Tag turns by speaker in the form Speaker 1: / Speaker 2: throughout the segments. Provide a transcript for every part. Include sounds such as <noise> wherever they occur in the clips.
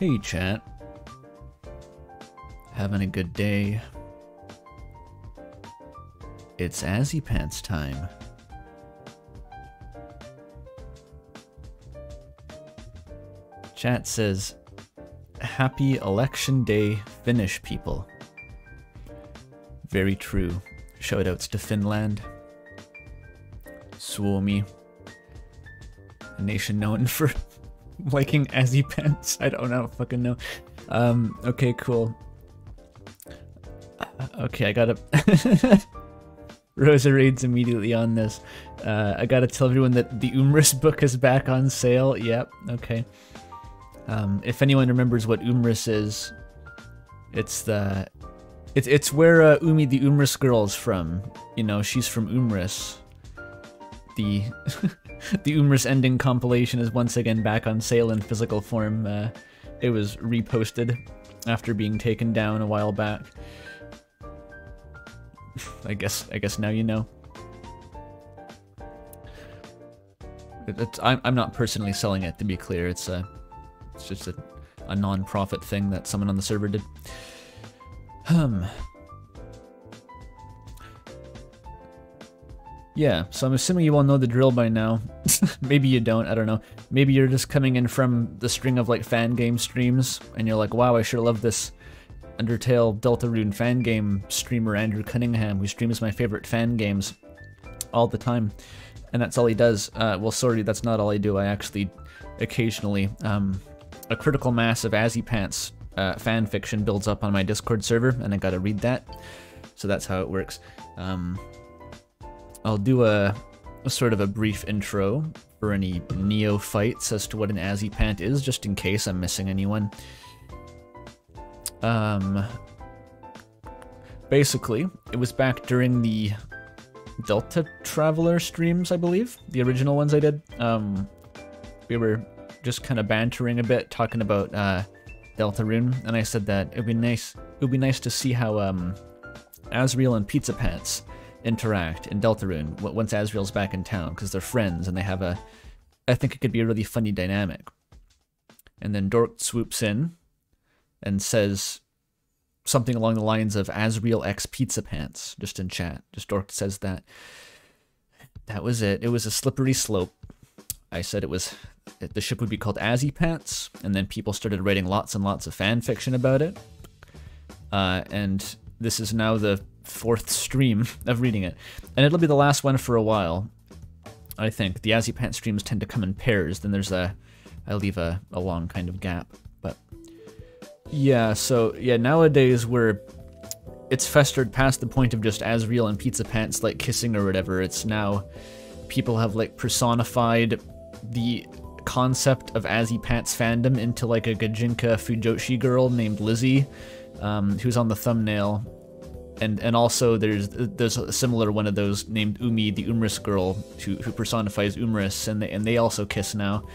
Speaker 1: Hey, chat. Having a good day. It's Azzy Pants time. Chat says, Happy Election Day, Finnish people. Very true. Shoutouts to Finland. Suomi. A nation known <laughs> for <laughs> liking he pants. I don't know, fucking know. Um, okay, cool. Uh, okay, I gotta... <laughs> Rosa raids immediately on this. Uh, I gotta tell everyone that the Umris book is back on sale. Yep, okay. Um, if anyone remembers what Umris is, it's the... It's, it's where uh, Umi the Umris girl is from. You know, she's from Umris. The... <laughs> <laughs> the Umris Ending compilation is once again back on sale in physical form. Uh, it was reposted after being taken down a while back. <laughs> I guess I guess now you know. It's, I'm, I'm not personally selling it, to be clear. It's a, uh, it's just a, a non-profit thing that someone on the server did. Um... Yeah, so I'm assuming you all know the drill by now. <laughs> Maybe you don't, I don't know. Maybe you're just coming in from the string of like fan game streams and you're like, wow, I sure love this Undertale Deltarune fan game streamer Andrew Cunningham who streams my favorite fan games all the time. And that's all he does. Uh, well, sorry, that's not all I do. I actually occasionally, um, a critical mass of Azzy Pants uh, fan fiction builds up on my Discord server and I gotta read that. So that's how it works. Um, I'll do a, a sort of a brief intro for any neophytes as to what an Azzy pant is, just in case I'm missing anyone. Um, basically, it was back during the Delta Traveler streams, I believe, the original ones I did. Um, we were just kind of bantering a bit, talking about uh, Rune, and I said that it would be nice. It would be nice to see how um, Asriel and Pizza Pants interact in Deltarune once Asriel's back in town because they're friends and they have a. I think it could be a really funny dynamic. And then Dork swoops in and says something along the lines of Asriel X Pizza Pants just in chat. Just Dork says that. That was it. It was a slippery slope. I said it was the ship would be called Azzy Pants, and then people started writing lots and lots of fan fiction about it. Uh, and this is now the fourth stream of reading it. And it'll be the last one for a while, I think. The Azzy pants streams tend to come in pairs, then there's a, I leave a, a long kind of gap. But yeah, so yeah, nowadays we're, it's festered past the point of just Asriel and Pizza Pants like kissing or whatever. It's now, people have like personified the concept of Azzy Pants fandom into like a Gijinka Fujoshi girl named Lizzie, um, who's on the thumbnail and and also there's there's a similar one of those named Umi, the Umris girl, who who personifies Umris, and they and they also kiss now,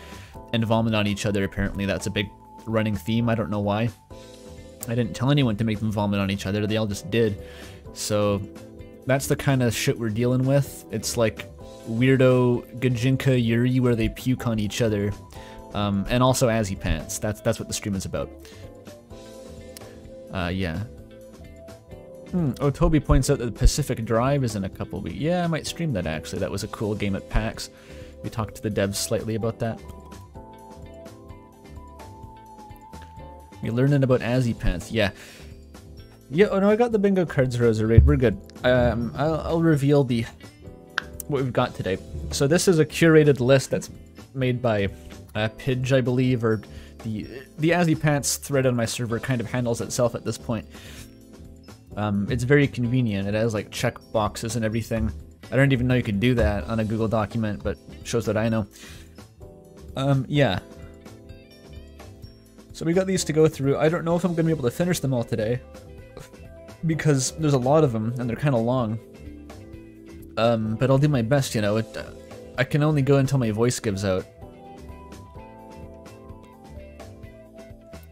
Speaker 1: and vomit on each other. Apparently, that's a big running theme. I don't know why. I didn't tell anyone to make them vomit on each other. They all just did. So that's the kind of shit we're dealing with. It's like weirdo Gijinka Yuri where they puke on each other. Um, and also Azzy Pants. That's that's what the stream is about. Uh, yeah.
Speaker 2: Hmm, oh, Toby
Speaker 1: points out that the Pacific Drive is in a couple weeks. Yeah, I might stream that actually. That was a cool game at PAX. We talked to the devs slightly about that. We learning about Azzy Pants. Yeah. Yeah, oh no, I got the bingo cards Roserade. We're good. Um, I'll, I'll reveal the what we've got today. So this is a curated list that's made by uh, Pidge, I believe, or the the Azzy Pants thread on my server kind of handles itself at this point. Um, it's very convenient. It has like check boxes and everything. I do not even know you could do that on a Google document, but shows that I know. Um, yeah. So we got these to go through. I don't know if I'm going to be able to finish them all today because there's a lot of them and they're kind of long. Um, but I'll do my best, you know. It, uh, I can only go until my voice gives out.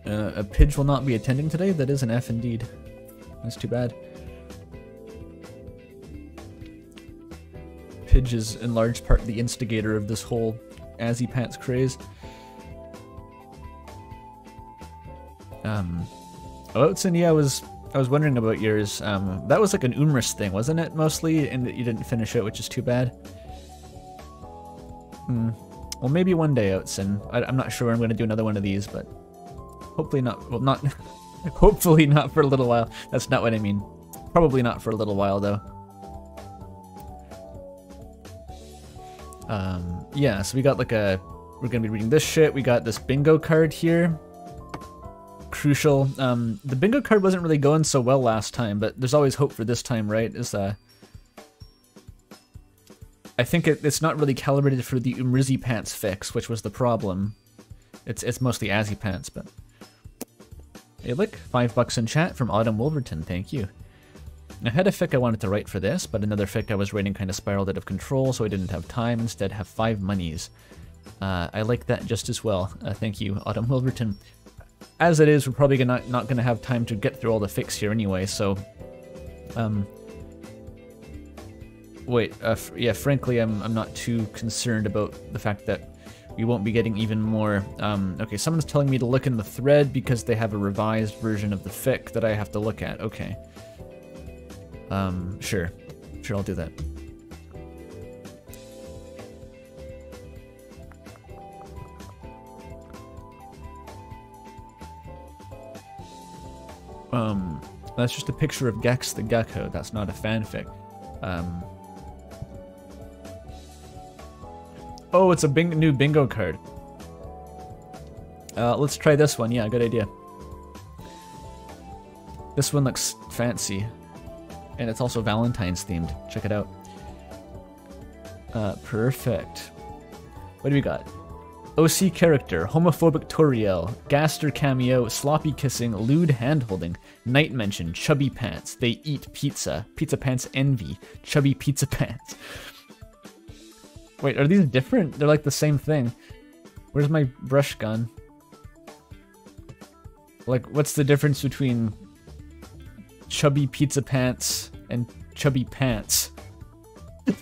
Speaker 1: Uh, a Pidge will not be attending today? That is an F indeed. That's too bad. Pidge is in large part the instigator of this whole Azzy Pants craze. Um, oh, about Cindy, I was I was wondering about yours. Um, that was like an Umris thing, wasn't it? Mostly, and you didn't finish it, which is too bad. Hmm. Well, maybe one day, Otsin. I, I'm not sure I'm going to do another one of these, but hopefully not. Well, not <laughs> <laughs> Hopefully not for a little while. That's not what I mean. Probably not for a little while, though. Um, yeah, so we got like a... We're gonna be reading this shit. We got this bingo card here. Crucial. Um, the bingo card wasn't really going so well last time, but there's always hope for this time, right? Is uh, I think it, it's not really calibrated for the Umrizzy pants fics, which was the problem. It's it's mostly Azzy pants, but Hey, look, five bucks in chat from Autumn Wolverton, thank you. I had a fic I wanted to write for this, but another fic I was writing kind of spiraled out of control, so I didn't have time. Instead, have five monies. Uh, I like that just as well. Uh, thank you, Autumn Wilberton. As it is, we're probably gonna, not going to have time to get through all the fics here anyway, so... Um, wait, uh, yeah, frankly, I'm, I'm not too concerned about the fact that we won't be getting even more. Um, okay, someone's telling me to look in the thread because they have a revised version of the fic that I have to look at. Okay. Um, sure. Sure, I'll do that. Um, that's just a picture of Gex the Gecko. That's not a fanfic. Um, Oh, it's a bing new bingo card. Uh, let's try this one. Yeah, good idea. This one looks fancy. And it's also Valentine's themed. Check it out. Uh, perfect. What do we got? OC character, homophobic Toriel, Gaster cameo, sloppy kissing, lewd handholding, Knight mention, chubby pants, they eat pizza, pizza pants envy, chubby pizza <laughs> pants. Wait, are these different? They're like the same thing. Where's my brush gun? Like, what's the difference between chubby pizza pants and chubby pants?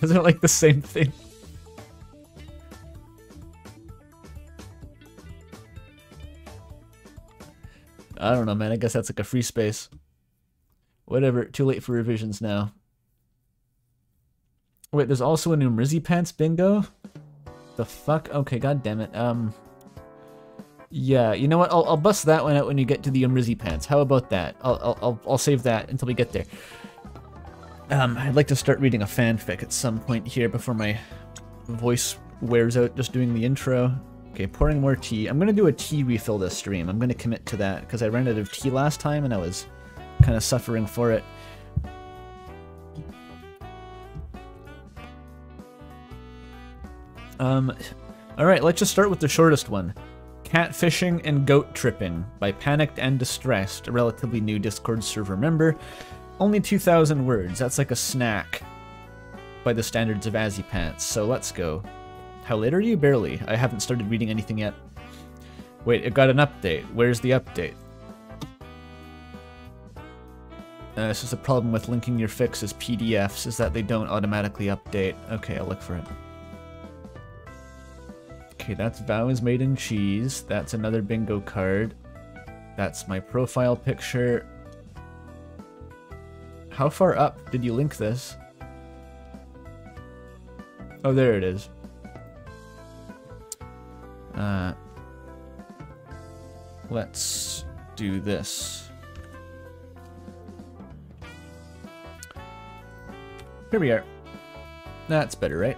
Speaker 1: does <laughs> not like the same thing? I don't know, man. I guess that's like a free space. Whatever. Too late for revisions now. Wait, there's also a new Mrizzy Pants bingo? The fuck? Okay, god damn it. Um, yeah, you know what? I'll, I'll bust that one out when you get to the Umrizzy pants. How about that? I'll, I'll, I'll save that until we get there. Um, I'd like to start reading a fanfic at some point here before my voice wears out just doing the intro. Okay, pouring more tea. I'm gonna do a tea refill this stream. I'm gonna commit to that because I ran out of tea last time and I was kind of suffering for it. Um, all right, let's just start with the shortest one. Catfishing and Goat Tripping by Panicked and Distressed, a relatively new Discord server member. Only 2,000 words, that's like a snack by the standards of Azzy Pants, so let's go. How late are you? Barely. I haven't started reading anything yet. Wait, it got an update. Where's the update? Uh, this is the problem with linking your fixes PDFs, is that they don't automatically update. Okay, I'll look for it. Okay, that's vows is Made in Cheese. That's another bingo card. That's my profile picture. How far up did you link this? Oh, there it is. Uh, let's do this. Here we are. That's better, right?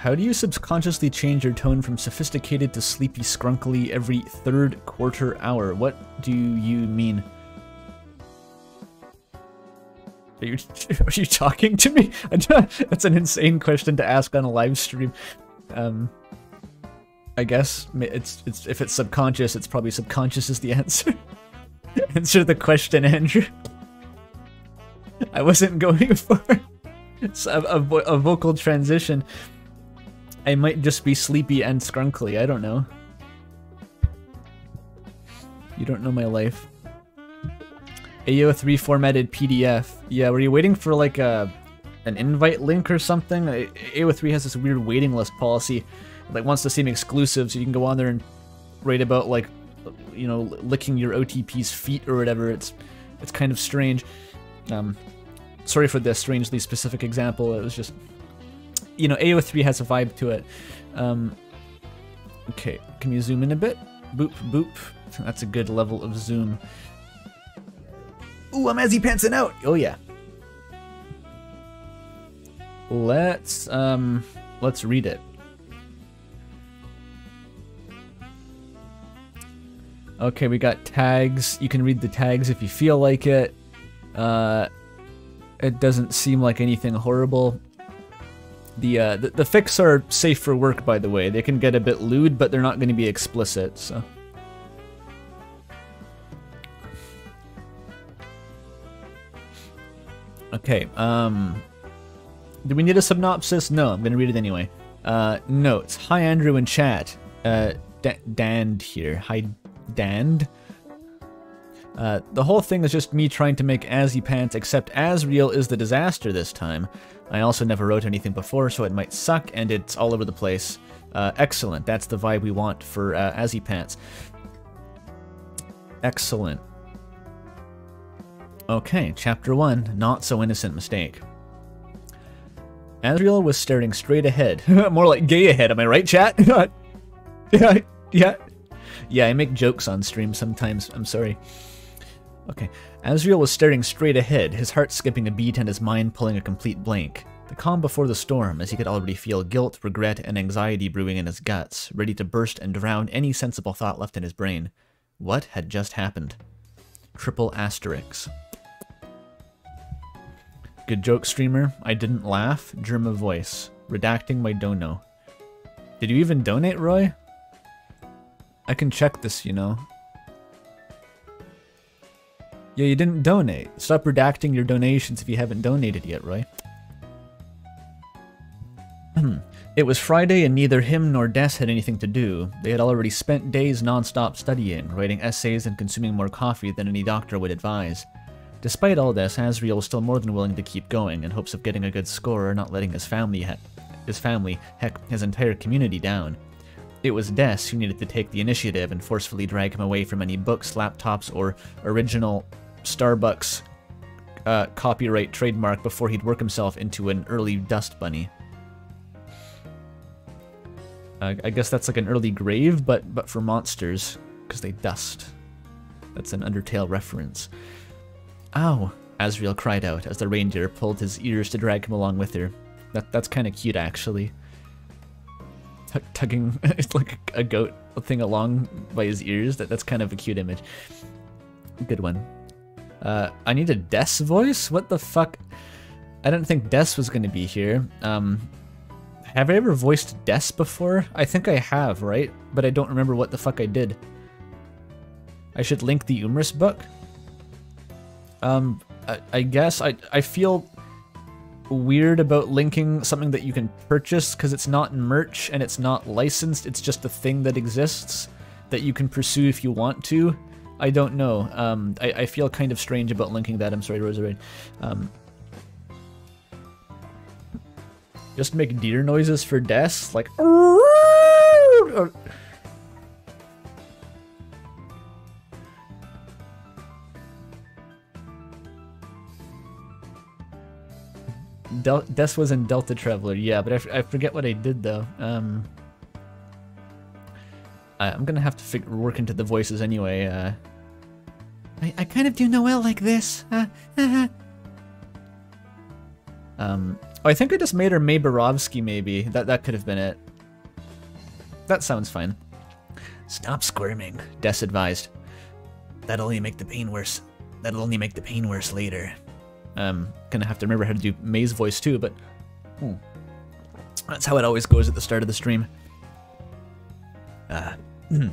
Speaker 1: How do you subconsciously change your tone from sophisticated to sleepy scrunkly every third quarter hour? What do you mean? Are you, <laughs> are you talking to me? <laughs> That's an insane question to ask on a live stream. Um, I guess it's it's if it's subconscious, it's probably subconscious is the <laughs> answer. answer the question, Andrew. I wasn't going for a, a, a vocal transition. I might just be sleepy and scrunkly, I don't know. You don't know my life. AO3 formatted PDF. Yeah, were you waiting for like a an invite link or something? AO3 has this weird waiting list policy like wants to seem exclusive, so you can go on there and write about like, you know, licking your OTP's feet or whatever. It's it's kind of strange. Um, sorry for the strangely specific example. It was just you know, AO3 has a vibe to it. Um, okay, can you zoom in a bit? Boop, boop. That's a good level of zoom. Ooh, I'm Azzy Pantsing out! Oh yeah. Let's, um, let's read it. Okay, we got tags. You can read the tags if you feel like it. Uh, it doesn't seem like anything horrible. The, uh, the, the are safe for work, by the way. They can get a bit lewd, but they're not going to be explicit, so... Okay, um... Do we need a synopsis? No, I'm going to read it anyway. Uh, notes. Hi, Andrew in chat. Uh, Dand here. Hi, Dand. Uh, the whole thing is just me trying to make Azzy pants, except real is the disaster this time. I also never wrote anything before, so it might suck, and it's all over the place. Uh, excellent. That's the vibe we want for uh, Azzy Pants. Excellent. Okay, chapter 1 Not So Innocent Mistake. Asriel was staring straight ahead. <laughs> More like gay ahead, am I right, chat? <laughs> yeah, yeah. Yeah, I make jokes on stream sometimes. I'm sorry. Okay. Asriel was staring straight ahead, his heart skipping a beat and his mind pulling a complete blank. The calm before the storm, as he could already feel guilt, regret, and anxiety brewing in his guts, ready to burst and drown any sensible thought left in his brain. What had just happened? Triple asterisk. Good joke, streamer. I didn't laugh. Jerma voice. Redacting my dono. Did you even donate, Roy? I can check this, you know. Yeah, you didn't donate. Stop redacting your donations if you haven't donated yet, Roy. Hmm. it was Friday and neither him nor Des had anything to do. They had already spent days non-stop studying, writing essays and consuming more coffee than any doctor would advise. Despite all this, Asriel was still more than willing to keep going in hopes of getting a good score or not letting his family, his family, heck, his entire community down. It was Des who needed to take the initiative and forcefully drag him away from any books, laptops, or original Starbucks uh, copyright trademark before he'd work himself into an early dust bunny. Uh, I guess that's like an early grave, but but for monsters, because they dust. That's an Undertale reference. Ow! Asriel cried out as the reindeer pulled his ears to drag him along with her. That that's kind of cute, actually. T tugging <laughs> it's like a goat thing along by his ears. That that's kind of a cute image. Good one. Uh, I need a Des voice? What the fuck? I didn't think Des was going to be here. Um, have I ever voiced Des before? I think I have, right? But I don't remember what the fuck I did. I should link the Umris book? Um, I, I guess I, I feel weird about linking something that you can purchase because it's not merch and it's not licensed. It's just a thing that exists that you can pursue if you want to. I don't know. Um, I, I feel kind of strange about linking that. I'm sorry, Roserade. Um, just make deer noises for deaths, like.
Speaker 3: Or,
Speaker 1: Del Des was in Delta Traveler, yeah, but I, I forget what I did though. Um, I, am gonna have to work into the voices anyway. Uh, I, I kind of do Noel like this. Uh-huh. um, oh, I think I just made her May Borovsky, maybe. That, that could have been it. That sounds fine.
Speaker 4: Stop squirming,
Speaker 1: Des advised. That'll only make the pain worse. That'll only make the pain worse later. Um, gonna have to remember how to do May's voice too, but... Hmm. That's how it always goes at the start of the stream. Uh, <clears throat> hmm.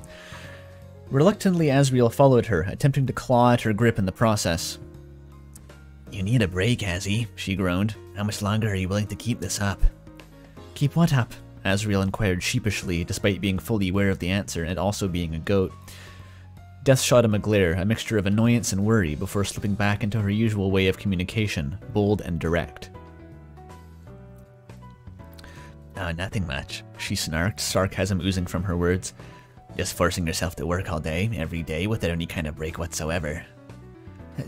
Speaker 1: Reluctantly, Asriel followed her, attempting to claw at her grip in the process. You need a break, Azzy, she groaned. How much longer are you willing to keep this up? Keep what up? Asriel inquired sheepishly, despite being fully aware of the answer and also being a goat. Des shot him a glare, a mixture of annoyance and worry, before slipping back into her usual way of communication, bold and direct. Oh, nothing much, she snarked, sarcasm oozing from her words. Just forcing yourself to work all day, every day, without any kind of break whatsoever.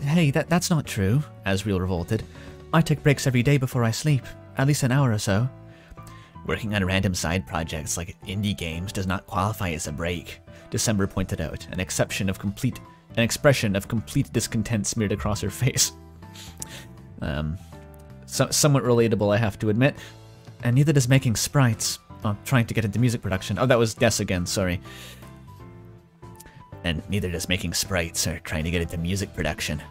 Speaker 1: Hey, that, that's not true, Asriel revolted. I take breaks every day before I sleep, at least an hour or so. Working on random side projects like indie games does not qualify as a break, December pointed out, an exception of complete an expression of complete discontent smeared across her face. <laughs> Um, so, somewhat relatable, I have to admit. And neither does making sprites. Oh, trying to get into music production. Oh, that was Des again, sorry and neither does making sprites or trying to get into music production.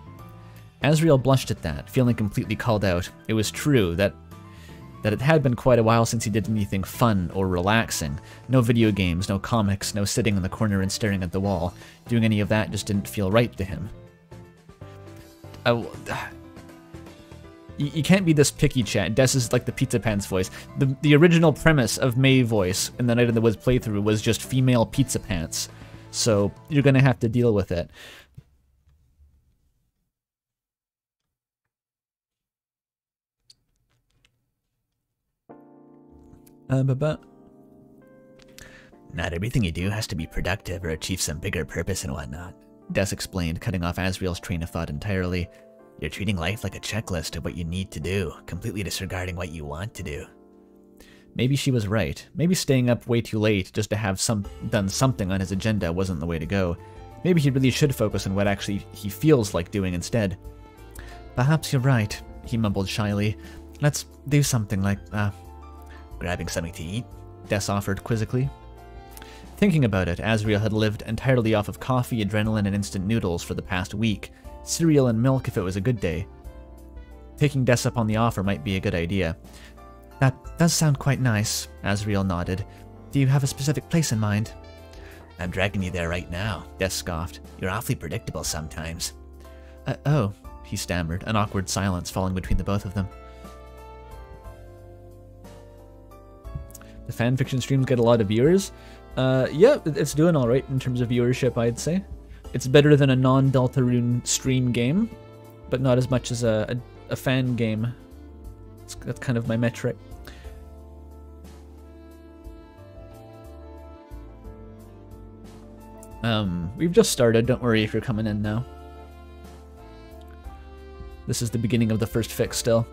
Speaker 1: Asriel blushed at that, feeling completely called out. It was true that that it had been quite a while since he did anything fun or relaxing. No video games, no comics, no sitting in the corner and staring at the wall. Doing any of that just didn't feel right to him. Oh, I, <sighs> you, can't be this picky, Chad. Des is like the Pizza Pants voice. The, the original premise of Mae voice in the Night in the Woods playthrough was just female Pizza Pants. So you're going to have to deal with it. Uh, but, but not everything you do has to be productive or achieve some bigger purpose and whatnot. Des explained, cutting off Asriel's train of thought entirely. You're treating life like a checklist of what you need to do, completely disregarding what you want to do. Maybe she was right. Maybe staying up way too late just to have some done something on his agenda wasn't the way to go. Maybe he really should focus on what actually he feels like doing instead. Perhaps you're right, he mumbled shyly. Let's do something like, uh, grabbing something to eat, Des offered quizzically. Thinking about it, Asriel had lived entirely off of coffee, adrenaline, and instant noodles for the past week, cereal and milk if it was a good day. Taking Des up on the offer might be a good idea. That does sound quite nice, Asriel nodded. Do you have a specific place in mind? I'm dragging you there right now, Des scoffed. You're awfully predictable sometimes. Uh, oh, he stammered, an awkward silence falling between the both of them. The fanfiction streams get a lot of viewers. Uh, yeah, it's doing alright in terms of viewership, I'd say. It's better than a non-Deltarune stream game, but not as much as a, a, a fan game. It's, that's kind of my metric. Um, we've just started, don't worry if you're coming in now. This is the beginning of the first fics still.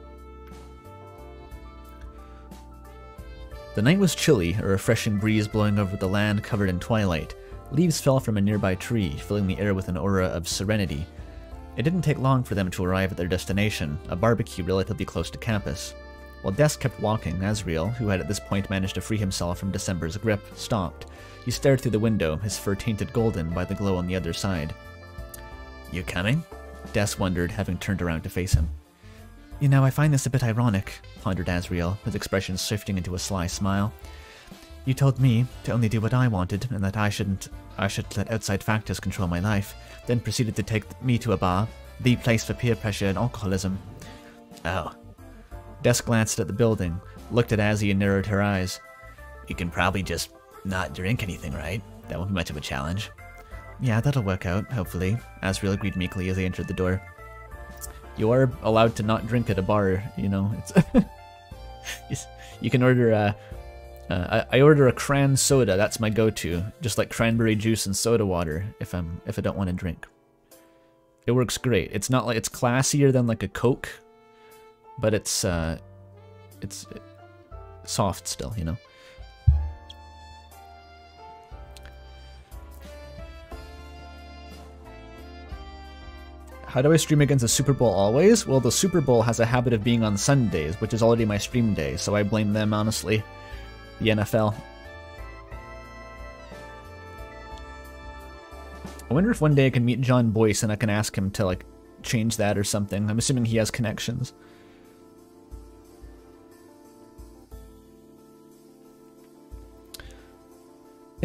Speaker 1: The night was chilly, a refreshing breeze blowing over the land covered in twilight. Leaves fell from a nearby tree, filling the air with an aura of serenity. It didn't take long for them to arrive at their destination, a barbecue relatively close to campus. While Des kept walking, Asriel, who had at this point managed to free himself from December's grip, stopped. He stared through the window, his fur tainted golden by the glow on the other side. You coming? Des wondered, having turned around to face him. You know, I find this a bit ironic, pondered Asriel, his expression shifting into a sly smile. You told me to only do what I wanted, and that I shouldn't I should let outside factors control my life, then proceeded to take me to a bar, the place for peer pressure and alcoholism. Oh. Des glanced at the building, looked at Azzy and narrowed her eyes. You can probably just not drink anything, right? That won't be much of a challenge. Yeah, that'll work out, hopefully, Asriel agreed meekly as they entered the door. You are allowed to not drink at a bar, you know. It's <laughs> you can order a... Uh, uh, I, I, order a cran soda, that's my go-to. Just like cranberry juice and soda water if I'm if I don't want to drink. It works great. It's not like it's classier than like a Coke, but it's uh it's soft still, you know. how do I stream against the Super Bowl always? Well, the Super Bowl has a habit of being on Sundays, which is already my stream day, so I blame them, honestly. The NFL. I wonder if one day I can meet John Boyce and I can ask him to, like, change that or something. I'm assuming he has connections.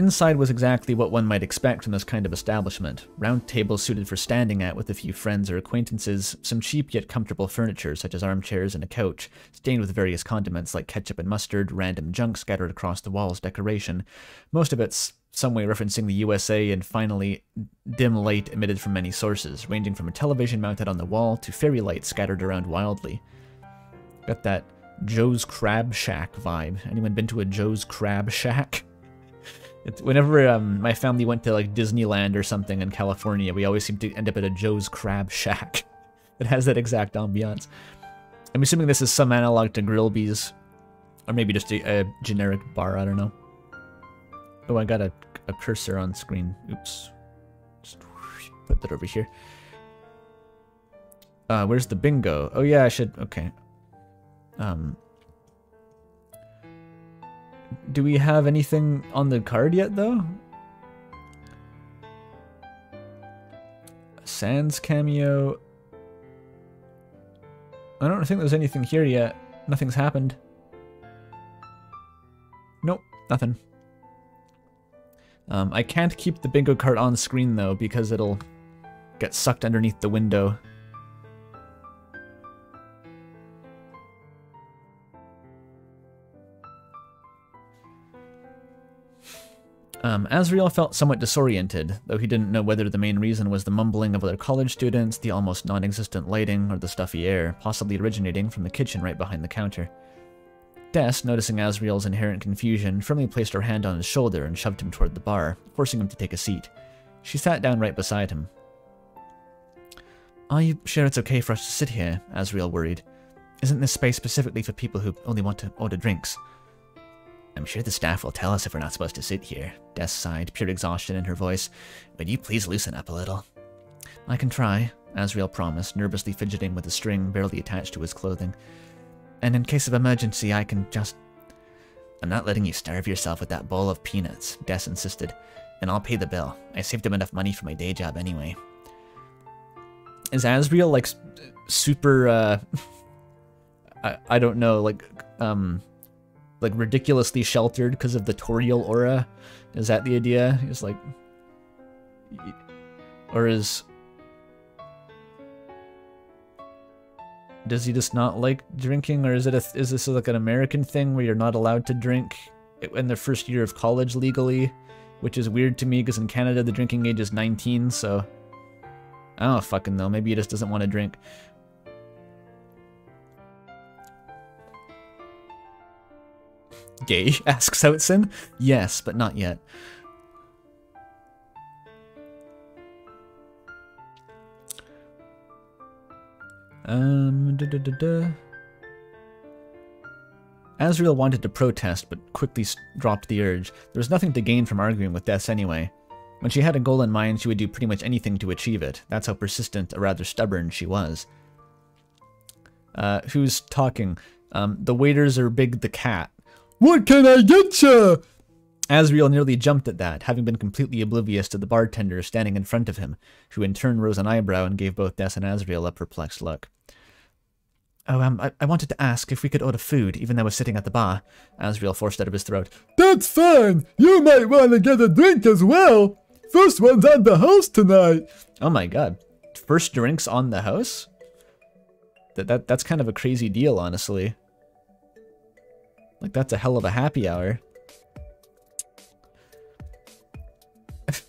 Speaker 1: Inside was exactly what one might expect from this kind of establishment, round tables suited for standing at with a few friends or acquaintances, some cheap yet comfortable furniture such as armchairs and a couch, stained with various condiments like ketchup and mustard, random junk scattered across the walls decoration, most of it's some way referencing the USA, and finally, dim light emitted from many sources, ranging from a television mounted on the wall to fairy lights scattered around wildly. Got that Joe's Crab Shack vibe. Anyone been to a Joe's Crab Shack? It's whenever um, my family went to like Disneyland or something in California, we always seem to end up at a Joe's Crab Shack. <laughs> it has that exact ambiance. I'm assuming this is some analog to Grillby's, or maybe just a, a, generic bar, I don't know. Oh, I got a, a cursor on screen. Oops. Just put that over here. Uh, where's the bingo? Oh yeah, I should, okay. Um, do we have anything on the card yet, though? Sans cameo. I don't think there's anything here yet. Nothing's happened. Nope, nothing. Um, I can't keep the bingo card on screen, though, because it'll get sucked underneath the window. Um, felt somewhat disoriented, though he didn't know whether the main reason was the mumbling of other college students, the almost non-existent lighting, or the stuffy air, possibly originating from the kitchen right behind the counter. Des, noticing Asriel's inherent confusion, firmly placed her hand on his shoulder and shoved him toward the bar, forcing him to take a seat. She sat down right beside him. Are you sure it's okay for us to sit here? Asriel worried. Isn't this space specifically for people who only want to order drinks? I'm sure the staff will tell us if we're not supposed to sit here. Des sighed, pure exhaustion in her voice. Would you please loosen up a little? I can try, Asriel promised, nervously fidgeting with a string barely attached to his clothing. And in case of emergency, I can just... I'm not letting you starve yourself with that bowl of peanuts, Des insisted. And I'll pay the bill. I saved him enough money for my day job anyway. Is Asriel, like, super, uh... <laughs> I, I don't know, like, um like ridiculously sheltered because of the Toriel aura? Is that the idea? Is like, or is does he just not like drinking, or is it a, is this like an American thing where you're not allowed to drink in the first year of college legally? Which is weird to me because in Canada the drinking age is 19, so I don't fucking know. Maybe he just doesn't want to drink. Gay? <laughs> asks Outsim. Yes, but not yet. Um,
Speaker 2: da, da, da,
Speaker 1: Asriel wanted to protest, but quickly dropped the urge. There was nothing to gain from arguing with Des anyway. When she had a goal in mind, she would do pretty much anything to achieve it. That's how persistent, or rather stubborn, she was. Uh, who's talking? Um, the waiters are Big the Cat. What can I get you? Asriel nearly jumped at that, having been completely oblivious to the bartender standing in front of him, who in turn rose an eyebrow and gave both Des and Asriel a perplexed look. Oh, um, I, I wanted to ask if we could order food, even though we're sitting at the bar. Asriel forced out of his
Speaker 2: throat. That's fine! You might want to get a drink as well! First one's on the house tonight! Oh my god. First drinks on the house? That,
Speaker 1: that That's kind of a crazy deal, honestly. Like, that's a hell of a happy hour.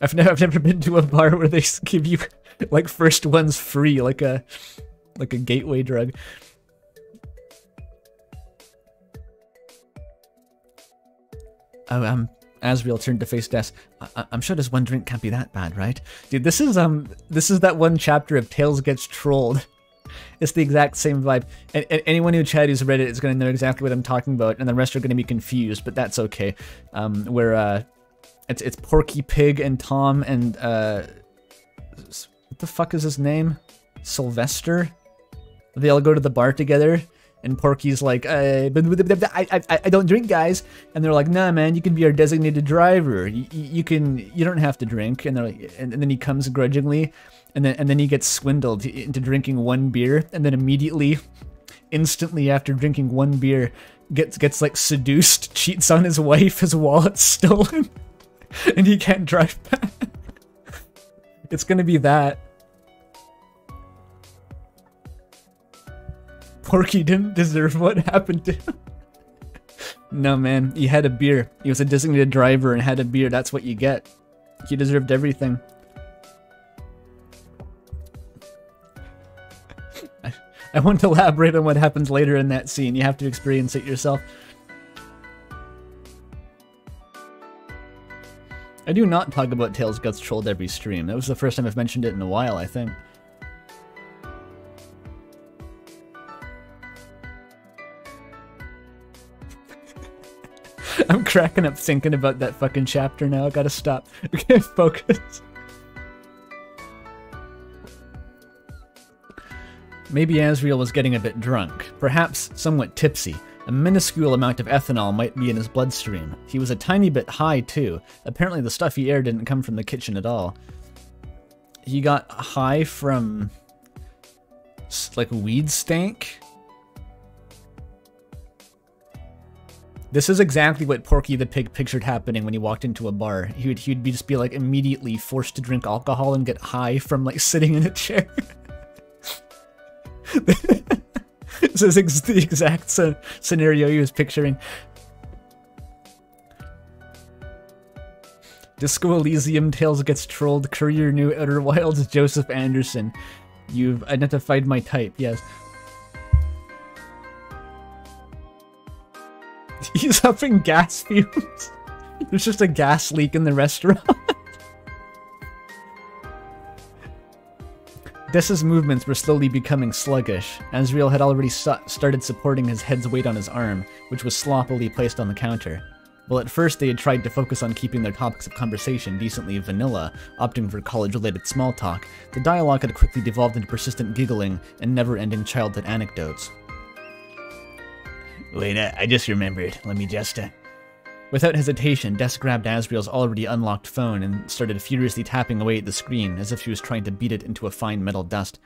Speaker 1: I've never, I've never been to a bar where they give you, like, first ones free, like a, like a gateway drug. Oh, um, Asriel turned to face Des. I- am sure this one drink can't be that bad, right? Dude, this is um, this is that one chapter of Tails gets trolled, it's the exact same vibe. And, and anyone who chat who's read it is going to know exactly what I'm talking about, and the rest are going to be confused, but that's okay. Um, where uh, it's it's Porky Pig and Tom and uh, what the fuck is his name? Sylvester. They all go to the bar together. And Porky's like, I, uh, I, I, I don't drink, guys. And they're like, Nah, man, you can be our designated driver. You, you can, you don't have to drink. And they're like, and, and then he comes grudgingly, and then and then he gets swindled into drinking one beer and then immediately instantly after drinking one beer gets gets like seduced <laughs> cheats on his wife his wallet's stolen <laughs> and he can't drive back <laughs> it's gonna be that porky didn't deserve what happened to him no man he had a beer he was a designated driver and had a beer that's what you get he deserved everything <laughs> I won't elaborate on what happens later in that scene. You have to experience it yourself. I do not talk about Tails Gets Trolled every stream. That was the first time I've mentioned it in a while, I think. <laughs> I'm cracking up thinking about that fucking chapter now. I gotta stop. <laughs> Okay, focus. Maybe Asriel was getting a bit drunk, perhaps somewhat tipsy. A minuscule amount of ethanol might be in his bloodstream. He was a tiny bit high, too. Apparently, the stuffy air didn't come from the kitchen at all. He got high from. like weed stank? This is exactly what Porky the Pig pictured happening when he walked into a bar. He would, he would be just be like immediately forced to drink alcohol and get high from like <laughs> sitting in a chair this is ex the exact scenario he was picturing. Disco Elysium Tails gets trolled. Courier New Outer Wilds Joseph Anderson. You've identified my type, yes. <laughs> He's upping gas fumes. <laughs>
Speaker 2: There's just a gas
Speaker 1: leak in the restaurant. Dessa's movements were slowly becoming sluggish. Asriel had already su started supporting his head's weight on his arm, which was sloppily placed on the counter. While at first they had tried to focus on keeping their topics of conversation decently vanilla, opting for college-related small talk, the dialogue had quickly devolved into persistent giggling and never-ending childhood anecdotes. Wait, I, I just remembered. Let me just... Uh... Without hesitation, Des grabbed Asriel's already unlocked phone and started furiously tapping away at the screen as if she was trying to beat it into a fine metal dust.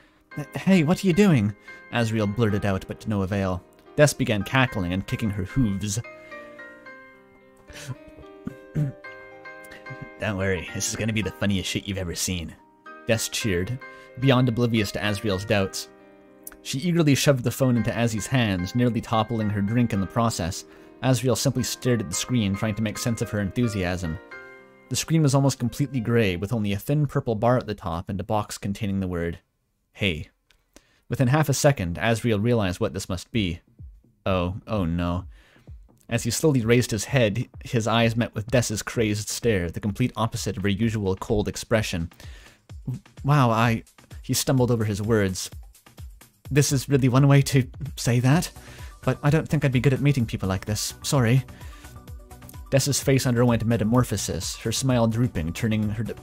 Speaker 1: Hey, what are you doing? Asriel blurted out, but to no avail. Des began cackling and kicking her hooves. <clears throat> Don't worry, this is gonna be the funniest shit you've ever seen. Des cheered, beyond oblivious to Asriel's doubts. She eagerly shoved the phone into Azzy's hands, nearly toppling her drink in the process, Asriel simply stared at the screen, trying to make sense of her enthusiasm. The screen was almost completely grey, with only a thin purple bar at the top and a box containing the word, Hey. Within half a second, Asriel realized what this must be. Oh, oh no. As he slowly raised his head, his eyes met with Dess's crazed stare, the complete opposite of her usual cold expression. Wow, I... He stumbled over his words. This is really one way to say that? but I don't think I'd be good at meeting people like this. Sorry. Dessa's face underwent metamorphosis, her smile drooping, turning her, de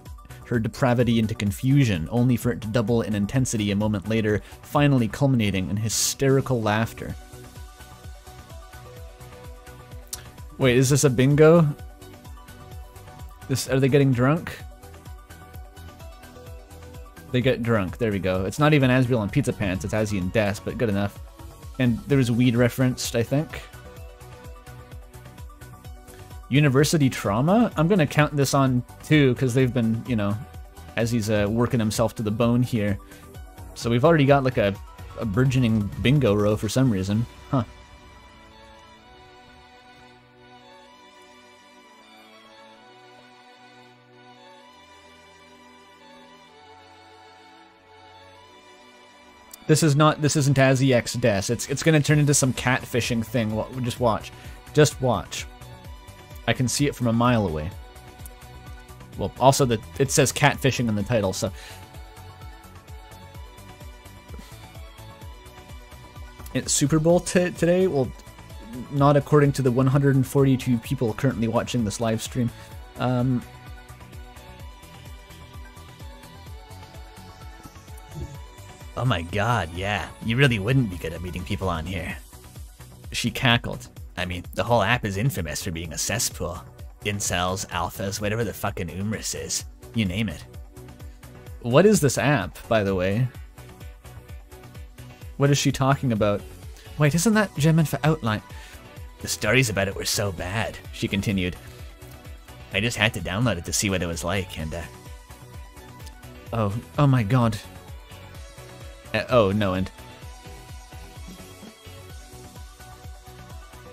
Speaker 1: her depravity into confusion, only for it to double in intensity a moment later, finally culminating in hysterical laughter. Wait, is this a bingo? This Are they getting drunk? They get drunk, there we go. It's not even Asriel and Pizza Pants, it's Azzy and Des, but good enough. And there was weed referenced, I think. University trauma? I'm going to count this on too, because they've been, you know, as he's uh, working himself to the bone here. So we've already got like a, a burgeoning bingo row for some reason. Huh. This is not. This isn't as X Des. It's it's gonna turn into some catfishing thing. Just watch. Just watch. I can see it from a mile away. Well, also the it says catfishing in the title, so. It's Super Bowl today. Well, not according to the 142 people currently watching this live stream. Um, Oh my god, yeah, you really wouldn't be good at meeting people on here. She cackled. I mean, the whole app is infamous for being a cesspool. Incels, alphas, whatever the fucking Umris is. You name it. What is this app, by the way? What is she talking about? Wait, isn't that German for outline? The stories about it were so bad, she continued. I just had to download it to see what it was like, and uh... Oh, oh my god, uh, oh, no, and...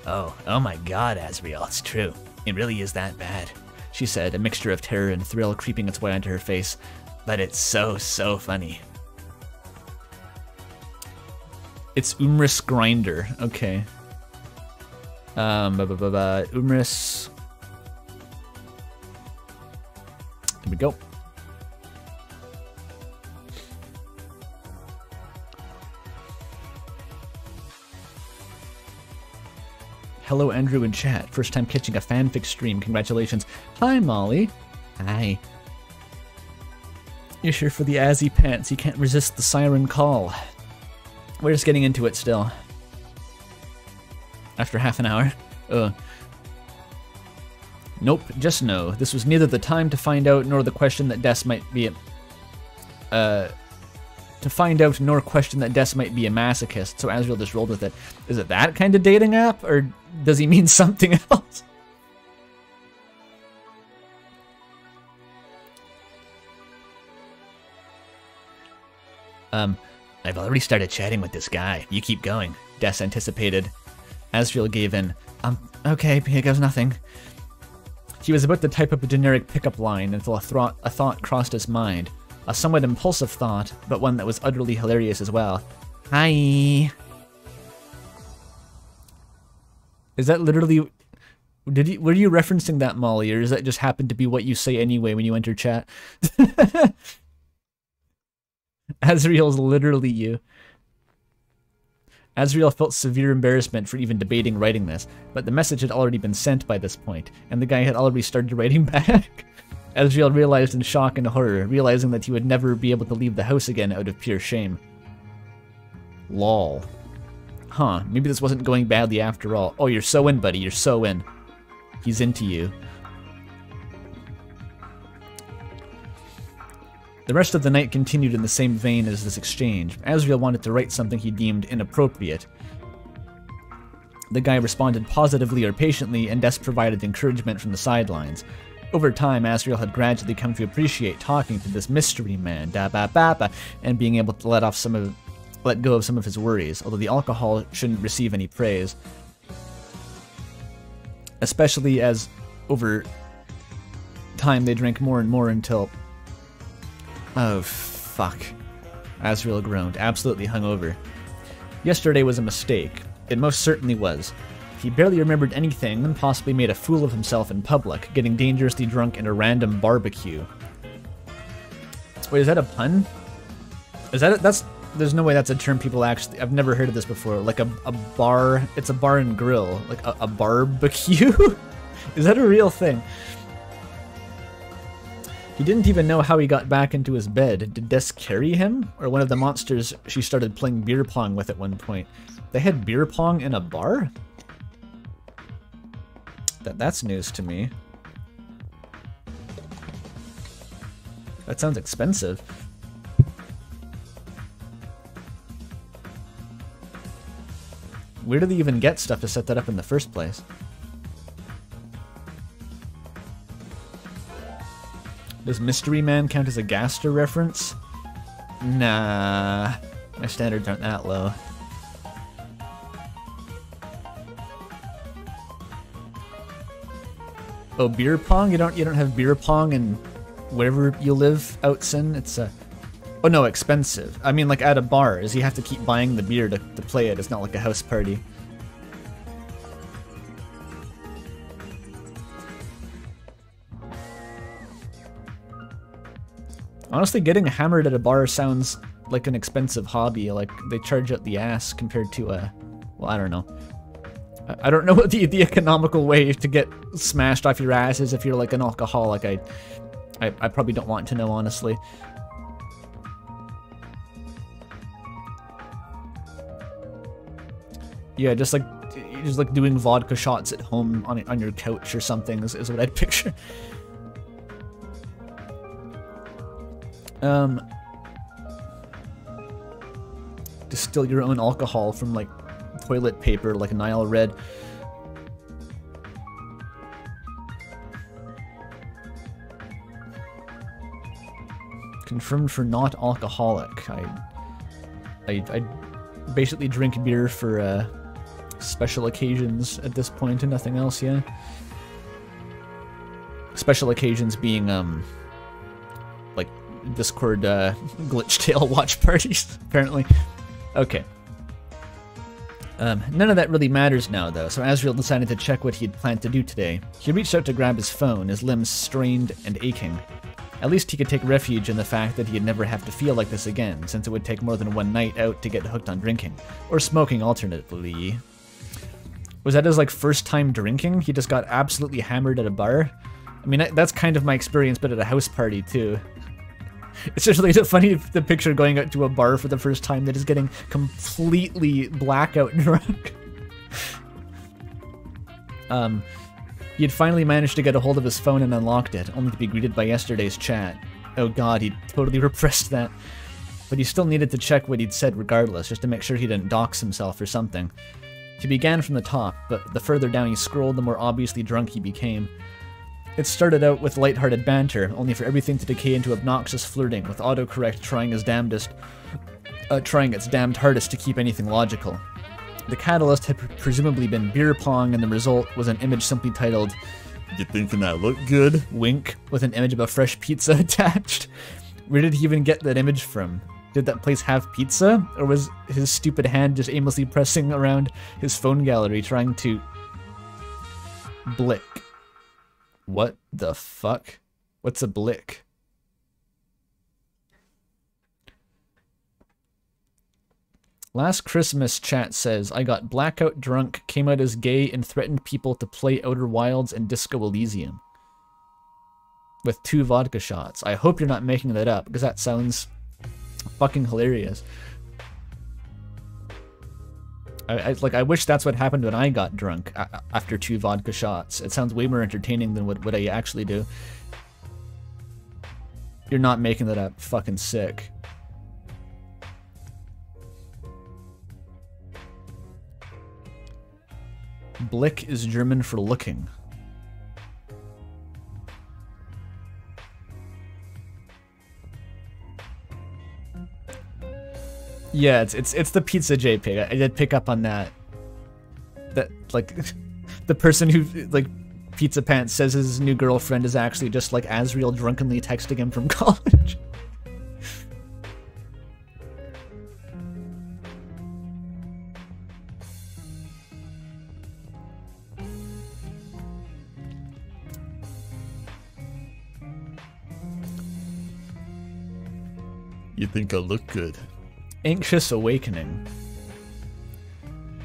Speaker 1: Oh, oh my god, Asriel, it's true. It really is that bad, she said, a mixture of terror and thrill creeping its way onto her face. But it's so, so funny. It's Umris Grindr, okay. Um, blah, blah, blah, Umris Hello, Andrew in chat. First time catching a fanfic stream. Congratulations. Hi, Molly. Hi. You're here for the Azzy pants. You can't resist the siren call. We're just getting into it still. After half an hour. Ugh. Nope, just no. This was neither the time to find out nor the question that Des might be uh, to find out nor question that Des might be a masochist, so Asriel just rolled with it. Is it that kind of dating app, or does he mean <laughs> something else? Um, I've already started chatting with this guy. You keep going. Des anticipated. Asriel gave in. Um, okay, here goes nothing. She was about to type up a generic pickup line until a, a thought crossed his mind a somewhat impulsive thought, but one that was utterly hilarious as well. Hi. Is that literally did you were you referencing that Molly, or does that just happen to be what you say anyway when you enter chat? <laughs> Asriel's literally you. Asriel felt severe embarrassment for even debating writing this, but the message had already been sent by this point, and the guy had already started writing <laughs> back. Asriel realized in shock and horror, realizing that he would never be able to leave the house again out of pure shame. Lol. Huh, maybe this wasn't going badly after all. Oh, you're so in, buddy, you're so in. He's into you. The rest of the night continued in the same vein as this exchange. Asriel wanted to write something he deemed inappropriate. The guy responded positively or patiently, and Des provided encouragement from the sidelines. Over time, Asriel had gradually come to appreciate talking to this mystery man, da ba ba ba, and being able to let off some of let go of some of his worries, although the alcohol shouldn't receive any praise. Especially as over time they drank more and more until Oh fuck. Asriel groaned, absolutely hungover. Yesterday was a mistake. It most certainly was. He barely remembered anything and possibly made a fool of himself in public, getting dangerously drunk at a random barbecue. Wait, is that a pun? Is that a, that's there's no way that's a term people actually I've never heard of this before. Like a, a bar it's a bar and grill. Like a, a barbecue? <laughs> is that a real thing? He didn't even know how he got back into his bed. Did Des carry him? Or one of the monsters she started playing beer pong with at one point? They had beer pong in a bar? That That's news to me. That sounds expensive. Where do they even get stuff to set that up in the first place? Does Mystery Man count as a Gaster reference? Nah, my standards aren't that low. Oh, beer pong? You don't you don't have beer pong and wherever you live out in? It's a oh no, expensive. I mean, like at a bar, is you have to keep buying the beer to, to play it. It's not like a house party. Honestly, getting hammered at a bar sounds like an expensive hobby. Like they charge out the ass compared to a, well, I don't know. I don't know <laughs> what the, the economical way to get smashed off your ass is if you're like an alcoholic. I, I, I probably don't want to know, honestly. Yeah, just like just like doing vodka shots at home on on your couch or something is, is what I'd <laughs> picture. Um, distill your own alcohol from like toilet paper like NileRed. Confirmed for not alcoholic. I, I, I basically drink beer for uh, special occasions at this point and nothing else, yeah. Special occasions being, um, like Discord uh, <laughs> Glitchtale watch parties, <laughs> apparently. Okay. Um, none of that really matters now, though, so Asriel decided to check what he had planned to do today. He reached out to grab his phone, his limbs strained and aching. At least he could take refuge in the fact that he'd never have to feel like this again, since it would take more than one night out to get hooked on drinking, or smoking alternately. Was that his like first time drinking? He just got absolutely hammered at a bar? I mean, that's kind of my experience, but at a house party too. <laughs> it's just really funny the picture going out to a bar for the first time that is getting completely blackout <laughs> drunk. um, he had finally managed to get a hold of his phone and unlocked it, only to be greeted by yesterday's chat. Oh god, he totally <laughs> repressed that. But he still needed to check what he'd said regardless, just to make sure he didn't dox himself or something. He began from the top, but the further down he scrolled, the more obviously drunk he became. It started out with lighthearted banter, only for everything to decay into obnoxious flirting, with autocorrect trying his damnedest, uh, trying its damned hardest to keep anything logical. The catalyst had presumably been beer pong, and the result was an image simply titled "You thinking I look good?" Wink, with an image of a fresh pizza <laughs> attached. Where did he even get that image from? Did that place have pizza, or was his stupid hand just aimlessly pressing around his phone gallery trying to blick? What the fuck? What's a blick? Last Christmas, chat says, I got blackout drunk, came out as gay, and threatened people to play Outer Wilds and Disco Elysium. With two vodka shots. I hope you're not making that up, because that sounds fucking hilarious. I, I, like I wish that's what happened when I got drunk after two vodka shots. It sounds way more entertaining than what, what I actually do. You're not making that up. Fucking
Speaker 2: sick. Blick is German for looking.
Speaker 1: Yeah, it's it's it's the pizza JPEG. I, did pick up on that. That like, <laughs> the person who like Pizza Pants says his new girlfriend is actually just like Asriel drunkenly texting him from <laughs> college. You think I look good? anxious awakening.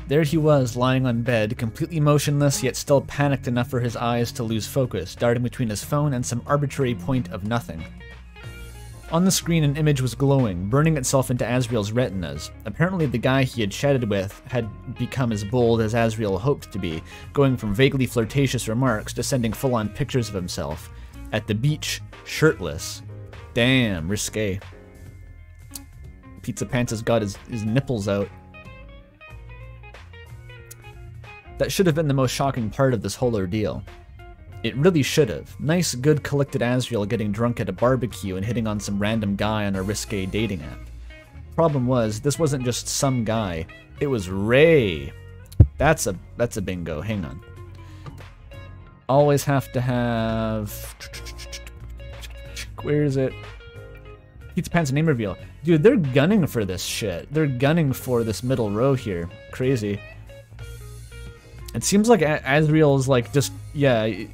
Speaker 1: There he was, lying on bed, completely motionless, yet still panicked enough for his eyes to lose focus, darting between his phone and some arbitrary point of nothing. On the screen, an image was glowing, burning itself into Asriel's retinas. Apparently, the guy he had chatted with had become as bold as Asriel hoped to be, going from vaguely flirtatious remarks to sending full on pictures of himself. At the beach, shirtless. Damn, risque. Pizza Pants has got his, his nipples out. That should have been the most shocking part of this whole ordeal. It really should have. Nice, good, collected Asriel getting drunk at a barbecue and hitting on some random guy on a risque dating app. Problem was, this wasn't just some guy. It was Ray. That's a that's a bingo. Hang on. Always have to have. Where is it? Pizza Pants name reveal. Dude, they're gunning for this shit. They're gunning for this middle row here. Crazy. It seems like Asriel is like just, yeah, th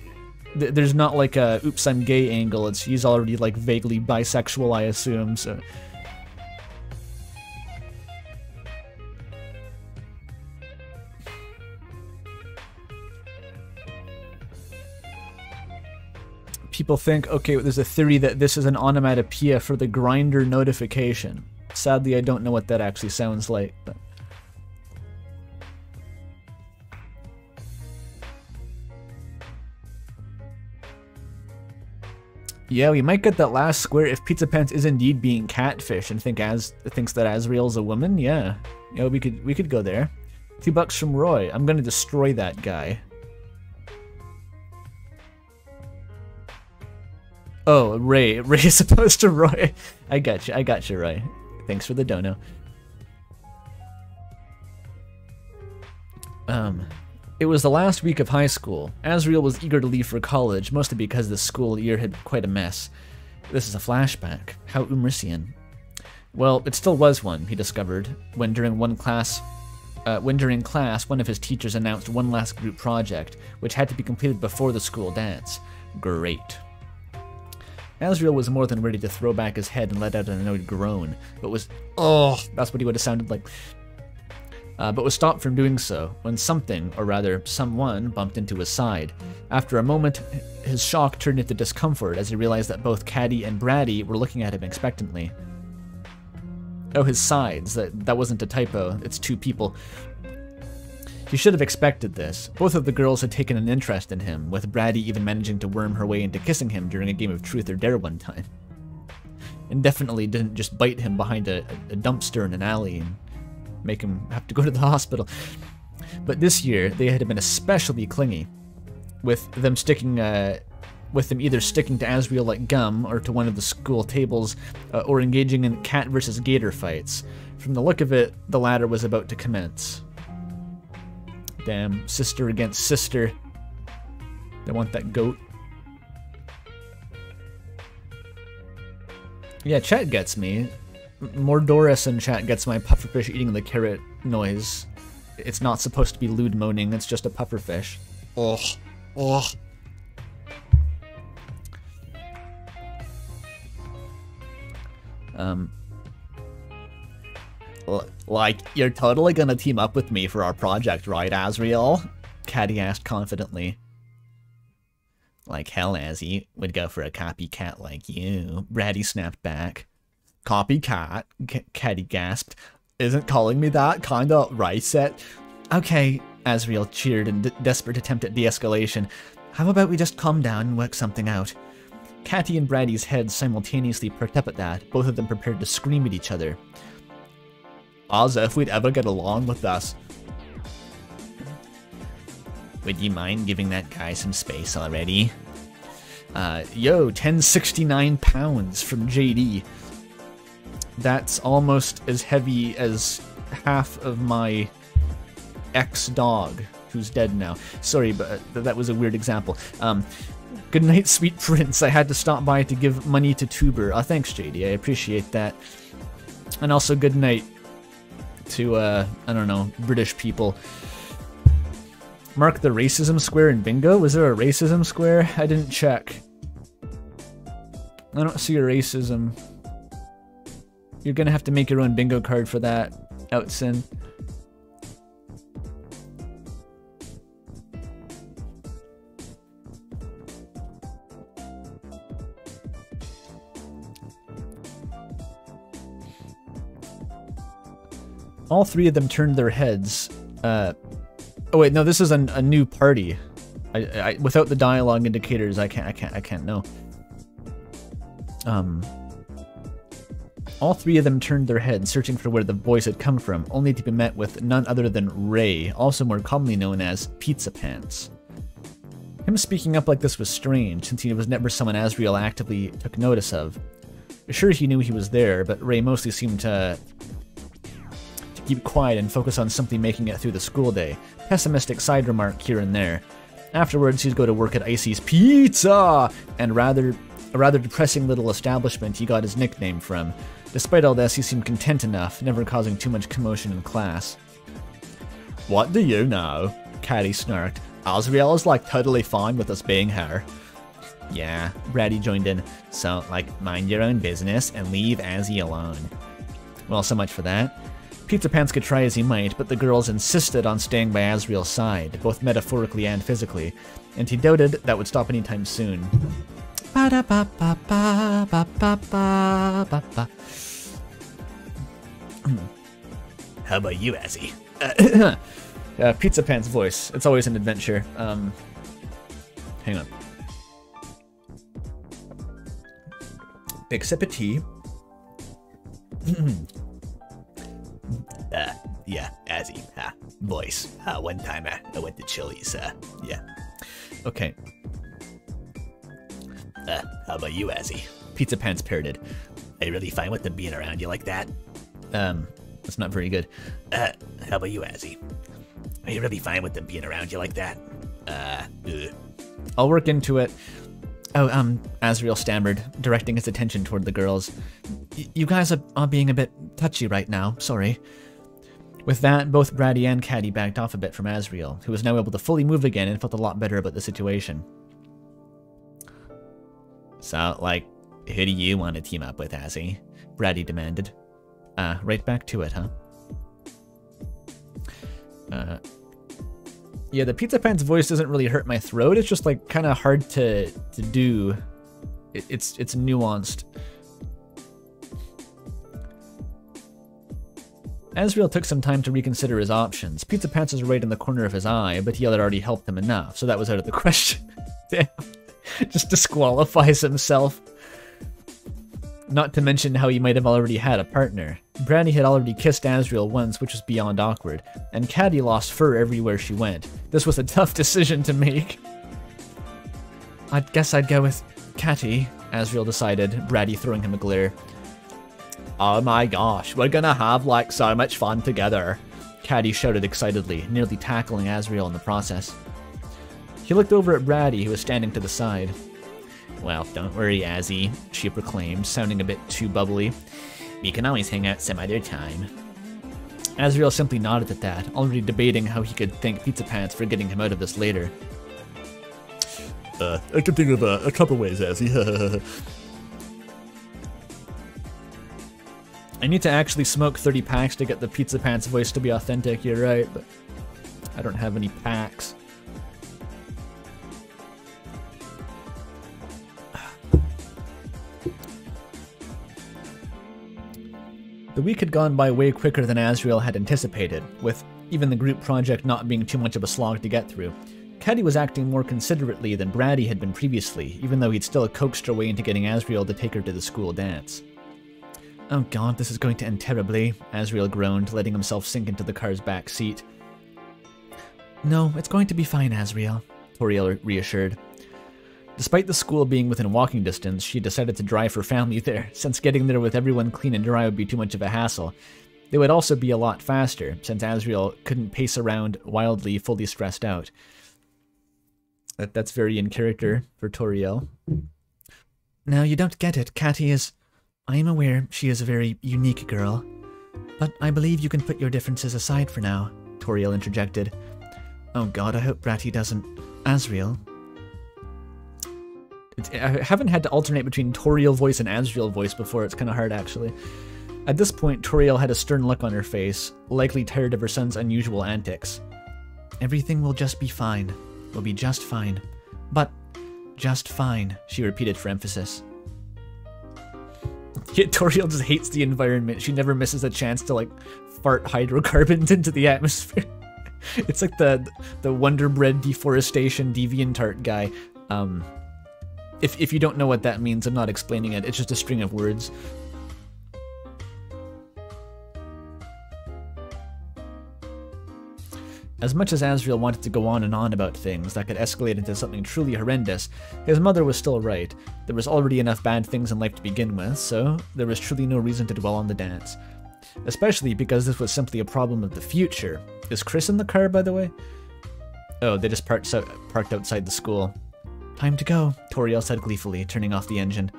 Speaker 1: there's not like a oops, I'm gay angle. It's He's already like vaguely bisexual, I assume, so people think, okay, there's a theory that this is an onomatopoeia for the Grindr notification. Sadly, I don't know what that actually sounds like, but. Yeah, we might get that last square if Pizza Pants is indeed being catfish and think as thinks that Asriel's a woman. Yeah, yeah, we could we could go there. Two bucks from Roy. I'm gonna destroy that guy. Oh, Ray. <laughs> Ray is supposed to Roy. I got you. I got you, Roy. Thanks for the dono. Um, it was the last week of high school. Asriel was eager to leave for college, mostly because the school year had been quite a mess. This is a flashback. How Umrisian. Well, it still was one, he discovered, when during one class uh, when during class, one of his teachers announced one last group project, which had to be completed before the school dance. Great. Asriel was more than ready to throw back his head and let out an annoyed groan, but was, oh, that's what he would have sounded like, uh, but was stopped from doing so when something, or rather someone, bumped into his side. After a moment, his shock turned into discomfort as he realized that both Catti and Bratty were looking at him expectantly. Oh, his sides. That, that wasn't a typo. It's two people. He should have expected this. Both of the girls had taken an interest in him, with Bratty even managing to worm her way into kissing him during a game of truth or dare one time. And definitely didn't just bite him behind a, a dumpster in an alley and make him have to go to the <laughs> hospital. But this year, they had been especially clingy, with them sticking uh, with them either sticking to Asriel like gum or to one of the school tables, uh, or engaging in cat versus gator fights. From the look of it, the latter was about to commence. Damn, sister against sister. They want that goat. Yeah, chat gets me. Mordoris in chat gets my pufferfish eating the carrot noise. It's not supposed to be lewd moaning, it's just a pufferfish. Ugh. Ugh. Um, like, you're totally gonna team up with me for our project, right, Asriel? Catti asked confidently. Like hell, Azzy would go for a copycat like you, Bratty snapped back. Copycat? C Catti gasped. Isn't calling me that kinda right, set? Okay, Asriel cheered in desperate attempt at de-escalation. How about we just calm down and work something out? Catti and Bratty's heads simultaneously perked up at that, both of them prepared to scream at each other as if we'd ever get along with this. Would you mind giving that guy some space already? Uh, yo, 1069 pounds from JD. That's almost as heavy as half of my ex-dog, who's dead now. Sorry, but uh, that was a weird example. Um, good night, sweet prince. I had to stop by to give money to Tuber. Oh, thanks, JD. I appreciate that. And also, good night, to, uh, I don't know, British people. Mark the racism square in bingo? Was there a racism square? I didn't check. I don't see a racism. You're gonna have to make your own bingo card for that, Outsin. all three of them turned their heads. Uh, oh wait, no, this is an, a new party. I, I, without the dialogue indicators, I can't, I can't, I can't know. Um, all three of them turned their heads, searching for where the voice had come from, only to be met with none other than Ray, also more commonly known as Pizza Pants. Him speaking up like this was strange, since he was never someone Asriel actively took notice of. Sure, he knew he was there, but Ray mostly seemed to to keep quiet and focus on simply making it through the school day. Pessimistic side remark here and there. Afterwards, he'd go to work at Icy's Pizza, and rather a rather depressing little establishment he got his nickname from. Despite all this, he seemed content enough, never causing too much commotion in class. What do you know? Catti snarked. Azriel is like totally fine with us being here. Yeah, Bratty joined in. So, like, mind your own business and leave Azzy alone. Well, so much for that. Pizza Pants could try as he might, but the girls insisted on staying by Asriel's side, both metaphorically and physically, and he doubted that would stop anytime soon. <clears throat> How about you, Azzy? Uh, <clears throat> uh, Pizza Pants voice. It's always an adventure. Um, hang on. Big sip of tea. <clears throat> Uh, yeah, Azzy, uh,
Speaker 4: voice. one time I went to Chili's, uh, yeah. Okay. Uh, how about you, Azzy?
Speaker 1: Pizza Pants parroted. Are you really fine with them being around you like that? Um, that's not very good. Uh, how about you, Azzy?
Speaker 4: Are you really fine with them being around you like that? Uh,
Speaker 1: ugh. I'll work into it. Oh, um, Asriel stammered, directing his attention toward the girls. You guys are, are being a bit touchy right now, sorry. With that, both Bratty and Catti backed off a bit from Asriel, who was now able to fully move again and felt a lot better about the situation. So, like, who do you want to team up with, Azzy? Bratty demanded. Uh, right back to it, huh? Uh, yeah, the Pizza Pants voice doesn't really hurt my throat. It's just like kind of hard to to do. It, it's it's nuanced. Asriel took some time to reconsider his options. Pizza Pants was right in the corner of his eye, but Yell had already helped him enough, so that was out of the <laughs> question. Damn. Just disqualifies himself. Not to mention how he might have already had a partner. Brandy had already kissed Asriel once, which was beyond awkward, and Catti lost fur everywhere she went. This was a <laughs> tough decision to make. I guess I'd go with Catti, Asriel decided, Bratty throwing him a glare. Oh my gosh, we're gonna have like so much fun together, Catti shouted excitedly, nearly tackling Asriel in the process. He looked over at Bratty, who was standing to the side. Well, don't worry, Azzy, she proclaimed, sounding a bit too bubbly. We can always hang out some other time. Asriel simply nodded at that, already debating how he could thank Pizza Pants for getting him out of this later. Uh, I can think of uh, a couple ways, Azzy. <laughs> I need to actually smoke 30 packs to get the Pizza Pants voice to be authentic, you're right, but I don't have any packs. The week had gone by way quicker than Asriel had anticipated, with even the group project not being too much of a slog to get through. Catti was acting more considerately than Bratty had been previously, even though he'd still coaxed her way into getting Asriel to take her to the school dance. Oh god, this is going to end terribly, Asriel groaned, letting himself sink into the car's back seat. No, it's going to be fine, Asriel, Toriel reassured. Despite the school being within walking distance, she decided to drive her family <laughs> there, since getting there with everyone clean and dry would be too much of a hassle. They would also be a lot faster, since Asriel couldn't pace around wildly, fully stressed out. That, that's very in character for Toriel. Now, you don't get it. Catti is... I am aware she is a very unique girl. But I believe you can put your differences aside for now, Toriel interjected. Oh god, I hope Bratty doesn't... Asriel, I haven't had to alternate between Toriel voice and Asriel voice before. It's kind of hard, actually. At this point, Toriel had a stern look on her face, likely tired of her son's unusual antics. Everything will just be fine. Will be just fine. But just fine, she repeated for emphasis. <laughs> Yet Toriel just hates the environment. She never misses a chance to, like, fart hydrocarbons <laughs> into the atmosphere. <laughs> it's like the the Wonder Bread deforestation deviantart guy. Um, if, if you don't know what that means, I'm not explaining it. It's just a string of words. As much as Asriel wanted to go on and on about things that could escalate into something truly horrendous, his mother was still right. There was already enough bad things in life to begin with, so there was truly no reason to dwell on the dance. Especially because this was simply a problem of the future. Is Kris in the car, by the way? Oh, they just parked, so parked outside the school. Time to go, Toriel said gleefully, turning off the engine.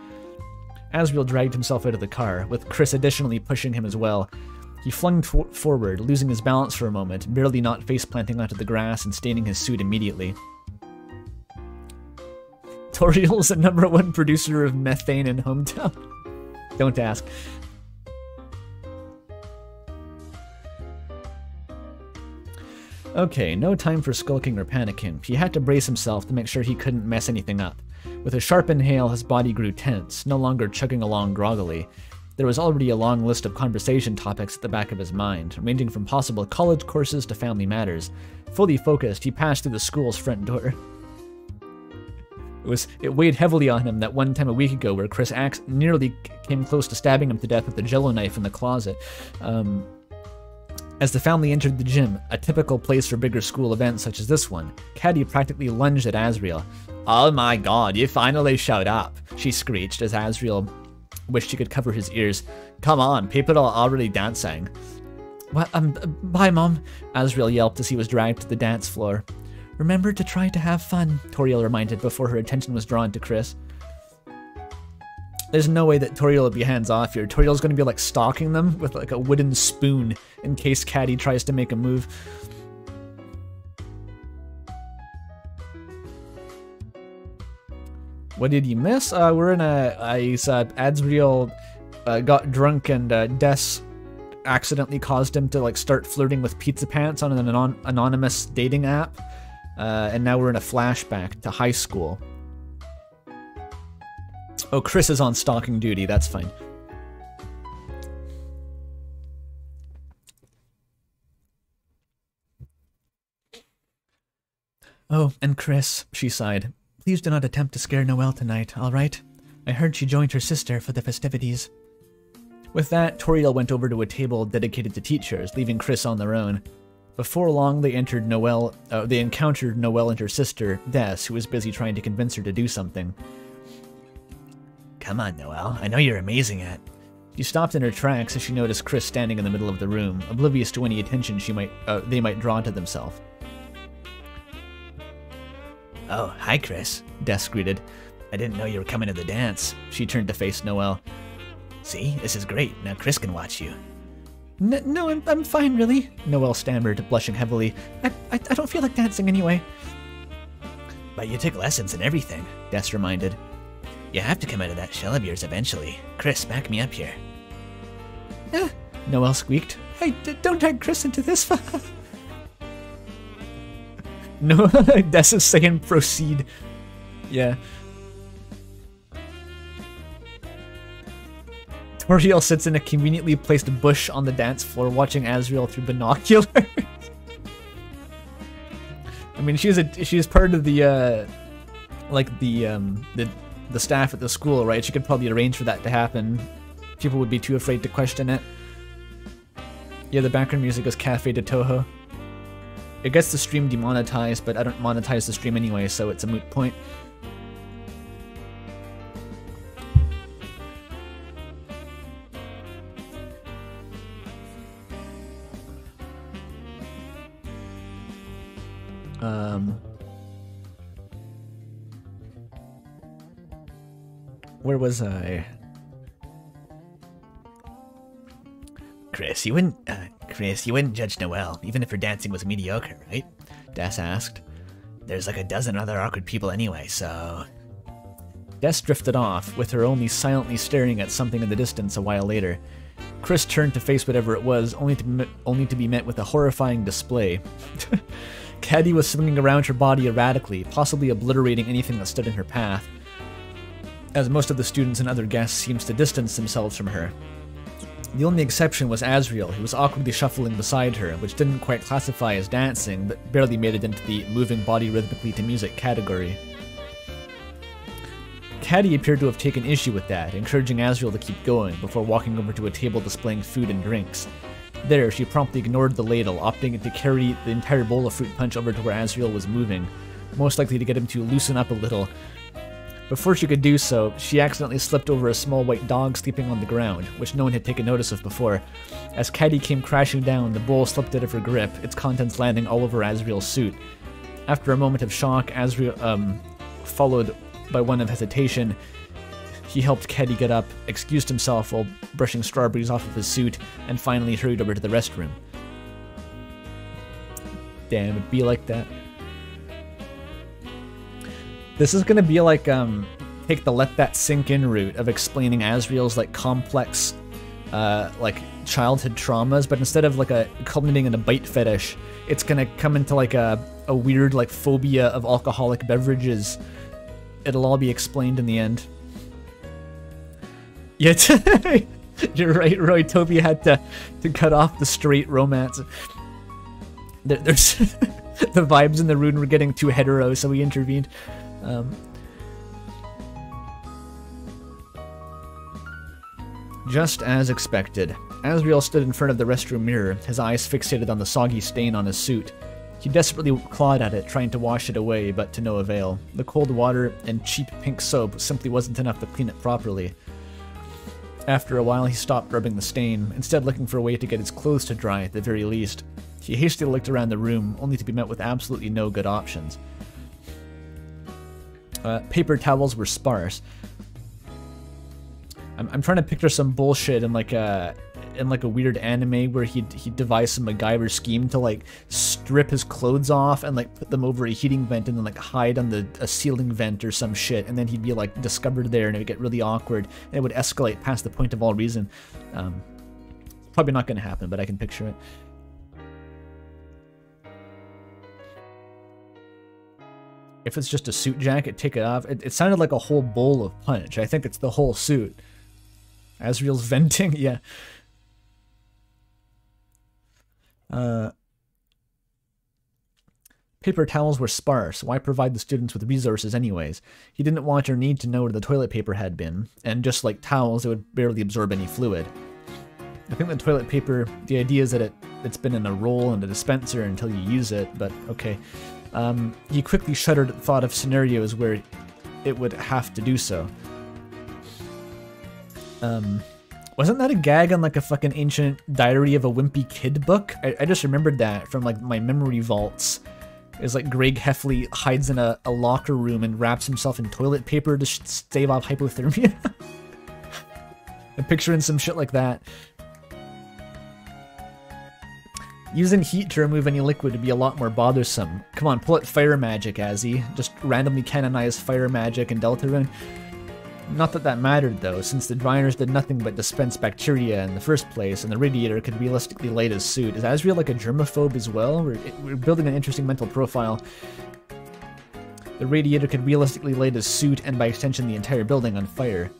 Speaker 1: Asriel dragged himself out of the car, with Kris additionally pushing him as well. He flung forward, losing his balance for a moment, barely not face planting onto the grass and staining his suit immediately. <laughs> Toriel's the number one producer of methane in hometown. <laughs> Don't ask. Okay, no time for skulking or panicking. He had to brace himself to make sure he couldn't mess anything up. With a sharp inhale, his body grew tense, no longer chugging along groggily. There was already a long list of conversation topics at the back of his mind, ranging from possible college courses to family matters. Fully focused, he passed through the school's front door. It was it weighed heavily on him that one time a week ago where Chris Axe nearly came close to stabbing him to death with a jello knife in the closet. Um, as the family entered the gym, a typical place for bigger school events such as this one, Catti practically lunged at Asriel. Oh my god, you finally showed up, she screeched as Asriel wished she could cover his ears. Come on, people are already dancing. Well, um, bye mom, Asriel yelped as he was dragged to the dance floor. Remember to try to have fun, Toriel reminded before her attention was drawn to Kris. There's no way that Toriel will be hands off here. Toriel's gonna be like stalking them with like a wooden spoon in case Catti tries to make a move. What did you miss? Uh, we're in a, I said uh, Asriel uh, got drunk and uh, Des accidentally caused him to like start flirting with Pizza Pants on an anon anonymous dating app. Uh, and now we're in a flashback to high school. Oh, Kris is on stalking duty. That's fine. Oh, and Kris, she sighed. Please do not attempt to scare Noelle tonight, alright? I heard she joined her sister for the festivities. With that, Toriel went over to a table dedicated to teachers, leaving Kris on their own. Before long, they entered Noelle. Uh, they encountered Noelle and her sister, Des, who was busy trying to convince her to do something. Come on, Noelle. I know you're amazing at... She stopped in her tracks as she noticed Kris standing in the middle of the room, oblivious to any attention she might uh, they might draw to themselves. Oh, hi, Kris, Des greeted. I didn't know you were coming to the dance. She turned to face Noelle. See, this is great. Now Kris can watch you. N no, I'm, I'm fine, really, Noelle stammered, blushing heavily. I, I, I don't feel like dancing anyway. But you took lessons in everything, Des reminded. You have to come out of that shell of yours eventually. Kris, back me up here. Eh, Noelle squeaked. Hey, d don't drag Kris into this. <laughs> no, <laughs> that's a second proceed. Yeah. Toriel sits in a conveniently placed bush on the dance floor watching Asriel through binoculars. <laughs> I mean, she's a she's part of the uh like the um the the staff at the school, right? She could probably arrange for that to happen. People would be too afraid to question it. Yeah, the background music is Cafe de Touhou. It gets the stream demonetized, but I don't monetize the stream anyway, so it's a moot point. Um... Where was I? Kris, you wouldn't, uh, Kris, you wouldn't judge Noelle, even if her dancing was mediocre, right? Des asked. There's like a dozen other awkward people anyway, so... Des drifted off, with her only silently staring at something in the distance a while later. Kris turned to face whatever it was, only to, only to be met with a horrifying display. <laughs> Catti was swinging around her body erratically, possibly obliterating anything that stood in her path as most of the students and other guests seems to distance themselves from her. The only exception was Asriel, who was awkwardly shuffling beside her, which didn't quite classify as dancing, but barely made it into the moving body rhythmically to music category. Catti appeared to have taken issue with that, encouraging Asriel to keep going, before walking over to a table displaying food and drinks. There, she promptly ignored the ladle, opting to carry the entire bowl of fruit punch over to where Asriel was moving, most likely to get him to loosen up a little, before she could do so, she accidentally slipped over a small white dog sleeping on the ground, which no one had taken notice of before. As Katie came crashing down, the bowl slipped out of her grip, its contents landing all over Asriel's suit. After a moment of shock, Asriel, um, followed by one of hesitation, he helped Keddy get up, excused himself while brushing strawberries off of his suit, and finally hurried over to the restroom. Damn, it'd be like that. This is going to be like um, take the let that sink in route of explaining Asriel's like complex uh, like childhood traumas, but instead of like a culminating in a bite fetish, it's gonna come into like a, a weird like phobia of alcoholic beverages. It'll all be explained in the end. Yeah, <laughs> you're right, Roy. Toby had to to cut off the straight romance. There, there's <laughs> the vibes in the room were getting too hetero, so we intervened. Um, just as expected, Asriel stood in front of the restroom mirror, his eyes fixated on the soggy stain on his suit. He desperately clawed at it, trying to wash it away, but to no avail. The cold water and cheap pink soap simply wasn't enough to clean it properly. After a while, he stopped rubbing the stain, instead looking for a way to get his clothes to dry at the very least. He hastily looked around the room, only to be met with absolutely no good options. Uh, paper towels were sparse. I'm, I'm trying to picture some bullshit in like a in like a weird anime where he he devised some MacGyver scheme to like strip his clothes off and like put them over a heating vent and then like hide on the a ceiling vent or some shit and then he'd be like discovered there and it would get really awkward and it would escalate past the point of all reason. Um, probably not going to happen, but I can picture it. If it's just a suit jacket, take it off. It, it sounded like a whole bowl of punch. I think it's the whole suit. Asriel's <laughs> venting, yeah. Uh, paper towels were sparse. Why provide the students with resources anyways? He didn't want or need to know where the toilet paper had been, and just like towels, it would barely absorb any fluid. I think the toilet paper, the idea is that it, it's been in a roll and a dispenser until you use it, but okay. Um, he quickly shuddered at the thought of scenarios where it would have to do so. Um, wasn't that a gag on like a fucking ancient Diary of a Wimpy Kid book? I, I just remembered that from like my memory vaults. It's like Greg Heffley hides in a, a locker room and wraps himself in toilet paper to stave off hypothermia. <laughs> I'm picturing some shit like that. Using heat to remove any liquid would be a lot more bothersome. Come on, pull out fire magic, Azzy. Just randomly canonize fire magic and Deltarune. Not that that mattered though, since the dryers did nothing but dispense bacteria in the first place, and the radiator could realistically light his suit. Is Asriel like a germaphobe as well? We're, we're building an interesting mental profile. The radiator could realistically light his suit, and by extension the entire building, on fire.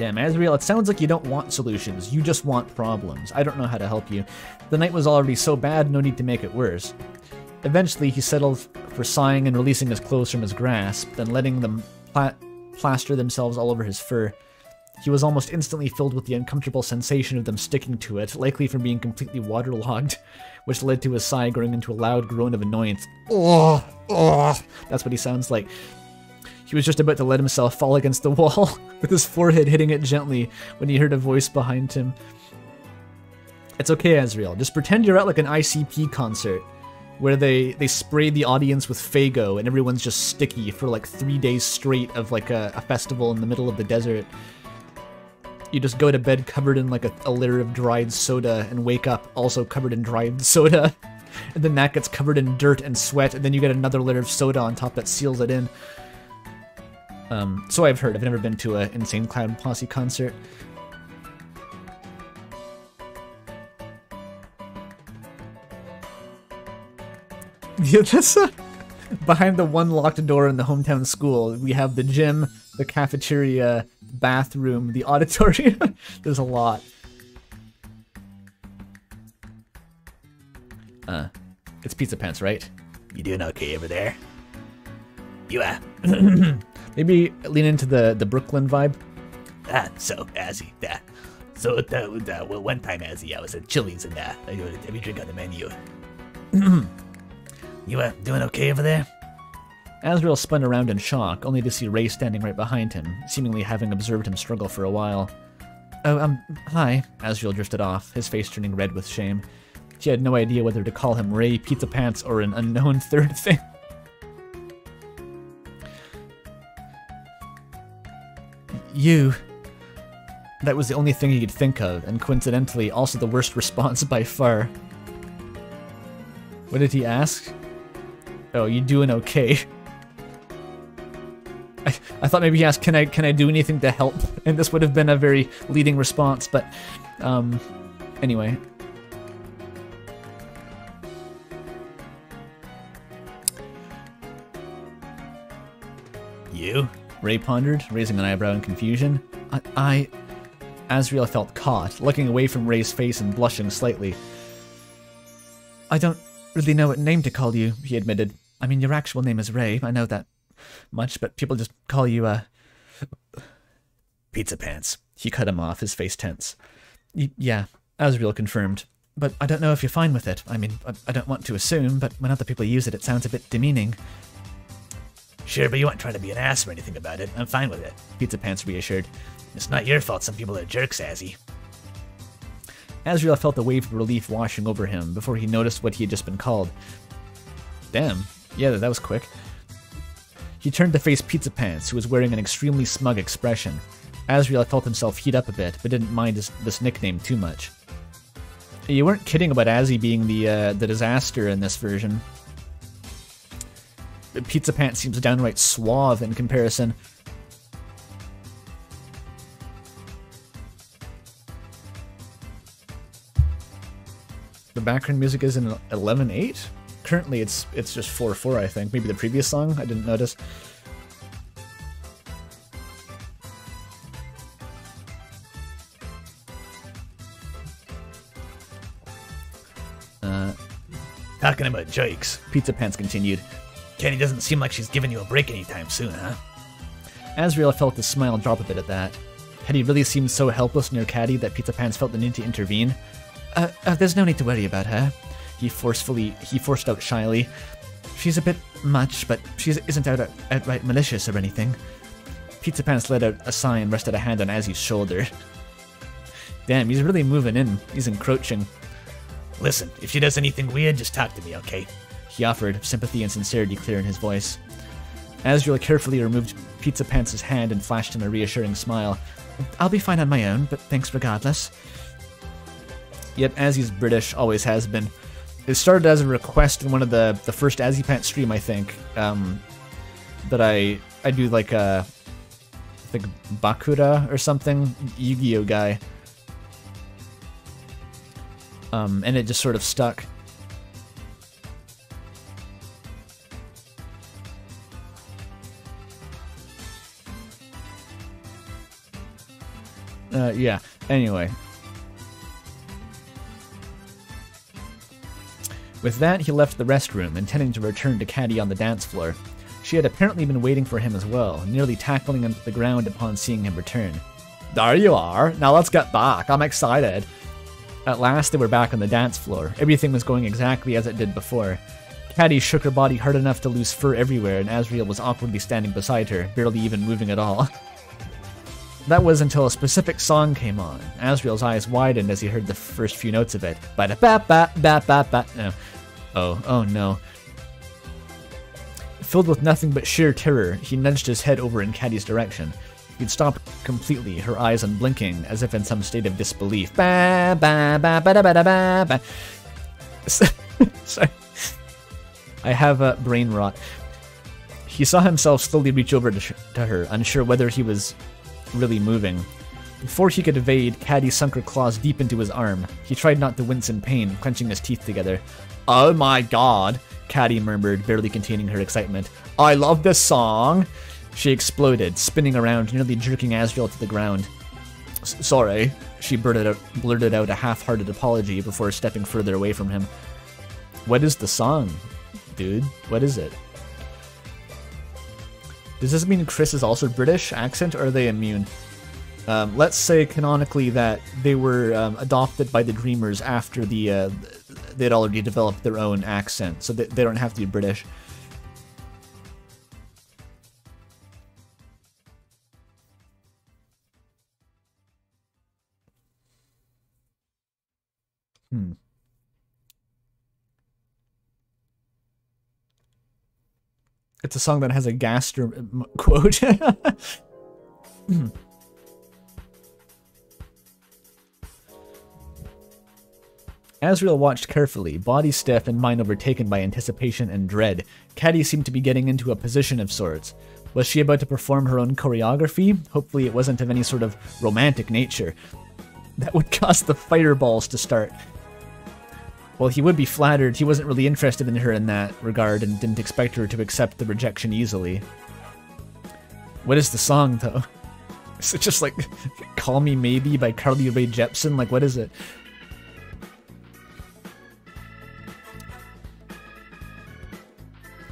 Speaker 1: Damn, Asriel, it sounds like you don't want solutions, you just want problems. I don't know how to help you. The night was already so bad, no need to make it worse. Eventually, he settled for sighing and releasing his clothes from his grasp, then letting them pla plaster themselves all over his fur. He was almost instantly filled with the uncomfortable sensation of them sticking to it, likely from being completely waterlogged, <laughs> which led to his sigh growing into a loud groan of annoyance. Oh, oh, that's what he sounds like. He was just about to let himself fall against the <laughs> wall, with his forehead hitting it gently, when he heard a voice behind him. It's okay, Asriel. Just pretend you're at like an ICP concert, where they, they spray the audience with Faygo and everyone's just sticky for like three days straight of like a, a festival in the middle of the desert. You just go to bed covered in like a, a litter of dried soda and wake up also covered in dried <laughs> soda. and then that gets covered in dirt and sweat, and then you get another litter of soda on top that seals it in. Um, so I've heard. I've never been to an Insane Clown Posse concert. <laughs> Yeah, that's uh, behind the one locked door in the hometown school. We have the gym, the cafeteria, bathroom, the <laughs> auditorium. There's a lot. Uh, it's Pizza Pants, right? You doing okay over there? You uh, are. <clears throat> Maybe lean into the, the Brooklyn vibe. Ah, so, Azzy, that.
Speaker 4: So, that, that, well, one time, Azzy, I was at Chili's and uh, I ordered every drink on the menu. <clears throat> you
Speaker 1: uh, doing okay over there? Azrael spun around in shock, only to see Ray standing right behind him, seemingly having observed him struggle for a while. Oh, um, hi. Azrael drifted off, his face turning red with shame. She had no idea whether to call him Ray, Pizza Pants, or an unknown <laughs> third thing. You. That was the only thing he could think of, and coincidentally, also the worst <laughs> response by far. What did he ask? Oh, you doing okay? <laughs> I, I thought maybe he asked, can I, can I do anything to help? <laughs> And this would have been a very leading response, but, um, anyway. You? Ray pondered, raising an eyebrow in confusion. I, I... Asriel felt caught, looking away from Ray's face and blushing slightly. I don't really know what name to call you, he admitted. I mean, your actual name is Ray, I know that much, but people just call you, uh... Pizza Pants. He cut him off, his face tense. Y yeah, Asriel confirmed. But I don't know if you're fine with it. I mean, I, I don't want to assume, but when other people use it, it sounds a bit demeaning. Sure,
Speaker 4: but you weren't trying to be an ass or anything about it. I'm fine with it.
Speaker 1: Pizza Pants reassured. It's not
Speaker 4: your fault some people are jerks, Azzy.
Speaker 1: Asriel felt a wave of relief washing over him before he noticed what he had just been called. Damn. Yeah, that was quick. He turned to face Pizza Pants, who was wearing an extremely smug expression. Asriel felt himself heat up a bit, but didn't mind this, this nickname too much. You weren't kidding about Azzy being the uh, the disaster in this version. Pizza Pants seems downright suave in comparison. The background music is in 11.8? Currently it's it's just 4-4 I think, maybe the previous song, I didn't notice. Uh, Talking about jokes, Pizza Pants continued.
Speaker 4: Kenny doesn't seem like she's giving you a break anytime soon, huh?
Speaker 1: Asriel felt his smile drop a bit at that. Hetty really seemed so helpless near Catti that Pizza Pants felt the need to intervene. Uh, uh, there's no need to worry about her. He forcefully, he forced out shyly. She's a bit much, but she isn't out, out, outright malicious or anything. Pizza Pants let out a sigh and rested a hand on Azzy's shoulder. Damn, he's really moving in. He's encroaching. Listen,
Speaker 4: if she does anything weird, just talk to me,
Speaker 1: okay? he offered, sympathy and sincerity clear in his voice. Asriel carefully removed Pizza Pants' hand and flashed him a reassuring smile. I'll be fine on my own, but thanks regardless. Yep, Azzy's British, always has been. It started as a request in one of the, the first Azzy Pants stream, I think, um, that I I do like a, I think Bakura or something, Yu-Gi-Oh guy. Um, and it just sort of stuck.
Speaker 2: Uh, yeah. Anyway.
Speaker 1: With that, he left the restroom, intending to return to Catti on the dance floor. She had apparently been waiting for him as well, nearly tackling him to the ground upon seeing him return. There you are! Now let's get back! I'm excited! At last, they were back on the dance floor. Everything was going exactly as it did before. Catti shook her body hard enough to lose fur everywhere, and Asriel was awkwardly standing beside her, barely even moving at all. <laughs> That was until a specific song came on. Asriel's eyes widened as he heard the first few notes of it. Ba da ba ba ba ba ba. No. Oh, oh no. Filled with nothing but sheer terror, he nudged his head over in Catti's direction. He'd stopped completely, her eyes unblinking, as if in some state of disbelief. Ba ba ba ba da ba da ba ba. <laughs> Sorry. I have a brain rot. He saw himself slowly reach over to, sh- to her, unsure whether he was really moving. Before he could evade, Catti sunk her claws deep into his arm. He tried not to wince in pain, clenching his teeth together. Oh my god, Catti murmured, barely containing her excitement. I love this song! She exploded, spinning around, nearly jerking Asriel to the ground. sorry, she blurted out, blurted out a half-hearted apology before stepping further away from him. What is the song, dude? What is it? Does this mean Kris is also British accent, or are they immune? Um, let's say canonically that they were um, adopted by the Dreemurrs after the uh, they'd already developed their own accent, so they, they don't have to be British. Hmm. It's a song that has a Gaster uh, <laughs> quote. Asriel watched carefully, body stiff and mind overtaken by anticipation and dread. Catti seemed to be getting into a position of sorts. Was she about to perform her own choreography? Hopefully it wasn't of any sort of romantic nature. That would <laughs> cause the fireballs to start. Well, he would be flattered, he wasn't really interested in her in that regard and didn't expect her to accept the rejection easily. What is the song, though? <laughs> Is it just like <laughs> Call Me Maybe by Carly Rae Jepsen? Like, what is it?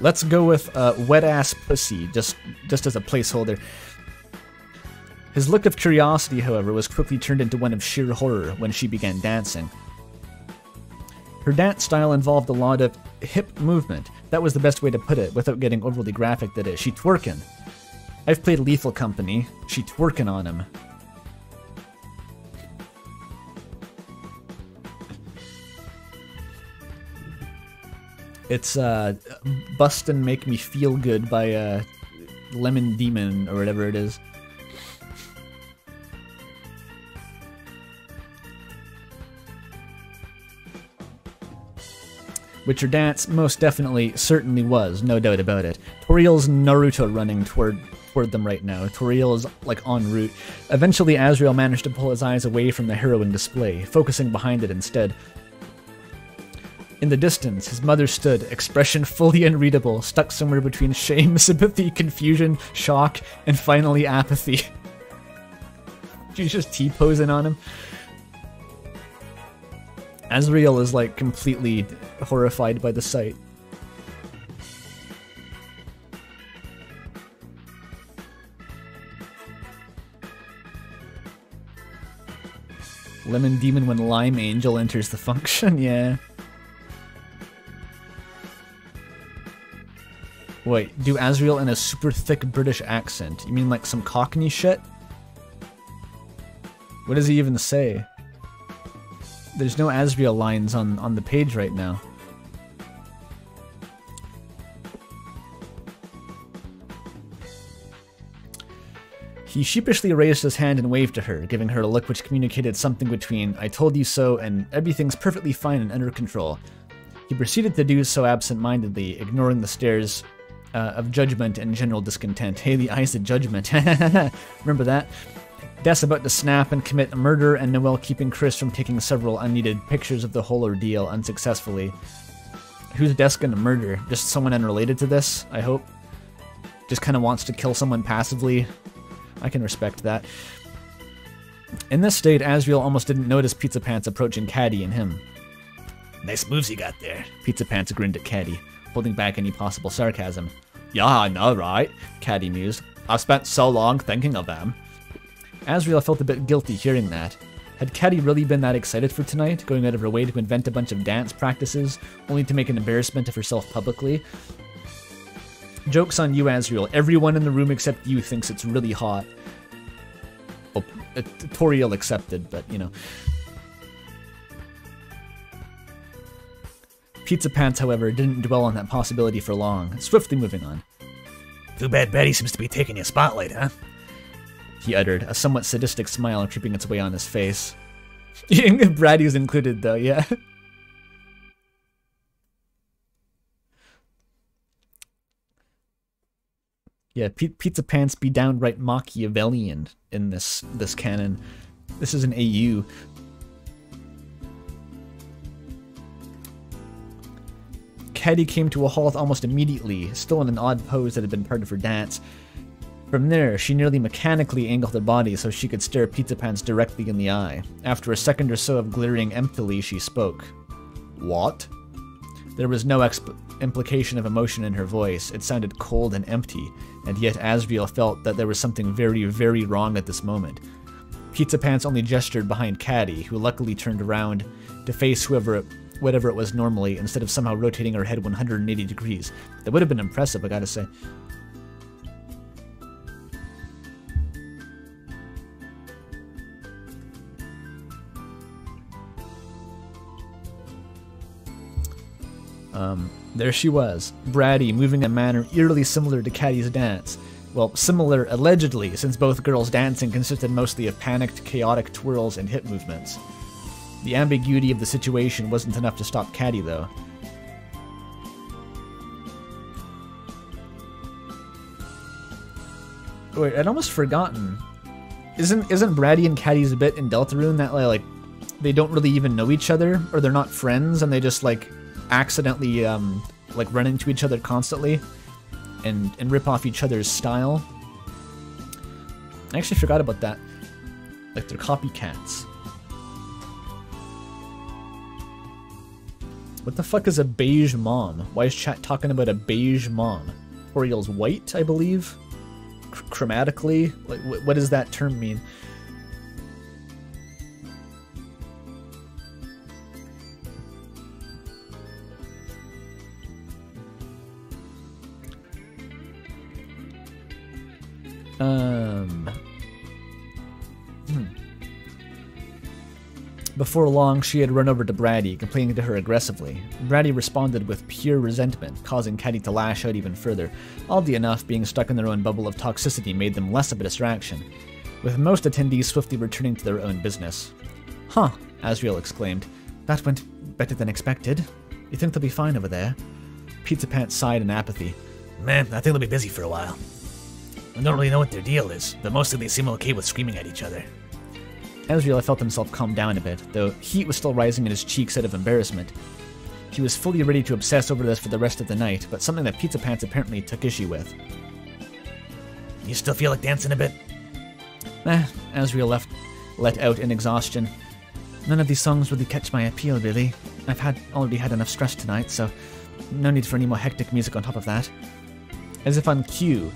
Speaker 1: Let's go with uh, Wet Ass Pussy, just, just as a placeholder. His look of curiosity, however, was quickly turned into one of sheer horror when she began dancing. Her dance style involved a lot of hip movement. That was the best way to put it without getting overly graphic that is. She twerking. I've played Lethal Company. She twerking on him. It's uh, Bustin' Make Me Feel Good by uh, Lemon Demon or whatever it is. which your dance most definitely, certainly was, no doubt about it. Toriel's Naruto running toward toward them right now. Toriel is like en route. Eventually, Asriel managed to pull his eyes away from the harrowing display, focusing behind it instead. In the distance, his mother stood, expression fully <laughs> unreadable, stuck somewhere between shame, <laughs> sympathy, confusion, shock, and finally apathy. <laughs> She's just T-posing on him. Asriel is like completely horrified by the sight. Lemon Demon when Lime Angel enters the function, <laughs> yeah. Wait, do Asriel in a super thick British accent? You mean like some Cockney shit? What does he even say? there's no Asriel lines on, on the page right now. He sheepishly raised his hand and waved to her, giving her a look which communicated something between I told you so and everything's perfectly fine and under control. He proceeded to do so absent-mindedly, ignoring the stares uh, of judgment and general discontent. <laughs> Hey, the eyes of judgment. <laughs> Remember that? Death's about to snap and commit a murder, and Noelle keeping Kris from taking several unneeded pictures of the whole ordeal unsuccessfully. Who's Des gonna murder? Just someone unrelated to this, I hope. Just kinda wants to kill someone passively. I can respect that. In this state, Asriel almost didn't notice Pizza Pants approaching Catti and him.
Speaker 4: Nice moves you got there.
Speaker 1: Pizza Pants grinned at Catti, holding back any possible sarcasm. Yeah, I know, right? Catti mused. I've spent so long thinking of them. Asriel felt a bit guilty hearing that. Had Catti really been that excited for tonight, going out of her way to invent a bunch of dance practices, only to make an embarrassment of herself publicly? Joke's on you, Asriel. Everyone in the room except you thinks it's really hot. Well, Toriel accepted, but you know. Pizza Pants, however, didn't dwell on that possibility for long, swiftly moving on.
Speaker 4: Too bad Bratty seems to be taking your spotlight, huh?
Speaker 1: he uttered, a somewhat sadistic smile creeping its way on his face. <laughs> Brad is included, though, yeah. Yeah, Pizza Pants be downright Machiavellian in this this canon. This is an AU. Caddy came to a halt almost immediately, still in an odd pose that had been part of her dance. From there, she nearly mechanically angled her body so she could stare Pizza Pants directly in the eye. After a second or so of glittering emptily, she spoke. What? There was no implication of emotion in her voice. It sounded cold and empty, and yet Asriel felt that there was something very, very wrong at this moment. Pizza Pants only gestured behind Catti, who luckily turned around to face whoever it, whatever it was normally, instead of somehow rotating her head 180 degrees. That would have been impressive, I gotta say. Um, there she was, bratty, moving in a manner eerily similar to Catti's dance. Well, similar allegedly, since both girls' dancing consisted mostly of panicked, chaotic twirls and hip movements. The ambiguity of the situation wasn't enough to stop Catti, though. Wait, I'd almost forgotten. Isn't isn't Bratty and Catti's bit in Deltarune that like they don't really even know each other, or they're not friends, and they just like accidentally um, like run into each other constantly and, and rip off each other's style. I actually forgot about that. Like they're copycats. What the fuck is a beige mom? Why is chat talking about a beige mom? Orioles white, I believe? Chromatically? Like, what does that term mean? Um, hmm. Before long, she had run over to Bratty, complaining to her aggressively. Bratty responded with pure resentment, causing Catti to lash out even further. Oddly enough, being stuck in their own bubble of toxicity made them less of a distraction, with most attendees swiftly returning to their own business. Huh, Asriel exclaimed. That went better than expected. You think they'll be fine over there? Pizza Pants sighed in apathy.
Speaker 4: Man, I think they'll be busy for a while. I don't really know what their deal is, but mostly they seem okay with screaming at each other.
Speaker 1: Asriel felt himself calm down a bit, though heat was still rising in his cheeks out of embarrassment. He was fully ready to obsess over this for the rest of the night, but something that Pizza Pants apparently took issue with. You still feel like dancing a bit? Eh, Asriel left, let out in exhaustion. None of these songs really catch my appeal, really. I've had already had enough stress tonight, so no need for any more hectic music on top of that. As if on cue,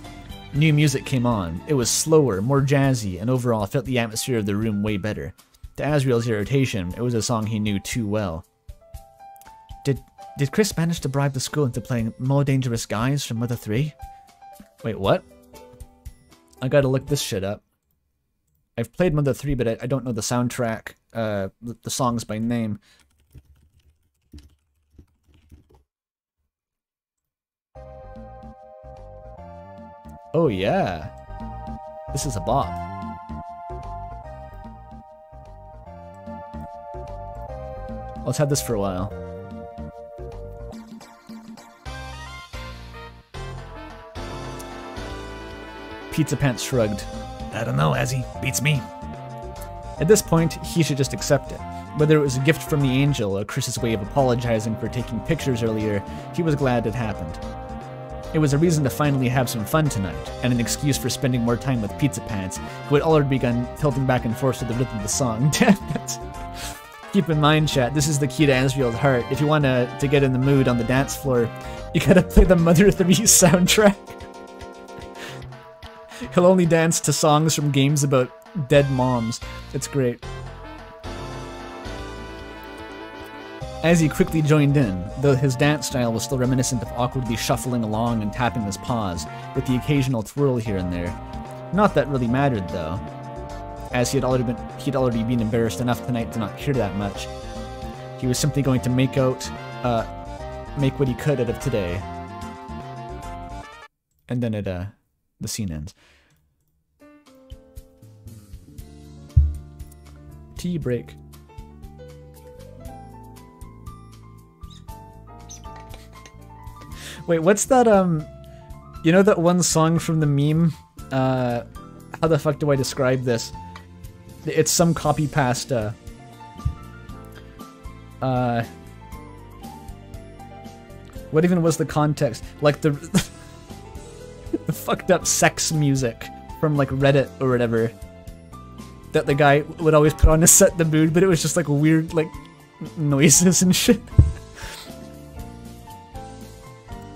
Speaker 1: New music came on. It was slower, more jazzy, and overall felt the atmosphere of the room way better. To Asriel's irritation, it was a song he knew too well. Did did Kris manage to bribe the school into playing More Dangerous Guys from Mother 3? Wait, what? I gotta look this shit up. I've played Mother 3, but I, I don't know the soundtrack, uh, the songs by name. Oh yeah. This is a bop. Let's have this for a while. Pizza Pants shrugged. I don't know, Azzy. Beats me. At this point, he should just accept it. Whether it was a gift from the angel or Kris's way of apologizing for taking pictures earlier, he was glad it happened. It was a reason to finally have some fun tonight, and an excuse for spending more time with Pizza Pants, who had already begun tilting back and forth to the rhythm of the song. <laughs> Keep in mind, chat, this is the key to Ansfield's heart. If you want to, to get in the mood on the dance floor, you gotta play the Mother 3 soundtrack. <laughs> He'll only dance to songs from games about dead moms. It's great. As he quickly joined in, though his dance style was still reminiscent of awkwardly shuffling along and tapping his paws, with the occasional twirl here and there. Not that really mattered though, as he had already been he'd already been embarrassed enough tonight to not care that much. He was simply going to make out uh make what he could out of today. And then it uh the scene ends. Tea break. Wait, what's that, um, you know that one song from the meme? Uh, how the fuck do I describe this? It's some copy pasta. Uh, what even was the context? Like the, <laughs> the fucked up sex music from like Reddit or whatever that the guy would always put on to set the mood, but it was just like weird like noises and shit.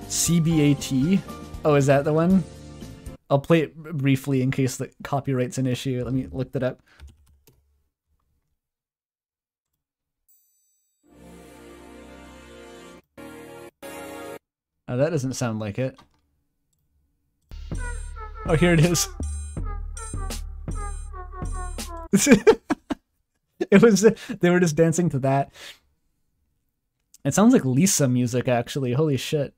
Speaker 1: CBAT. Oh, is that the one? I'll play it briefly in case the copyright's an issue. Let me look that up. Oh, that doesn't sound like it. Oh, here it is. <laughs> it was, they were just dancing to that. It sounds like Lisa music, actually. Holy shit.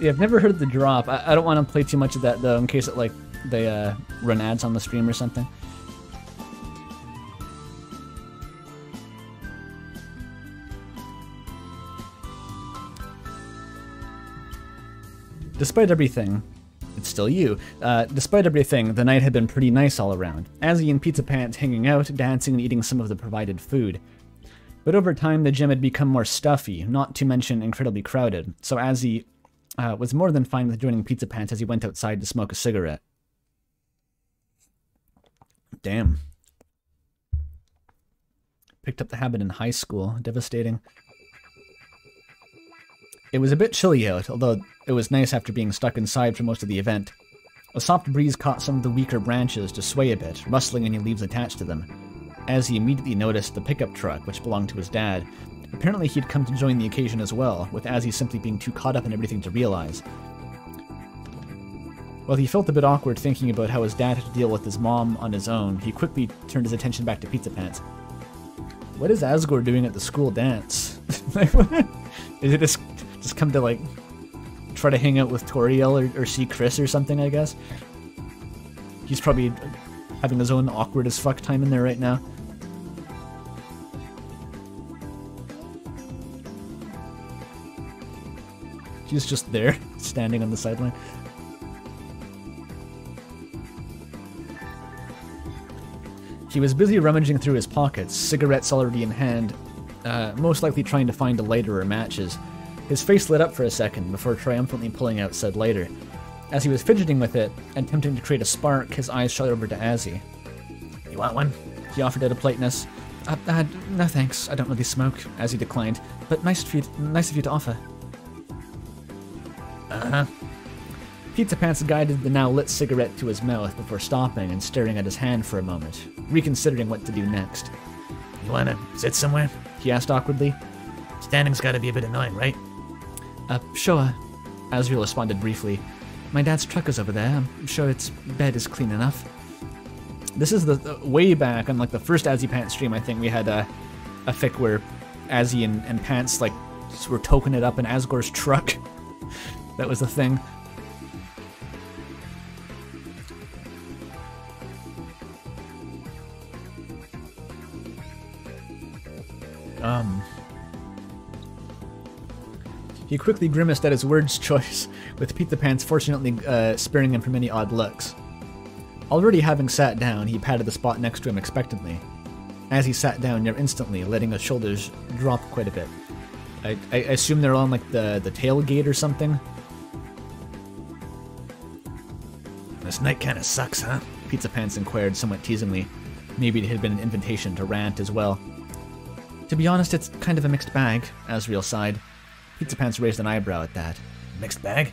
Speaker 1: yeah, I've never heard the drop. I, I don't want to play too much of that though, in case it like they uh, run ads on the stream or something. Despite everything, it's still you. Uh, despite everything, the night had been pretty nice all around. Azzy and Pizza Pants hanging out, dancing, and eating some of the provided food. But over time, the gym had become more stuffy, not to mention incredibly crowded, so Azzy uh, was more than fine with joining Pizza Pants as he went outside to smoke a cigarette. Damn. Picked up the habit in high school. Devastating. It was a bit chilly out, although it was nice after being stuck inside for most of the event. A soft breeze caught some of the weaker branches to sway a bit, rustling any leaves attached to them, as he immediately noticed the pickup truck, which belonged to his dad, Apparently he'd come to join the occasion as well, with Azzy simply being too caught up in everything to realize. While he felt a bit awkward thinking about how his dad had to deal with his mom on his own, he quickly turned his attention back to Pizza Pants. What is Asgore doing at the school dance? <laughs> is it just, just come to like try to hang out with Toriel or, or see Kris or something, I guess? He's probably having his own awkward as fuck time in there right now. She's just there, <laughs> standing on the sideline. He was busy rummaging through his pockets, cigarettes already in hand, uh, most likely trying to find a lighter or matches. His face lit up for a second before triumphantly pulling out said lighter. As he was fidgeting with it, attempting to create a spark, his eyes shot over to Azzy. You want one? He offered out a politeness. Uh, uh, no thanks, I don't really smoke, Azzy declined, but nice of you, nice of you to offer. Uh huh. Pizza Pants guided the now lit cigarette to his mouth before stopping and staring at his hand for a moment, reconsidering what to do next. You wanna sit somewhere? He asked awkwardly.
Speaker 4: Standing's gotta be a bit annoying, right?
Speaker 1: Uh, sure. Asriel responded briefly. My dad's truck is over there. I'm sure its bed is clean enough. This is the uh, way back on like the first Azzy Pants stream. I think we had a a fic where Azzy and, and Pants like were token it up in Asgore's truck. <laughs> That was the thing. Um. He quickly grimaced at his words <laughs> choice, with Pete the Pants fortunately uh, sparing him from any odd looks. Already having sat down, he patted the spot next to him expectantly. As he sat down near instantly, letting his shoulders drop quite a bit. I, I assume they're on like the, the tailgate or something. This night kinda sucks, huh? Pizza Pants inquired somewhat teasingly. Maybe it had been an invitation to rant as well. To be honest, it's kind of a mixed bag, Asriel sighed. Pizza Pants raised an eyebrow at that. Mixed bag?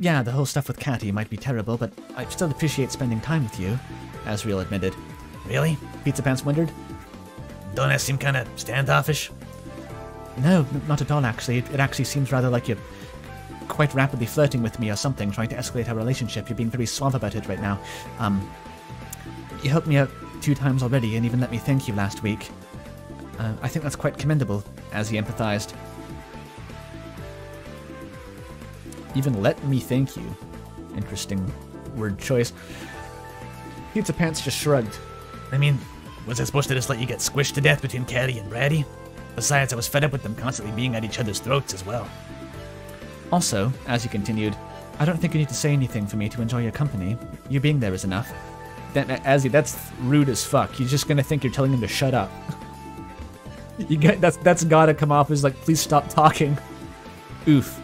Speaker 1: Yeah, the whole stuff with Catti might be terrible, but I still appreciate spending time with you, Asriel admitted. Really? Pizza Pants wondered.
Speaker 4: Don't I seem kinda standoffish?
Speaker 1: No, not at all, actually. It, actually seems rather like you quite rapidly flirting with me or something, trying to escalate our relationship. You're being very suave about it right now. Um, you helped me out two times already and even let me thank you last week. Uh, I think that's quite commendable, as he empathized. Even let me thank you. Interesting word choice. Pizza Pants just shrugged.
Speaker 4: I mean, was I supposed to just let you get squished to death between Catti and Bratty? Besides, I was fed up with them constantly being at each other's throats as well.
Speaker 1: Also, as he continued, I don't think you need to say anything for me to enjoy your company. You being there is enough. That, Azzy, that's rude as fuck. You're just gonna think you're telling him to shut up. <laughs> you get, that's that's gotta come off as like, please stop talking. Oof.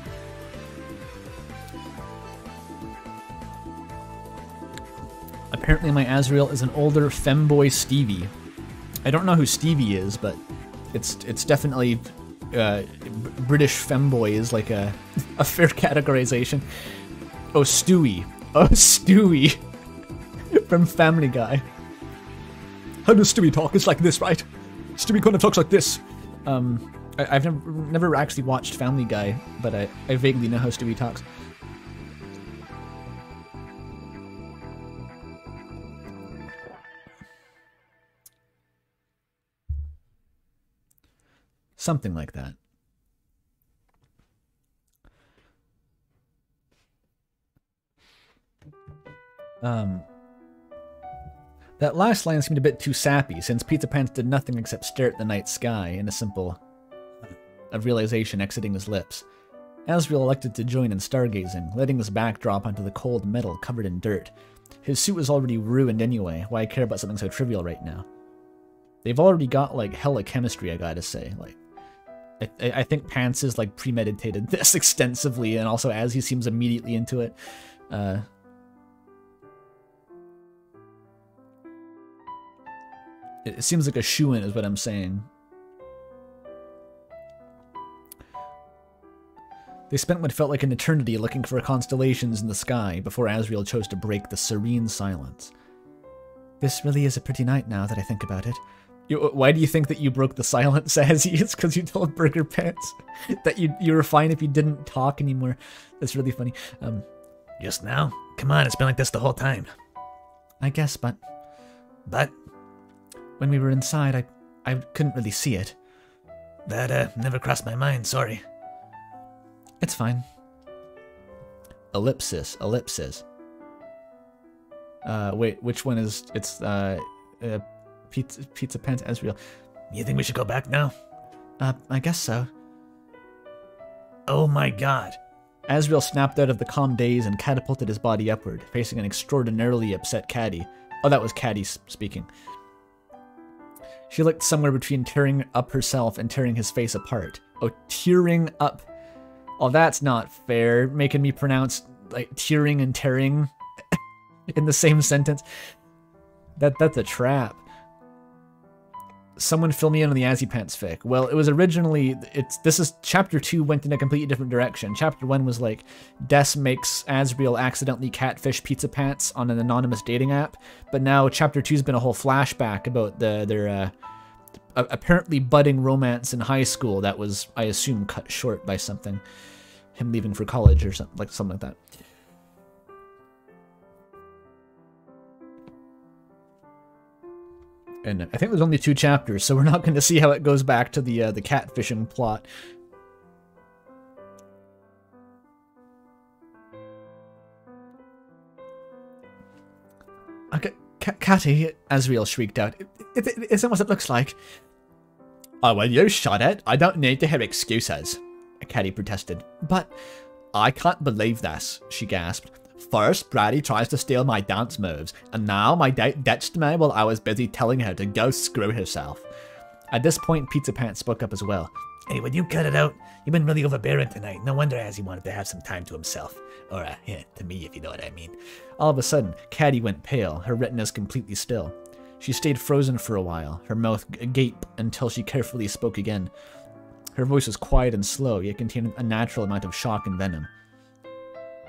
Speaker 1: Apparently my Asriel is an older femboy Stevie. I don't know who Stevie is, but it's it's definitely uh, British femboy is like a, <laughs> a fair categorization. Oh, Stewie. Oh, Stewie. <laughs> From Family Guy. How does Stewie talk? It's like this, right? Stewie kind of talks like this. Um, I, have never, never actually watched Family Guy, but I, I vaguely know how Stewie talks. Something like that. Um, that last line seemed a bit too sappy, since Pizza Pants did nothing except stare at the night sky in a simple of realization exiting his lips. Asriel elected to join in stargazing, letting his back drop onto the cold metal covered in dirt. His suit was already ruined anyway, why care about something so trivial right now? They've already got, like, hella chemistry, I gotta say. Like, I, I think Pants is like premeditated <laughs> this extensively, and also as he seems immediately into it. Uh, it, it seems like a shoe in, is what I'm saying. They spent what felt like an eternity looking for constellations in the sky before Asriel chose to break the serene silence. This really is a pretty night now that I think about it. You, uh, why do you think that you broke the silence, Azzy? <laughs> It's because you told Burger Pants <laughs> that you you were fine if you didn't talk anymore. That's really funny. Um,
Speaker 4: just now? Come on, it's been like this the whole time.
Speaker 1: I guess, but... But? When we were inside, I, I couldn't really see it.
Speaker 4: That, uh, never crossed my mind, sorry.
Speaker 1: It's fine. Ellipsis, ellipsis. Uh, wait, which one is... It's, uh, uh Pizza, Pizza Pants Asriel. You think we should go back now? Uh, I guess so. Oh my god. Asriel snapped out of the calm daze and catapulted his body upward, facing an extraordinarily upset Catti. Oh, that was Catti speaking. She looked somewhere between tearing up herself and tearing his face apart. Oh, tearing up. Oh, that's not fair, making me pronounce like tearing and tearing <laughs> in the same sentence. That that's a trap someone fill me in on the pants fic. Well, it was originally, it's this is, chapter two went in a completely different direction. Chapter one was like, Des makes Asriel accidentally catfish pizza pants on an anonymous dating app. But now chapter two's been a whole flashback about the their uh, apparently budding romance in high school that was, I assume, cut short by something. Him leaving for college or something like, something like that. and I think there's only two chapters, so we're not going to see how it goes back to the uh, the catfishing plot. Okay, uh, Catti, Asriel shrieked out. It, it, it isn't what it looks like. Oh, well, you shot it. I don't need to hear excuses, Catti protested. But I can't believe this, she gasped. First, Bratty tries to steal my dance moves, and now my date ditched me while I was busy telling her to go screw herself. At this point, Pizza Pants spoke up as well. Hey, would you cut it out? You've been really overbearing
Speaker 4: tonight. No wonder Azzy wanted to have some time to himself. Or, uh, yeah, to me, if you know what I mean.
Speaker 1: All of a sudden, Catti went pale, her retinas completely still. She stayed frozen for a while, her mouth agape until she carefully spoke again. Her voice was quiet and slow, yet contained a natural amount of shock and venom.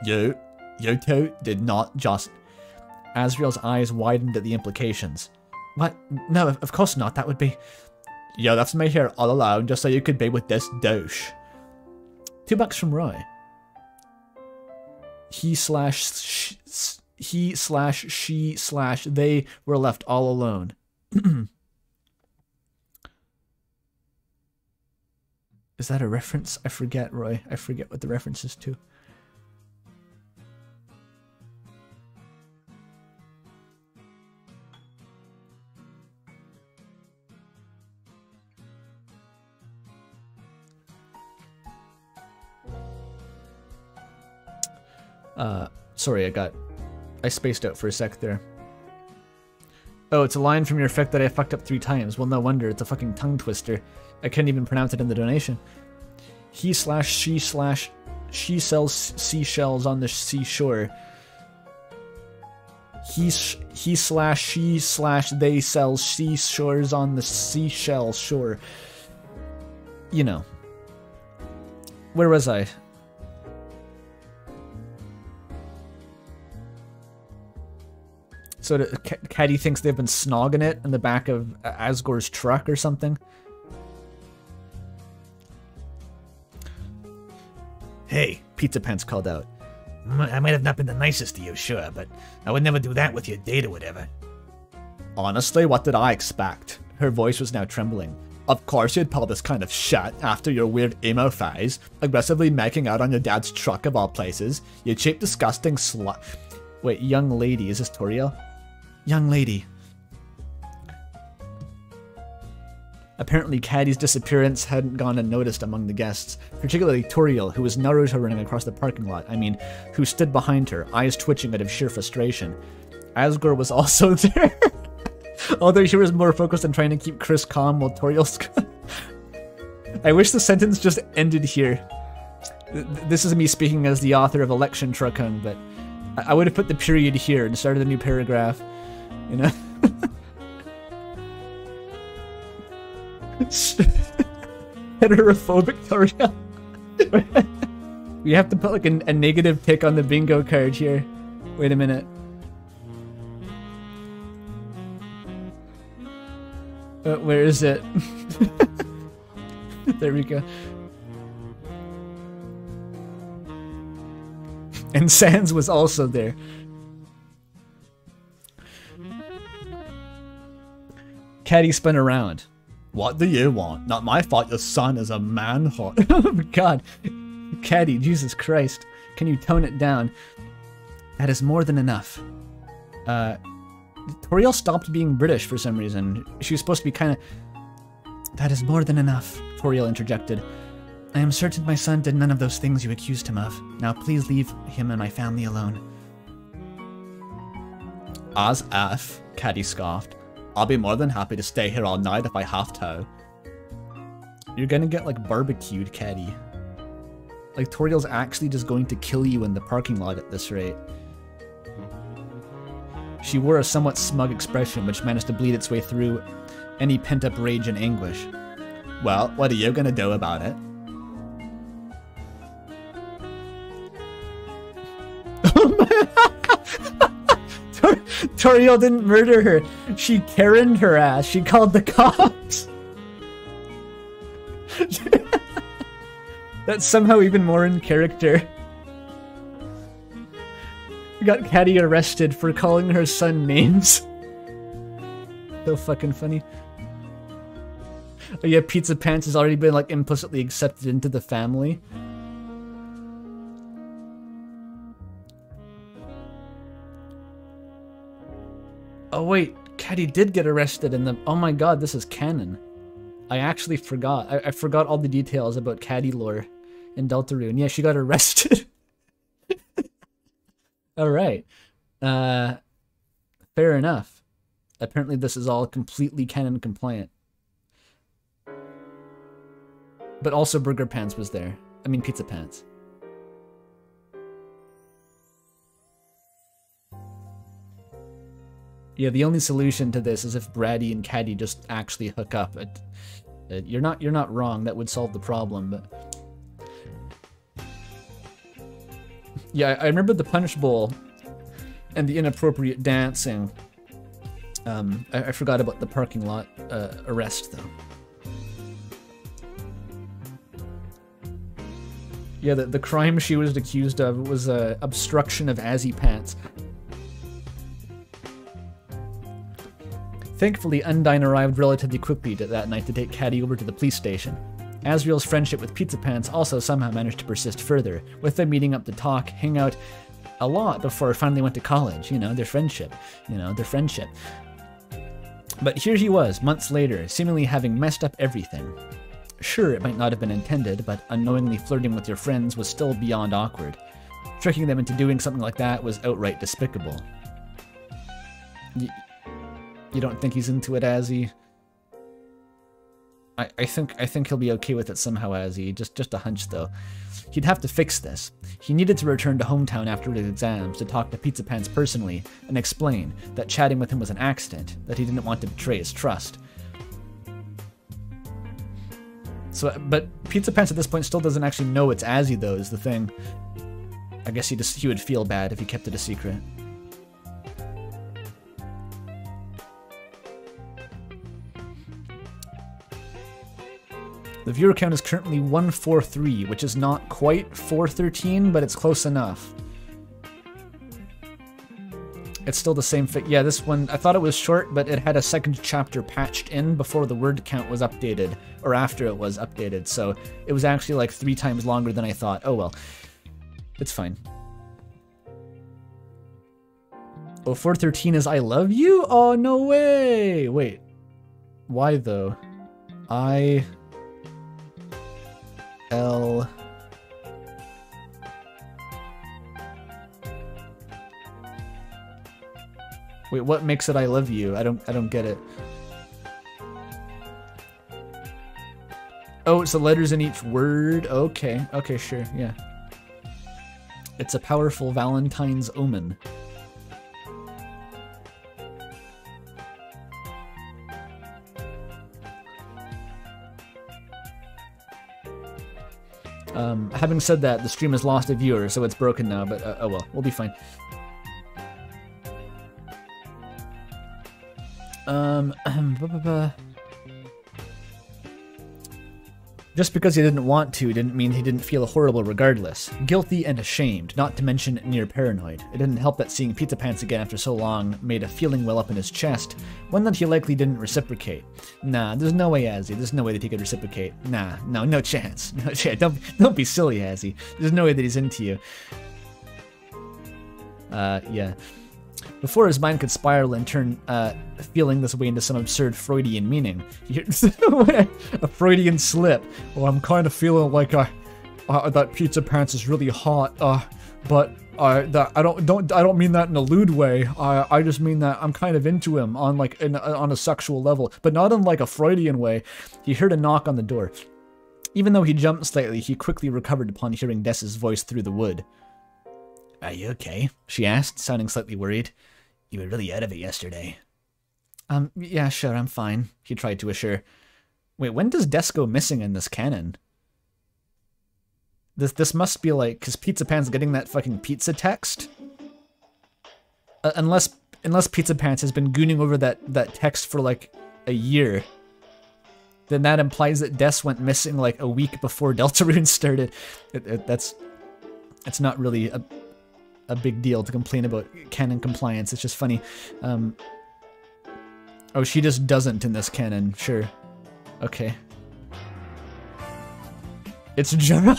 Speaker 1: You Yoto did not just. Asriel's eyes widened at the implications. What? No, of course not. That would be... Yo, that's me here all alone just so you could be with this douche. Two bucks from Roy. He slash... he slash she slash they were left all alone. <clears throat> is that a reference? I forget, Roy. I forget what the reference is to. Uh, sorry, I got... I spaced out for a sec there. Oh, it's a line from your effect that I fucked up three times. Well, no wonder. It's a fucking tongue twister. I couldn't even pronounce it in the donation. He slash she slash she sells seashells on the seashore. He sh he slash she slash they sell seashores on the seashell shore. You know. Where was I? sort of Catti thinks they've been snogging it in the back of uh, Asgore's truck or something. Hey, Pizza Pants called out.
Speaker 4: I might have not been the nicest to you, sure, but I would never do that with your date or whatever.
Speaker 1: Honestly, what did I expect? Her voice was now trembling. Of course you'd pull this kind of shit after your weird emo phase, aggressively making out on your dad's truck of all places, you cheap disgusting slut. Wait, young lady, is this Toriel? young lady. Apparently, Catti's disappearance hadn't gone unnoticed among the guests, particularly Toriel, who was Naruto running across the parking lot, I mean, who stood behind her, eyes twitching out of sheer frustration. Asgore was also <laughs> there, although she was more focused on trying to keep Kris calm while Toriel's... <laughs> I wish the sentence just ended here. This is me speaking as the author of Election Truckung, but I would have put the period here and started a new paragraph you know? <laughs> Heterophobic Toriel. <laughs> we have to put like a, a negative tick on the bingo card here. Wait a minute. Uh, where is it? <laughs> there we go. And Sans was also there. Catti spun around. What do you want? Not my fault your son is a man. <laughs> oh God. Catti, Jesus Christ. Can you tone it down? That is more than enough. Uh, Toriel stopped being British for some reason. She was supposed to be kind of... That is more than enough, Toriel interjected. I am certain my son did none of those things you accused him of. Now please leave him and my family alone. As F, Catti scoffed. I'll be more than happy to stay here all night if I have to. You're gonna get like barbecued, Catti. Like Toriel's actually just going to kill you in the parking lot at this rate. She wore a somewhat smug expression which managed to bleed its way through any pent-up rage and anguish. Well, what are you gonna do about it? <laughs> Oh <laughs> Tor Toriel didn't murder her. She Karened her ass. She called the cops. <laughs> That's somehow even more in character. got Catti arrested for calling her son names. So fucking funny. Oh yeah, Pizza Pants has already been like implicitly accepted into the family. Oh wait, Catti did get arrested in the- oh my god, this is canon. I actually forgot. I, I forgot all the details about Catti lore in Deltarune. Yeah, she got arrested. <laughs> Alright. Uh, fair enough. Apparently this is all completely canon compliant. But also Burger Pants was there. I mean Pizza Pants. you know, the only solution to this is if Bratty and Catti just actually hook up. It, it, you're not you're not wrong. That would solve the problem, but. Yeah, I remember the Punch Bowl and the inappropriate dancing. Um, I, I forgot about the parking lot uh, arrest, though. Yeah, the, the crime she was accused of was uh, obstruction of Azzy Pants. Thankfully, Undyne arrived relatively quickly that night to take Catti over to the police station. Asriel's friendship with Pizza Pants also somehow managed to persist further, with them meeting up to talk, hang out a lot before I finally went to college. You know, their friendship, you know, their friendship. But here he was, months later, seemingly having messed up everything. Sure, it might not have been intended, but unknowingly flirting with your friends was still beyond awkward. Tricking them into doing something like that was outright despicable. Y you don't think he's into it, Azzy? I, I think I think he'll be okay with it somehow, Azzy. Just just a hunch though. He'd have to fix this. He needed to return to hometown after his exams to talk to Pizza Pants personally and explain that chatting with him was an accident, that he didn't want to betray his trust. So, uh, but Pizza Pants at this point still doesn't actually know it's Azzy though. Is the thing. I guess he just he would feel bad if he kept it a secret. The viewer count is currently 143, which is not quite 413, but it's close enough. It's still the same fit. Yeah, this one, I thought it was short, but it had a second chapter patched in before the word count was updated, or after it was updated, so it was actually like three times longer than I thought. Oh well. It's fine. Oh, 413 is I love you? Oh, no way! Wait. Why, though? I L. Wait, what makes it I love you? I don't I don't get it. Oh, it's the letters in each word. Okay. Okay, sure. Yeah. It's a powerful Valentine's omen. Um, having said that, the stream has lost a viewer, so it's broken now, but uh, oh well, we'll be fine. Um, <clears throat> Just because he didn't want to didn't mean he didn't feel horrible regardless. Guilty and ashamed, not to mention near paranoid. It didn't help that seeing Pizza Pants again after so long made a feeling well up in his chest, one that he likely didn't reciprocate. Nah, there's no way, Azzy. There's no way that he could reciprocate. Nah, no, no chance. <laughs> No chance. Don't, don't be silly, Azzy. There's no way that he's into you. Uh, yeah. Before his mind could spiral and turn uh, feeling this way into some absurd Freudian meaning. <laughs> a
Speaker 2: Freudian slip. Well, oh, I'm kind of feeling like I, uh, uh, that pizza pants is really hot, uh, but I that I don't don't I don't mean that in a lewd way. I I just mean that I'm kind of into him on like in, on a sexual level, but not in like a Freudian way. He heard a
Speaker 1: knock on the door. Even though he jumped slightly, he quickly recovered upon hearing Des's voice through the wood. Are you okay? She asked, sounding slightly worried. You were really out of it yesterday. Um, yeah, sure, I'm fine, he tried to assure. Wait, when does Des go missing in this canon? This this must be like, because Pizza Pants getting that fucking pizza text. Uh, unless unless Pizza Pants has been gooning over that, that text for like a year, then that implies that Des went missing like a week before <laughs> Deltarune started. It, it, that's, that's not really a, a big deal to complain about canon compliance. It's just funny. Um, oh, she just doesn't in this canon. Sure. Okay. It's general.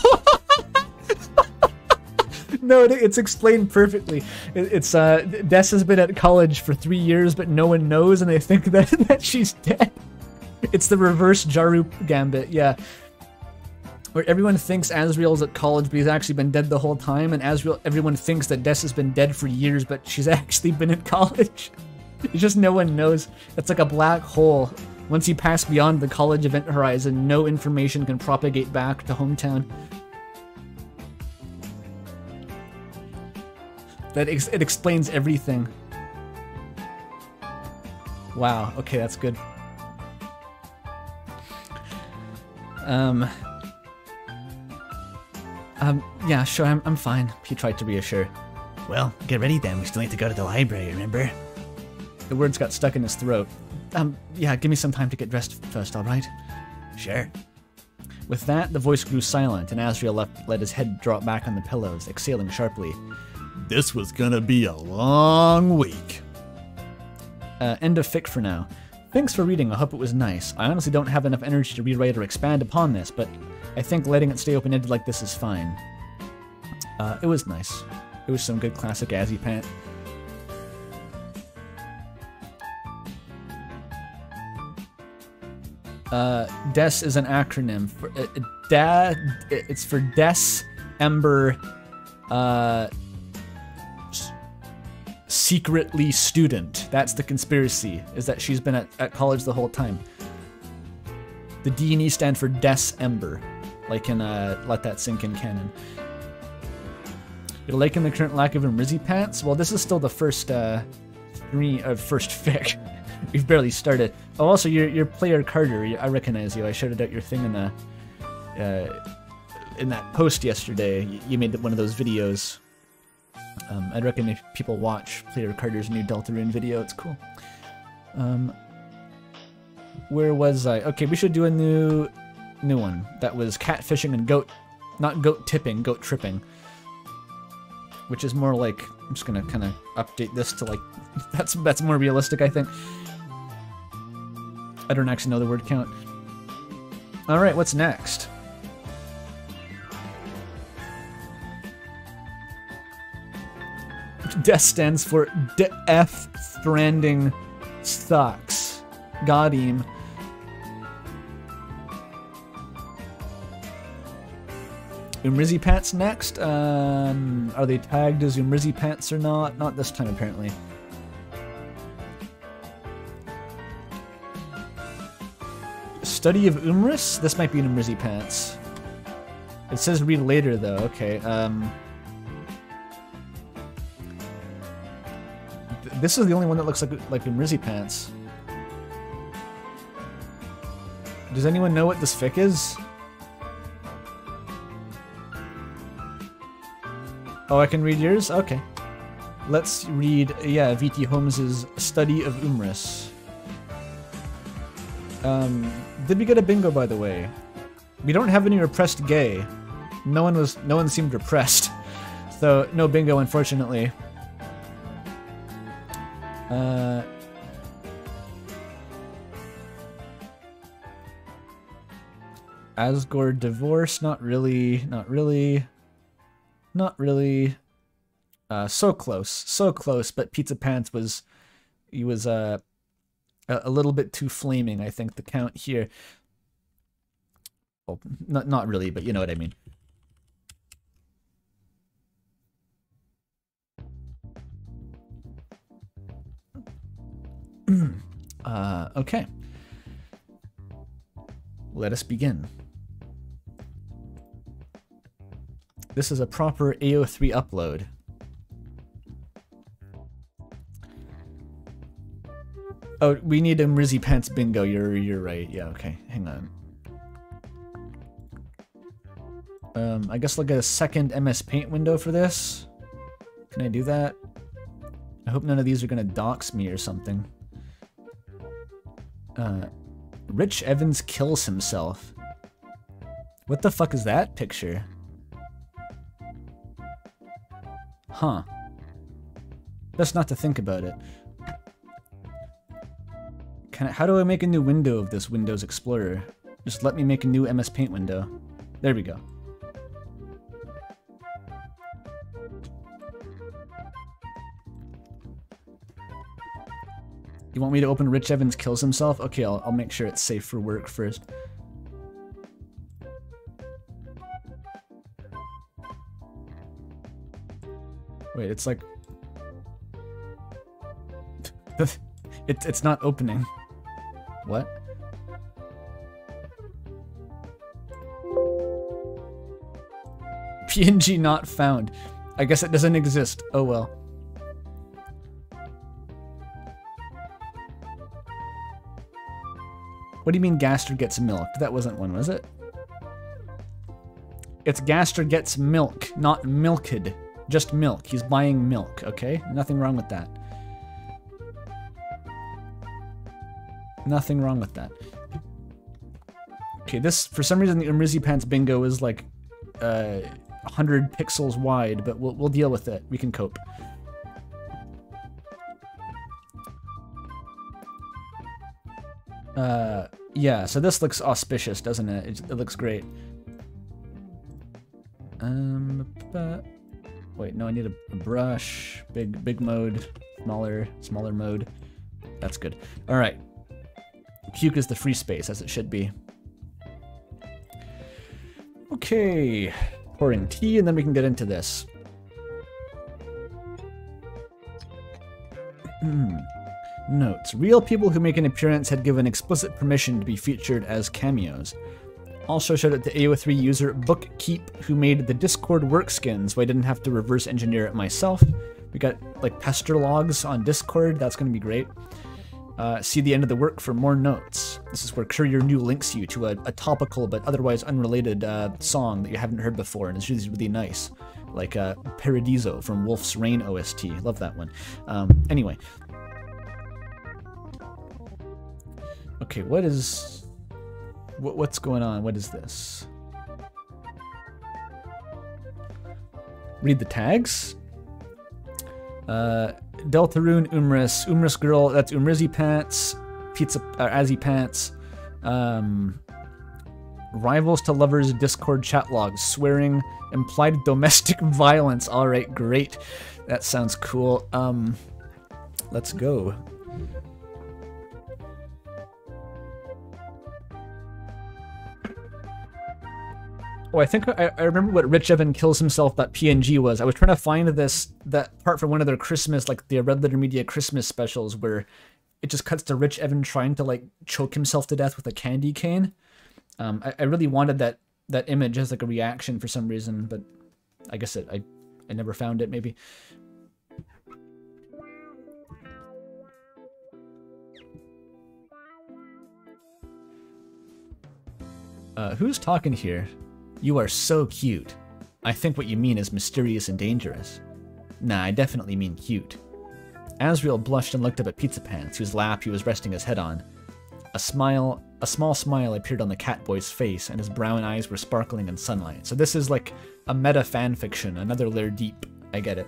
Speaker 1: <laughs> no, it's explained perfectly. it's uh, Des has been at college for three years, but no one knows, and they think that <laughs> that she's dead. It's the reverse Jaru gambit. Yeah, where everyone thinks Asriel's at college, but he's actually been dead the whole time, and Asriel, everyone thinks that Des has been dead for years, but she's <laughs> actually been at college. <laughs> it's just no one knows. It's like a black hole. Once you pass beyond the college event horizon, no information can propagate back to hometown. That ex it explains everything. Wow, okay, that's good. Um, um, yeah, sure, I'm, I'm fine. He tried to reassure. Well, get ready then. We still need to go to the library, remember? The words got stuck in his throat. Um, yeah, give me some time to get dressed first, alright? Sure. With that, the voice grew silent, and Asriel left, let his head drop back on the pillows, exhaling sharply. This was gonna be a long week. Uh, end of fic for now. Thanks for reading, I hope it was nice. I honestly don't have enough energy to rewrite or expand upon this, but I think letting it stay open-ended like this is fine. Uh, it was nice. It was some good classic Azzy pant. Uh, DES is an acronym for uh, uh da, It's for DES Ember uh, Secretly Student. That's the conspiracy. Is that she's been at, at college the whole time. The D and E stand for DES Ember. Like in uh, Let That Sink in Canon. You're liking the current lack of Umrizzy pants? Well, this is still the first uh, three, of uh, first <laughs> fic. We've barely started. Oh, also, your your player Carter, I recognize you. I shouted out your thing in the uh, in that post yesterday. You made one of those videos. Um, I'd recommend if people watch player Carter's new Deltarune video. It's cool. Um, where was I? Okay, we should do a new new one. That was catfishing and goat, not goat tipping, goat tripping. Which is more like, I'm just gonna kind of update this to like, <laughs> that's, that's more realistic, I think. I don't actually know the word count. Alright, what's next? DES stands for DF Stranding Stocks. Godim. Umrizzy pants next. Um, are they tagged as Umrizzy pants or not? Not this time, apparently. Study of Umris? This might be an Umrizzy pants. It says read later, though. Okay. Um, th this is the only one that looks like like Umrizzy pants. Does anyone know what this fic is? Oh, I can read yours? Okay. Let's read, yeah, V.T. Holmes's Study of Umris. Um, did we get a bingo, by the way? We don't have any repressed gay. No one was, no one seemed repressed. <laughs> So, no bingo, unfortunately. Uh... Asgore divorce, not really, not really. Not really. Uh, so close, so close, but Pizza Pants was, he was uh, a little bit too flaming, I think, the count here. Well, not, not really, but you know what I mean. <clears throat> uh, okay. Let us begin. This is a proper AO3 upload. Oh, we need a Mrizzy Pants bingo. You're you're right. Yeah, okay. Hang on. Um, I guess I'll get a second MS Paint window for this. Can I do that? I hope none of these are gonna dox me or something. Uh, Rich Evans kills himself. What the fuck is that picture? Huh. Best not to think about it. Can I, how do I make a new window of this Windows Explorer? Just let me make a new MS Paint window. There we go. You want me to open Rich Evans kills himself? Okay, I'll, I'll make sure it's safe for work first.
Speaker 2: Wait, it's like... <laughs> it,
Speaker 1: it's not opening. What? PNG not found. I guess it doesn't exist. Oh well. What do you mean Gaster gets milk? That wasn't one, was it? It's Gaster gets milk, not milked. Just milk. He's buying milk, okay? Nothing wrong with that. Nothing wrong with that. Okay, this, for some reason, the Umrizzy Pants bingo is like uh, 100 pixels wide, but we'll, we'll deal with it. We can cope. Uh, yeah, so this looks auspicious, doesn't it? It, it looks great. Um, but... Wait, no, I need a, brush. Big, big mode. Smaller, smaller mode. That's good. All right. Puke is the free space, as it should be. Okay. Pouring tea, and then we can get into this. Hmm. Notes. Real people who make an appearance had given explicit permission to be featured as cameos. Also shout out to AO3 user Bookkeep who made the Discord work skin so I didn't have to reverse engineer it myself. We got like pester logs on Discord, that's gonna be great. Uh, see the end of the work for more notes. This is where Courier New links you to a, a topical but otherwise unrelated uh, song that you haven't heard before, and it's usually really nice, like uh, Paradiso from Wolf's Rain OST. Love that one. Um, anyway. Okay, what is what, what's going on? What is this? Read the tags. Uh, Deltarune Umris. Umris Girl, that's Umrizzy Pants. Pizza, or uh, Azzy Pants. Um, rivals to lovers Discord chat logs. Swearing. Implied <laughs> domestic violence. All right, great. That sounds cool. Um, let's go. Oh, I think I, I, remember what Rich Evan kills himself. That PNG was. I was trying to find this that part from one of their Christmas, like the Red Letter Media Christmas specials, where it just cuts to Rich Evan trying to like choke himself to death with a candy cane. Um, I, I really wanted that that image as like a reaction for some reason, but I guess it I I never found it. Maybe. Uh, who's talking here? You are so cute. I think what you mean is mysterious and dangerous. Nah, I definitely mean cute. Asriel blushed and looked up at Pizza Pants, whose lap he was resting his head on. A smile, a small smile appeared on the Catboy's face, and his brown eyes were sparkling in sunlight. So this is like a meta fanfiction, another layer deep. I get it.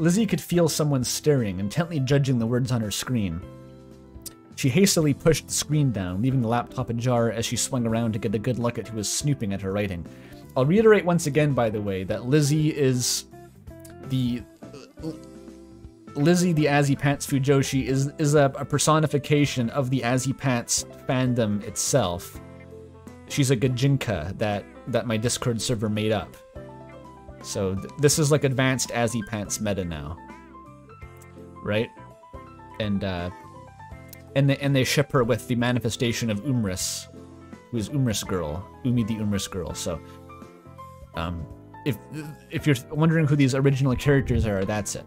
Speaker 1: Lizzie could feel someone staring, intently judging the words on her screen. She hastily pushed the screen down, leaving the laptop ajar as she swung around to get a good look at who was snooping at her writing. I'll reiterate once again, by the way, that Lizzie is the Lizzie the Azzy Pants Fujoshi is is a, a personification of the Azzy Pants fandom itself. She's a Gijinka that that my Discord server made up. So th this is like advanced Azzy pants meta now, right? And uh, and they and they ship her with the manifestation of Umris, who is Umris girl, Umi the Umris girl. So, um, if if you're wondering who these original characters are, that's it.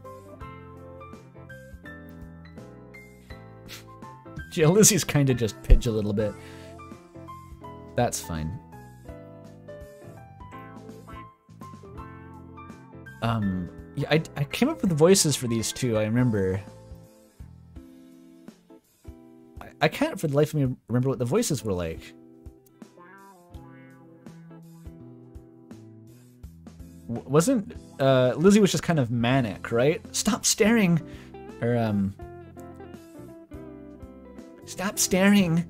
Speaker 1: Lizzie's kind of just pitch a little bit. That's fine. Um, yeah, I, I came up with voices for these two, I remember. I, I can't for the life of me remember what the voices were like. wasn't, uh, Lizzie was just kind of manic, right? Stop staring! Or, um... Stop staring!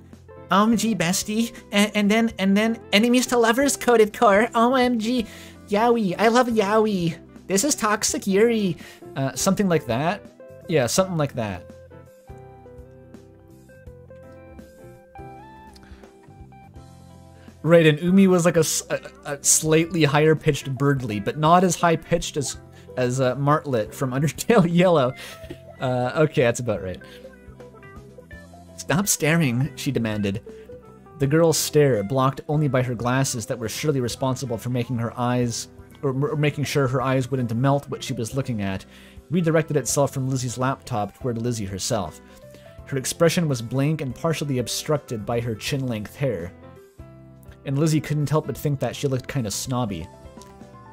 Speaker 1: OMG bestie, and, and, then and then enemies to lovers coded core. OMG, Yaoi, I love Yaoi. This is Toxic Yuri. Uh, something like that. Yeah, something like that. Right, and Umi was like a, a, a slightly higher pitched Birdly, but not as high pitched as as uh, Martlet from <laughs> Undertale Yellow. Uh, okay, that's about right. Stop staring, she demanded. The girl's stare, blocked only by her glasses that were surely responsible for making her eyes or making sure her eyes wouldn't melt what she was looking at, redirected itself from Lizzie's laptop toward Lizzie herself. Her expression was blank and partially obstructed by her chin length hair. And Lizzie couldn't help but think that she looked kind of snobby.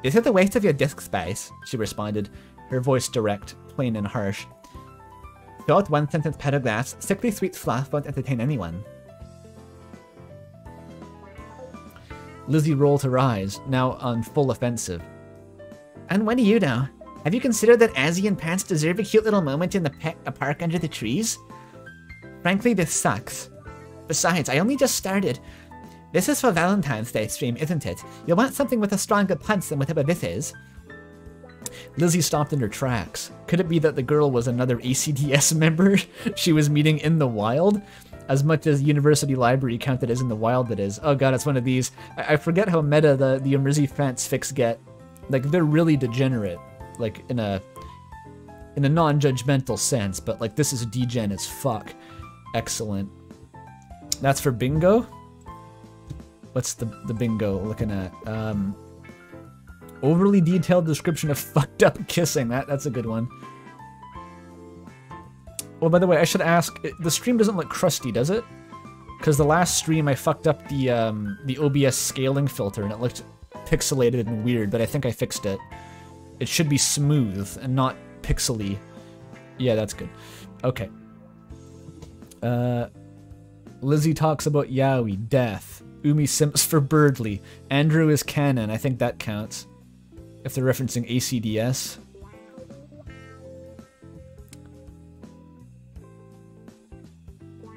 Speaker 1: Is it a waste of your disk space? She responded, her voice direct, plain and harsh. Short one sentence paragraphs, sickly sweet fluff won't entertain anyone. Lizzie rolled her eyes, now on full offensive. And when do you know? Have you considered that Azzy and Pants deserve a cute little moment in the a park under the trees? Frankly, this sucks. Besides, I only just started. This is for Valentine's Day stream, isn't it? You'll want something with a stronger punch than whatever this is. Lizzie stopped in her tracks. Could it be that the girl was another ACDS <laughs> member she was meeting in the wild? as much as university library counted as in the wild that is. Oh god, it's one of these. I, I forget how meta the, the Umrizzy pants fics get. Like, they're really degenerate, like, in a in a non-judgmental sense, but like, this is degen as fuck. Excellent. That's for bingo? What's the, the bingo looking at? Um, overly detailed description of <laughs> fucked up kissing. That That's a good one. Well, by the way, I should ask, the stream doesn't look crusty, does it? Because the last stream I fucked up the um, the OBS scaling filter and it looked pixelated and weird, but I think I fixed it. It should be smooth and not pixely. Yeah, that's good. Okay. Uh, Lizzie talks about Yaoi, death. Umi simps for Birdly. Andrew is canon. I think that counts. If they're referencing ACDS.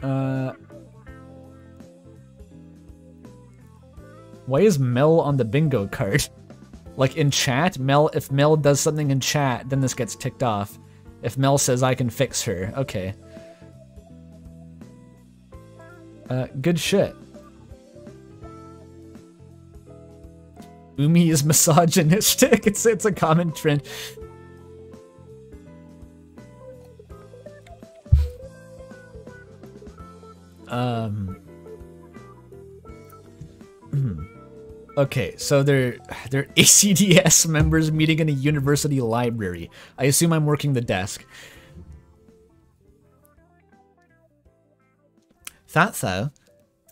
Speaker 1: Uh, why is Mel on the bingo card? <laughs> Like in chat, Mel. If Mel does something in chat, then this gets ticked off. If Mel says I can fix her, okay. Uh, good shit. Umi is <laughs> misogynistic. It's it's a common trend. Um. <clears throat> Okay, so they're they're ACDS <laughs> members meeting in a university library. I assume I'm working the desk. Thought so.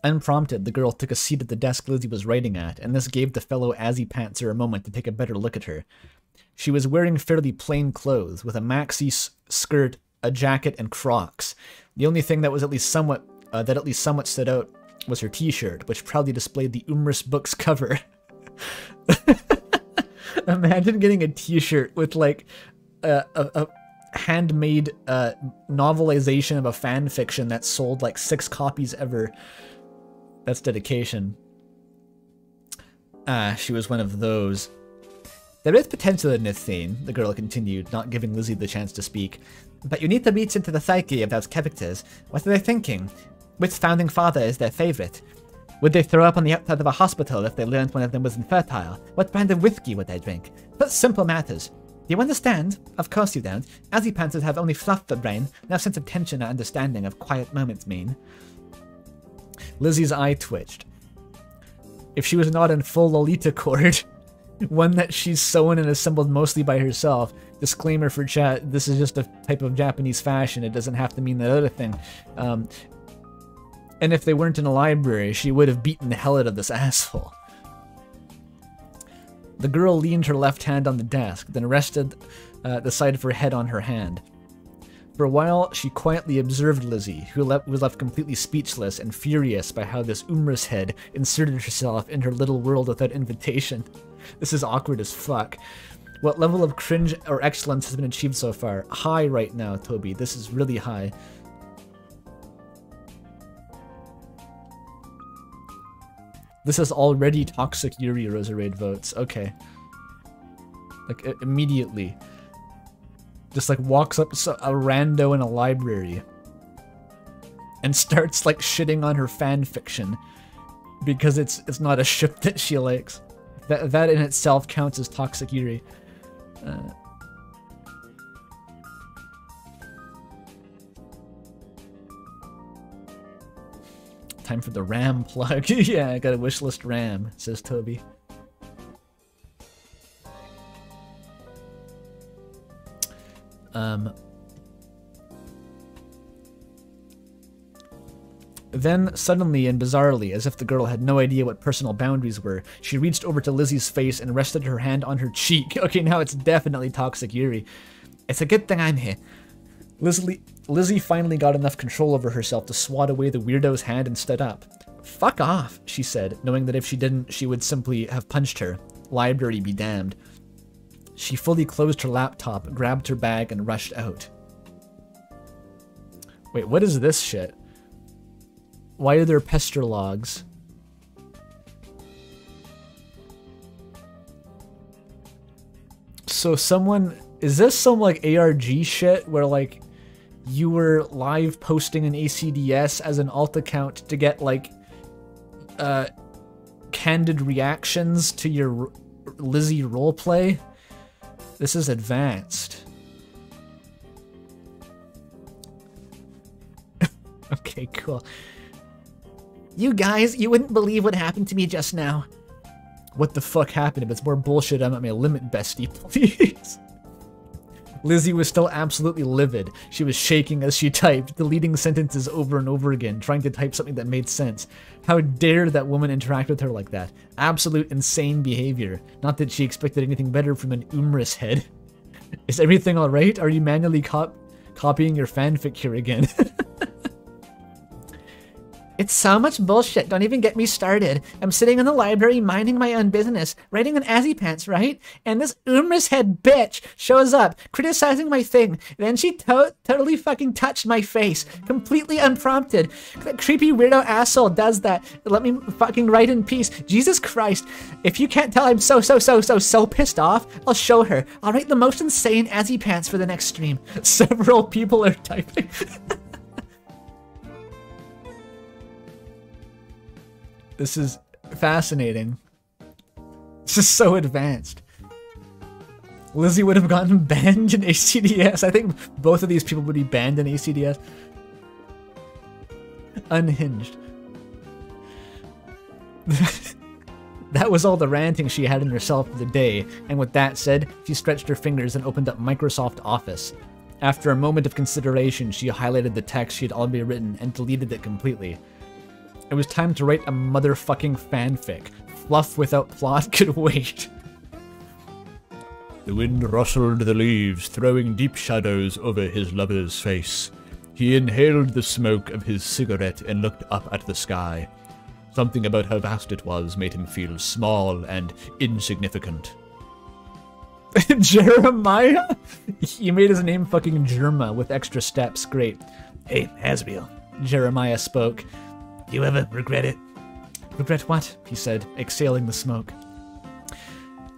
Speaker 1: Unprompted, the girl took a seat at the desk Lizzie was writing at, and this gave the fellow Azzy Pantser a moment to take a better look at her. She was wearing fairly plain clothes, with a maxi skirt, a jacket, and crocs. The only thing that was at least somewhat uh, that at least somewhat stood out was her t-shirt, which proudly displayed the Umris book's cover. <laughs> Imagine getting a t-shirt with like a, a, a handmade uh, novelization of a fan fiction that sold like six copies ever. That's dedication. Ah, she was one of those. There is potential in this scene, the girl continued, not giving Lizzie the chance to speak. But you need to reach into the psyche of those characters. What are they thinking? Which founding father is their favorite? Would they throw up on the outside of a hospital if they learned one of them was infertile? What brand of whiskey would they drink? But simple matters. Do you understand? Of course you don't. Azzy Pantsers have only fluff for brain, no sense of tension or understanding of quiet moments mean. Lizzie's eye twitched. If she was not in full Lolita coord, <laughs> one that she's sewn and assembled mostly by herself. Disclaimer for chat, this is just a type of Japanese fashion, it doesn't have to mean that other thing. Um, and if they weren't in a library, she would have beaten the hell out of this asshole. The girl leaned her left hand on the desk, then rested uh, the side of her head on her hand. For a while, she quietly observed Lizzie, who le was left completely speechless and furious by how this Umris head inserted herself in her little world without invitation. <laughs> This is awkward as fuck. What level of cringe or excellence has been achieved so far? High right now, Toby. This is really high. This is already toxic Yuri Roserade votes. Okay. Like, immediately. Just, like, walks up to a rando in a library. And starts, like, shitting on her fan fiction. Because it's it's not a ship <laughs> that she likes. That, that in itself counts as toxic Yuri. Uh, Time for the RAM plug. <laughs> yeah, I got a wishlist RAM, says Toby. Um, Then, suddenly and bizarrely, as if the girl had no idea what personal boundaries were, she reached over to Lizzie's face and rested her hand on her cheek. <laughs> Okay, now it's definitely Toxic Yuri. It's a good thing I'm here. Lizzie, Lizzie finally got enough control over herself to swat away the weirdo's hand and stood up. Fuck off, she said, knowing that if she didn't, she would simply have punched her. Library be damned. She fully closed her laptop, grabbed her bag, and rushed out. Wait, what is this shit? Why are there pester logs? So someone... Is this some, like, ARG shit where, like, you were live posting an ACDS as an alt account to get like uh, candid reactions to your Lizzie roleplay. This is advanced. <laughs> okay, cool. You guys, you wouldn't believe what happened to me just now. What the fuck happened? If it's more bullshit, I'm at my limit, bestie, <laughs> please. Lizzie was still absolutely livid. She was shaking as she <laughs> typed, deleting sentences over and over again, trying to type something that made sense. How dare that woman interact with her like that? Absolute insane behavior. Not that she expected anything better from an Umris head. <laughs> Is everything alright? Are you manually cop copying your fanfic here again? <laughs> It's so much bullshit, don't even get me started. I'm sitting in the library minding my own business, writing an Azzy Pants, right? And this Umris head bitch shows up, criticizing my thing. Then she to totally fucking touched my face, completely unprompted. That creepy weirdo asshole does that. Let me fucking write in peace. Jesus Christ, if you can't tell I'm so, so, so, so, so pissed off, I'll show her. I'll write the most insane Azzy Pants for the next stream. <laughs> Several people are typing. <laughs> This is fascinating. This is so advanced. Lizzie would have gotten <laughs> banned in ACDS. I think both of these people would be banned in ACDS. Unhinged. <laughs> that was all the ranting she had in herself for the day, and with that said, she stretched her fingers and opened up Microsoft Office. After a moment of consideration, she highlighted the text she had already written and deleted it completely. It was time to write a motherfucking fanfic. Fluff without plot could <laughs> wait.
Speaker 2: The wind rustled the leaves, throwing deep shadows over his lover's face. He inhaled the smoke of his cigarette and looked up at the sky. Something about how vast it was made him feel small and insignificant.
Speaker 1: <laughs> Jeremiah? He made his name fucking Jerma with extra steps. Great. Hey, Asriel. Jeremiah spoke. You ever regret it? Regret what? he said, exhaling the smoke.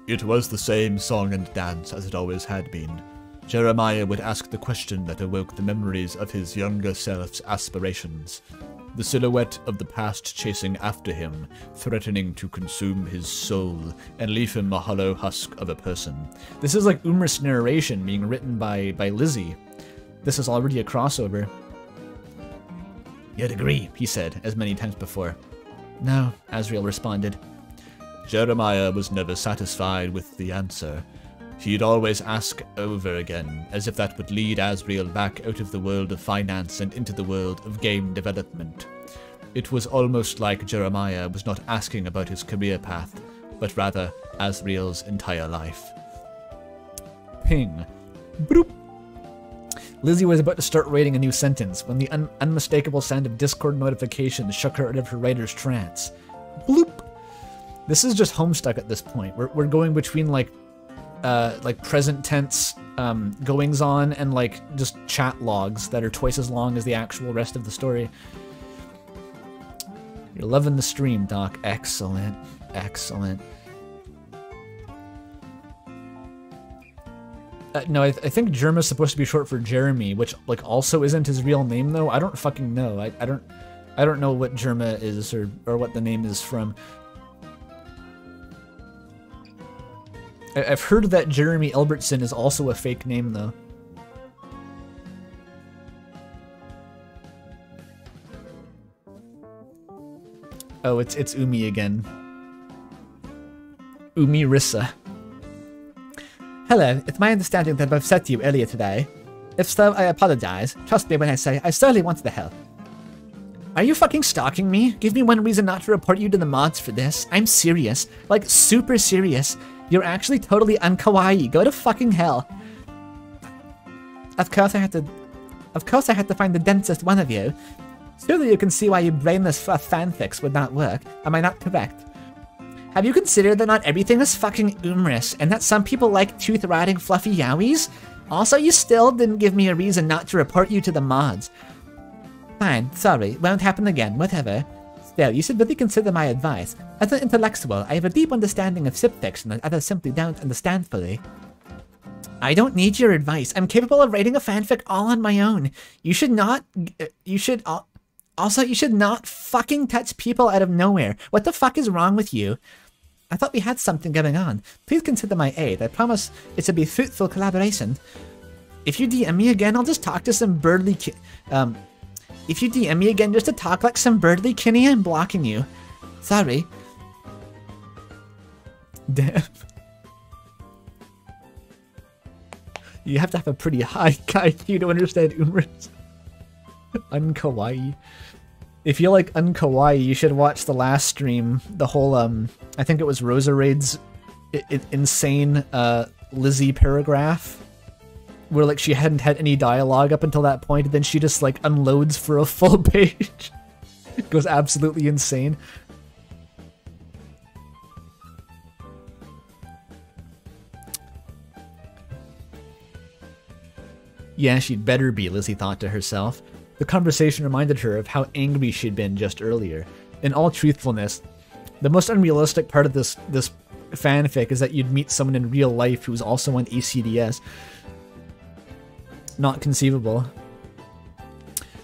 Speaker 2: It was the same song and dance as it always had been. Jeremiah would ask the question
Speaker 1: that awoke the memories of his younger self's aspirations, the silhouette of the past chasing after him, threatening to consume his soul and leave him a hollow husk of a person. This is like Umris narration being written by, by Lizzie. This is already a crossover. You'd agree, he said, as many times before. No, Asriel responded. Jeremiah was never satisfied with the answer. He'd always ask over again, as if that would lead Asriel back out of the world of finance and into the world of game development. It was almost like Jeremiah was not asking about his career path, but rather Asriel's
Speaker 2: entire life.
Speaker 1: Ping. Lizzie was about to start writing a new sentence when the un unmistakable sound of Discord notifications shook her out of her writer's trance. Bloop! This is just Homestuck at this point. We're, we're going between like uh, like present tense um, goings on and like just chat logs that are twice as long as the actual rest of the story. You're loving the stream, Doc. Excellent. Excellent. Uh, no, I, th I think Germ is supposed to be short for Jeremy, which like also isn't his real name though. I don't fucking know. I, I don't I don't know what Jerma is or or what the name is from. I, have heard that Jeremy Elbertson is also a fake name though. Oh, it's it's Umi again. Umi Rissa. Hello, it's my understanding that I've to you earlier today. If so, I apologize. Trust me when I say I certainly wanted the help. Are you fucking stalking me? Give me one reason not to report you to the mods for this. I'm serious. Like, super serious. You're actually totally unkawaii. Go to fucking hell. Of course I had to... Of course I had to find the densest one of you. Surely you can see why your brainless fluff fanfics would not work. Am I not correct? Have you considered that not everything is fucking humorous and that some people like tooth-rotting fluffy yaois? Also, you still didn't give me a reason not to report you to the mods. Fine, sorry, won't happen again, whatever. Still, you should really consider my advice. As an intellectual, I have a deep understanding of sip fiction that others simply don't understand fully. I don't need your advice. I'm capable of writing a fanfic all on my own. You should not... Uh, you should... Also, you should not fucking touch people out of nowhere. What the fuck is wrong with you? I thought we had something going on. Please consider my aid. I promise it will be fruitful collaboration. If you DM me again, I'll just talk to some birdly um, if you DM me again just to talk like some birdly kinny, I'm blocking you. Sorry.
Speaker 2: <laughs> Damn.
Speaker 1: You have to have a pretty high do <laughs> to understand I'm <laughs> Unkawaii if you like unkawaii, you should watch the last stream, the whole um I think it was Roserade's insane uh Lizzie paragraph where like she hadn't had any dialogue up until that point and then she just like unloads for a <laughs> full page. goes absolutely insane. Yeah, she'd better be, Lizzie thought to herself. The conversation reminded her of how angry she'd been just earlier. In all truthfulness, the most unrealistic part of this this fanfic is that you'd meet someone in real life who was also on ACDS. Not conceivable.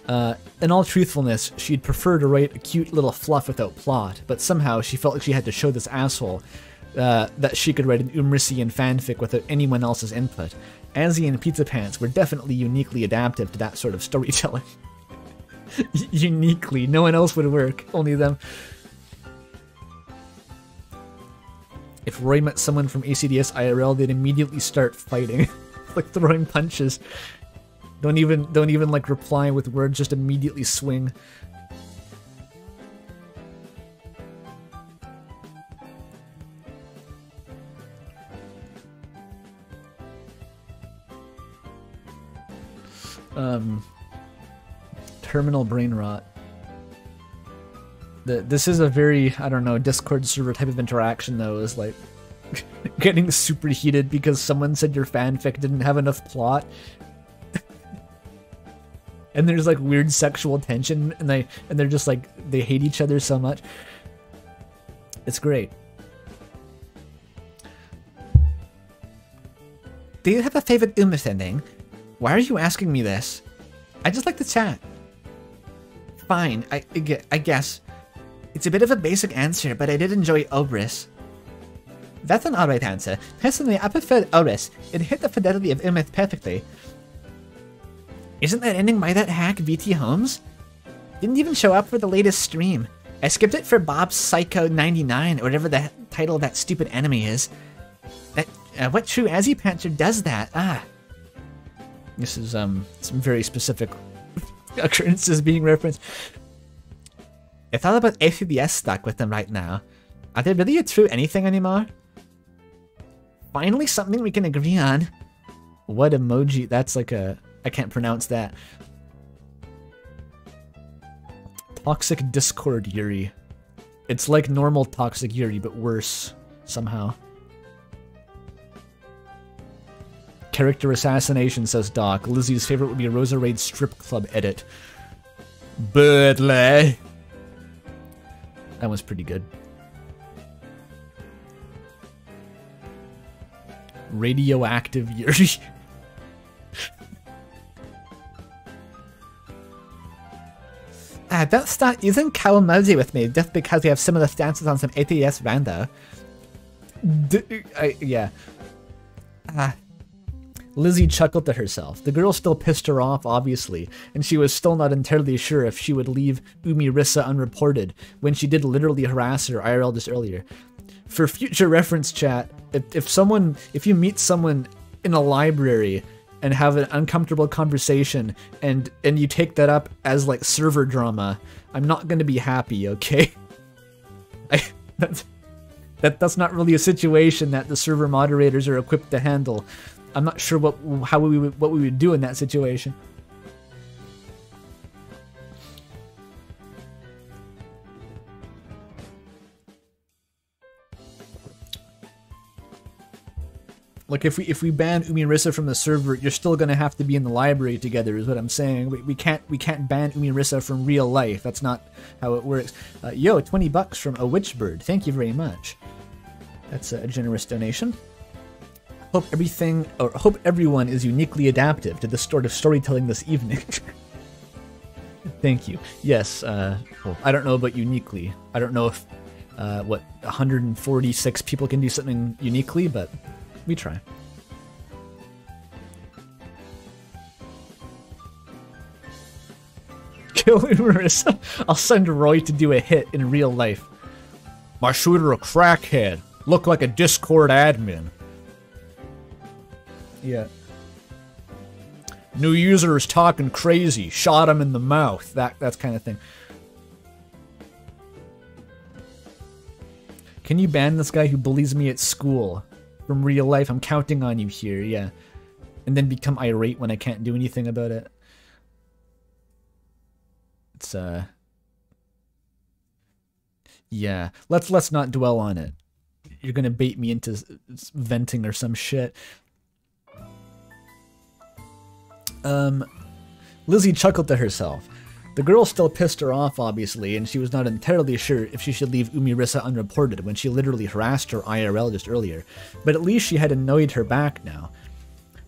Speaker 1: Uh, in all truthfulness, she'd prefer to write a cute little fluff without plot, but somehow she felt like she had to show this asshole uh, that she could write an Umrisian fanfic without anyone else's input. Azzy and Pizza Pants were definitely uniquely adaptive to that sort of storytelling. <laughs> uniquely. No one else would work, only them. If Roy met someone from ACDS IRL, they'd immediately start fighting, <laughs> like throwing punches. Don't even don't even like reply with words, just immediately swing. um, terminal brain rot. The, this is a very, I don't know, Discord server type of interaction, though, is like <laughs> getting super heated because someone said your fanfic didn't have enough plot. <laughs> and there's like weird sexual tension and they and they're just like they hate each other so much. It's great. Do you have a favorite Uma ending? Why are you asking me this? I just like to chat. Fine, I, I guess. It's a bit of a basic answer, but I did enjoy Obris. That's an alright answer. Personally, I preferred Obris. It hit the fidelity of Ilmeth perfectly. Isn't that ending by that hack, VT Holmes? Didn't even show up for the latest stream. I skipped it for Bob's Psycho 99, or whatever the title of that stupid enemy is. That, uh, what true Azzy Pantser does that? Ah. This is um, some very specific <laughs> occurrences being referenced. I thought about FBS stuck with them right now. Are they really a true anything anymore? Finally something we can agree on. What emoji? That's like a... I can't pronounce that. Toxic Discord Yuri. It's like normal Toxic Yuri, but worse somehow. Character assassination, says Doc. Lizzie's favorite would be a Roserade strip club edit. Birdly. That was pretty good. Radioactive Yuri. I don't start using Carol with me just because we have similar stances on some ATS rando. D I, uh, yeah. Ah. Uh. Lizzie chuckled to herself. The girl still pissed her off, obviously, and she was still not entirely sure if she would leave Umi Rissa unreported when she did literally harass her IRL just earlier. For future reference chat, if, if someone, if you meet someone in a library and have an uncomfortable conversation and and you take that up as like server drama, I'm not going to be happy, okay? <laughs> I, that's, that, that's not really a situation that the server moderators are equipped to handle. I'm not sure what how we would, what we would do in that situation. Like if we if we ban Umirissa from the server, you're still gonna have to be in the library together, is what I'm saying. We, we can't we can't ban Umirissa from real life. That's not how it works. Uh, yo, 20 bucks from a witch bird. Thank you very much. That's a generous donation. Hope everything, or hope everyone is uniquely adaptive to this sort of storytelling this evening. <laughs> Thank you. Yes, uh, I don't know about uniquely. I don't know if, uh, what, 146 people can do something uniquely, but we try. <laughs> Kill Marissa. I'll send Roy to do a hit in real life. My shooter a crackhead. Look like a Discord admin. Yeah. New user is talking crazy. Shot him in the mouth. That that's kind of thing. Can you ban this guy who bullies me at school from real life? I'm counting on you here. Yeah. And then become irate when I can't do anything about it. It's uh yeah, let's let's not dwell on it. You're gonna bait me into venting or some shit. Um, Lizzie chuckled to herself. The girl still pissed her off, obviously, and she was not entirely sure if she should leave Umirissa unreported when she literally harassed her IRL just earlier, but at least she had annoyed her back now,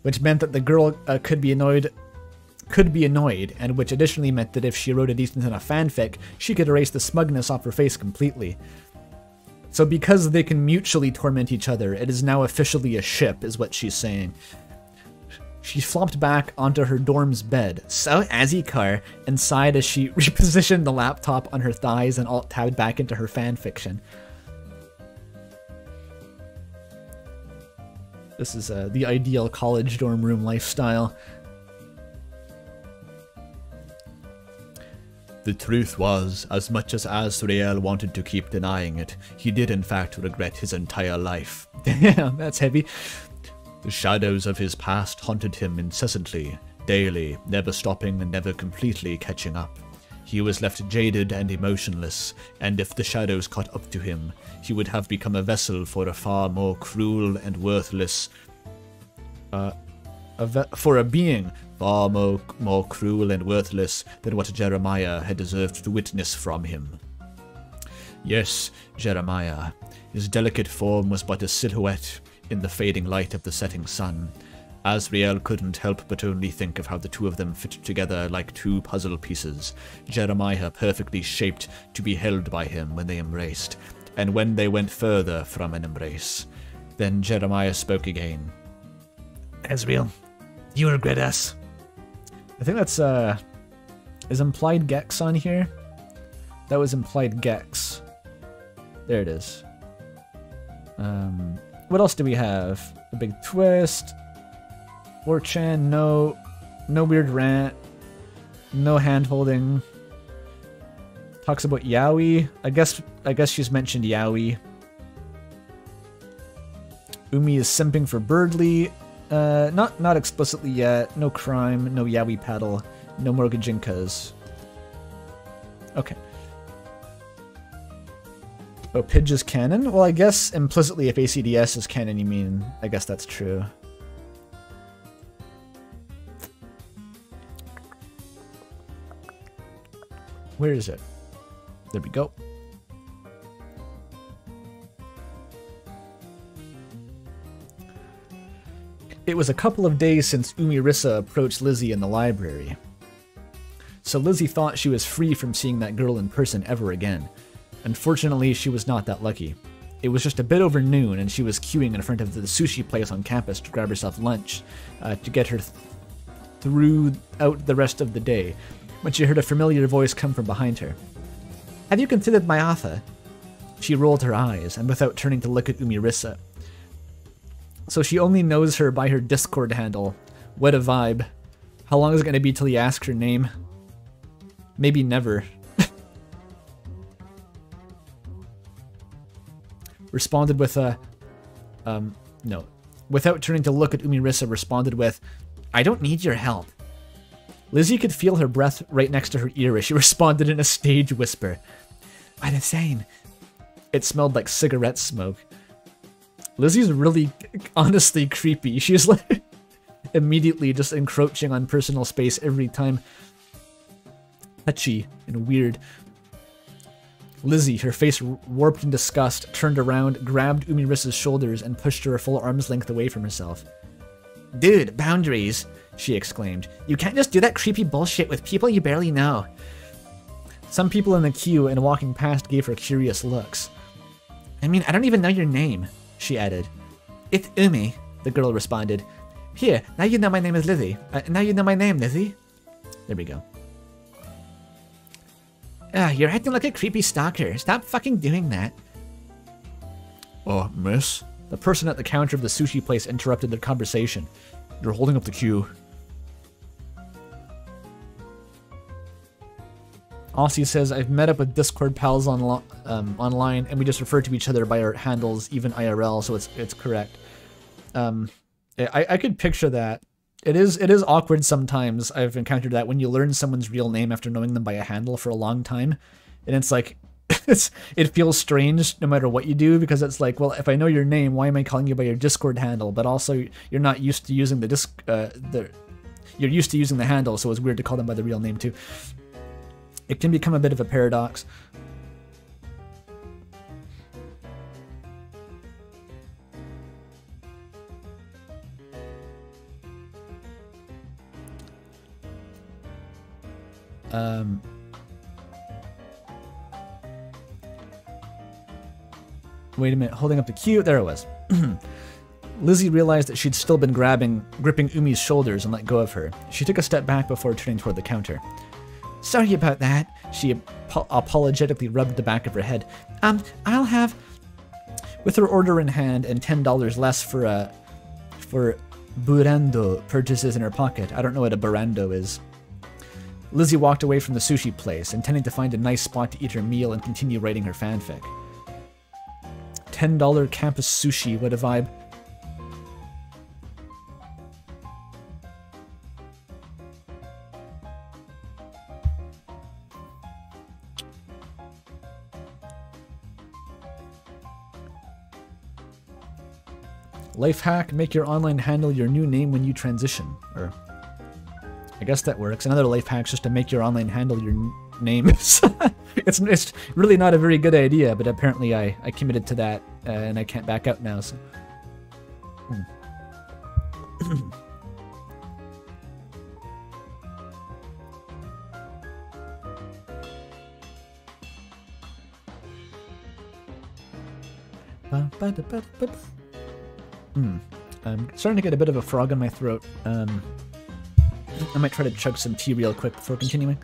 Speaker 1: which meant that the girl uh, could be annoyed could be annoyed, and which additionally meant that if she wrote a decent enough fanfic, she could erase the smugness off her face completely. So because they can mutually torment each other, it is now officially a ship, is what she's saying. She flopped back onto her dorm's bed, so azikar, and sighed as she <laughs> repositioned the laptop on her thighs and alt-tabbed back into her fanfiction. This is uh, the ideal college dorm room lifestyle.
Speaker 2: The truth was, as much as Asriel
Speaker 1: wanted to keep denying it, he did in fact regret his entire life. Damn, <laughs> that's heavy. The shadows of his past haunted him incessantly, daily, never stopping and never completely catching up. He was left jaded and emotionless, and if the shadows caught up to him, he would have become a vessel for a far more cruel and worthless. Uh, a for a being far more, more cruel and worthless than what Jeremiah had deserved to witness from him. Yes, Jeremiah, his delicate form was but a silhouette, in the fading light of the setting sun. Asriel couldn't help but only think of how the two of them fit together like two puzzle pieces, Jeremiah perfectly shaped to be held by him when they embraced, and when they went further from an embrace. Then Jeremiah spoke again. Asriel, you regret us. I think that's, uh, is implied Gex on here? That was implied Gex. There it is. Um, what else do we have? A big twist. 4chan, no, no weird rant. No hand holding. Talks about Yaoi. I guess I guess she's mentioned Yaoi. Umi is simping for Birdly. Uh, not not explicitly yet. No crime. No Yaoi paddle. No more Gijinkas. Okay. Oh, Pidge is canon? Well, I guess implicitly if ACDS is canon, you mean... I guess that's true. Where is it? There we go. It was a couple of days since Rissa approached Lizzie in the library. So Lizzie thought she was free from seeing that girl in person ever again. Unfortunately, she was not that lucky. It was just a bit over noon, and she was queuing in front of the sushi place on campus to grab herself lunch uh, to get her th- throughout the rest of the day when she heard a familiar voice come from behind her. Have you considered my offer? She rolled her eyes, and without turning to look at Umirissa. So she only knows her by her Discord handle. What a vibe. How long is it going to be till you ask her name? Maybe never. responded with a, um, no, without turning to look at Umirissa, responded with, I don't need your help. Lizzie could feel her breath right next to her ear as she <laughs> responded in a stage whisper. I'm insane. It smelled like cigarette smoke. Lizzie's really, honestly creepy. <laughs> She's like <laughs> immediately just encroaching on personal space every time. Touchy and weird. Lizzie, her face warped in disgust, turned around, grabbed Umirisa's shoulders, and pushed her a full arm's length away from herself. Dude, boundaries, she exclaimed. You can't just do that creepy bullshit with people you barely know. Some people in the queue and walking past gave her curious looks. I mean, I don't even know your name, she added. It's Umi, the girl responded. Here, now you know my name is Lizzie. Uh, now you know my name, Lizzie. There we go. Ugh, ah, you're acting like a creepy stalker. Stop fucking doing that. Oh, miss? The person at the counter of the sushi place interrupted their conversation. You're holding up the queue. Aussie says, I've met up with Discord pals on, um, online, and we just refer to each other by our handles, even IRL, so it's it's correct. Um, I, I could picture that it is it is awkward sometimes. I've encountered that when you learn someone's real name after knowing them by a handle for a long time, and it's like <laughs> it's, it feels strange no matter what you do because it's like, well, if I know your name, why am I calling you by your Discord handle? But also, you're not used to using the disc. Uh, the you're used to using the handle, so it's weird to call them by the real name too. It can become a bit of a paradox. Um, wait a minute, holding up the cue. There it was. <clears throat> Lizzie realized that she'd still been grabbing, gripping Umi's shoulders and let go of her. She took a step back before turning toward the counter. Sorry about that. She ap apologetically rubbed the back of her head. Um, I'll have. With her order in hand and ten dollars less for a, uh, for burando purchases in her pocket. I don't know what a burando is. Lizzie walked away from the sushi place, intending to find a nice spot to eat her meal and continue writing her fanfic. $10 campus sushi, what a vibe. Life hack, make your online handle your new name when you transition, or I guess that works. Another life hack is just to make your online handle your name. <laughs> it's, it's really not a very good idea, but apparently I, I committed to that uh, and I can't back out now. So. Hmm. I'm hmm. um, starting to get a bit of a frog in my throat. Um, I might try to chug some tea real quick before continuing.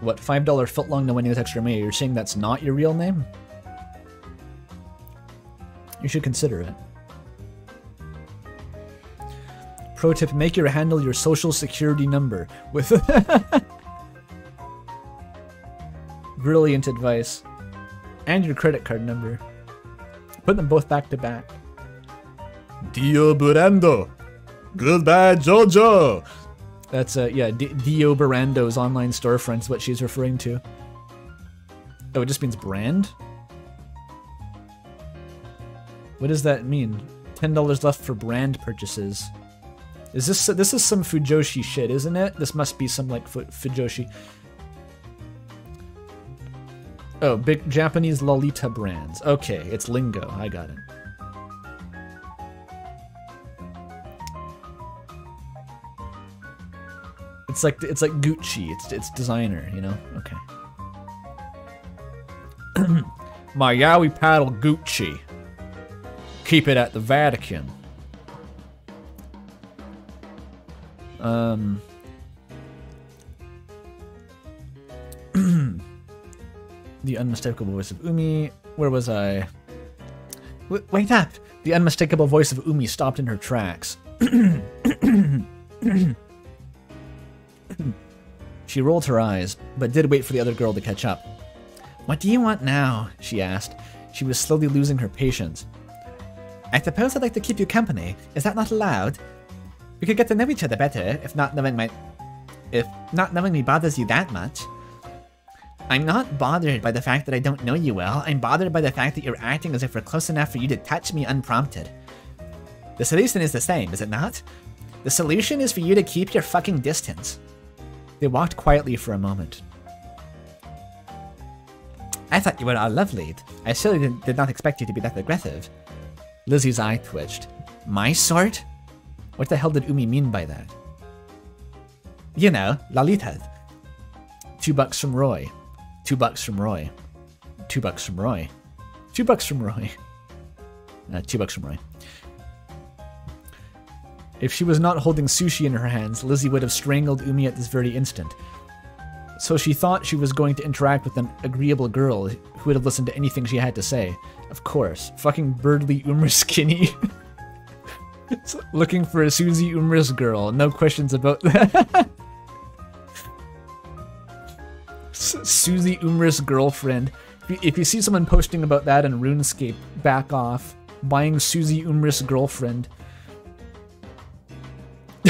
Speaker 1: What, $5 footlong no one knows extra mayo? You're saying that's not your real name? You should consider it. Pro tip, make your handle your social security number with... <laughs> Brilliant advice and your credit card number. Put them both back to back. Dio Burando. Goodbye, Jojo. That's uh yeah, D Dio Burando's online storefront is what she's referring to. Oh, it just means brand. What does that mean? Ten dollars left for brand purchases. Is this this is some Fujoshi shit, isn't it? This must be some like Fujoshi. Oh, big Japanese Lolita brands. Okay, it's lingo. I got it. It's like it's like Gucci. It's it's designer, you know. Okay. <clears throat> My Yowie paddle Gucci. Keep it at the Vatican. Um. <clears throat> The unmistakable voice of Umi. Where was I? W wait up! The unmistakable voice of Umi stopped in her tracks. <coughs> she rolled her eyes, but did wait for the other girl to catch up. What do you want now? she asked. She was slowly losing her patience. I suppose I'd like to keep you company. Is that not allowed? We could get to know each other better, if not knowing my... If not knowing me bothers you that much. I'm not bothered by the fact that I don't know you well, I'm bothered by the fact that you're acting as if we're close enough for you to touch me unprompted. The solution is the same, is it not? The solution is for you to keep your fucking distance. They walked quietly for a moment. I thought you were our love lead. I surely did not expect you to be that aggressive. Lizzie's eye twitched. My sort? What the hell did Umi mean by that? You know, Lolita. Two bucks from Roy. Two bucks from Roy. Two bucks from Roy. Two bucks from Roy. <laughs> Uh, two bucks from Roy. If she was not holding sushi in her hands, Lizzie would have strangled Umi at this very instant. So she thought she was going to interact with an agreeable girl who would have listened to anything she had to say. Of course. Fucking Birdly Umar <laughs> Skinny. <laughs> Looking for a Susie Umris girl, no questions about that. Susie Umr's girlfriend. If you, if you see someone posting about that in RuneScape, back off. Buying Susie Umr's girlfriend. <laughs>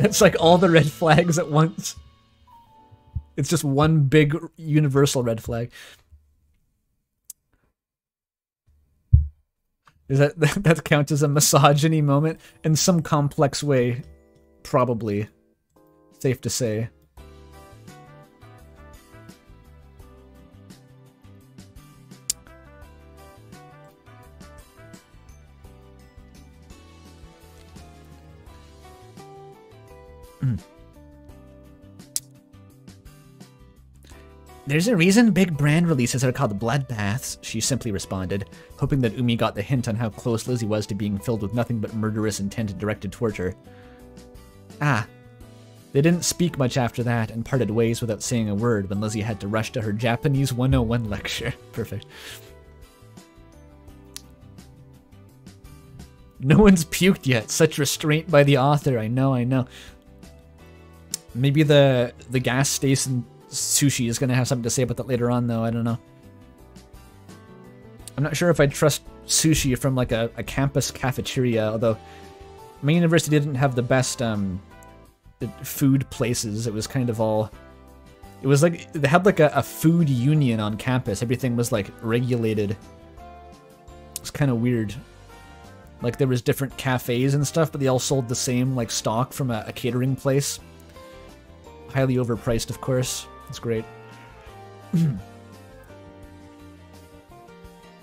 Speaker 1: it's like all the red flags at once. It's just one big universal red flag. Is that <laughs> that counts as a misogyny moment in some complex way? Probably, safe to say. Mm. There's a reason big brand releases are called bloodbaths, she simply responded, hoping that Umi got the hint on how close Lizzie was to being filled with nothing but murderous intent directed torture. Ah. They didn't speak much after that and parted ways without saying a word when Lizzie had to rush to her Japanese 101 lecture. <laughs> Perfect. No one's puked yet. Such restraint by the author. I know, I know. Maybe the the gas station sushi is going to have something to say about that later on, though. I don't know. I'm not sure if I trust sushi from like a, a, campus cafeteria, although my university didn't have the best um, food places. It was kind of all. It was like they had like a, a food union on campus. Everything was like regulated. It's kind of weird. Like there was different cafes and stuff, but they all sold the same like stock from a, a catering place. Highly overpriced, of course. It's great.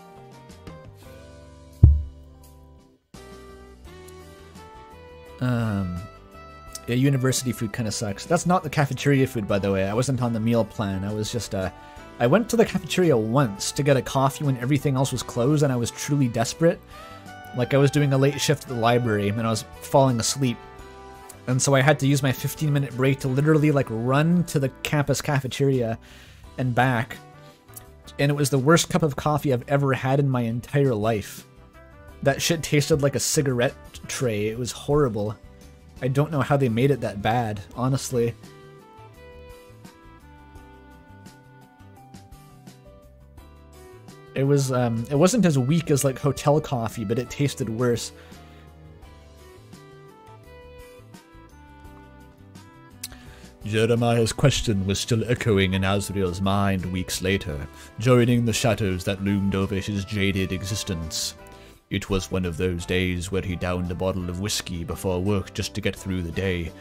Speaker 1: <clears throat> um, yeah, university food kind of sucks. That's not the cafeteria food, by the way. I wasn't on the meal plan. I was just, uh, I went to the cafeteria once to get a coffee when everything else was closed and I was truly desperate. Like, I was doing a late shift at the library and I was falling asleep and so I had to use my 15 minute break to literally like run to the campus cafeteria and back. And it was the worst cup of coffee I've ever had in my entire life. That shit tasted like a cigarette tray. It was horrible. I don't know how they made it that bad, honestly. It was um it wasn't as weak as like hotel coffee, but it tasted worse.
Speaker 2: Jeremiah's question was still echoing in Asriel's mind weeks later, joining the shadows that loomed over his jaded existence. It was one of those days where he downed a bottle of
Speaker 1: whiskey before work just to get through the day,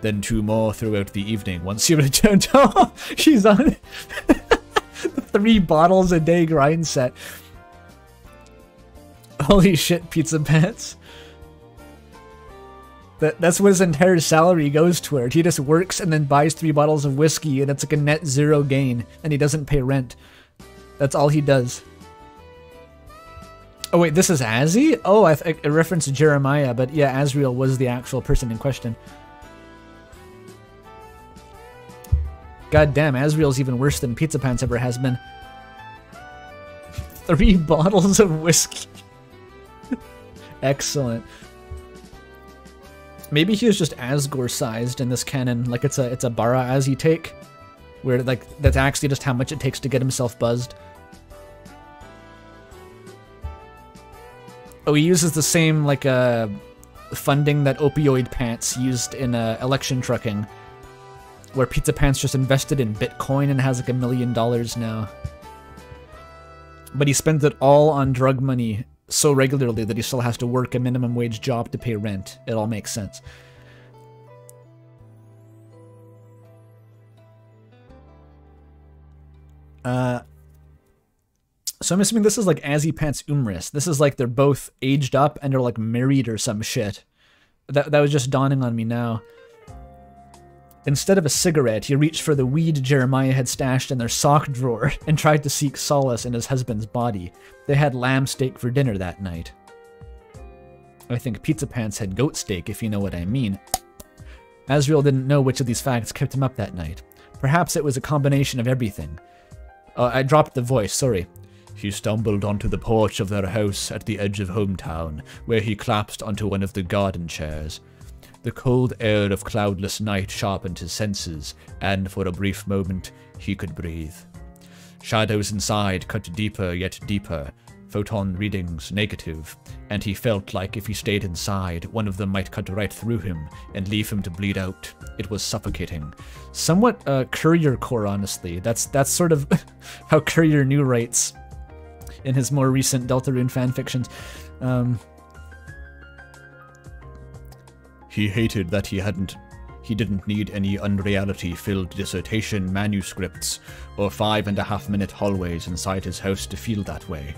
Speaker 1: then two more throughout the evening once he <laughs> returned. home, oh, she's on <laughs> three bottles a day grind set. Holy shit, pizza pants. That, that's what his entire salary goes toward. He just works and then buys three bottles of whiskey, and it's like a net zero gain, and he doesn't pay rent. That's all he does. Oh wait, this is Azzy? Oh, I, I referenced Jeremiah, but yeah, Asriel was the actual person in question. God damn, Asriel's even worse than Pizza Pants ever has been. <laughs> Three <laughs> bottles of whiskey. <laughs> Excellent. Maybe he was just Asgore sized in this canon, like it's a it's a Bara as you take, where like that's actually just how much it takes to get himself buzzed. Oh, he uses the same like uh, funding that opioid pants used in uh, election trucking, where Pizza Pants just invested in Bitcoin and has like a million dollars now. But he spends it all on drug money so regularly that he still has to work a minimum wage job to pay rent. It all makes sense. Uh, so I'm assuming this is like Azzy Pants Umris. This is like they're both aged up and they're like married or some shit. That that was just dawning on me now. Instead of a cigarette, he reached for the weed Jeremiah had stashed in their sock drawer <laughs> and tried to seek solace in his husband's body. They had lamb steak for dinner that night. I think Pizza Pants had goat steak, if you know what I mean. Asriel didn't know which of these facts kept him up that night. Perhaps it was a combination of everything. Uh, I dropped the voice, sorry. He stumbled onto the porch of their house at the edge of hometown, where he collapsed onto one of the garden chairs. The cold air of cloudless night sharpened his senses, and for a brief moment he could breathe. Shadows inside cut deeper yet deeper, photon readings negative, and he felt like if he stayed inside, one of them might cut right through him and leave him to bleed out. It was suffocating. Somewhat uh, Courier core, honestly. That's that's sort of <laughs> how Courier New writes in his more recent Deltarune fanfictions. Um,
Speaker 2: he hated that he hadn't he didn't need any unreality-filled dissertation
Speaker 1: manuscripts or five-and-a-half-minute hallways inside his house to feel that way.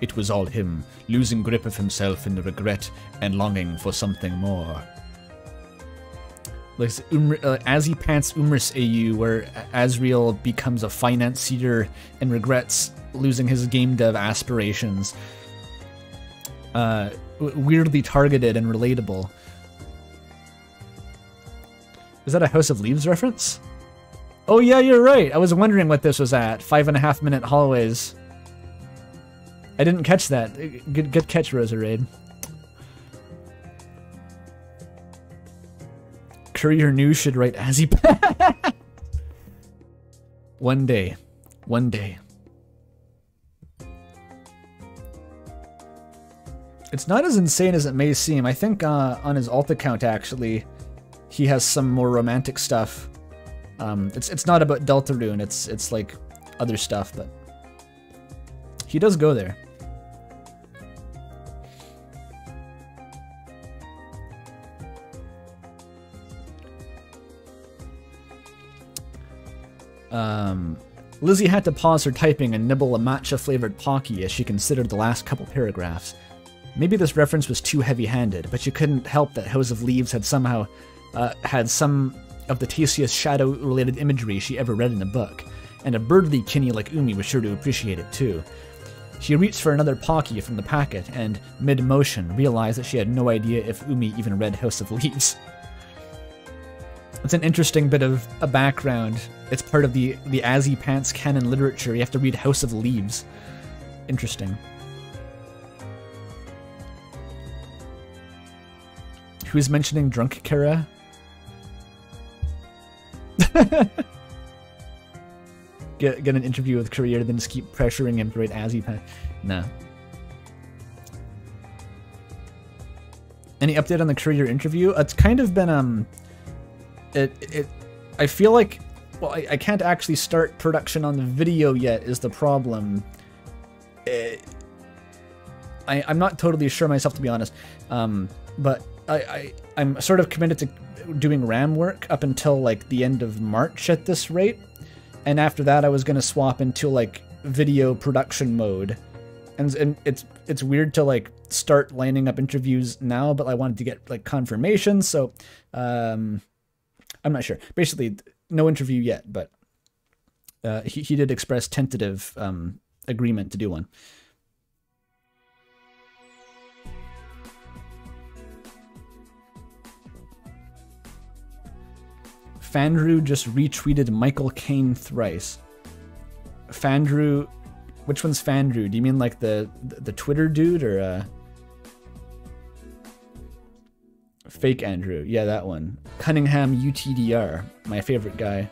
Speaker 1: It was all him, losing grip of himself in the regret and longing for something more. Like uh, Azzy Pants Umris AU, where Asriel becomes a financier and regrets losing his game dev aspirations. Uh, weirdly targeted and relatable. Is that a House of Leaves reference? Oh yeah, you're right. I was wondering what this was at. Five and a half minute hallways. I didn't catch that. Uh, good, good catch, Roserade. Courier News should write as he <laughs> One day. One day. It's not as insane as it may seem. I think uh, on his alt account, actually, he has some more romantic stuff. Um, it's it's not about Deltarune. It's it's like other stuff, but he does go there. Um, Lizzie had to pause her typing and nibble a matcha-flavored Pocky as she considered the last couple paragraphs. Maybe this reference was too heavy-handed, but she couldn't help that House of Leaves had somehow uh, had some of the tastiest shadow related imagery she ever read in a book, and a birdly kinny like Umi was sure to appreciate it too. She reached for another Pocky from the packet and, mid motion, realized that she had no idea if Umi even read House of Leaves. It's an interesting bit of a background. It's part of the, the Azzy Pants canon literature. You have to read House of Leaves. Interesting. Who's mentioning Drunk Kara? <laughs> get get an interview with Career, then just keep pressuring him right as he passed. No. Any update on the Career interview? It's kind of been um, it it, I feel like well I, I can't actually start production on the video yet is the problem. It, eh, I, I'm not totally sure myself to be honest, um, but I, I I'm sort of committed to doing RAM work up until like the end of March at this rate. And after that, I was going to swap into like video production mode. And, and it's it's weird to like start lining up interviews now, but I wanted to get like confirmation. So um, I'm not sure. Basically, no interview yet, but uh, he, he did express tentative um, agreement to do one. Fandrew just retweeted Michael Caine thrice. Fandrew, which one's Fandrew? Do you mean like the the Twitter dude or uh, fake Andrew? Yeah, that one. Cunningham UTDR, my favorite guy.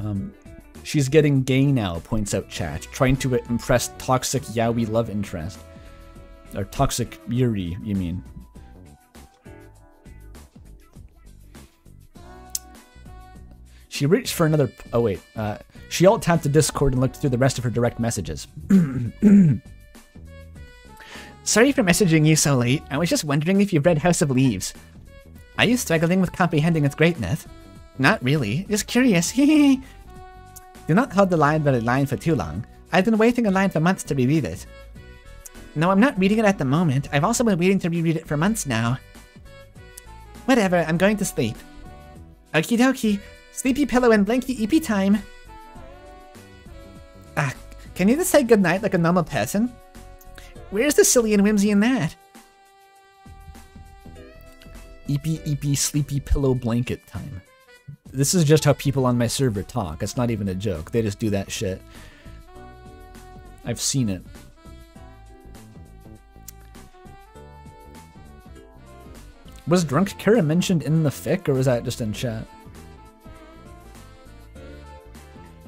Speaker 1: Um, she's getting gay now, points out chat, trying to impress toxic yaoi love interest. Or toxic Yuri, you mean. She reached for another. Oh, wait. Uh, she alt tapped the Discord and looked through the rest of her direct messages. <clears throat> Sorry for messaging you so late. I was just wondering if you've read House of Leaves. Are you struggling with comprehending its greatness? Not really. Just curious. <laughs> Do not hold the line by the line for too long. I've been waiting in line for months to reread it. No, I'm not reading it at the moment. I've also been waiting to reread it for months now. Whatever, I'm going to sleep. Okie dokie, Sleepy pillow and blanky EP time. Ah, can you just say goodnight like a normal person? Where's the silly and whimsy in that? Eepy eepy sleepy pillow blanket time. This is just how people on my server talk. It's not even a joke. They just do that shit. I've seen it. Was Drunk Kara mentioned in the fic, or was that just in chat?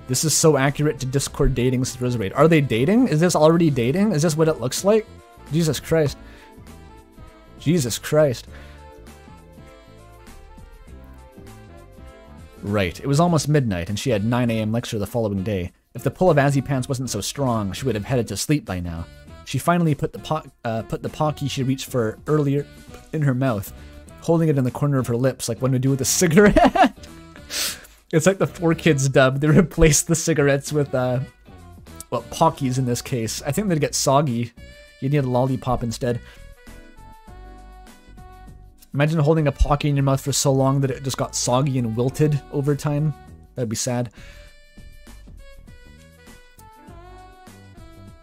Speaker 1: This is so accurate to Discord dating throws rate. Are they dating? Is this already dating? Is this what it looks like? Jesus Christ. Jesus Christ. Right, it was almost midnight, and she had 9 a.m. lecture the following day. If the pull of pants wasn't so strong, she would have headed to sleep by now. She finally put the po uh, put the pocky she reached for earlier in her mouth, holding it in the corner of her lips like one would do with a cigarette. <laughs> It's like the 4Kids dub. <laughs> They replaced the cigarettes with, uh, well, Pockies in this case. I think they'd get soggy. You'd need a lollipop instead. Imagine holding a Pocky in your mouth for so long that it just got soggy and wilted over time. That'd be sad.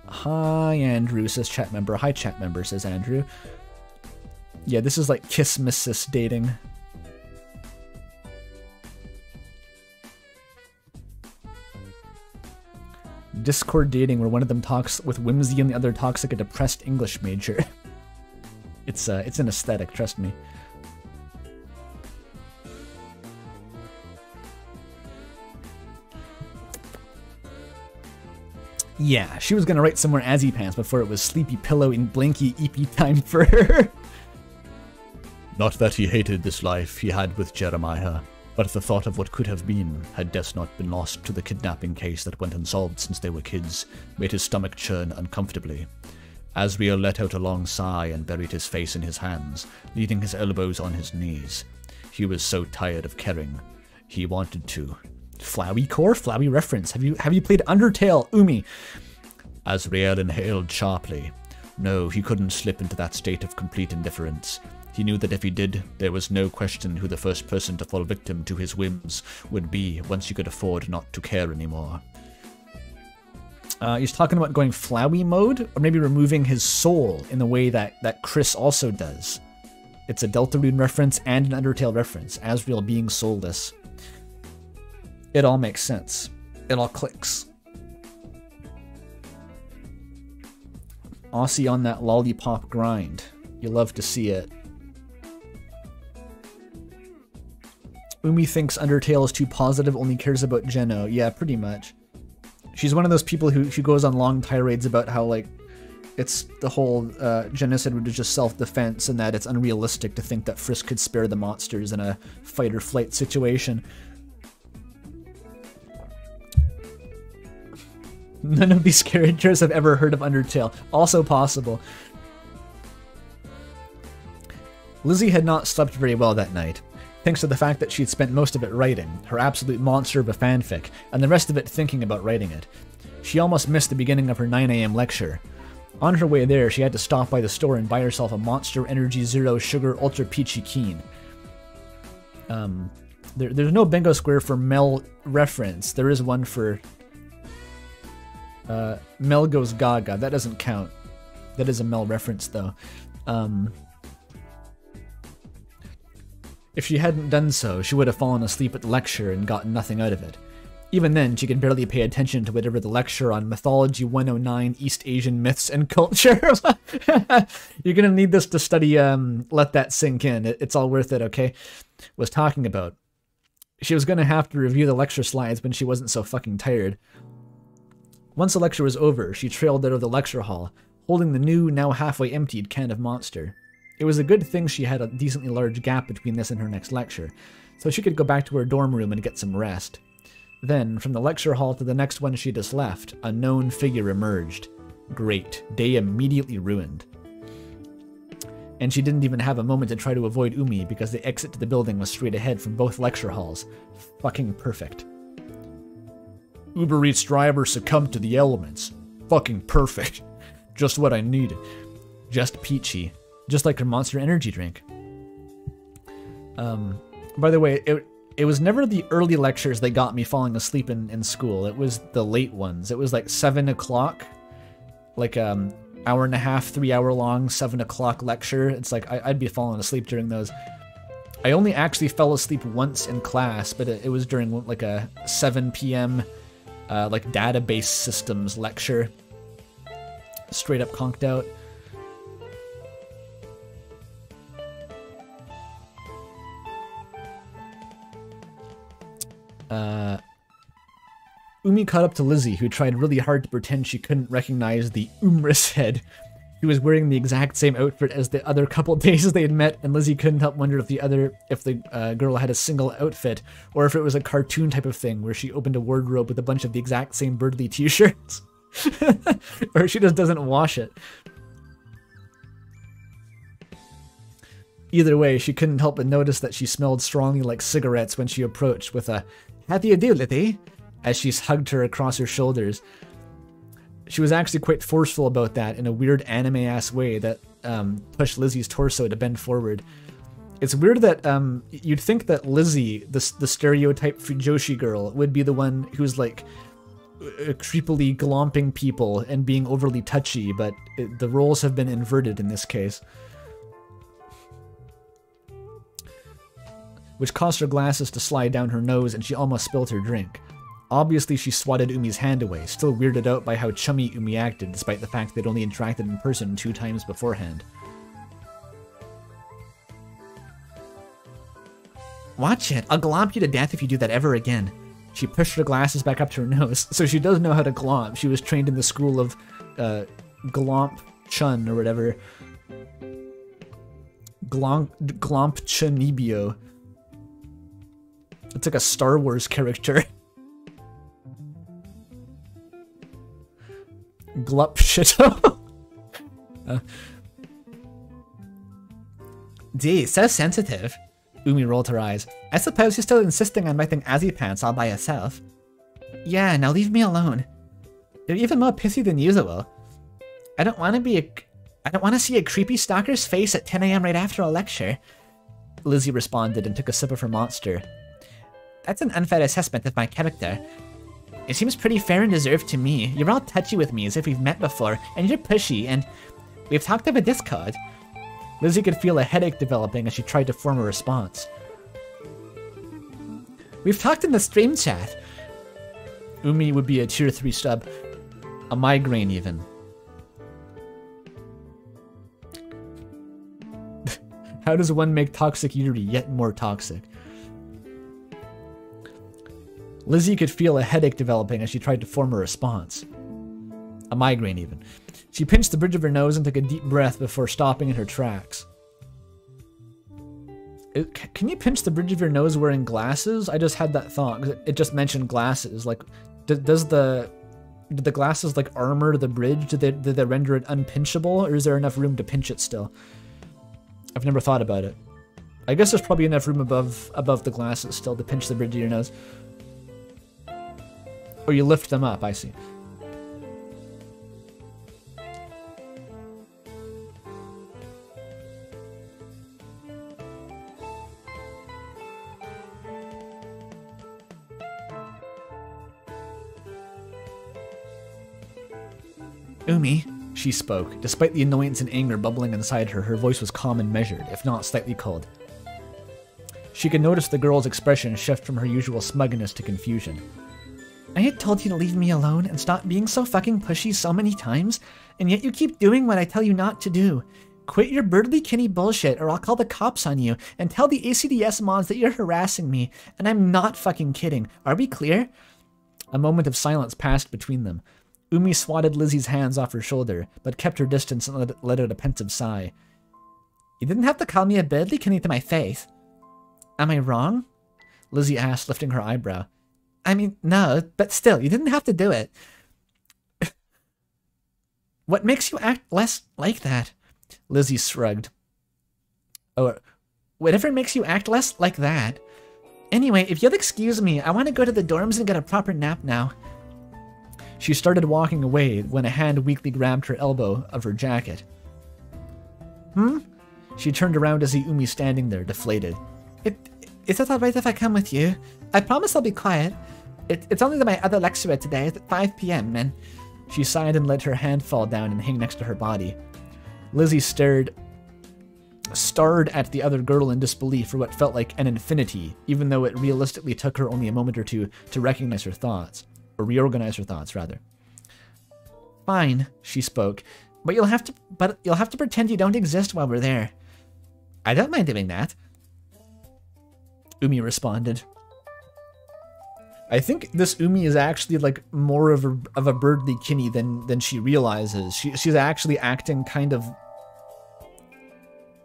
Speaker 1: Hi, Andrew, says chat member. Hi, chat member, says Andrew. Yeah, this is like kiss Kissmissus dating. Discord dating where one of them talks with whimsy and the other talks like a depressed English major. <laughs> it's uh, it's an aesthetic, trust me. Yeah, she was gonna write somewhere Azzy Pants before it was Sleepy Pillow in Blanky Eepy time for her.
Speaker 2: <laughs> Not that he hated this life he had with
Speaker 1: Jeremiah, but the thought of what could have been, had death not been lost to the kidnapping case that went unsolved since they were kids, made his stomach churn uncomfortably. Asriel let out a long sigh and buried his face in his hands, leaning his elbows on his knees. He was so tired of caring. He wanted to. Flowey core? Flowey reference. Have you have you played Undertale, Umi? Asriel inhaled sharply. No, he couldn't slip into that state of complete indifference. He knew that if he did, there was no question who the first person to fall victim to his whims would be once you could afford not to care anymore. Uh, he's talking about going Flowey mode, or maybe removing his soul in the way that, that Kris also does. It's a Deltarune reference and an Undertale reference, Asriel being soulless. It all makes sense. It all clicks. Aussie on that lollipop grind. You love to see it. Umi thinks Undertale is too positive, only cares about Geno. Yeah, pretty much. She's one of those people who, who goes on long tirades about how, like, it's the whole uh, genocide was just self-defense and that it's unrealistic to think that Frisk could spare the monsters in a fight or flight situation. <laughs> None of these characters have ever heard of Undertale. Also possible. Lizzie had not slept very well that night thanks to the fact that she'd spent most of it writing, her absolute monster of a fanfic, and the rest of it thinking about writing it. She almost missed the beginning of her 9am lecture. On her way there, she had to stop by the store and buy herself a Monster Energy Zero Sugar Ultra Peachy Keen. Um, there, there's no bingo square for Mel reference. There is one for uh, Mel goes gaga. That doesn't count. That is a Mel reference, though. Um, if she hadn't done so, she would have fallen asleep at the lecture and gotten nothing out of it. Even then, she could barely pay attention to whatever the lecture on Mythology 109 East Asian Myths and <laughs> Culture. <laughs> You're going to need this to study um, Let That Sink In. It's all worth it, okay? Was talking about. She was going to have to review the lecture slides when she wasn't so fucking tired. Once the lecture was over, she trailed out of the lecture hall, holding the new, now halfway emptied can of Monster. It was a good thing she had a decently large gap between this and her next lecture, so she could go back to her dorm room and get some rest. Then, from the lecture hall to the next one she just left, a known figure emerged. Great. Day immediately ruined. And she didn't even have a moment to try to avoid Umi because the exit to the building was straight ahead from both lecture halls. Fucking perfect.
Speaker 2: Uber Eats driver
Speaker 1: succumbed to the elements. Fucking perfect. <laughs> Just what I needed. Just peachy just like her Monster Energy drink. Um, by the way, it it was never the early lectures that got me falling asleep in, in school. It was the late ones. It was like seven o'clock, like um hour and a half, three hour long, seven o'clock lecture. It's like I, would be falling asleep during those. I only actually fell asleep once in class, but it, it was during like a 7 p.m. Uh, like database systems lecture. Straight up conked out. Uh, Umi caught up to Lizzie, who tried really hard to pretend she couldn't recognize the Umris head. He was wearing the exact same outfit as the other couple <laughs> days they had met, and Lizzie couldn't help wonder if the other, if the uh, girl had a single outfit, or if it was a cartoon type of thing where she opened a wardrobe with a bunch of the exact same Birdly T-shirts, <laughs> or she just doesn't wash it. Either way, she couldn't help but notice that she smelled strongly like cigarettes when she approached, with a how do you do Lizzie. As she's hugged her across her shoulders. She was actually quite forceful about that in a weird anime ass way that um, pushed Lizzie's torso to bend forward. It's weird that um, you'd think that Lizzie, the, the stereotype Fujoshi girl, would be the one who's like uh, uh, creepily glomping people and being overly touchy, but it, uh, the roles have been inverted in this case. which caused her glasses to slide down her nose and she almost spilled her drink. Obviously, she swatted Umi's hand away, still weirded out by how chummy Umi acted despite the fact they'd only interacted in person two times beforehand. Watch it, I'll glomp you to death if you do that ever again. She pushed her glasses back up to her <laughs> nose, so she does know how to glomp. She was trained in the school of uh, Glomp Chun or whatever. Glomp, glomp Chunibyo. It's like a Star Wars character. Glup shit! uh. <laughs> D, so sensitive. Umi rolled her eyes. I suppose you're still insisting on making Azzy pants all by yourself. Yeah, now leave me alone. You're even more pissy than usual. I don't want to be a... I don't want to see a creepy stalker's face at 10am right after a lecture. Lizzie responded and took a sip of her monster, that's an unfair assessment of my character. It seems pretty fair and deserved to me. You're all touchy with me as if we've met before, and you're pushy, and we've talked over Discord. Lizzie could feel a headache developing as she tried to form a response. We've talked in the stream chat. Umi would be a tier 3 stub, A migraine, even. <laughs> How does one make toxic Yuri yet more toxic? Lizzie could feel a headache developing as she tried to form a response. A migraine, even. She pinched the bridge of her nose and took a deep breath before stopping in her tracks. It, can you pinch the bridge of your nose wearing glasses? I just had that thought because it just mentioned glasses. Like, does the did the glasses like armor the bridge? Did they, did they render it unpinchable, or is there enough room to pinch it still? I've never thought about it. I guess there's probably enough room above above the glasses still to pinch the bridge of your nose. Or you lift them up, I see. Umi, she spoke. Despite the annoyance and anger bubbling inside her, her voice was calm and measured, if not slightly cold. She could notice the girl's expression shift from her usual smugness to confusion. I had told you to leave me alone and stop being so fucking pushy so many times, and yet you keep doing what I tell you not to do. Quit your Birdly kinny bullshit or I'll call the cops on you and tell the ACDS mods that you're harassing me, and I'm not fucking kidding. Are we clear? A moment of silence passed between them. Umi swatted Lizzie's hands off her shoulder, but kept her distance and let, out a pensive sigh. You didn't have to call me a Birdly kinny to my face. Am I wrong? Lizzie asked, lifting her eyebrow. I mean, no, but still, you didn't have to do it. <laughs> what makes you act less like that? Lizzie shrugged. Oh, whatever makes you act less like that. Anyway, if you'll excuse me, I want to go to the dorms and get a proper nap now. She started walking away when a hand weakly grabbed her elbow of her jacket. Hmm? She turned around to see Umi standing there, deflated. It, is it alright if I come with you? I promise I'll be quiet. It, it's only that my other lecture today is at 5 p.m., and she sighed and let her hand fall down and hang next to her body. Lizzie stared, starred at the other girl in disbelief for what felt like an infinity, even though it realistically took her only a moment or two to recognize her thoughts, or reorganize her thoughts, rather. Fine, she spoke, but you'll have to, but you'll have to pretend you don't exist while we're there. I don't mind doing that. Umi responded, I think this Umi is actually like more of a, of a birdly kinny than than she realizes. She, she's actually acting kind of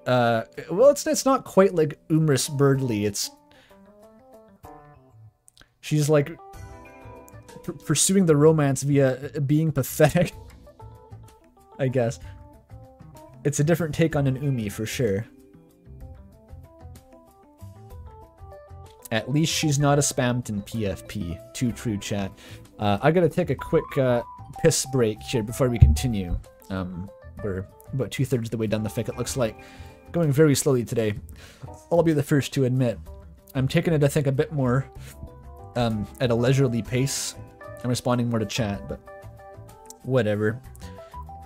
Speaker 1: uh, well it's it's not quite like Umris Birdly. It's she's like pursuing the romance via uh, being pathetic. <laughs> I guess. It's a different take on an Umi for sure. At least she's not a Spamton PFP. Too true, chat. Uh, I gotta take a quick uh, piss break here before we continue. Um, we're about two-thirds of the way down the fic, it looks like. Going very slowly today. I'll be the first to admit. I'm taking it, I think, a bit more um, at a leisurely pace. I'm responding more to chat, but whatever.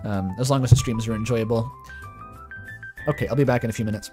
Speaker 1: Um, as long as the streams are enjoyable. Okay, I'll be back in a few minutes.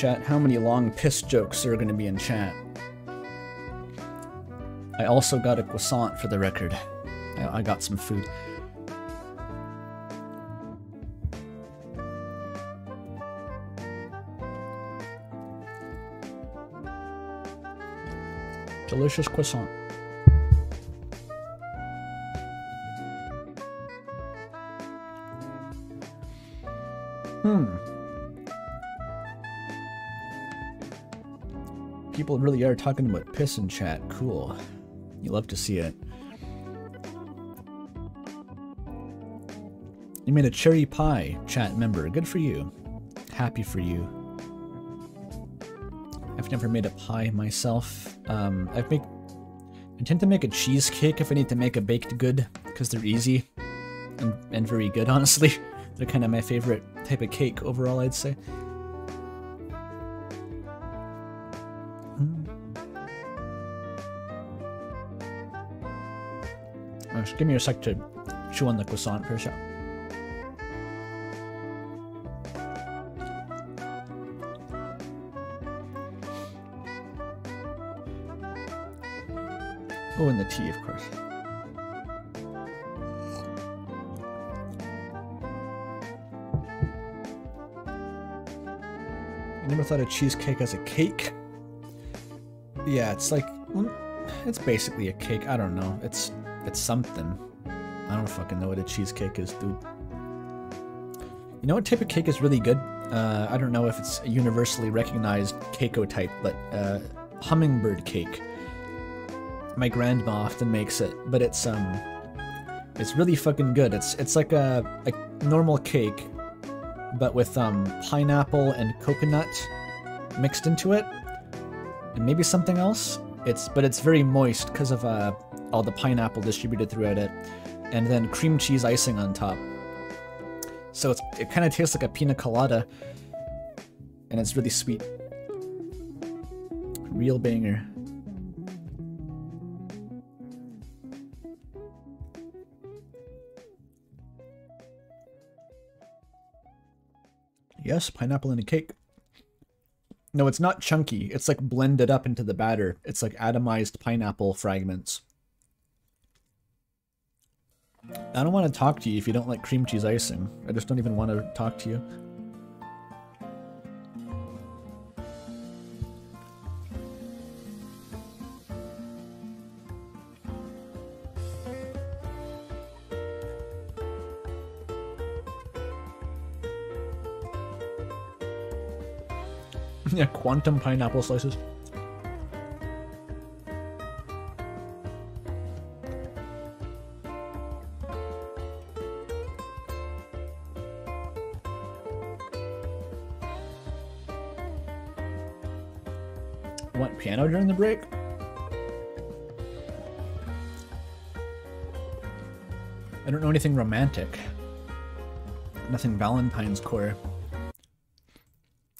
Speaker 1: chat how many long piss jokes are going to be in chat. I also got a croissant for the record. I, got some food.
Speaker 2: Delicious croissant.
Speaker 1: people really are talking about piss in chat. Cool. You love to see it. You made a cherry pie chat member. Good for you. Happy for you. I've never made a pie myself. Um, I've make, I tend to make a cheesecake if I need to make a baked good, because they're easy and, and very good, <laughs> honestly. They're kind of my favorite type of cake overall, I'd say. Give me a sec to chew on the croissant for a sec. Oh, and the tea, of course. I never thought of cheesecake as a cake. Yeah, it's like, mm, it's basically a cake. I don't know. It's it's something. I don't fucking know what a cheesecake is, dude. You know what type of cake is really good? Uh, I don't know if it's a universally recognized keiko type, but uh, hummingbird cake. My grandma often makes it, but it's um, it's really fucking good. It's it's like a, a normal cake, but with um pineapple and coconut mixed into it, and maybe something else. It's but it's very moist because of uh all the pineapple distributed throughout it, and then cream cheese icing on top. So it's it kind of tastes like a pina colada, and it's really sweet. Real banger.
Speaker 2: Yes, pineapple in a cake.
Speaker 1: No, it's not chunky. It's like blended up into the batter. It's like atomized pineapple fragments. I don't want to talk to you if you don't like cream cheese icing. I just don't even want to talk to you.
Speaker 2: <laughs> yeah, quantum pineapple slices.
Speaker 1: romantic. Nothing Valentine's core.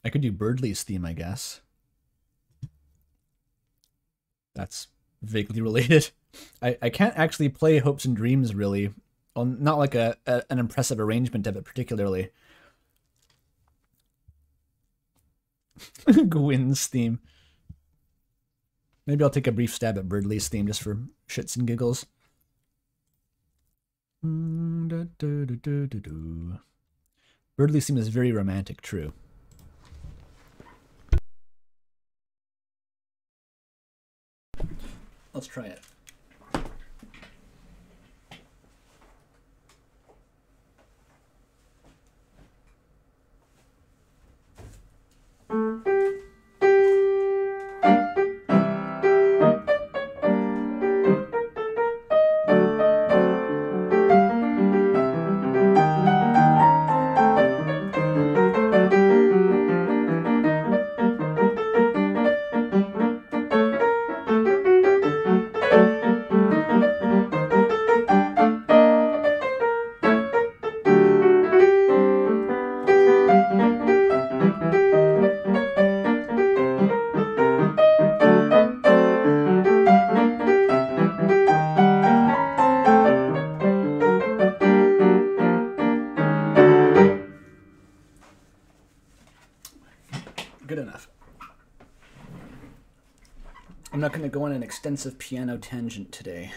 Speaker 1: I could do Birdly's theme, I guess. That's vaguely <laughs> related. I, I can't actually play Hopes and Dreams, really. Well, not like a, a an impressive arrangement of it, particularly. <laughs> Gwyn's theme. Maybe I'll take a brief stab at Birdly's theme just for shits and giggles. Mm, Birdly seems very romantic, true. Let's try it. extensive piano tangent today.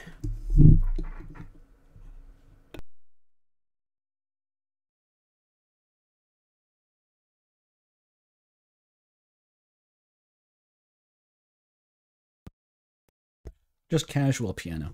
Speaker 3: Just casual piano.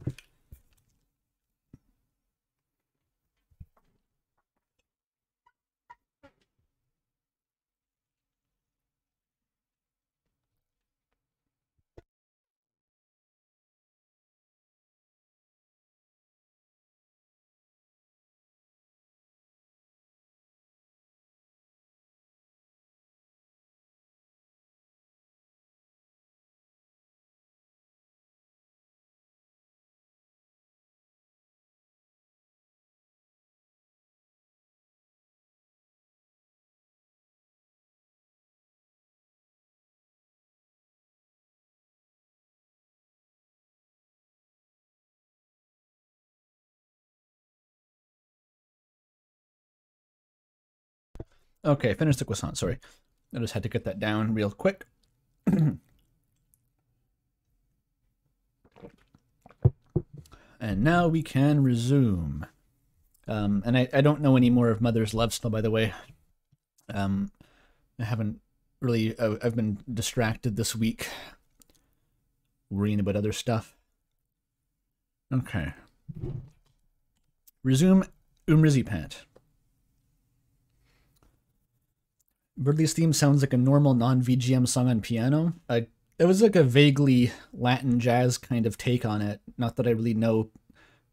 Speaker 1: Okay, finish the croissant, sorry. I just had to get that down real quick. <clears throat> and now we can resume. Um, and I, I, don't know any more of Mother's Love Still, by the way. Um, I haven't really, uh, I've been distracted this week worrying about other stuff. Okay. Resume Pant. Ridley's theme sounds like a normal non-VGM song on piano. I, it was like a vaguely Latin jazz kind of take on it. Not that I really know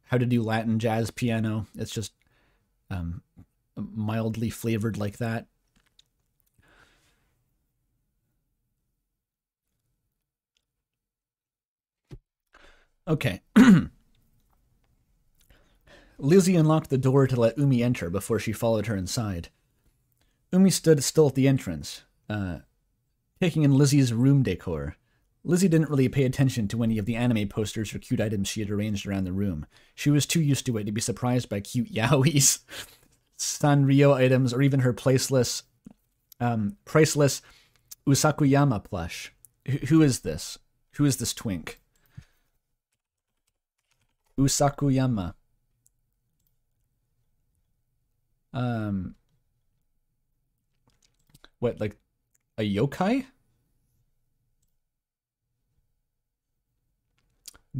Speaker 1: how to do Latin jazz piano. It's just um, mildly flavored like that. Okay. <clears throat> Lizzie unlocked the door to let Umi enter before she followed her inside. Umi stood still at the entrance, uh, taking in Lizzie's room decor. Lizzie didn't really pay attention to any of the anime posters or cute items she had arranged around the room. She was too used to it to be surprised by cute yaois, <laughs> Sanrio items, or even her placeless, um, priceless Usakuyama plush. H who is this? Who is this twink? Usakuyama. Um, what like a yokai?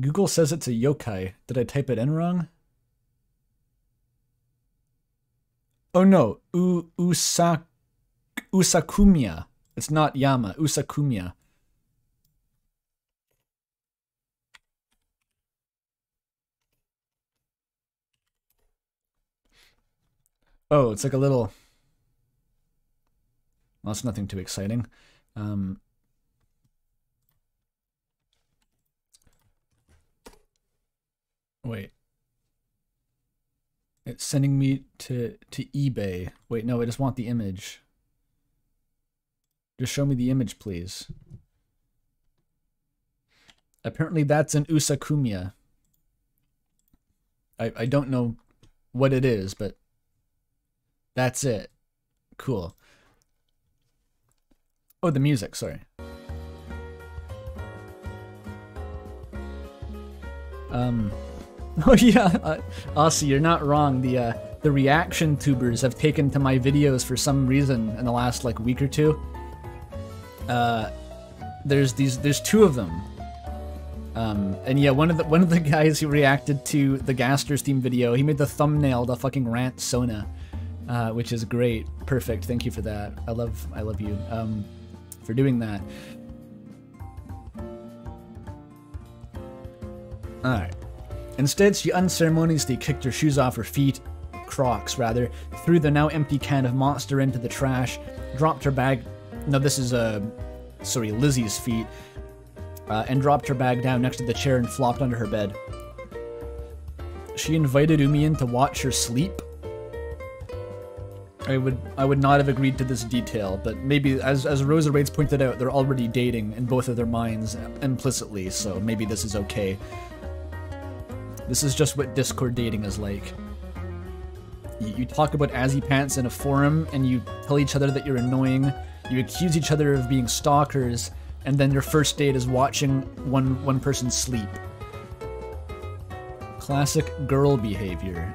Speaker 1: Google says it's a yokai. Did I type it in wrong? Oh no, U usak usakumia. It's not yama, usakumia. Oh, it's like a little well, that's nothing too exciting. Um,
Speaker 2: wait. It's sending me to, to
Speaker 1: eBay. Wait, no, I just want the image. Just show me the image, please. Apparently that's an Usakumia. I, I don't know what it is, but that's it. Cool. Oh, the music, sorry. Um, <laughs> oh yeah, uh, Aussie, you're not wrong. The uh, the reaction tubers have taken to my videos for some reason in the last like week or two. Uh, there's these there's two of them. Um, and yeah, one of the one of the <laughs> guys who reacted to the Gaster Steam video, he made the thumbnail the fucking rant Sona, uh, which is great. Perfect. Thank you for that. I love I love you. Um, for doing that. Alright. Instead, she unceremoniously kicked her shoes off her feet, Crocs rather, threw the now empty can of Monster into the trash, dropped her bag. No, this is, uh, sorry, Lizzie's feet, uh, and dropped her bag down next to the chair and flopped under her bed. She invited Umi in to watch her sleep, I would I would not have agreed to this detail, but maybe as as Roserade pointed out, they're already dating in both of their minds implicitly, so maybe this is okay. This is just what Discord dating is like. You, you talk about Azzy Pants in a forum, and you tell each other that you're annoying. You accuse each other of being stalkers, and then your first date is watching one one person sleep. Classic girl behavior.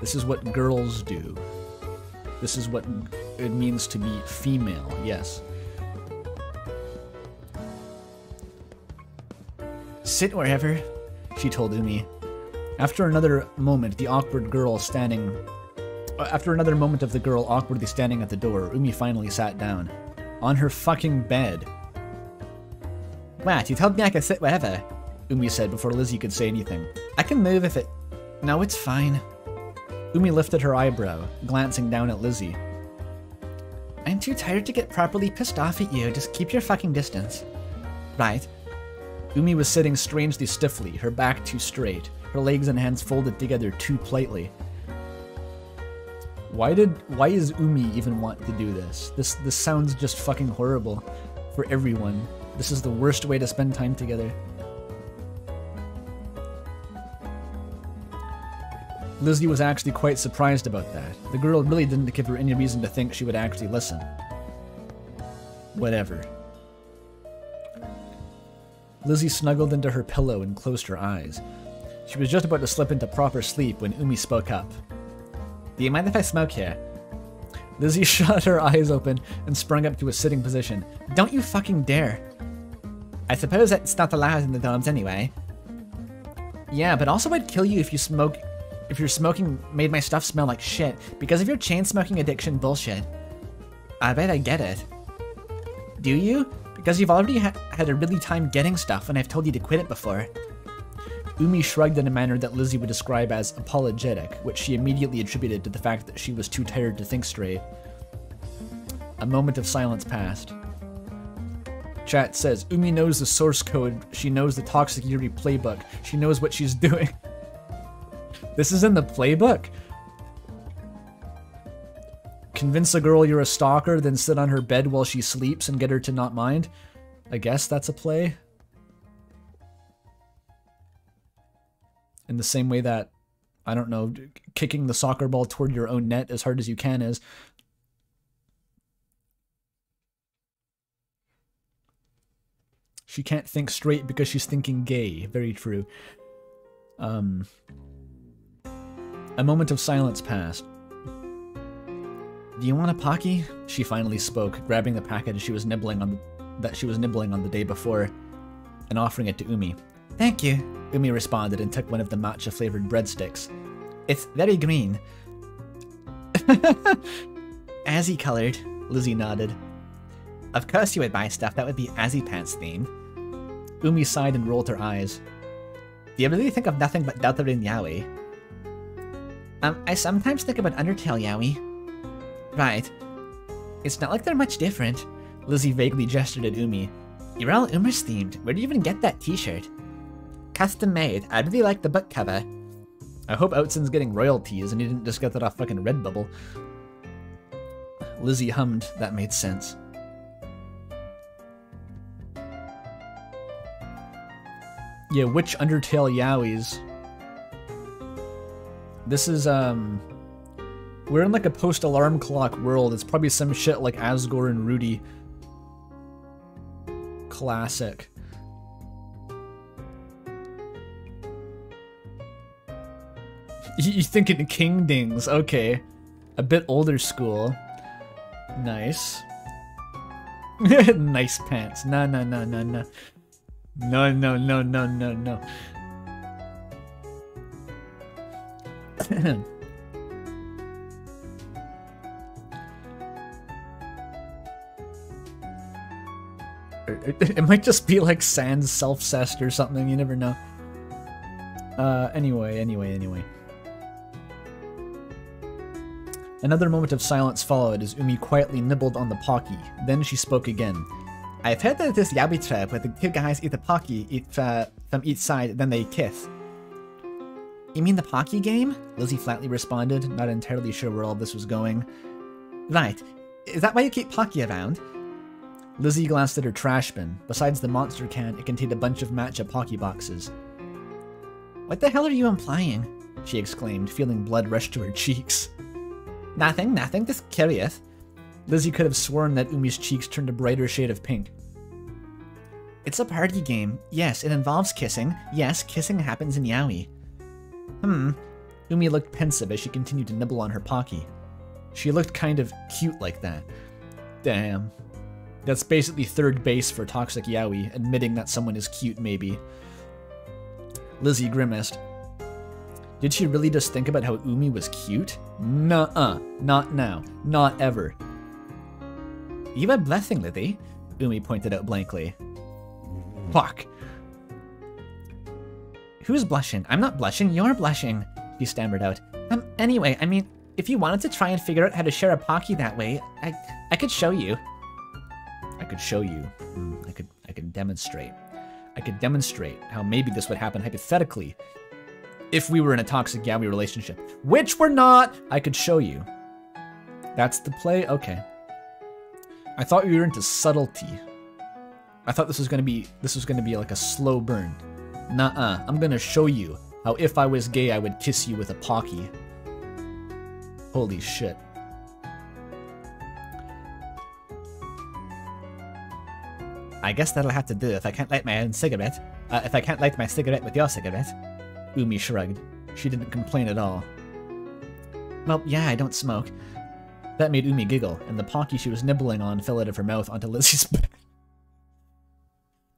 Speaker 1: This is what girls do. This is what it means to be female, yes. Sit wherever, she told Umi. After another moment, the awkward girl standing. Uh, after another moment of the girl awkwardly standing at the door, Umi finally sat down. On her fucking bed. What you told me I could sit wherever, Umi said before Lizzie could say anything. I can move if it. No, it's fine. Umi lifted her eyebrow, glancing down at Lizzie. I'm too tired to get properly pissed off at you, just keep your fucking distance. Right. Umi was sitting strangely stiffly, her back too straight, her legs and hands folded together too politely. Why did why is Umi even want to do this? This this sounds just fucking horrible for everyone. This is the worst way to spend time together. Lizzie was actually quite surprised about that. The girl really didn't give her any reason to think she would actually listen. Whatever. Lizzie snuggled into her pillow and closed her eyes. She was just about to slip into proper sleep when Umi spoke up. Do you mind if I smoke here? Lizzie <laughs> shut her eyes open and sprung up to a sitting position. Don't you fucking dare! I suppose that's not allowed in the dorms anyway. Yeah, but also I'd kill you if you smoke if your smoking made my stuff smell like shit because of your chain smoking addiction bullshit. I bet I get it. Do you? Because you've already ha had a really time getting stuff and I've told you to quit it before. Umi shrugged in a manner that Lizzie would describe as apologetic, which she immediately attributed to the fact that she was too tired to think straight. A moment of silence passed. Chat says, Umi knows the source code, she knows the Toxic Yuri playbook, she knows what she's <laughs> doing. This is in the playbook. Convince a girl you're a stalker, then sit on her bed while she sleeps and get her to not mind. I guess that's a play. In the same way that, I don't know, kicking the soccer ball toward your own net as hard as you can is. She can't think straight because she's thinking gay. Very true. Um, a moment of silence passed. Do you want a Pocky? She finally spoke, grabbing the package she was nibbling on the, that she was nibbling on the day before and offering it to Umi. Thank you, Umi responded and took one of the matcha-flavored breadsticks. It's very green. <laughs> Azzy colored, Lizzie nodded. Of course you would buy stuff that would be Azzy Pants themed. Umi sighed and rolled her eyes. Do you really think of nothing but and Yaoi? Um, I sometimes think about Undertale, Yaoi. Right. It's not like they're much different. Lizzie vaguely gestured at Umi. You're all Umris themed. Where do you even get that t-shirt? Custom made. I really like the book cover. I hope Outson's getting royalties and he didn't just get that off fucking Redbubble. Lizzie hummed. That made sense. Yeah, which Undertale yaois? This is, um... We're in like a post-alarm clock world. It's probably some shit like Asgore and Rudy. Classic. <laughs> You thinking King Dings, okay. A bit older school. Nice. <laughs> nice pants. No, no, no, no, no. No, no, no, no, no, no. it might just be like Sans self-cest or something, you never know. Uh, anyway, anyway, anyway. Another moment of silence followed as Umi quietly nibbled on the Pocky. Then she spoke again. I've heard that this yaoi trap where the two guys eat the Pocky eat, uh, from each side, then they kiss. You mean the Pocky game? Lizzie flatly responded, not entirely sure where all this was going. Right. Is that why you keep Pocky around? Lizzie glanced at her trash bin. Besides the monster can, it contained a bunch of matcha Pocky boxes. What the hell are you implying? She exclaimed, feeling blood rush to her cheeks. Nothing, nothing, just curious. Lizzie could have sworn that Umi's cheeks turned a brighter shade of pink. It's a party game. Yes, it involves kissing. Yes, kissing happens in Yaoi. Hmm. Umi looked pensive as she continued to nibble on her Pocky. She looked kind of cute like that. Damn. That's basically third base for Toxic Yaoi, admitting that someone is cute, maybe. Lizzie grimaced. Did she really just think about how Umi was cute? Nuh-uh. Not now. Not ever. You a blessing, Lizzie, Umi pointed out blankly. Fuck. Who's blushing? I'm not blushing, you're blushing, he stammered out. Um, anyway, I mean, if you wanted to try and figure out how to share a Pocky that way, I, I could show you. I could show you. Hmm, I could, I could demonstrate. I could demonstrate how maybe this would happen hypothetically if we were in a toxic Gabby relationship, which we're not. I could show you. That's the play? Okay. I thought we were into subtlety. I thought this was gonna be this was gonna be like a slow burn. Nuh-uh, I'm gonna show you how if I was gay I would kiss you with a Pocky. Holy shit. I guess that'll have to do if I can't light my own cigarette. Uh, if I can't light my cigarette with your cigarette. Umi shrugged. She didn't complain at all. Well, yeah, I don't smoke. That made Umi giggle, and the pocky she was nibbling on fell out of her mouth onto Lizzie's <laughs> back.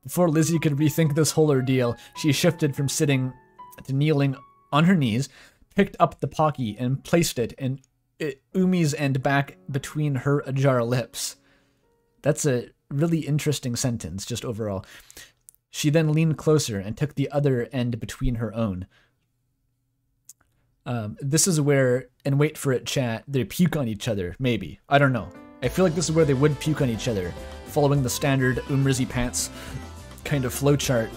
Speaker 1: Before Lizzie could rethink this whole ordeal, she shifted from sitting to kneeling on her knees, picked up the Pocky and placed it in Umi's end back between her ajar lips. That's a really interesting sentence, just overall. She then leaned closer and took the other end between her own. Um, this is where, and wait for it chat, they puke on each other, maybe. I don't know. I feel like this is where they would puke on each other, following the standard Umrizzy pants kind of flowchart.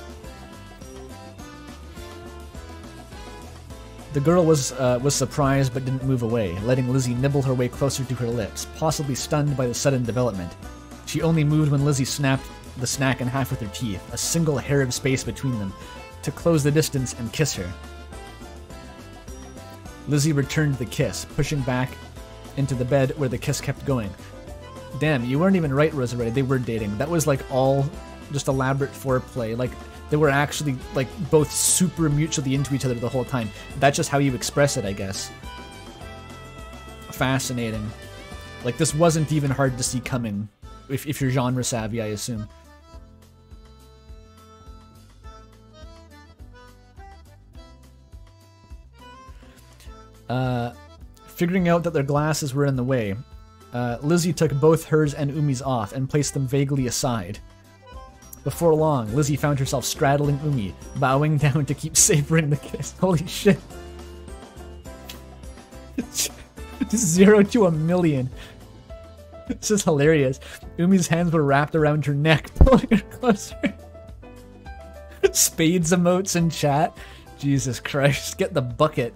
Speaker 1: The girl was uh, was surprised but didn't move away, letting Lizzie nibble her way closer to her lips, possibly stunned by the sudden development. She only moved when Lizzie snapped the snack in half with her teeth, a single hair of space between them, to close the distance and kiss her. Lizzie returned the kiss, pushing back into the bed where the kiss kept going. Damn, you weren't even right, Roserade. They were dating. That was like all just elaborate foreplay. Like they were actually like both super mutually into each other the whole time. That's just how you express it, I guess. Fascinating. Like this wasn't even hard to see coming, if if you're genre savvy, I assume. Uh, figuring out that their glasses were in the way, uh, Lizzie took both hers and Umi's off and placed them vaguely aside. Before long, Lizzie found herself straddling Umi, bowing down to keep <laughs> savoring the kiss. Holy shit. <laughs> Zero to a million. This is hilarious. Umi's hands were wrapped around her neck, <laughs> pulling her closer. Spades emotes in chat. Jesus Christ, get the bucket.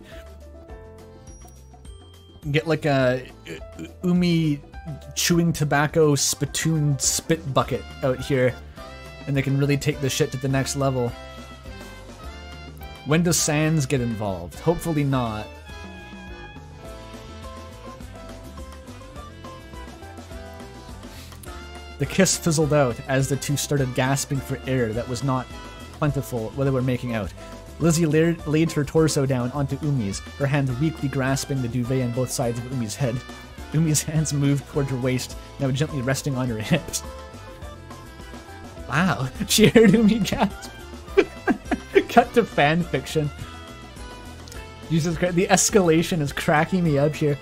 Speaker 1: Get like a uh, Umi chewing tobacco spittoon spit bucket out here and they can really take the shit to the next level. When does Sans get involved? Hopefully not. The kiss fizzled out as the two started gasping for air that was not plentiful while they were making out. Lizzie laid, laid her torso down onto Umi's, her hands weakly grasping the duvet on both sides of Umi's head. Umi's <laughs> hands moved toward her waist, now gently resting on her hips. Wow, she <laughs> heard me, <laughs> Cut to fan fiction. Jesus Christ, the escalation is cracking me up here.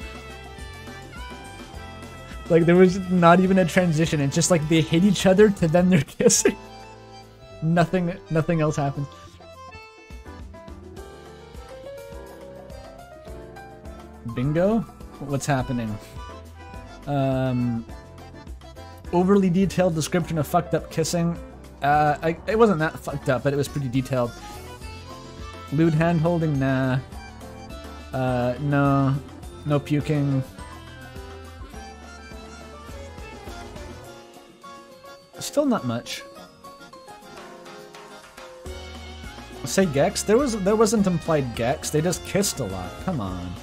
Speaker 1: Like there was not even a transition. It's just like they hit each other to then they're <laughs> kissing. nothing, nothing else happens. Bingo, what's happening? Um, overly detailed description of fucked up kissing. Uh, I, it wasn't that fucked up, but it was pretty detailed. Lewd hand holding, nah. Uh, no. No puking. Still not much. Say Gex? There was there wasn't implied Gex, they just kissed a lot. Come on.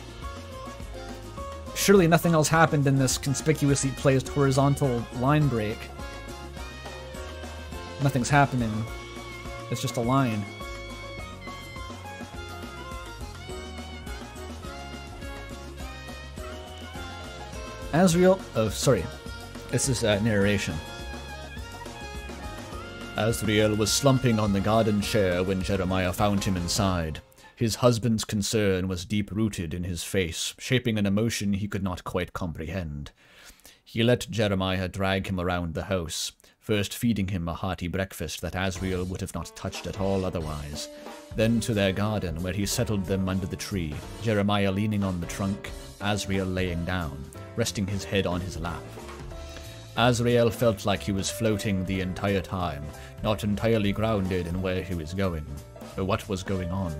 Speaker 1: Surely nothing else happened in this conspicuously placed horizontal line break. Nothing's happening. It's just a line. Asriel, oh sorry, this is uh, narration. Asriel was slumping on the garden chair when Jeremiah found him inside. His husband's concern was deep-rooted in his face, shaping an emotion he could not quite comprehend. He let Jeremiah drag him around the house, first feeding him a hearty breakfast that Asriel would have not touched at all otherwise, then to their garden where he settled them under the tree, Jeremiah leaning on the trunk, Asriel laying down, resting his head on his lap. Asriel felt like he was floating the entire time, not entirely grounded in where he was going, or what was going on.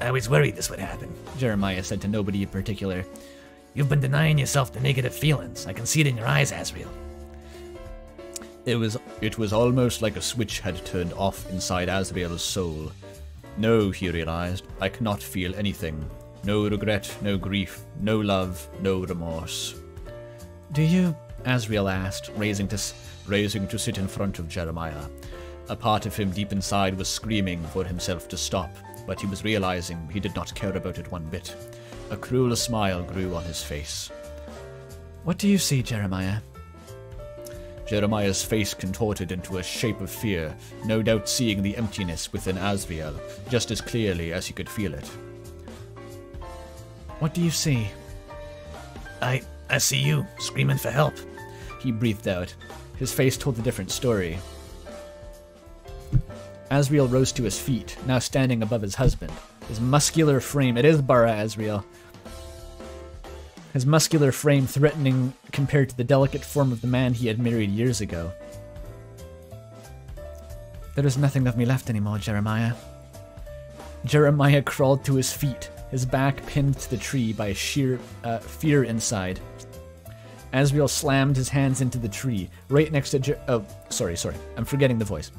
Speaker 4: I was worried this would happen,
Speaker 1: Jeremiah said to nobody in particular. You've been denying
Speaker 4: yourself the negative feelings. I can see it in your eyes, Asriel.
Speaker 1: It was, it was almost like a switch had turned off inside Asriel's soul. No, he realized, I cannot feel anything. No regret, no grief, no love, no remorse. Do you? Asriel asked, raising to, raising to sit in front of Jeremiah. A part of him deep inside was screaming for himself to stop, but he was realizing he did not care about it one bit. A cruel smile grew on his face. What do you see, Jeremiah? Jeremiah's face contorted into a shape of fear, no doubt seeing the emptiness within Asriel just as clearly as he could feel it.
Speaker 2: What do you see?
Speaker 1: I
Speaker 4: I see you, screaming for help.
Speaker 1: He breathed out. His face told a different story. Asriel rose to his feet, now standing above his husband. His muscular frame, it is Bara Asriel. His muscular frame threatening compared to the delicate form of the man he had married years ago. There is nothing of me left anymore, Jeremiah. Jeremiah crawled to his feet, his back pinned to the tree by sheer uh, fear inside. Asriel slammed his hands into the tree, right next to Jer- Oh, sorry, sorry. I'm forgetting the voice.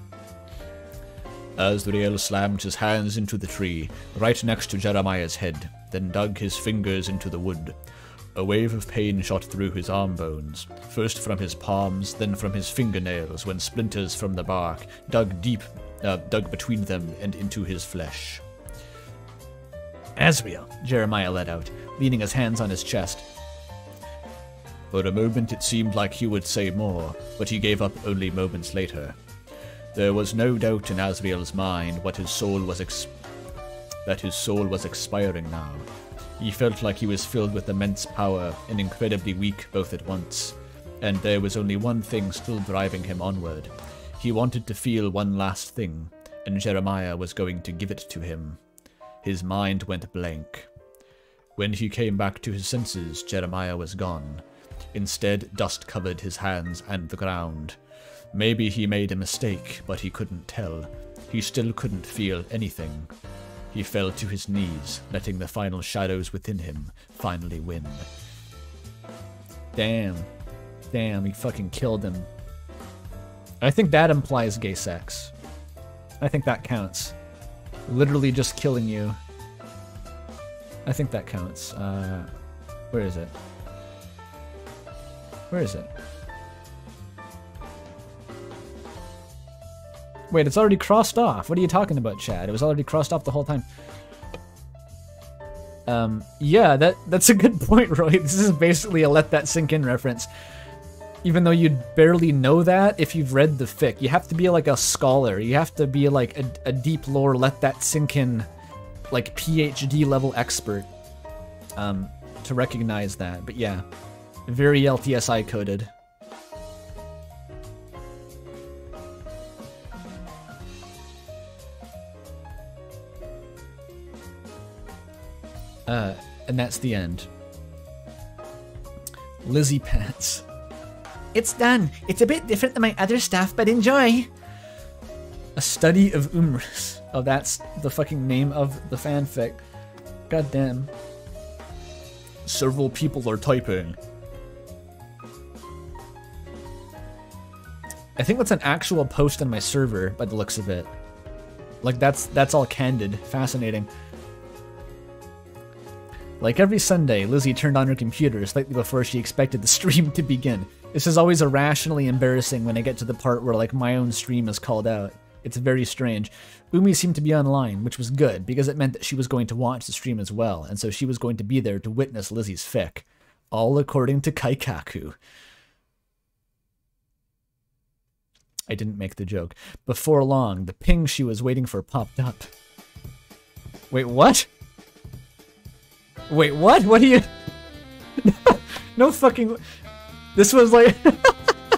Speaker 2: Asriel slammed his hands into the tree,
Speaker 1: right next to Jeremiah's head, then dug his fingers into the wood. A wave of pain shot through his arm bones, first from his palms, then from his fingernails, when splinters from the bark dug deep, uh, dug between them and into his flesh. Asriel, Jeremiah let out, leaning his hands on his chest. For a moment it seemed like he would say more, but he gave up only moments later. There was no doubt in Asriel's mind what his soul was that his soul was expiring now. He felt like he was filled with immense power and incredibly weak both at once, and there was only one thing still driving him onward. He wanted to feel one last thing, and Jeremiah was going to give it to him. His mind went blank. When he came back to his senses, Jeremiah was gone. Instead, dust covered his hands and the ground. Maybe he made a mistake, but he couldn't tell. He still couldn't feel anything. He fell to his knees, letting the final shadows within him finally win. Damn. Damn, he fucking killed him. I think that implies gay sex. I think that counts. Literally just killing you. I think that counts. Uh, where is it? Where is it? Wait, it's already crossed off. What are you talking about, Chad? It was already crossed off the whole time. Um, yeah, that that's a good <laughs> point, Roy. This is basically a let that sink in reference. Even though you'd barely know that if you've read the fic. You have to be like a scholar. You have to be like a, a deep lore, let that sink in, like PhD level expert um, to recognize that. But yeah, very LTSI coded. Uh, and that's the end. Lizzie pants. It's done. It's a bit different than my other stuff, but enjoy. A study of Umris. Oh, that's the fucking name of the fanfic. God damn.
Speaker 2: Several people are typing. I think
Speaker 1: that's an actual post on my server by the looks of it. Like that's that's all candid. Fascinating. Like every Sunday, Lizzie turned on her computer slightly before she expected the <laughs> stream to begin. This is always irrationally embarrassing when I get to the part where like my own stream is called out. It's very strange. Umi seemed to be online, which was good, because it meant that she was going to watch the stream as well, and so she was going to be there to witness Lizzie's fic. All according to Keikaku. I didn't make the joke. Before long, the ping she was waiting for popped up. Wait, what? Wait, what? What are you... <laughs> no fucking... This was like...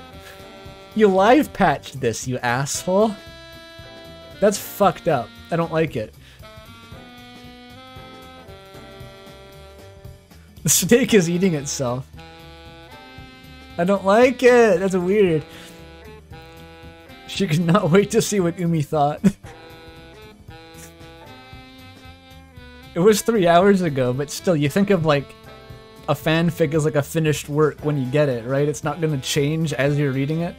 Speaker 1: <laughs> you live patched this, you asshole. That's fucked up. I don't like it. The snake is eating itself. I don't like it. That's weird. She could not <laughs> wait to see what Umi thought. It was three hours ago, but still, you think of like a fanfic as like a finished work when you get it, right? It's not going to change as you're reading it.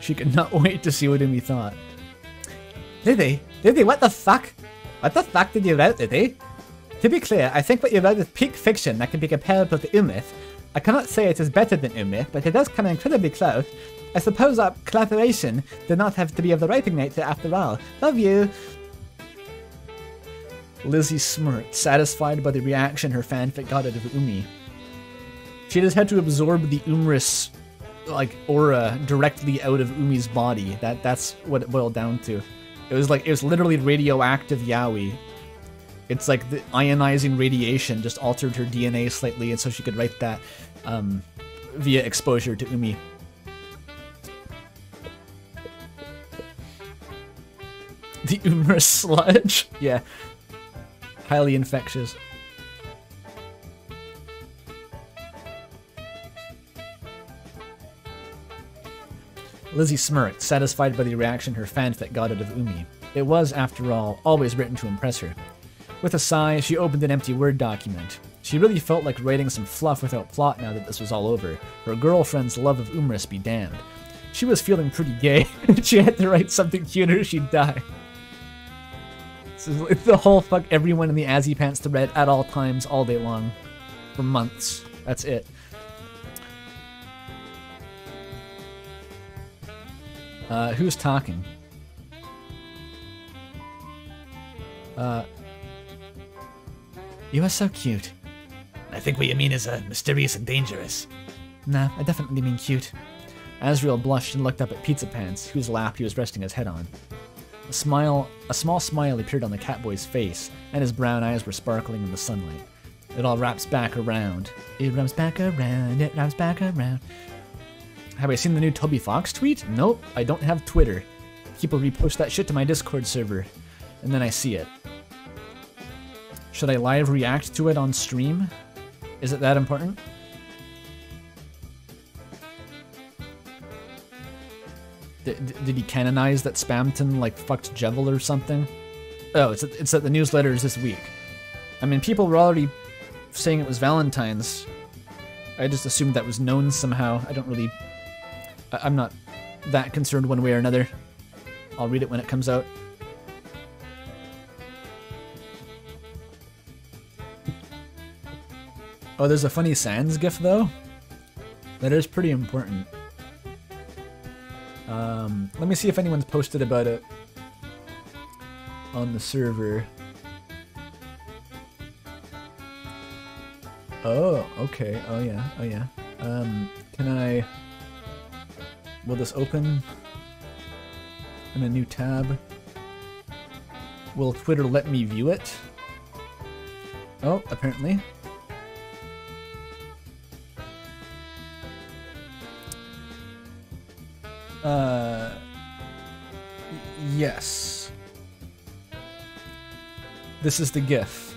Speaker 1: She could not <laughs> wait to see what Umi thought. Did they? Did they? What the fuck? What the fuck did you write, did they? To be clear, I think what you wrote is peak fiction that can be compared to the I cannot say it is better than Umir, but it does come incredibly close. I suppose our collaboration did not have to be of the writing nature after all. Love you! Lizzie smirked, satisfied by the reaction her fanfic got out of Umi. She just had to absorb the Umris, like, aura directly out of Umi's body. That That's what it boiled down to. It was like, it was literally radioactive yaoi. It's like the ionizing radiation just altered her DNA slightly, and so she could write that um, via exposure to Umi. The Umi sludge? <laughs> yeah. Highly infectious. Lizzie smirked, satisfied by the reaction her fanfic got out of Umi. It was, after all, always written to impress her. With a sigh, she opened an empty Word document. She really felt like writing some fluff without plot now that this was all over. Her girlfriend's love of Umris be damned. She was feeling pretty gay. <laughs> she had to write something cuter, she'd die. So it's the whole fuck everyone in the Azzy Pants thread at all times, all day long. For months. That's it. Uh, who's talking? Uh, you are so cute. I think what you mean is uh, mysterious and dangerous. Nah, I definitely mean cute. Asriel blushed and looked up at Pizza Pants, whose lap he was resting his head on. A smile, a small smile appeared on the catboy's face, and his brown eyes were sparkling in the sunlight. It all wraps back around. It wraps back around, it wraps back around. Have I seen the new Toby Fox tweet? Nope, I don't have Twitter. People repost that shit to my Discord server, and then I see it. Should I live react to it on stream? Is it that important? Did, did he canonize that Spamton like fucked Jevil or something? Oh, it's it's at the newsletter is this week. I mean, people were already saying it was Valentine's. I just assumed that was known somehow. I don't really. I, I'm not that concerned one way or another. I'll read it when it comes out. Oh, there's a funny Sans gif though? That is pretty important. Um, let me see if anyone's posted about it on the server. Oh, okay. Oh yeah, oh yeah. Um, can I... Will this open in a new tab? Will Twitter let me view it? Oh, apparently. Uh, yes. This is the GIF.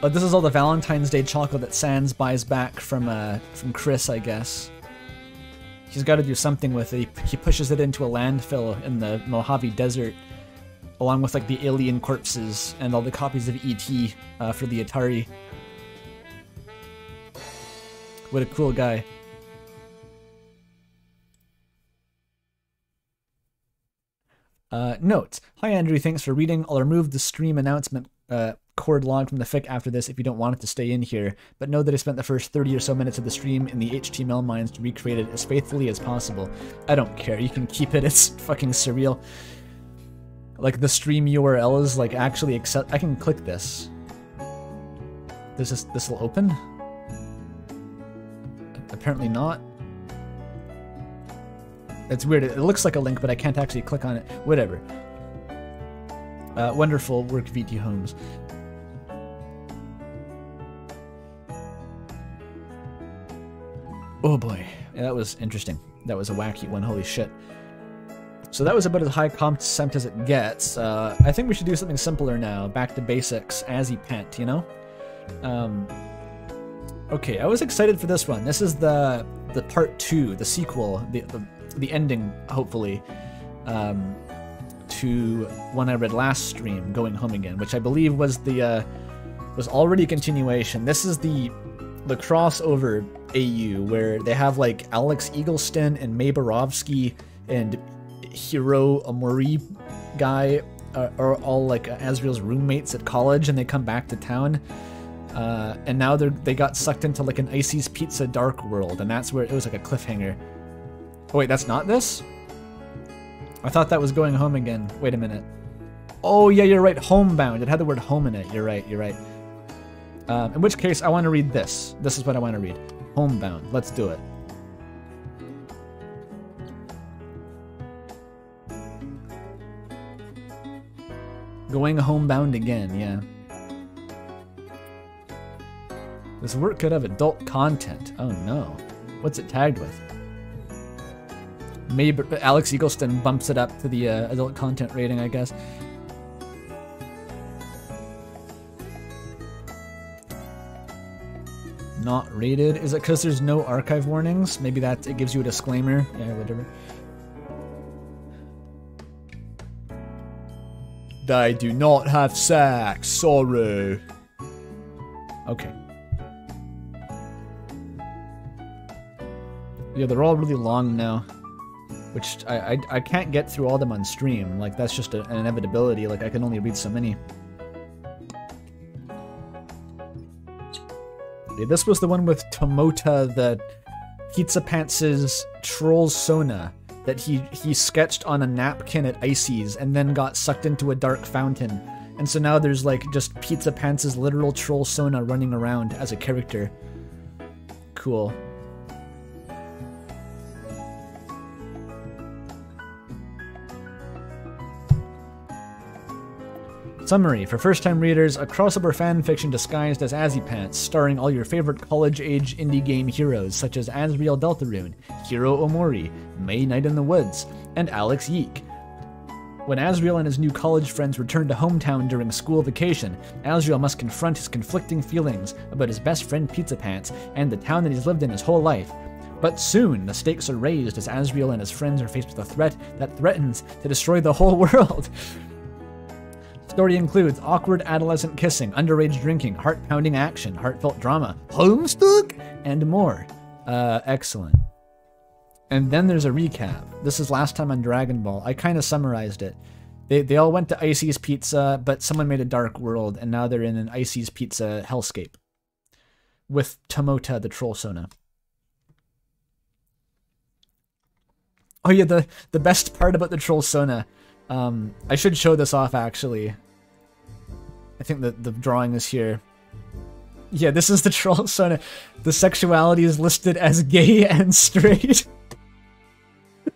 Speaker 1: But this is all the Valentine's Day chocolate that Sans buys back from uh, from Kris, I guess. He's got to do something with it. He pushes it into a landfill in the Mojave Desert, along with like the alien corpses and all the copies of ET uh, for the Atari. What a cool guy. Uh, note, hi Andrew, thanks for reading. I'll remove the stream announcement uh, cord log from the fic after this if you don't want it to stay in here, but know that I spent the first 30 or so minutes of the stream in the HTML mines to recreate it as faithfully as possible. I don't care, you can keep it, it's fucking surreal. Like, the stream URL is, like, actually accept- I can click this. This is this will open? Apparently not. It's weird. It looks like a link, but I can't actually click on it. Whatever. Uh, wonderful work, VT Homes. Oh boy, yeah, that was interesting. That was a wacky one. Holy shit. So that was about as high concept as it gets. Uh, I think we should do something simpler now. Back to basics, as you pent, you know? Um, okay, I was excited for this one. This is the the part two, the sequel, the, the the ending, hopefully, um, to one I read last stream, Going Home Again, which I believe was the uh, was already a continuation. This is the the crossover AU where they have like Alex Eggleston and Mae Borowski and Hiro Omori guy uh, are all like Asriel's roommates at college, and they come back to town. Uh, and now they are they got sucked into like an Icy's Pizza Dark World, and that's where it was like a cliffhanger. Oh wait, that's not this? I thought that was going home again. Wait a minute. Oh yeah, you're right, homebound. It had the word home in it. You're right, you're right. Um, in which case, I want to read this. This is what I want to read. Homebound. Let's do it. Going homebound again, yeah. This work could have adult content. Oh no. What's it tagged with? maybe Alex Eggleston bumps it up to the uh, adult content rating, I guess. Not rated. Is it because there's no archive warnings? Maybe that it gives you a disclaimer. Yeah, whatever.
Speaker 2: They do not have sex. Sorry. Okay. Yeah, they're all
Speaker 1: really long now which I, I, I, can't get through all them on stream. Like, that's just a, an inevitability. Like, I can only read so many. this was the one with Tomota the Pizza Pants' Troll Sona that he, he sketched on a napkin at Icy's and then got sucked into a dark fountain. And so now there's like just Pizza Pants' literal Troll Sona running around as a character. Cool. Summary For first time readers, a crossover fanfiction disguised as Pants, starring all your favorite college age indie game heroes such as Asriel Deltarune, Hiro Omori, Mae Night in the Woods, and Alex Yeek. When Asriel and his new college friends return to hometown during school vacation, Asriel must confront his conflicting feelings about his best friend Pizza Pants and the town that he's lived in his whole life. But soon, the stakes are raised as Asriel and his friends are faced with a threat that threatens to destroy the whole <laughs> world story includes awkward adolescent kissing, underage drinking, heart pounding action, heartfelt drama, homestuck, and more. Uh, excellent. And then there's a recap. This is last time on Dragon Ball. I kind of summarized it. They, they all went to Icy's Pizza, but someone made a dark world, and now they're in an Icy's Pizza hellscape with Tomota, the troll Sona. Oh yeah, the, the best part about the troll Sona. Um, I should show this off actually. I think that the drawing is here. Yeah, this is the <laughs> troll sauna. The sexuality is listed as gay <laughs> and straight.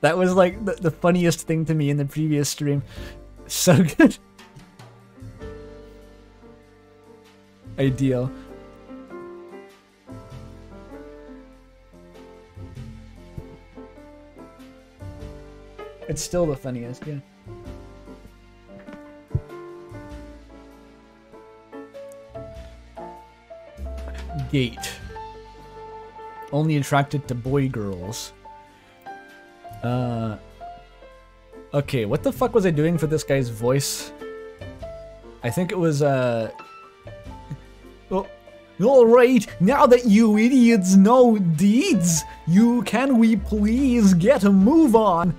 Speaker 1: that was like the, the funniest thing to me in the previous stream. So <laughs> good. Ideal. It's still the funniest, yeah. gate. Only attracted to boy girls. Uh, okay, what the fuck was I doing for this guy's voice? I think it was, uh... Oh,
Speaker 2: Alright, now that you idiots know deeds, you can we please get a move on?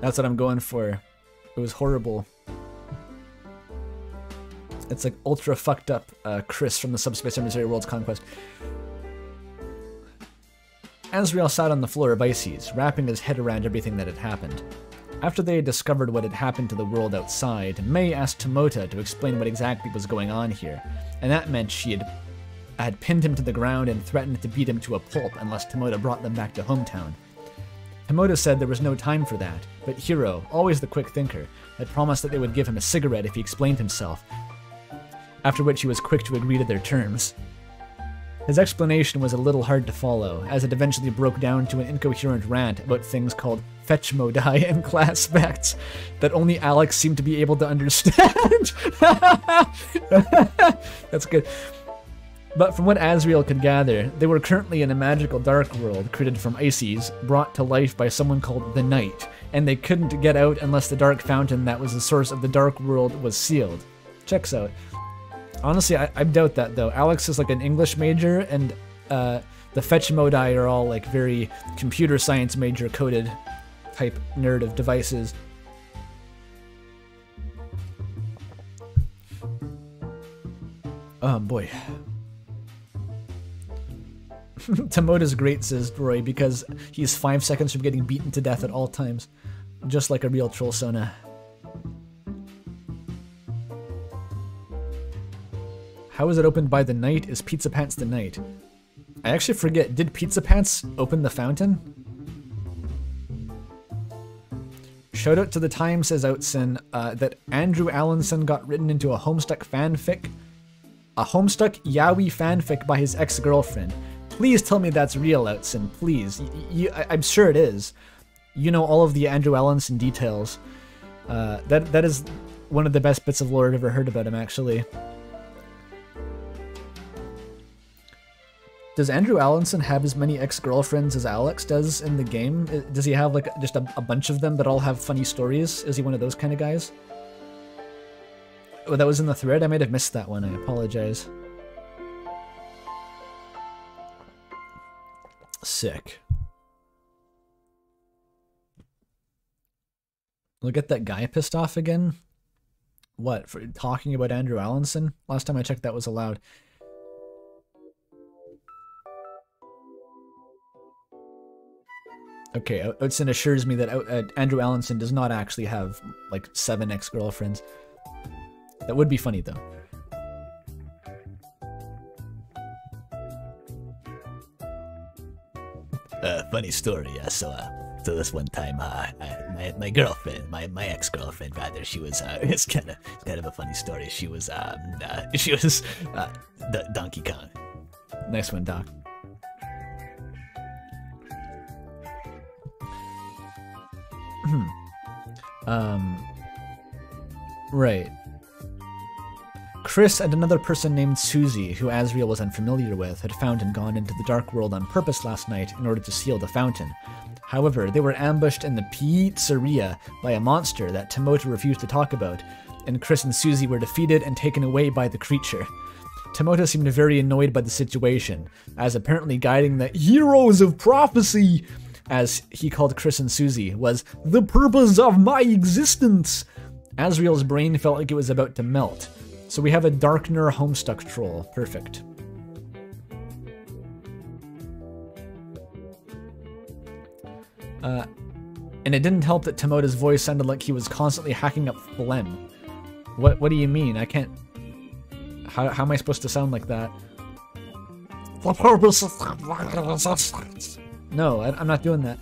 Speaker 1: That's what I'm going for. It was horrible. It's like ultra fucked up uh, Chris from the Subspace Emissary World's Conquest. Asriel sat on the floor of Ices, wrapping his head around everything that had happened. After they had discovered what had happened to the world outside, Mae asked Tomota to explain what exactly was going on here, and that meant she had, had pinned him to the ground and threatened to beat him to a pulp unless Tomota brought them back to hometown. Tomota said there was no time for that, but Hiro, always the quick thinker, had promised that they would give him a cigarette if he explained himself, after which he was quick to agree to their terms. His explanation was a little hard to follow, as it eventually broke down to an incoherent rant about things called fetch modi <laughs> and classpects that only Alex seemed to be able to understand. <laughs> That's good. But from what Asriel could gather, they were currently in a magical dark world created from Ices, brought to life by someone called the Knight, and they couldn't get out unless the dark fountain that was the source of the dark world was sealed. Checks out. Honestly, I, I doubt that though. Alex is like an English major, and uh, the fetch modi are all like very computer science major coded type nerd of devices. Oh boy. <laughs> Tomoda's great, says Roy, because he's five seconds from getting beaten to death at all times, just like a real troll sona. How is it opened by the knight? Is Pizza Pants the knight? I actually forget, did Pizza Pants open the fountain? Shout out to the Times, says Outson, uh, that Andrew Allenson got written into a Homestuck fanfic, a Homestuck yaoi fanfic by his ex-girlfriend. Please tell me that's real, Outson, please. I- am sure it is. You know all of the Andrew Allenson details. Uh, that That is one of the best bits of lore I've ever heard about him, actually. Does Andrew Allinson have as many ex-girlfriends as Alex does in the game? Does he have like just a, a, bunch of them that all have funny stories? Is he one of those kind of guys? Oh, that was in the thread? I might have missed that one. I apologize. Sick. We'll get that guy pissed off again. What, for talking about Andrew Allinson? Last time I checked, that was allowed. Okay, Outzen uh, assures me that uh, uh, Andrew Allenson does not actually have like seven ex-girlfriends. That would be funny though.
Speaker 3: Uh,
Speaker 4: funny story. yeah. so, uh, so this one time, uh, I, my my girlfriend, my my ex girlfriend rather, she was. Uh, <laughs> it's kind of kind of a funny story. She was. Um, uh, she was. Uh,
Speaker 1: Donkey Kong. Nice one, Doc. <clears throat> um, right. Chris and another person named Susie, who Asriel was unfamiliar with, had found and gone into the Dark World on purpose last night in order to seal the fountain. However, they were ambushed in the pizzeria by a monster that Tomota refused to talk about, and Chris and Susie were defeated and taken away by the creature. Tomota seemed very annoyed by the situation, as apparently guiding the heroes of prophecy as he called Kris and Susie, was the purpose of my existence. Asriel's brain felt like it was about to melt. So we have a Darkner Homestuck troll. Perfect. Uh, and it didn't help that Tomoda's voice sounded like he was constantly hacking up phlegm. What, what do you mean? I can't... How, how am I supposed to sound like that? The purpose of... No, I, am not doing that.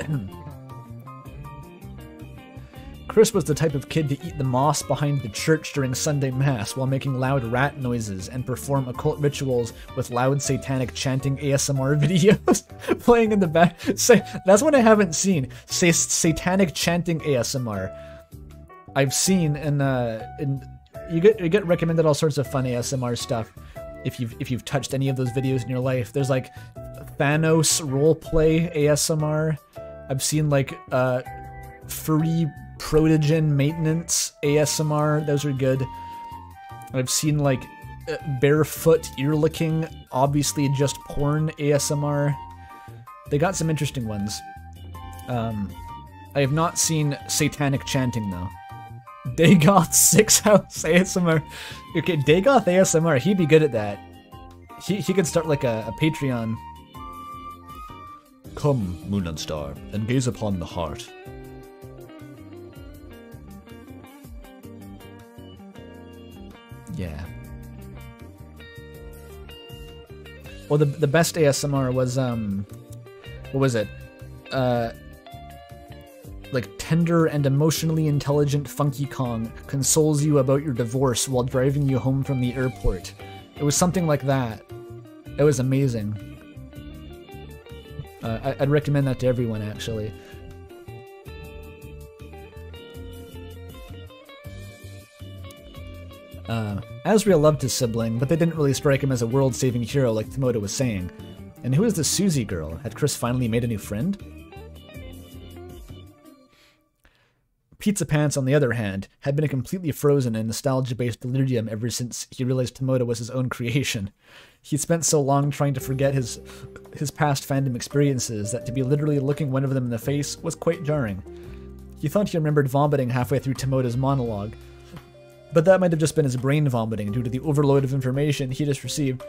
Speaker 1: <clears throat> Chris was the type of kid to eat the moss behind the church during Sunday Mass while making loud rat noises and perform occult rituals with loud satanic chanting ASMR <laughs> videos playing in the back. Say, that's what I haven't seen. Say, satanic chanting ASMR. I've seen and uh, in, you get you get recommended all sorts of fun ASMR stuff if you've if you've touched any of those videos in your life. There's like Thanos roleplay ASMR. I've seen like uh, free protogen maintenance ASMR. Those are good. I've seen like uh, barefoot ear licking, obviously just porn ASMR. They got some interesting ones. Um, I have not seen satanic chanting though. Dagoth <laughs> 6 House ASMR. Okay, Dagoth ASMR, he'd be good at that. He, he could start like a, a Patreon.
Speaker 2: Come, moon and star, and gaze upon the heart. Yeah.
Speaker 1: Well, the, the best ASMR was, um, what was it? Uh, like tender and emotionally intelligent Funky Kong consoles you about your divorce while driving you home from the airport. It was something like that. It was amazing. Uh, I- would recommend that to everyone, actually. Uh, Asriel loved his sibling, but they didn't really strike him as a world saving hero like Tomoda was saying. And who is the Susie girl? Had Kris finally made a new friend? Pizza Pants, on the other hand, had been a completely frozen and nostalgia based delirium ever since he realized Tomoda was his own creation. He'd spent so long trying to forget his, his past fandom experiences that to be literally looking one of them in the face was quite jarring. He thought he remembered vomiting halfway through Tomoda's monologue, but that might have just been his brain vomiting due to the overload of information he just received.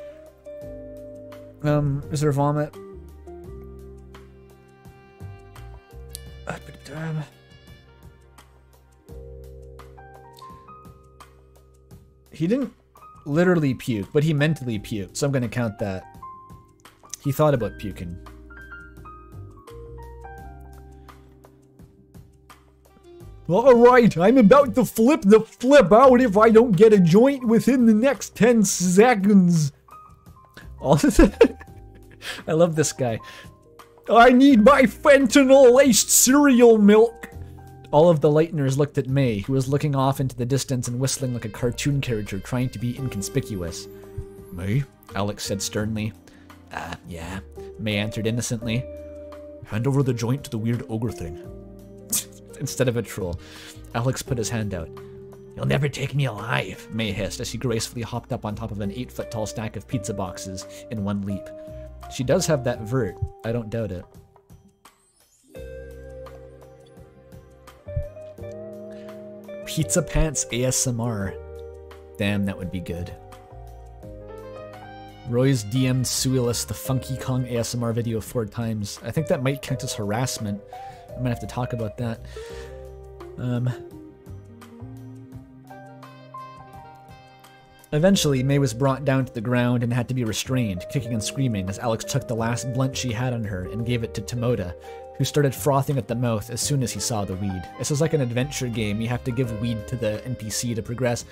Speaker 1: Um, is there vomit?
Speaker 2: Uh, but, um, He didn't
Speaker 1: literally puke, but he mentally puked, so I'm going to count that. He thought about puking.
Speaker 2: Alright, I'm about to flip the flip out if I don't get a joint within the next 10 seconds. All <laughs> I love this guy. I need my fentanyl laced cereal milk.
Speaker 1: All of the Lightners looked at Mae, who was looking off into the distance and whistling like a cartoon character trying to be inconspicuous. Mae? Alex said sternly. Ah, uh, yeah, Mae answered innocently. Hand over the joint to the weird ogre thing. <laughs> Instead of a troll, Alex put his hand out. You'll never take me alive, Mae hissed as she gracefully hopped up on top of an eight foot tall stack of pizza boxes in one leap. She does have that vert, I don't doubt it. Pizza Pants ASMR. Damn, that would be good. Roy's DM'd Suilus the Funky Kong ASMR video four times. I think that might count as harassment. I might have to talk about that. Um, Eventually, Mae was brought down to the ground and had to be restrained, kicking and screaming as Alex took the last blunt she had on her and gave it to Tomoda, who started frothing at the mouth as soon as he saw the weed. This is like an adventure game, you have to give weed to the NPC to progress.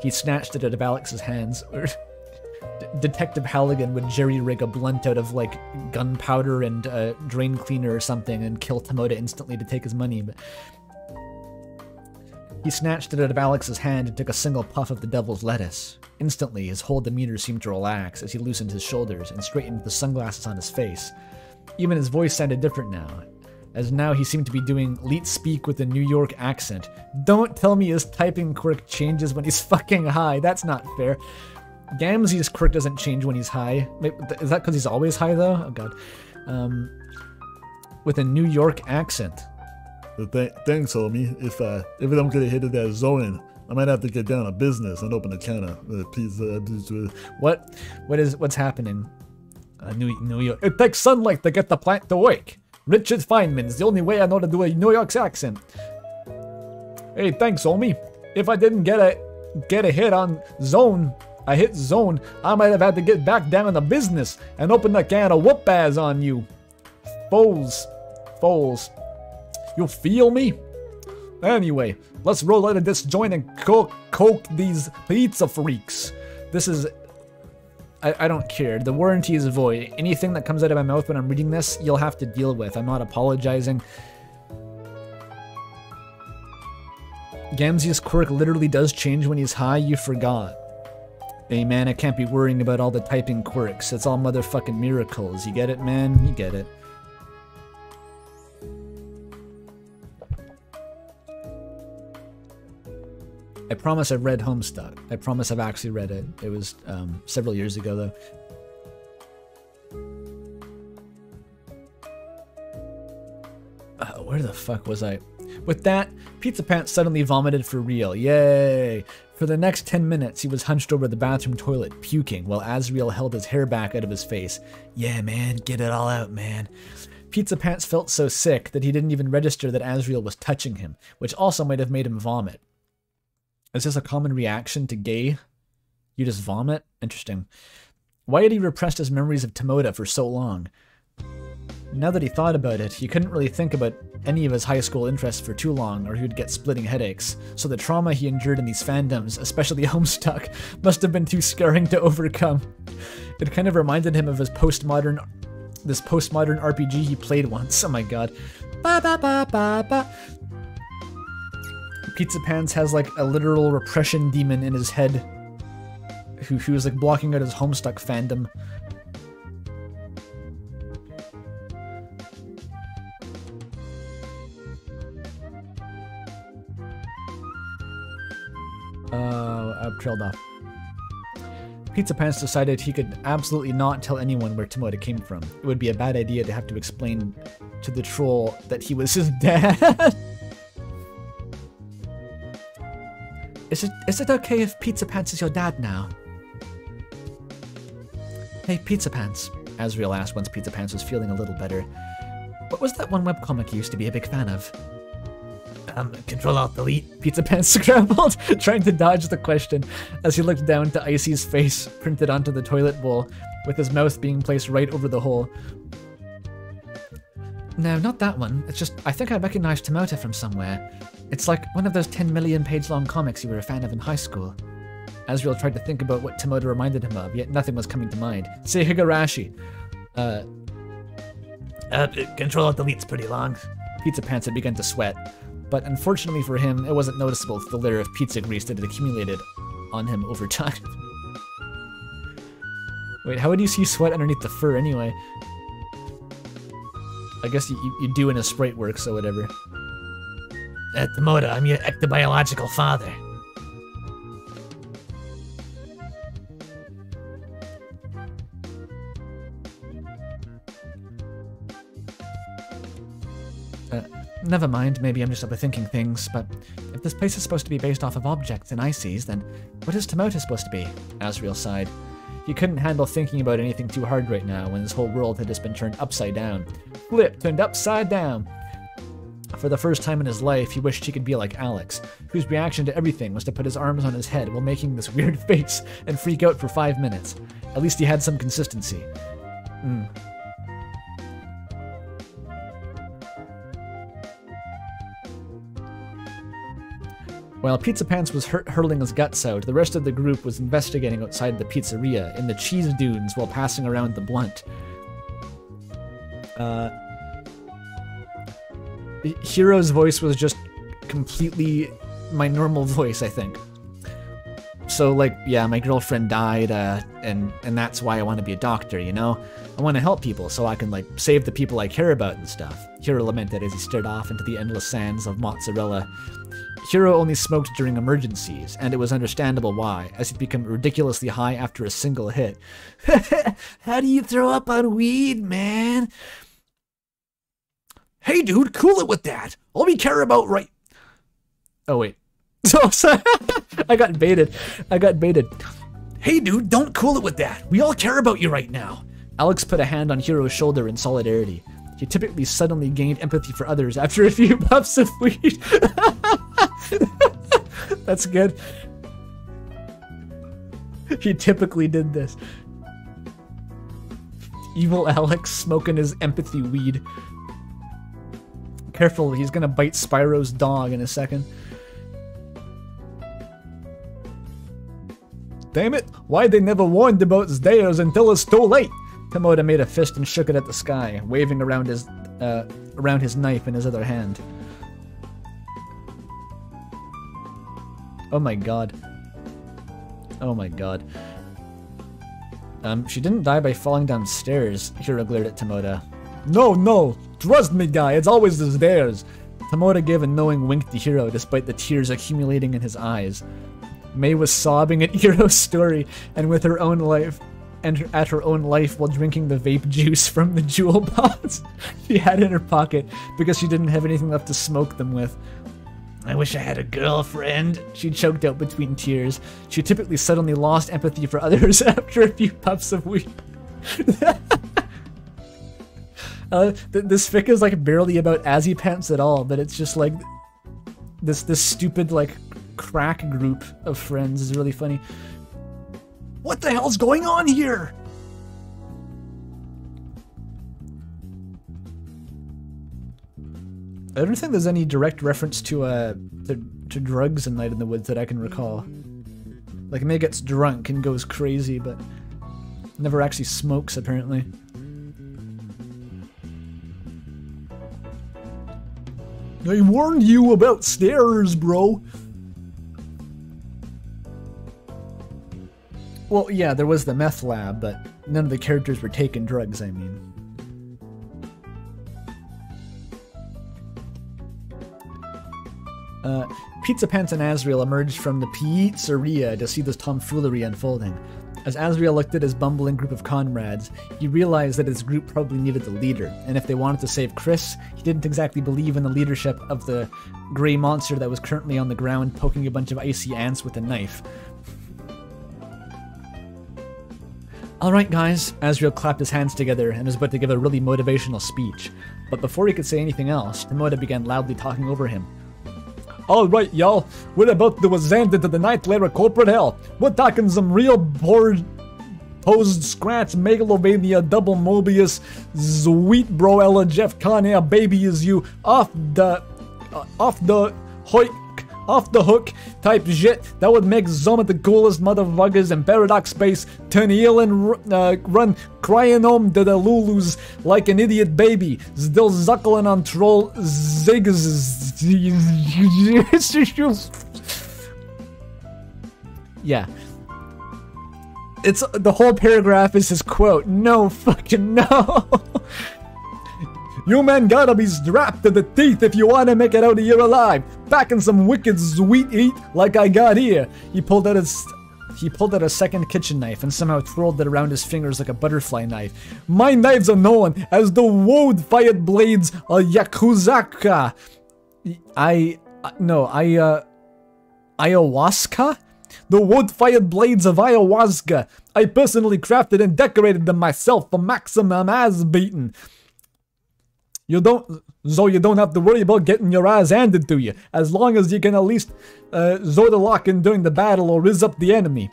Speaker 1: He snatched it out of Alex's hands. <laughs> Detective Halligan would jerry rig a blunt out of like gunpowder and uh, drain cleaner or something and kill Tomoda instantly to take his money. But he snatched it out of Alex's hand and took a single puff of the devil's lettuce. Instantly, his whole demeanor seemed to relax as he loosened his shoulders and straightened the sunglasses on his face. Even his voice sounded different now, as now he seemed to be doing leet speak with a New York accent. Don't tell me his typing quirk changes when he's <laughs> fucking high, that's not fair. Gamzee's quirk doesn't change when he's high. Is that because he's always high though?
Speaker 2: Oh god. Um, with a New York accent. Th- thanks, homie. If uh, if I don't get a hit of that zoning, I might have to get down a business and open a can of uh, uh What, what is what's happening?
Speaker 1: A uh, New York.
Speaker 2: It takes sunlight to get the plant to work. Richard Feynman's the only way I know to do a New York's accent. Hey, thanks, homie. If I didn't get a get a hit on zone, I hit zone, I might have had to get back down to business and open a can of whoop ass on you. Foles. Foles. You feel me? Anyway, let's roll out of this joint and cook, coke these pizza
Speaker 1: freaks. This is I, I, don't care. The warranty is void. Anything that comes out of my mouth when I'm reading this, you'll have to deal with. I'm not apologizing. Gamzee's quirk literally does change when he's high, you forgot. Hey man, I can't be worrying about all the typing quirks. It's all motherfucking miracles. You get it, man? You get it. I promise I've read Homestuck. I promise I've actually read it. It was um, several years ago, though. Uh, where the fuck was I? With that, Pizza Pants suddenly vomited for real. Yay! For the next 10 minutes, he was hunched over the bathroom toilet, puking, while Asriel held his hair back out of his face. Yeah, man, get it all out, man. Pizza Pants felt so sick that he didn't even register that Asriel was touching him, which also might have made him vomit. Is this a common reaction to gay? You just vomit? Interesting. Why had he repressed his memories of Tomoda for so long? Now that he thought about it, he couldn't really think about any of his high school interests for too long, or he would get splitting headaches, so the trauma he endured in these fandoms, especially <laughs> Homestuck, must have been too scarring to overcome. It kind of reminded him of his postmodern this postmodern RPG he played once. Oh my god. Ba ba ba ba ba. Pizza Pants has like a literal repression demon in his head who, who is like blocking out his Homestuck fandom. Uh, I've trailed off. Pizza Pants decided he could absolutely not tell anyone where Timota came from. It would be a bad idea to have to explain to the troll that he was his <laughs> dad. Is it is it okay if Pizza Pants is your dad now? Hey, Pizza Pants, Asriel asked once Pizza Pants was feeling a little better. What was that one webcomic you used to be a big fan of? Um, control alt delete, Pizza Pants <laughs> scrambled, trying to dodge the question as he looked down to Icy's face printed onto the toilet bowl, with his mouth being placed right over the hole. No, not that one. It's just, I think I recognize Tomota from somewhere. It's like one of those 10 million page long comics you were a fan of in high school. Asriel tried to think about what Tomoda reminded him of, yet nothing was coming to mind. Say Higurashi. Uh, uh, control delete's pretty long. Pizza Pants had begun to sweat, but unfortunately for him, it wasn't noticeable through the layer of pizza grease that had accumulated on him over time. <laughs> Wait, how would you see sweat underneath the fur anyway? I guess you, you do in a sprite work, so whatever
Speaker 4: at I'm your ectobiological father.
Speaker 1: Uh, never mind, maybe I'm just overthinking things, but if this place is supposed to be based off of objects and ICs, then what is Tomota supposed to be? Asriel sighed. He couldn't handle thinking about anything too hard right now when his whole world had just been turned upside down. Flip, turned upside down. For the first time in his life, he wished he could be like Alex, whose reaction to everything was to put his arms on his head while making this <laughs> weird face and freak out for five minutes. At least he had some consistency. Mm. While Pizza Pants was hur hurling his guts out, the rest of the group was investigating outside the pizzeria in the cheese dunes while passing around the blunt. Uh, Hiro's voice was just completely my normal voice, I think. So like, yeah, my girlfriend died, uh, and and that's why I want to be a doctor, you know? I want to help people so I can like save the people I care about and stuff. Hiro lamented as he stared off into the endless sands of mozzarella. Hiro only smoked during emergencies, and it was understandable why, as he'd become ridiculously high after a single hit. <laughs> How do you throw up on weed, man? Hey, dude, cool it with that. All we care about right. Oh wait. <laughs> So I got baited. I got baited. Hey, dude, don't cool it with that. We all care about you right now. Alex put a hand on Hiro's shoulder in solidarity. He typically suddenly gained empathy for others after a few <laughs> puffs of weed.
Speaker 2: <laughs> That's good. He typically did this. Evil Alex
Speaker 1: smoking his empathy weed. Careful, he's gonna bite Spyro's dog in a second. Damn it, why they never warned about Zdeos until it's too late? Tomoda made a fist and shook it at the sky, waving around his, uh, around his knife in his other hand. Oh my god. Oh my god. Um, she didn't die by falling downstairs, Hiro glared at Tomoda. No, no, Trust me, guy, it's always the stairs. Tamura gave a knowing wink to Hiro despite the tears accumulating in his eyes. Mae was sobbing at <laughs> Hiro's story and with her own life and at her own life while drinking the vape juice from the Juul pods <laughs> she had in her pocket because she didn't have anything left to smoke them with. I wish I had a girlfriend, she choked out between tears. She typically suddenly lost empathy for others <laughs> after a few puffs of weed. Uh, th this fic is like barely about Azzy Pants at all, but it's just like this this stupid like crack group of friends is really funny. What the hell's going on here? I don't think there's any direct reference to uh to, to drugs in Night in the Woods that I can recall. Like Mae gets drunk and goes crazy, but never actually smokes apparently.
Speaker 2: I warned you about stairs, bro.
Speaker 1: Well, yeah, there was the meth lab, but none of the characters were taking drugs, I mean. Uh, Pizza Pants and Asriel emerged from the pizzeria to see this tomfoolery unfolding. As Asriel looked at his bumbling group of comrades, he realized that his group probably needed a leader, and if they wanted to save Kris, he didn't exactly believe in the leadership of the gray monster that was currently on the ground poking a bunch of icy ants with a knife. Alright, guys, Asriel clapped his hands together and was about to give a really motivational speech. But before he could say anything else, Timota began loudly talking over him,
Speaker 2: Alright, y'all, we're about to ascend into the ninth layer of corporate hell. We're talking some real bored posed scratch, megalovania, double Mobius, sweet bro, Ella Jeff Conair, Baba Is You, off the, uh, off the, hoit, off the hook type shit that would make Zoma the coolest motherfuckers in Paradox Space turn heel and uh, run crying home to the Lulus like an idiot baby, still zuckling on troll ziggs <laughs> yeah. It's the whole paragraph is his quote. No fucking <laughs> no. You men gotta be strapped to the teeth if you wanna make it out of here alive. Packing some wicked sweet eat like I got here. He pulled out his he pulled
Speaker 1: out a second kitchen knife and somehow twirled it around his fingers like a butterfly knife. My knives are known
Speaker 2: as the woad fired blades of Yakuzaka. I. no, I. Uh, ayahuasca? The wood fired blades of ayahuasca. I personally crafted and decorated them myself for maximum ass beating. You don't, so you don't have to worry about getting your ass handed to you, as long as you can at least uh, lock in during the battle or riz up the enemy.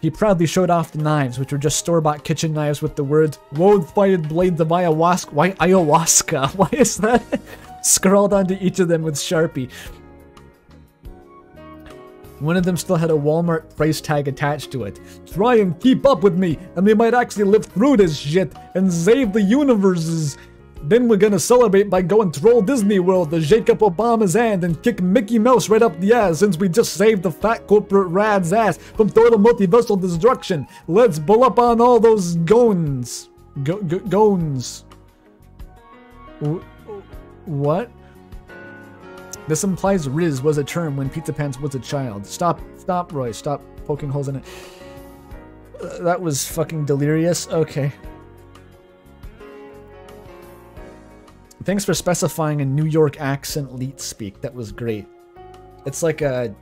Speaker 2: He proudly showed off the knives, which were just store-bought kitchen knives with the words woad-fired blades of
Speaker 1: ayahuasca. Why ayahuasca? <laughs> Why is that scrawled onto each of them with Sharpie? One of them still had a Walmart price tag attached to
Speaker 2: it. Try and keep up with me, and we might actually live through this shit and save the universes then we're gonna celebrate by going troll Disney World to shake up Obama's hand and kick Mickey Mouse right up the ass since we just saved the fat corporate rad's ass from total multiversal destruction. Let's bull up on all those goons. Goons. what? This
Speaker 1: implies Riz was a term when Pizza Pants was a child. Stop, stop, Roy. Stop poking holes in it. Uh, that was fucking delirious. Okay. Thanks for specifying a New York accent leet speak. That was great. It's like a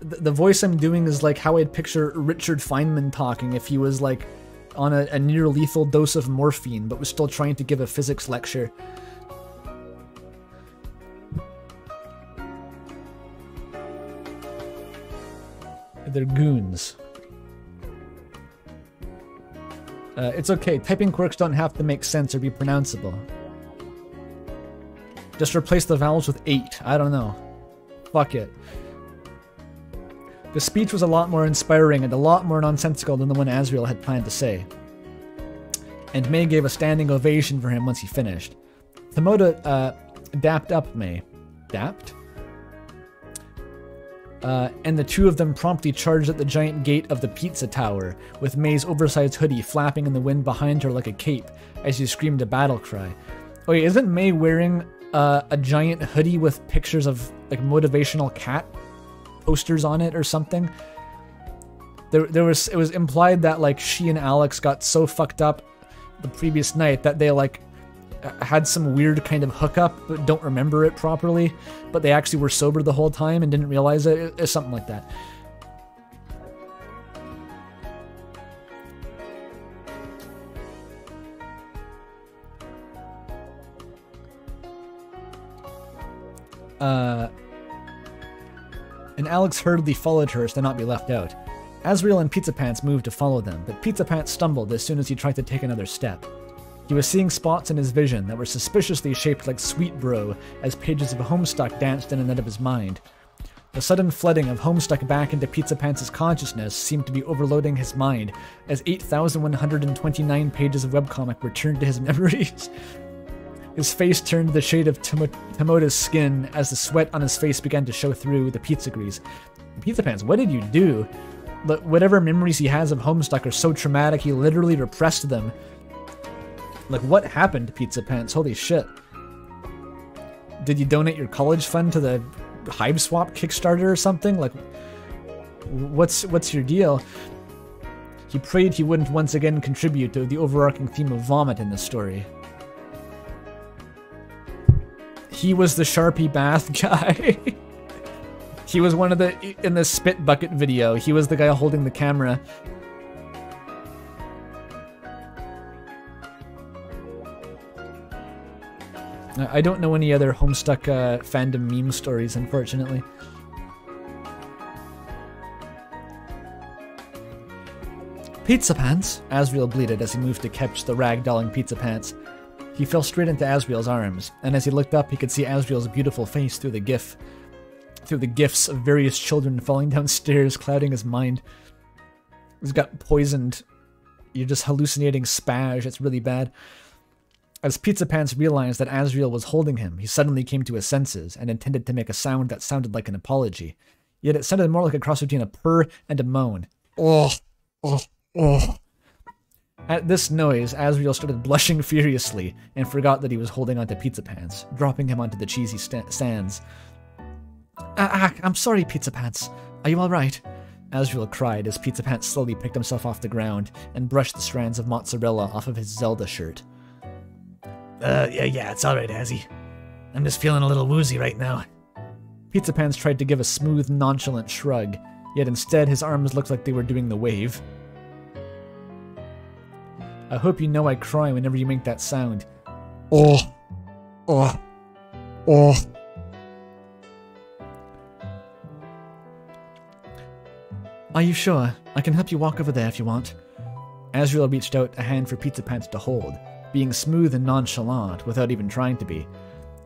Speaker 1: the voice I'm doing is like how I'd picture Richard Feynman talking if he was like on a, a, near lethal dose of morphine but was still trying to give a physics lecture. They're goons. Uh, it's okay, typing quirks don't have to make sense or be pronounceable. Just replace the vowels with eight. I don't know. Fuck it. The speech was a lot more inspiring and a lot more nonsensical than the one Asriel had planned to say. And Mae gave a standing ovation for him once he finished. Thamoda uh, dapped up Mae. Dapped? Uh, and the two of them promptly charged at the giant gate of the pizza tower, with Mae's oversized hoodie flapping in the wind behind her like a cape as she screamed a battle cry. Wait, isn't Mae wearing uh, a giant hoodie with pictures of like motivational cat posters on it or something. There, there was it was implied that like she and Alex got so fucked up the previous night that they like uh, had some weird kind of hookup but don't remember it properly, but they actually were sober the whole time and didn't realize it, it, it something like that. uh, and Alex hurriedly followed her so to not be left out. Asriel and Pizza Pants moved to follow them, but Pizza Pants stumbled as soon as he tried to take another step. He was seeing spots in his vision that were suspiciously shaped like sweet bro as pages of Homestuck danced in and out of his mind. The sudden flooding of Homestuck back into Pizza Pants' consciousness seemed to be overloading his mind as 8,129 pages of webcomic returned to his <laughs> memories. His face turned the shade of Tom- skin as the sweat on his face began to show through the pizza grease. Pizza Pants, what did you do? But whatever memories he has of Homestuck are so traumatic he literally repressed them. Like, what happened to Pizza Pants? Holy shit. Did you donate your college fund to the Hiveswap Kickstarter or something? Like, what's what's your deal? He prayed he wouldn't once again contribute to the overarching theme of vomit in this story. He was the Sharpie bath <laughs> guy. he was one of the, in the spit bucket video, he was the guy holding the camera. I don't know any other Homestuck uh, fandom meme stories, unfortunately. Pizza Pants! Asriel bleated as he moved to catch the ragdolling Pizza Pants. He fell straight into Asriel's arms, and as he looked up, he could see Asriel's beautiful face through the gif, through the gifts of various children falling <laughs> downstairs, clouding his mind. He's got poisoned. You're just hallucinating spage. It's really bad. As Pizza Pants realized that Asriel was holding him, he suddenly came to his senses and intended to make a sound that sounded like an apology. Yet it sounded more like a cross between a purr and a moan. Oh, oh, oh. At this noise, Asriel started blushing furiously and forgot that he was holding onto pizza Pants, dropping him onto the cheesy st sands. Ah, ah, I'm sorry, Pizza Pants. Are you alright? Asriel cried as Pizza Pants slowly picked himself off the ground and brushed the strands of mozzarella off of his Zelda shirt. Uh, yeah,
Speaker 4: yeah, it's alright, Azzy. I'm just feeling a little woozy right now.
Speaker 1: Pizza Pants tried to give a smooth, nonchalant shrug, yet instead his arms looked like they were doing the wave. I hope you know I cry whenever you make that sound.
Speaker 2: Oh. Oh. Oh. Are you sure? I can help
Speaker 1: you walk over there if you want. Asriel reached out a hand for Pizza Pants to hold, being smooth and nonchalant without even trying to be.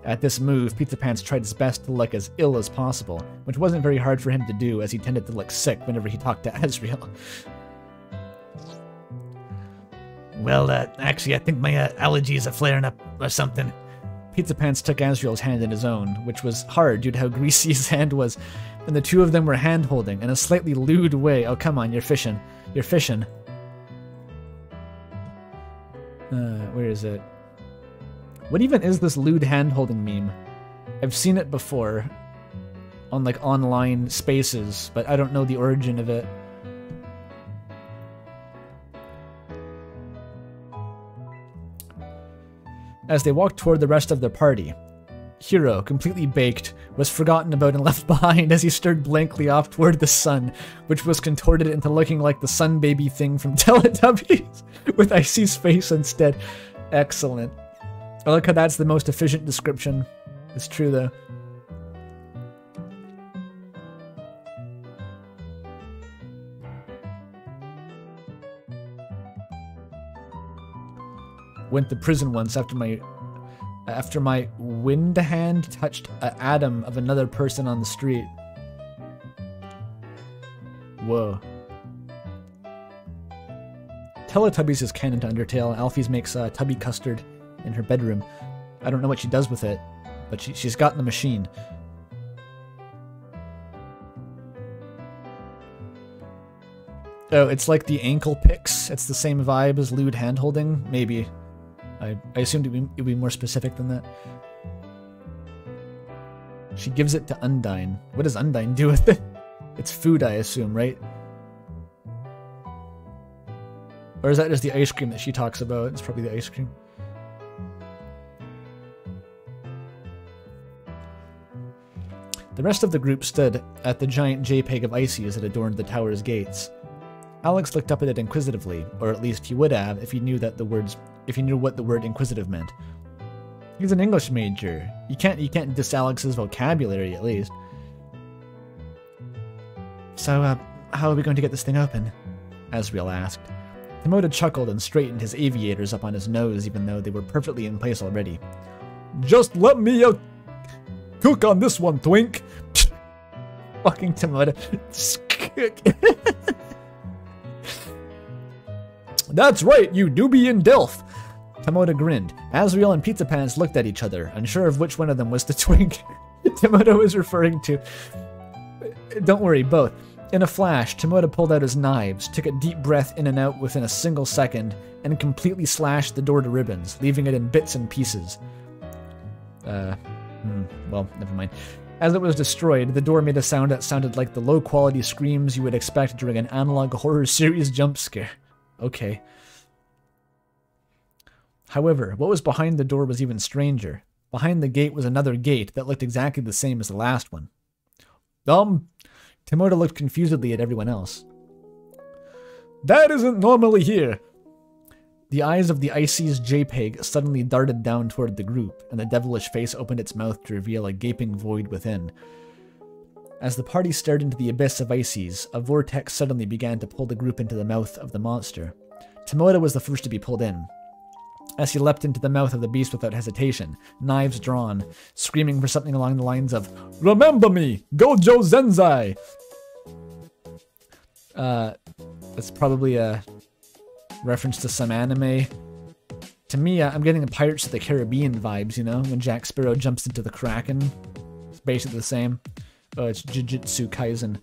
Speaker 1: At this move, Pizza Pants tried his best to look as ill as possible, which wasn't very hard for him to do as he tended to look sick whenever he talked to <laughs> Asriel.
Speaker 4: Well, uh, actually, I think my uh, allergies are
Speaker 1: flaring up or something. Pizza Pants took Asriel's hand in his own, which was hard due to how <laughs> greasy his hand was, and the two of them were hand holding in a slightly lewd way. Oh, come on, you're fishing. You're fishing. Uh, where is it? What even is this lewd hand holding meme? I've seen it before on like online spaces, but I don't know the origin of it. as they walked toward the rest of their party. Hiro, completely baked, was forgotten about and <laughs> left behind as he stared blankly off toward the sun, which was contorted into looking like the sun baby thing from <laughs> Teletubbies, with Icy's face instead. Excellent. I like how that's the most efficient description. It's true though. went to prison once after my after my wind hand touched an atom of another person on the street. Whoa. Teletubbies is canon to Undertale. Alphys makes uh, tubby custard in her bedroom. I don't know what she does with it, but she, she's got the machine. Oh, it's like the ankle picks. It's the same vibe as lewd handholding? Maybe. I, I assumed it would be, be more specific than that. She gives it to Undyne. What does Undyne do with it? It's food, I assume, right? Or is that just the ice cream that she talks about? It's probably the ice cream. The rest of the group stood at the giant JPEG of Icy as it adorned the tower's gates. Alex looked up at it inquisitively, or at least he would have if he knew that the words if he knew what the word inquisitive meant. He's an English major. You can't you can't diss Alex's vocabulary at least. So, uh, how are we going to get this thing open? Asriel asked. Tomoda chuckled and straightened his aviators up on his nose even though they were perfectly
Speaker 2: in place already. Just let me uh, cook on this one, Twink! <laughs> Fucking Tomoda.
Speaker 1: <laughs> That's right, you newbie in Delph! Tomoda grinned. Asriel and Pizza Pants looked at each other, unsure of which one of them was the <laughs> twink Tomoda was referring to. Don't worry, both. In a flash, Tomoda pulled out his knives, took a deep breath in and out within a single second, and completely slashed the door to ribbons, leaving it in bits and pieces. Uh, hmm, well, never mind. As it was destroyed, the door made a sound that sounded like the low quality screams you would expect during an analog horror <laughs> series jump scare. Okay. However, what was behind the door was even stranger. Behind the gate was another gate that looked exactly the same as the last one. Um, Tomoda looked confusedly at everyone else. That isn't normally here. The eyes of the Ices JPEG suddenly darted down toward the group, and the devilish face opened its mouth to reveal a gaping void within. As the party stared into the abyss of Ices, a vortex suddenly began to pull the group into the mouth of the monster. Tomoda was the first to be pulled in, as he leapt into the mouth of the beast without hesitation, knives drawn, screaming for something along the lines of, Remember me, Gojo Zenzai! Uh, that's probably a reference to some anime. To me, uh, I'm getting the Pirates of the Caribbean vibes, you know, when Jack Sparrow jumps into the Kraken. It's basically the same. Oh, it's Jujutsu Kaisen.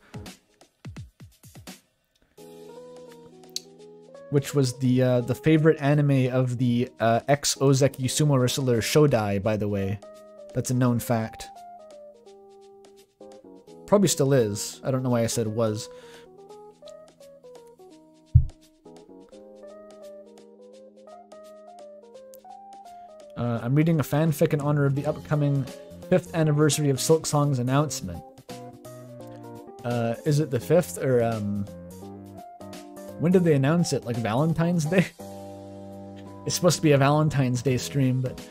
Speaker 1: which was the uh, the favorite anime of the uh, ex Ozeki sumo wrestler Shodai, by the way. That's a known fact. Probably still is. I don't know why I said was. Uh, I'm reading a fanfic in honor of the upcoming 5th anniversary of Silksong's announcement. Uh, is it the 5th or um, when did they announce it? Like Valentine's Day? <laughs> it's supposed to be a Valentine's Day stream, but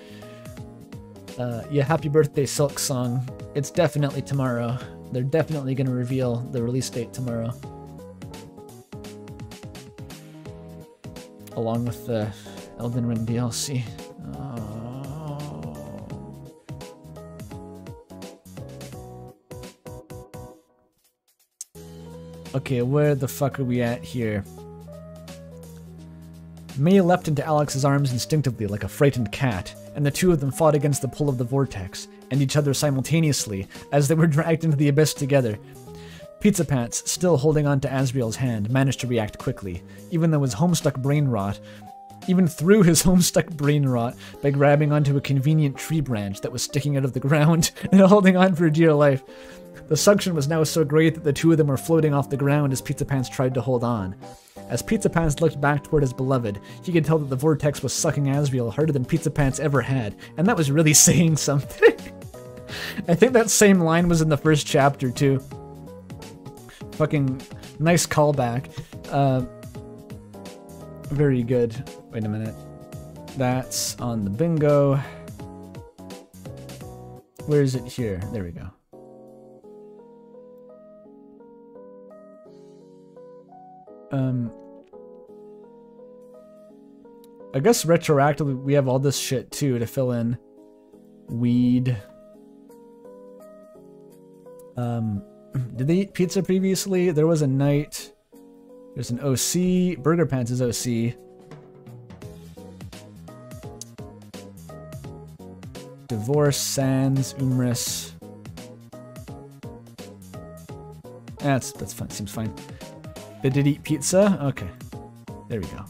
Speaker 1: uh, yeah, happy birthday, Silksong. It's definitely tomorrow. They're definitely going to reveal the release date tomorrow. Along with the Elden Ring DLC. Oh. Okay, where the fuck are we at here? Maya leapt into Alex's arms instinctively like a frightened cat, and the two of them fought against the pull of the vortex and each other simultaneously as they were dragged into the abyss together. Pizza Pants, still holding on to Asriel's hand, managed to react quickly, even though his homestuck brain rot, even through his <laughs> homestuck brain rot, by grabbing onto a convenient tree branch that was sticking out of the ground <laughs> and holding on for dear life. The suction was now so great that the two of them were floating off the ground as Pizza Pants tried to hold on. As Pizza Pants looked back toward his beloved, he could tell that the vortex was sucking Asriel harder than Pizza Pants ever had, and that was really <laughs> saying something. <laughs> I think that same line was in the first chapter, too. Fucking nice callback. Uh, very good. Wait a minute. That's on the bingo. Where is it here? There we go. Um, I guess retroactively we have all this shit too to fill in. Weed. Um, <clears throat> did they eat pizza previously? There was a night. There's an OC. Burger Pants is OC. Divorce, Sans, Umris. That's that's fine. Seems fine. They did eat pizza? Okay. There we go.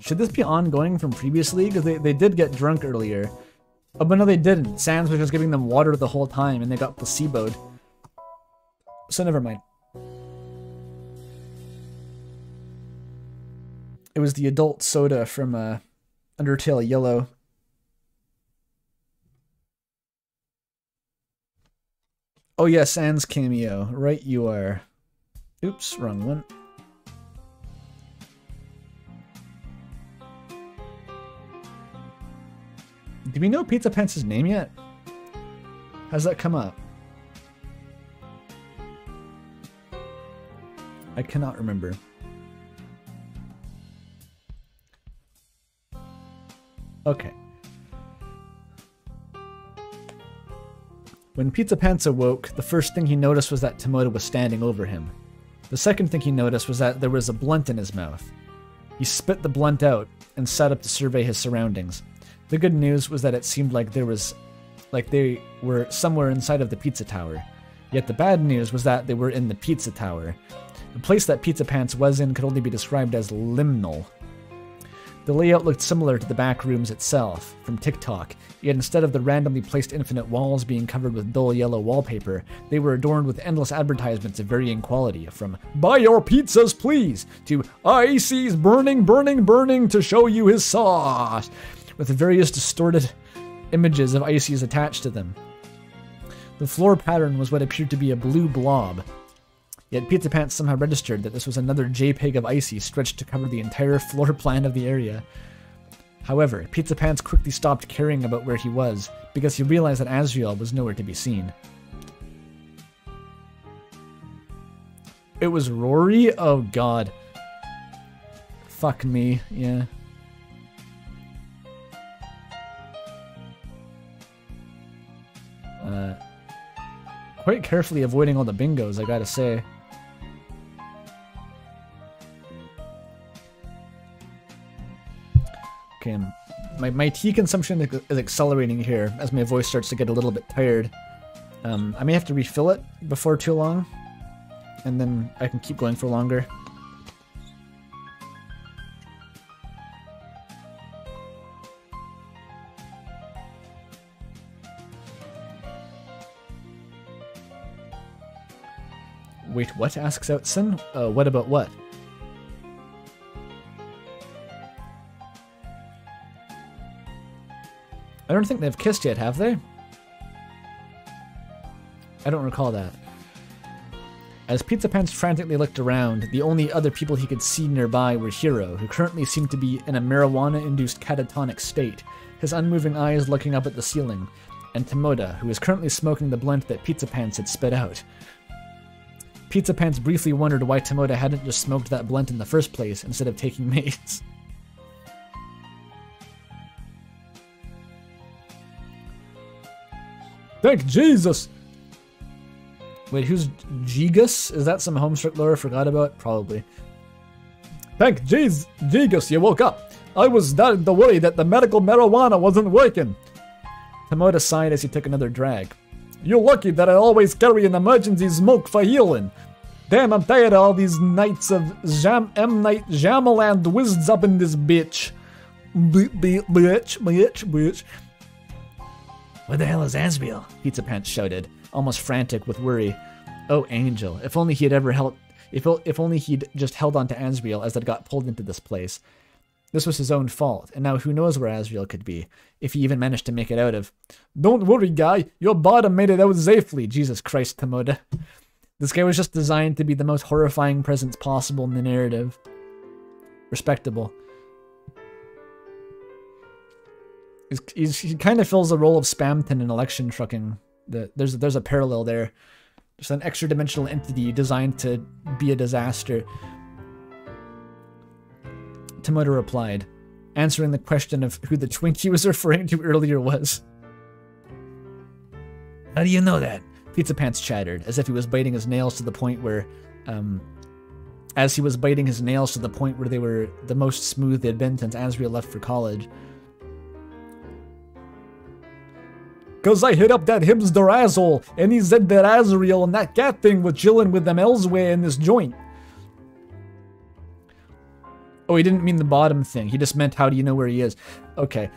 Speaker 1: Should this be ongoing from previously? Because they, they did get drunk earlier. Oh, but no, they didn't. Sans was just giving them water the whole time, and they got placeboed. So never mind. It was the adult soda from uh, Undertale Yellow Oh yes, Anne's cameo. Right you are. Oops, wrong one. Do we know Pizza Pence's name yet? How's that come up?
Speaker 2: I cannot remember. Okay.
Speaker 1: When Pizza Pants awoke, the first thing he noticed was that Tomoda was standing over him. The second thing he noticed was that there was a blunt in his mouth. He spit the blunt out and sat up to survey his surroundings. The good news was that it seemed like there was like they were somewhere inside of the pizza tower. Yet the bad news was that they were in the pizza tower. The place that Pizza Pants was in could only be described as liminal. The layout looked similar to the back rooms itself, from TikTok, yet instead of the randomly placed infinite walls being covered with dull yellow wallpaper, they were adorned with endless advertisements
Speaker 2: of varying quality, from Buy your pizzas, please, to I burning, burning, burning to show you his sauce, with various distorted images of
Speaker 1: ICs attached to them. The floor pattern was what appeared to be a blue blob, Yet Pizza Pants somehow registered that this was another JPEG of Icy stretched to cover the entire floor plan of the area. However, Pizza Pants quickly stopped caring about where he was, because he realized that Asriel was nowhere to be seen. It was Rory? Oh god. Fuck me, yeah. Uh, quite carefully avoiding all the bingos, I gotta say. Okay, My, my tea consumption is accelerating here as my voice starts to get a little bit tired. Um, I may have to refill it before too long, and then I can keep going for longer. Wait, what? asks Outson. Uh, what about what? I don't think they've kissed yet, have they? I don't recall that. As Pizza Pants frantically looked around, the only other people he could see nearby were Hiro, who currently seemed to be in a marijuana-induced catatonic state, his unmoving eyes looking up at the ceiling, and Tomoda, who was currently smoking the blunt that Pizza Pants had spit out. Pizza Pants briefly wondered why Tomoda hadn't just smoked that blunt in the first place instead of taking mates. <laughs>
Speaker 2: Thank Jesus! Wait, who's Jigus? Is that some Homestuck lore I forgot about? Probably. Thank Jesus, Jigus, you woke up. I was starting to worry that the medical marijuana wasn't working. Tomoda sighed as he took another drag. You're lucky that I always carry an emergency smoke for healing. Damn, I'm tired of all these nights of Jam M Night Jamaland wizards up in this bitch. B bitch, bitch, bitch.
Speaker 1: Where the hell is Asriel? Pizza Pants shouted, almost frantic with worry. Oh, Angel, if only he had ever held. If, if only he'd just held on to Asriel as it got pulled into this place. This was his own fault, and now who knows where Asriel could be, if he even managed to make it out of. Don't worry, guy, your bottom made it out safely, Jesus Christ, Tomoda. This guy was just designed to be the most horrifying presence possible in the narrative. Respectable. he kind of fills the role of Spamton in election trucking. The, there's there's a parallel there. Just an extra dimensional entity designed to be a disaster. Tamura replied, answering the question of who the Twinkie was <laughs> referring to earlier was. How do you know that? Pizza Pants chattered, as if he was biting his nails to the point where, um, as he was biting his nails to the point where they were the most smooth
Speaker 2: they had been since Asriel left for college. Cause I hit up that Hibs asshole, and he said Derazriel, and that cat thing was chilling with them elsewhere in this joint. Oh, he didn't mean the bottom
Speaker 1: thing. He just meant how do you know where he is. Okay.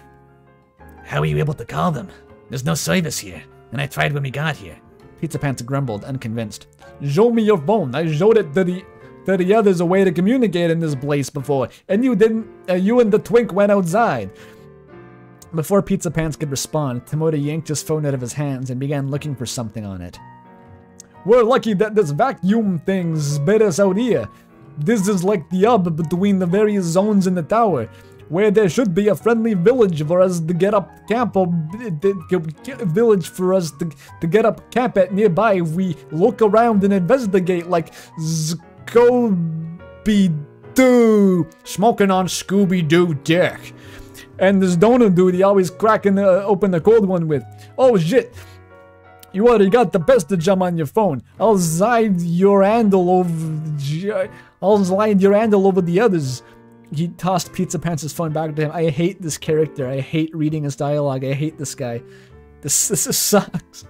Speaker 1: How are you able to call them? There's no service here, and I tried when we got here. Pizza Pants grumbled, unconvinced. Show me your phone. I showed it to the to the others a way to communicate in this place before, and you didn't. Uh, you and the twink went outside. Before Pizza Pants could respond, Tomoda yanked his phone out of his hands and began looking for something on it. We're lucky that this vacuum
Speaker 2: thing's better out here. This is like the hub between the various zones in the tower, where there should be a friendly village for us to get up camp or village for us to, to get up camp at nearby if we look around and investigate like Scooby-Doo smoking on Scooby-Doo dick. And this donut dude, he always cracking uh, open the cold one with. Oh shit! You already got the best jam on your phone. I'll slide your handle over. Uh, I'll slide your handle over the others. He tossed
Speaker 1: Pizza Pants' phone back to him. I hate this character. I hate reading his dialogue. I hate this guy. This this, <laughs> this sucks.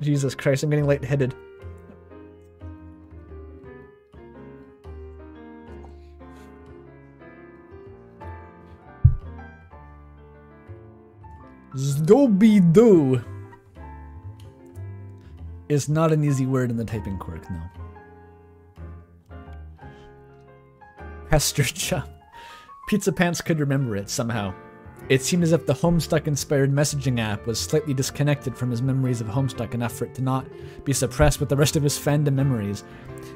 Speaker 1: Jesus Christ, I'm getting lightheaded.
Speaker 2: scooby do
Speaker 1: is not an easy word in the typing quirk, no. Pesterchum. <laughs> Pizza Pants could remember it somehow. It seemed as if the Homestuck-inspired messaging app was slightly disconnected from his memories of Homestuck enough for it to not be suppressed with the rest of his fandom memories,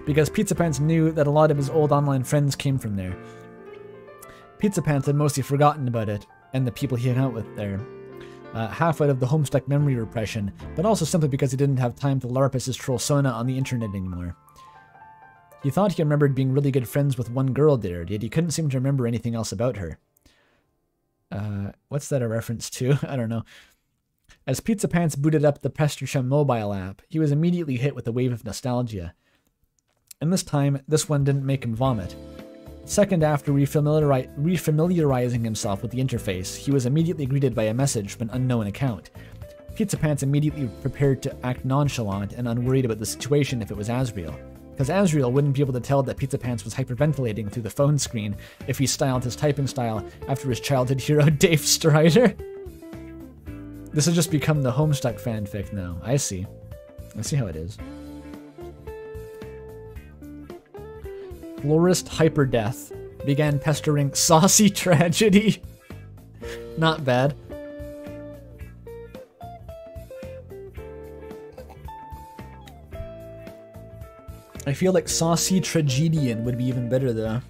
Speaker 1: because Pizza Pants knew that a lot of his old online friends came from there. Pizza Pants had mostly forgotten about it, and the people he hung out with there, uh, half out of the Homestuck memory repression, but also simply because he didn't have time to LARP as his trollsona on the internet anymore. He thought he remembered being really good friends with one girl there, yet he couldn't seem to remember anything else about her. Uh, what's that a reference to? <laughs> I don't know. As Pizza Pants booted up the Pesterchum mobile app, he was immediately hit with a wave of nostalgia. And this time, this one didn't make him vomit. Second, after refamiliarizing himself with the interface, he was immediately greeted by a message from an unknown account. Pizza Pants immediately prepared to act nonchalant and unworried about the situation if it was Asriel, because Asriel wouldn't be able to tell that Pizza Pants was hyperventilating through the phone screen if he styled his typing style after his childhood hero <laughs> Dave Strider. This has just become the Homestuck fanfic now. I see. I see how it is. Florist Hyperdeath began pestering Saucy <laughs> Tragedy. Not bad. I feel like Saucy Tragedian would be even better though.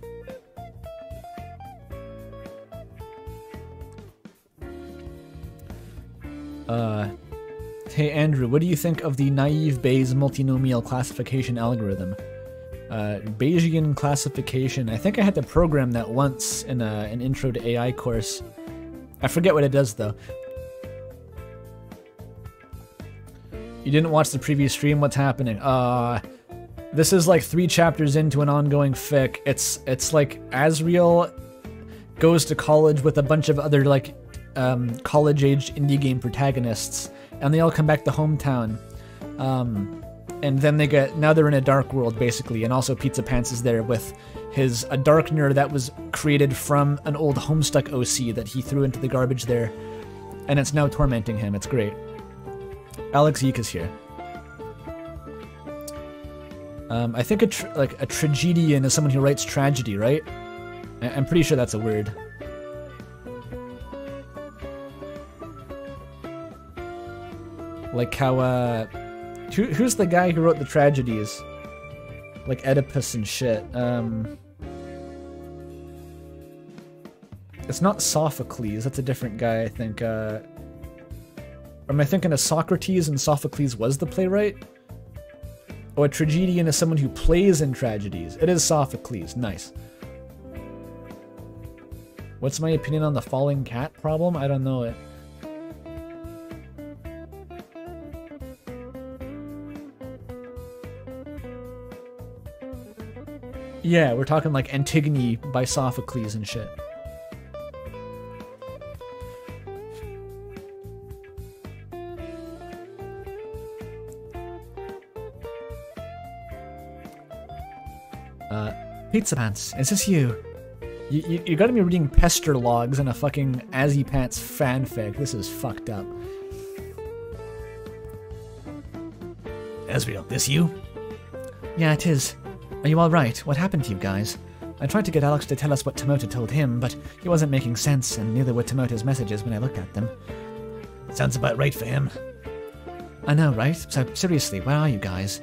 Speaker 1: Uh, hey Andrew, what do you think of the naive Bayes multinomial classification algorithm? uh, Bayesian classification. I think I had to program that once in a, an intro to AI course. I forget what it does though. You didn't watch the previous stream, what's happening? Uh, this is like three chapters into an ongoing fic. It's it's like Asriel goes to college with a bunch of other like um, college-aged indie game protagonists, and they all come back to hometown. Um, and then they get now they're in a dark world basically, and also Pizza Pants is there with his a darkener that was created from an old Homestuck OC that he threw into the garbage there, and it's now tormenting him. It's great. Alex Yeek is here. Um, I think a like a tragedian is someone who writes tragedy, right? I I'm pretty sure that's a word. like how uh, who, who's the guy who wrote the tragedies? Like Oedipus and shit. Um, it's not Sophocles. That's a different guy, I think. Uh, am I thinking of Socrates and Sophocles was the playwright? Oh, a tragedian is someone who plays in tragedies. It is Sophocles. Nice. What's my opinion on the falling cat problem? I don't know it. Yeah, we're talking like Antigone by Sophocles and shit. Uh, pizza Pants, is this you? You, you, you gotta be reading pester logs in a fucking Azzy Pants fanfic. This is fucked up.
Speaker 4: Asriel, this you?
Speaker 1: Yeah, it is. Are you alright? What happened to you guys? I tried to get Alex to tell us what Tomoda told him, but he wasn't making sense, and neither were Tomoda's messages when I looked at them. Sounds about right for him. I know, right? So, seriously, where are you guys?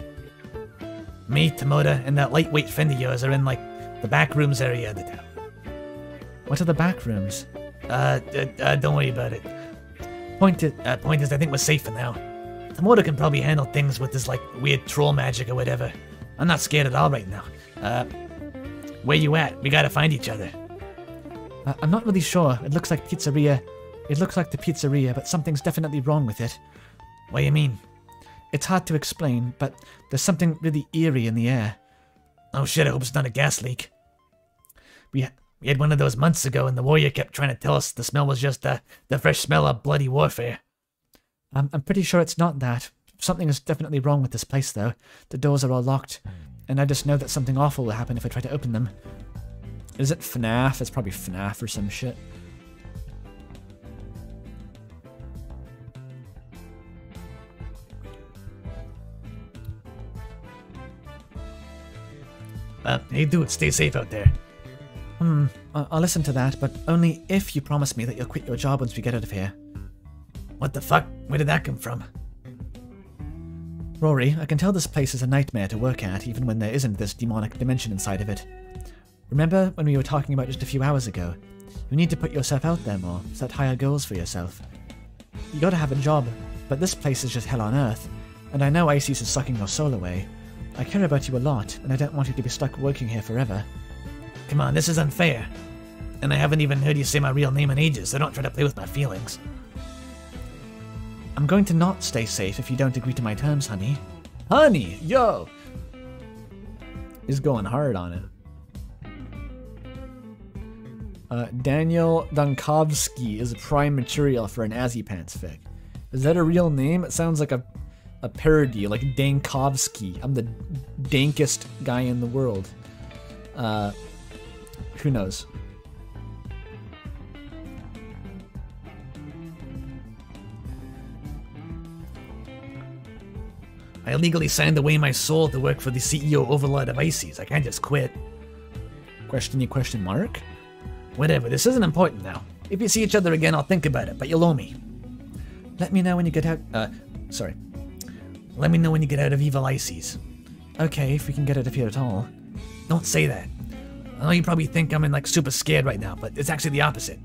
Speaker 1: Me, Tomoda, and that lightweight
Speaker 4: friend of yours are in, like, the back rooms area of the town.
Speaker 1: What are the back rooms?
Speaker 4: Uh, uh, uh don't worry about it. Point, to, uh, point is, I think we're safe for now. Tomota can probably handle things with his, like, weird troll magic or whatever. I'm not scared at all right now. Uh, where you at? We gotta find each other.
Speaker 1: Uh, I'm not really sure. It looks like pizzeria. It looks like the pizzeria, but something's definitely wrong with it. What do you mean? It's hard to explain, but there's something really eerie in the air.
Speaker 4: Oh shit, I hope it's not a gas leak. We, ha we had one of those months ago, and the warrior kept trying to
Speaker 1: tell us the smell was just the, uh, the fresh smell of bloody warfare. I'm I'm pretty sure it's not that. Something is definitely wrong with this place, though. The doors are all locked, hmm. and I just know that something awful will happen if I try to open them. Is it FNAF? It's probably FNAF or some shit.
Speaker 4: hey dude, stay safe out there.
Speaker 1: Hmm, I'll listen to that, but only if you promise me that you'll quit your job once we get out of here. What the fuck? Where did that come from? Rory, I can tell this place is a nightmare to work at, even when there isn't this demonic dimension inside of it. Remember when we were talking about just a few hours ago? You need to put yourself out there more, set higher goals for yourself. You gotta have a job, but this place is just hell on earth, and I know Isis is sucking your soul away. I care about you a lot, and I don't want you to be stuck working here forever. Come on, this is unfair. And I haven't even heard you say my real
Speaker 4: name in ages, so don't try to play with my feelings.
Speaker 1: I'm going to not stay safe if you don't agree to my terms, honey. Honey, yo! Is going hard on it. Uh, Daniel Dankovsky is prime material for an Pants fic. Is that a real name? It sounds like a, a parody, like Dankovsky. I'm the dankest guy in the world. Uh, who knows?
Speaker 4: I legally signed away my soul to work for the CEO overlord of ICES. I can't
Speaker 1: just quit. Question you question mark? Whatever, this isn't important now. If you see each other again, I'll think about it, but you'll owe me. Let me know when you get out- uh, sorry. Let me know when you get out of evil ICES. Okay, if we can get out of here at all.
Speaker 4: Don't say that. I know you probably think I'm in like super scared right now, but it's actually the opposite.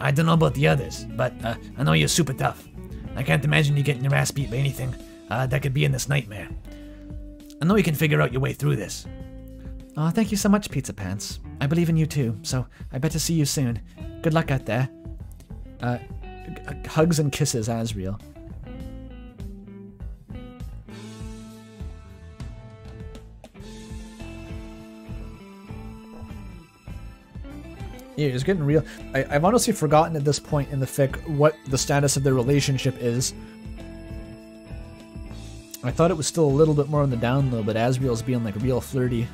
Speaker 4: I don't know about the others, but uh, I know you're super tough. I can't imagine you getting your ass beat by anything
Speaker 1: uh, that could be in this nightmare. I know you can figure out your way through this. Aw, oh, thank you so much, Pizza Pants. I believe in you too, so I bet to see you soon. Good luck out there. Uh, uh hugs and kisses, Asriel.
Speaker 2: Yeah, it's getting real. I, have honestly
Speaker 1: forgotten at this point in the fic what the status of their relationship is. I thought it was still a little bit more on the down low, but Asriel's being like real flirty.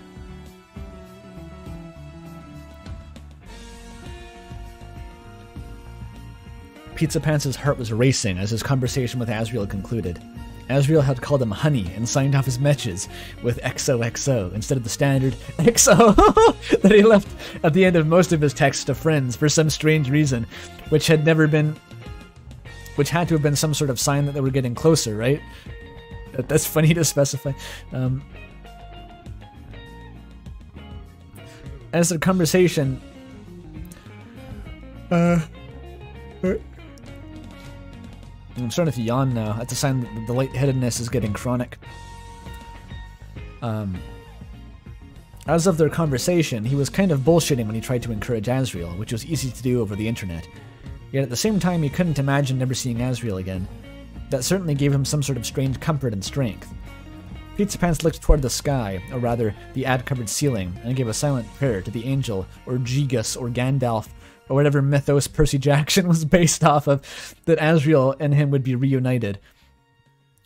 Speaker 1: Pizza Pants' heart was racing as his conversation with Asriel concluded. Asriel had called him honey and signed off his matches with XOXO instead of the standard XO <laughs> that he left at the end of most of his texts to friends for some strange reason, which had never been which had to have been some sort of sign that they were getting closer, right? That's funny to specify. Um, as the conversation, uh, uh, I'm starting to yawn now. That's a sign that the lightheadedness is getting chronic. Um, as of their conversation, he was kind of bullshitting when he tried to encourage Asriel, which was easy to do over the internet. Yet at the same time, he couldn't imagine never seeing Asriel again. That certainly gave him some sort of strange comfort and strength. Pizza Pants looked toward the sky, or rather, the ad covered ceiling, and gave a silent prayer to the angel, or Gigas, or Gandalf, or whatever mythos Percy Jackson <laughs> was based off of, that Asriel and him would be reunited.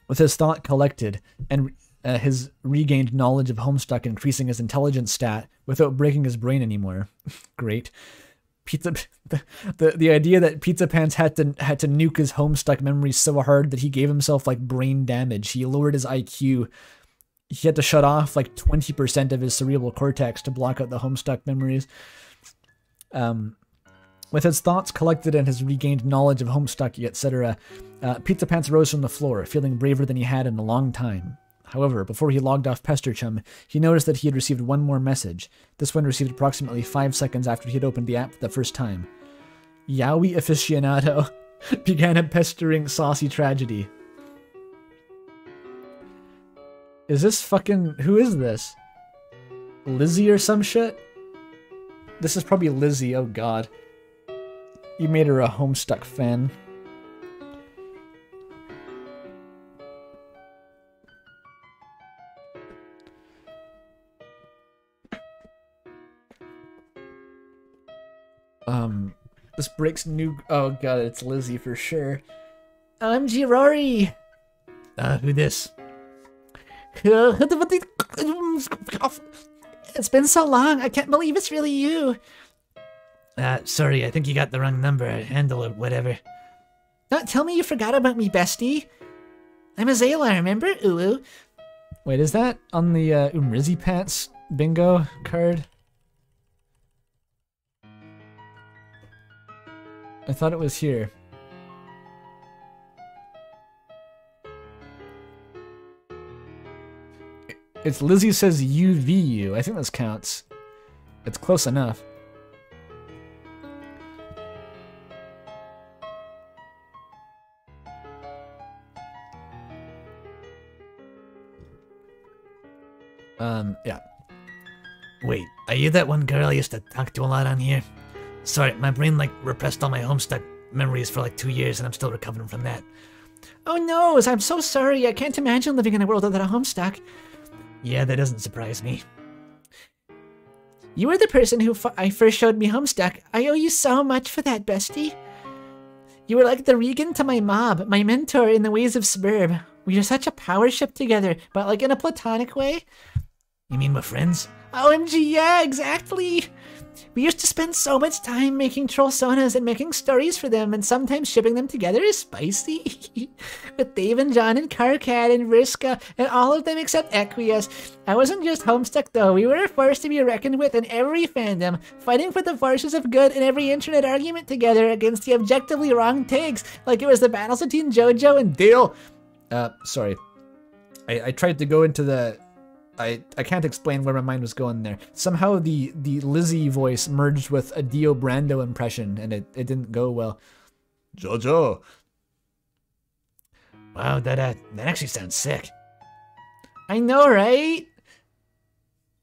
Speaker 1: With his thought collected, and uh, his regained knowledge of Homestuck increasing his intelligence stat without breaking his brain anymore. <laughs> Great pizza the, <laughs> the the idea that pizza pants had to had to nuke his homestuck memories so hard that he gave himself like brain damage he lowered his iq he had to shut off like 20% of his cerebral cortex to block out the homestuck memories um with his thoughts collected and his regained knowledge of homestuck etc uh, pizza pants rose from the floor feeling braver than he had in a long time However, before he logged off Pesterchum, he noticed that he had received one more message. This one received approximately five seconds after he had opened the app for the first time. Yowie aficionado <laughs> began a pestering saucy tragedy. Is this fucking... Who is this? Lizzie or some shit? This is probably Lizzie, oh god. You made her a Homestuck fan. Um, this breaks new. Oh god, it's Lizzie for sure. I'm Girari. Uh, who this? It's been so long. I can't believe it's really you.
Speaker 4: Uh, sorry, I think you got the wrong number. Handle or whatever.
Speaker 1: Don't tell me you forgot about me, bestie. I'm Azalea. remember? Ulu. Wait, is that on the uh, Umrizzy Pants bingo card? I thought it was here. It's Lizzie says UVU. I think this counts. It's close enough. Um, yeah.
Speaker 4: Wait, are you that one girl I used to talk to a lot on here? Sorry, my brain like repressed all my Homestuck memories for like two years and I'm still recovering from that.
Speaker 1: Oh no, I'm so sorry. I can't imagine living in a world without a Homestuck.
Speaker 4: Yeah, that doesn't surprise me.
Speaker 1: You were the person who I first showed me Homestuck. I owe you so much for that, bestie. You were like the Regan to my mob, my mentor in the ways of Sburb. We are such a power ship together, but like in a platonic way.
Speaker 4: You mean we're friends?
Speaker 1: OMG, yeah, exactly! We used to spend so much time making troll sonas and making stories for them, and sometimes shipping them together is spicy. With <laughs> Dave and John and Karkat and Vriska and all of them except Equius. I wasn't just Homestuck though, we were a force to be reckoned with in every fandom, fighting for the forces of good in every internet argument together against the objectively wrong takes, like it was the battles between JoJo and Dale. Uh, sorry. I, I tried to go into the I, I can't explain where my mind was going there. Somehow the, the Lizzie voice merged with a Dio Brando impression and it, it didn't go well. Jojo! Wow, that, uh, that actually sounds sick. I know, right?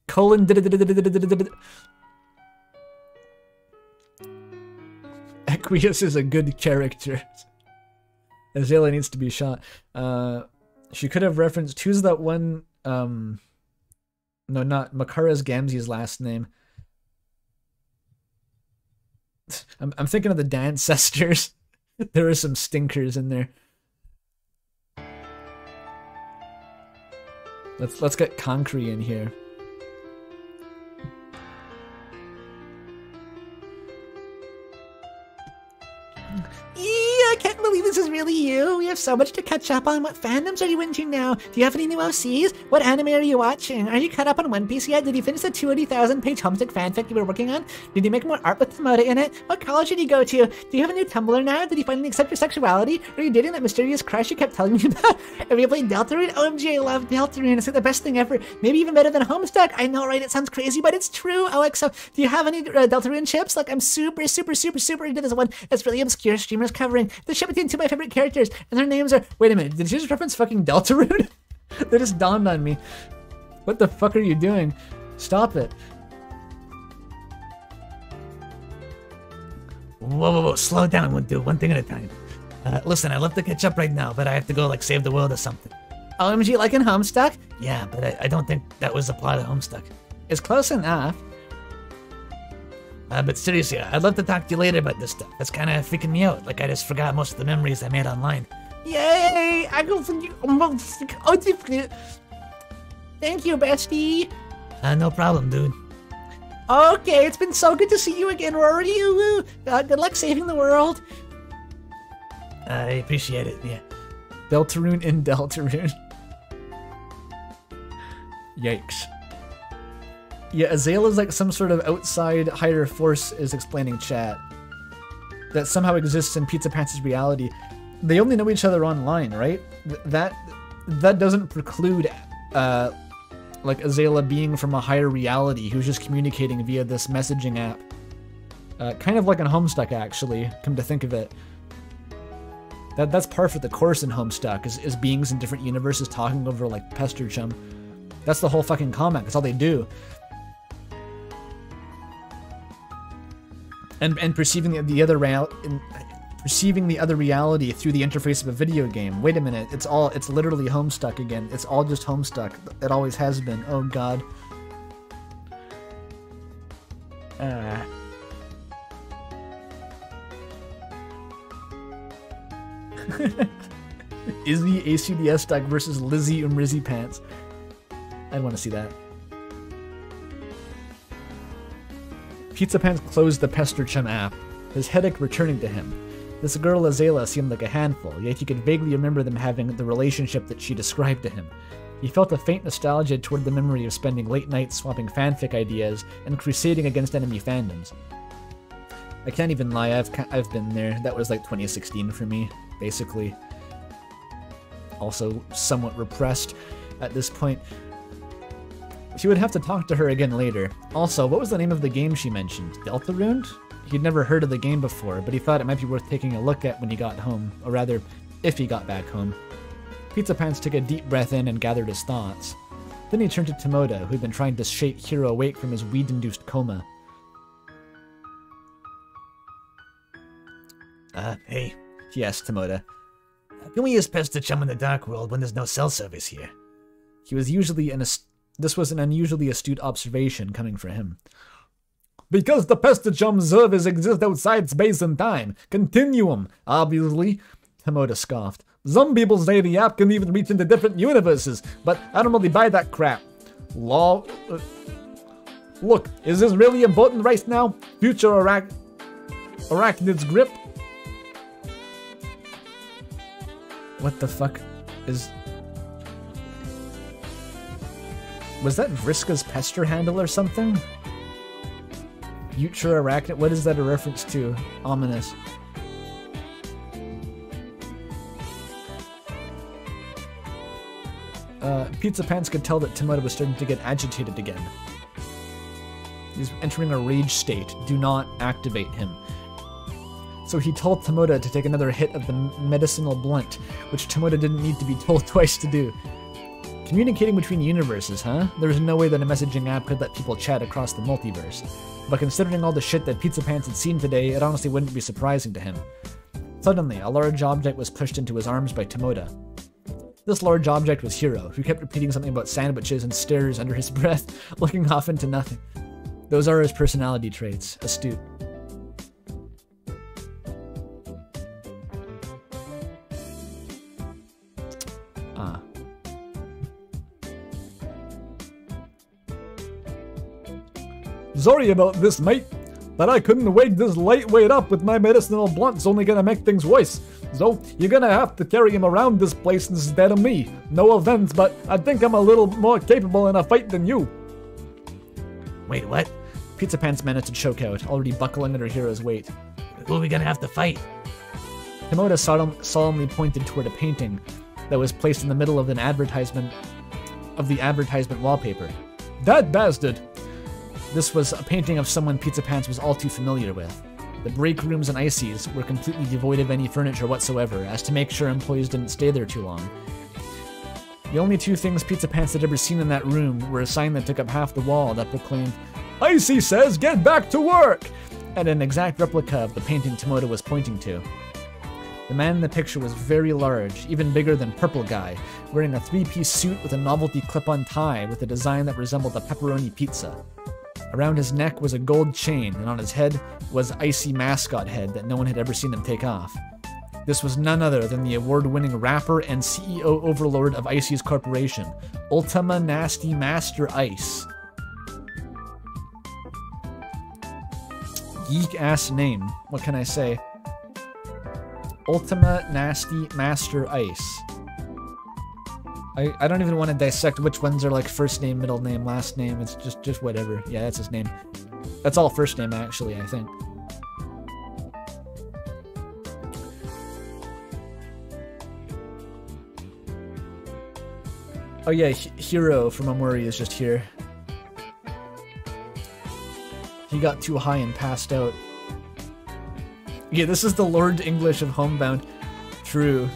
Speaker 1: Colon Equius is a good character. Azalea needs to be shot. Uh, she could have referenced who's that one um no, not Makara's Gamzee's last name. I'm, I'm thinking of the Dancestors. <laughs> there were some stinkers in there. Let's let's get Concrete in here. believe this is really you? We have so much to catch up on. What fandoms are you into now? Do you have any new OCs? What anime are you watching? Are you caught up on One Piece yet? Did you finish the 280,000 page Homestuck fanfic you were working on? Did you make more art with Tomoda in it? What college did you go to? Do you have a new Tumblr now? Did you finally accept your sexuality? Are you dating that mysterious crush you kept telling me <laughs> about? have you played Deltarune? OMG, I love Deltarune. It's like the best thing ever. Maybe even better than Homestuck. I know, right? It sounds crazy, but it's true. OXO, do you have any uh, Deltarune chips? Like, I'm super, super, super, super into this one. It's really obscure streamers covering. The ship fucking two of my favorite characters, and their names are. Wait a minute, did you just reference fucking Deltarune? <laughs> they just dawned on me. What the fuck are you doing? Stop it.
Speaker 4: Whoa, whoa, whoa, slow down, one do one thing at a time. Uh, listen, I'd love to catch up right now, but I have to go, like, save the world or something.
Speaker 1: OMG, like in Homestuck?
Speaker 4: Yeah, but I, I don't think that was the plot of Homestuck. It's close enough. Uh, but seriously, I'd love to talk to you later about this stuff. That's kind of freaking me out. Like I just forgot most of the memories I made online.
Speaker 1: Yay! I go for you. Oh, Thank you, bestie.
Speaker 4: Uh, no problem, dude.
Speaker 1: Okay, it's been so good to see you again, Rory. Uh, good luck saving the world. I appreciate it. Yeah. Deltarune in Deltarune. Yikes. Yeah, is like some sort of outside higher force is explaining chat that somehow exists in Pizza Pants' reality. They only know each other online, right? Th that that doesn't preclude uh, like Azalea being from a higher reality who's just communicating via this messaging app. Uh, kind of like in Homestuck, actually, come to think of it. That that's par for the course in Homestuck is, is beings in different universes talking over like Pesterchum. That's the whole fucking comic. That's all they do. and and perceiving the, other real, perceiving the other reality through the interface of a video game. Wait a minute, it's all it's literally Homestuck again. It's all just Homestuck. It always has been. Oh God.
Speaker 2: Uh. <laughs> Is the ACDS duck
Speaker 1: versus Lizzie Umrizzy Pants? I'd want to see that. Pizza Pants closed the Pesterchum app, his headache returning to him. This girl Azela seemed like a handful, yet he could vaguely remember them having the relationship that she described to him. He felt a faint nostalgia toward the memory of spending late nights swapping fanfic ideas and crusading against enemy fandoms. I can't even lie, I've, I've been there. That was like 2016 for me, basically. Also somewhat repressed at this point. She would have to talk to her again later. Also, what was the name of the game she mentioned? Deltarune? He'd never heard of the game before, but he thought it might be worth taking a look at when he got home, or rather, if he got back home. Pizza Pants took a deep breath in and gathered his thoughts. Then he turned to Tomoda, who'd been trying to shake Hero awake from his weed-induced coma. Uh, hey, he asked Tomoda.
Speaker 4: How can we use Pesterchum in the dark world when there's no cell
Speaker 1: service here? He was usually an, this was an unusually astute observation coming from him. Because the Pesterchum servers exist outside space and time. Continuum, obviously. Hamoda scoffed. Some people say the app can even reach into different universes, but I don't really buy that crap. Law. Uh,
Speaker 2: look, is this really important right now? Future Arach Arachnid's grip?
Speaker 1: What the fuck is Was that Vriska's pester handle or something? Future Arachnid? What is that a reference to? Ominous. Uh, Pizza Pants could tell that Timota was starting to get agitated again. He's entering a rage state. Do not activate him. So he told Timota to take another hit of the medicinal blunt, which Timota didn't need to be told <laughs> twice to do. Communicating between universes, huh? There's no way that a messaging app could let people chat across the multiverse. But considering all the shit that Pizza Pants had seen today, it honestly wouldn't be surprising to him. Suddenly, a large object was pushed into his arms by Tomoda. This large object was Hero, who kept repeating something about sandwiches and stares under his <laughs> breath, looking off into nothing. Those are his personality traits, astute.
Speaker 2: Sorry about this, mate, but I couldn't wake this lightweight up with my medicinal blunt's only gonna make things worse. So you're gonna have to carry him around this place instead of me. No offense, but I think I'm a little more capable in a fight than you. Wait,
Speaker 1: what? Pizza Pants managed to choke out, already buckling under Hero's weight. Who are we gonna have to fight? Himoda solemnly pointed toward a painting that was placed in the middle of an advertisement of the advertisement wallpaper. That bastard! This was a painting of someone Pizza Pants was all too familiar with. The break rooms and ices were completely devoid of any furniture whatsoever, as to make sure employees didn't stay there too long. The only two things Pizza Pants had ever seen in that room were a sign that took up half the wall that proclaimed, Icy says get back to work! and an exact replica of the painting Tomoda was pointing to. The man in the picture was very large, even bigger than Purple Guy, wearing a three piece suit with a novelty clip on tie with a design that resembled a pepperoni pizza. Around his neck was a gold chain, and on his head was icy mascot head that no one had ever seen him take off. This was none other than the award winning rapper and CEO overlord of Icy's corporation, Ultima Nasty Master Ice. Geek ass name, what can I say? Ultima Nasty Master Ice. I, I don't even want to dissect which ones are like first name, middle name, last name. It's just just whatever. Yeah, that's his name. That's all first name actually, I think. Oh yeah, H Hero from Omori is just here. He got too high and passed out. Yeah, this is the Lord English of Homebound. True.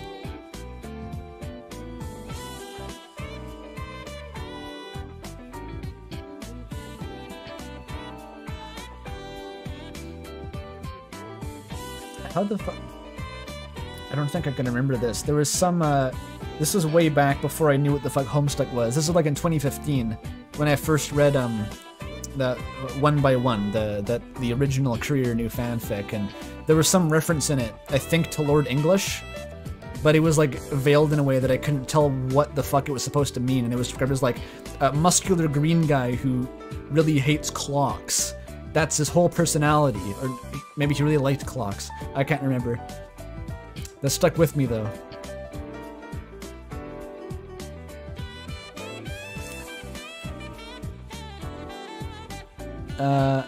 Speaker 1: How the fuck? I don't think I can remember this. There was some, uh, this was way back before I knew what the fuck Homestuck was. This was like in 2015 when I first read, um, the one by one, the, the, the original Courier New fanfic, and there was some reference in it, I think to Lord English, but it was like veiled in a way that I couldn't tell what the fuck it was supposed to mean, and it was described as like a muscular green guy who really hates clocks that's his whole personality. Or maybe he really liked clocks. I can't remember. That stuck with me though.
Speaker 2: Uh,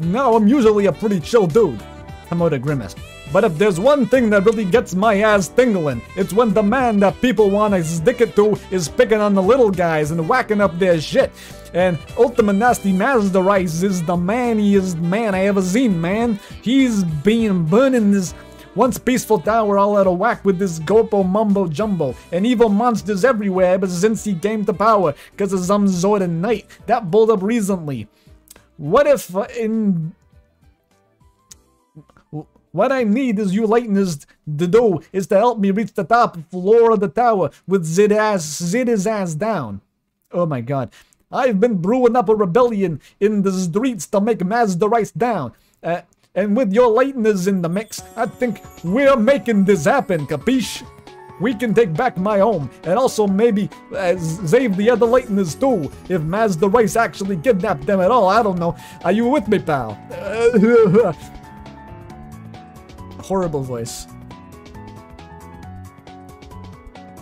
Speaker 2: no, I'm usually a pretty chill dude. Hamoda grimaced. But if there's one thing that really gets my ass tingling, it's when the man that people want to stick it to is picking on the little guys and whacking up their shit. And Ultima Nasty Master Ice is the maniest man I ever seen, man. He's been burning this once peaceful tower all out of whack with this Gopo mumbo jumbo, and evil monsters everywhere ever since he came to power, cause of some Zordon knight that pulled up recently. What if in what I need is you Lightners to do is to help me reach the top floor of the tower with Zid ass Zid his ass down. Oh my god. I've been brewing up a rebellion in the streets to make Master Ice down. Uh, and with your Lightners in the mix, I think we're making this happen, capiche? We can take back my home, and also maybe uh, save the other Lightners too, if Master Ice actually kidnapped them at all, I don't know. Are you with me, pal? <laughs> horrible voice.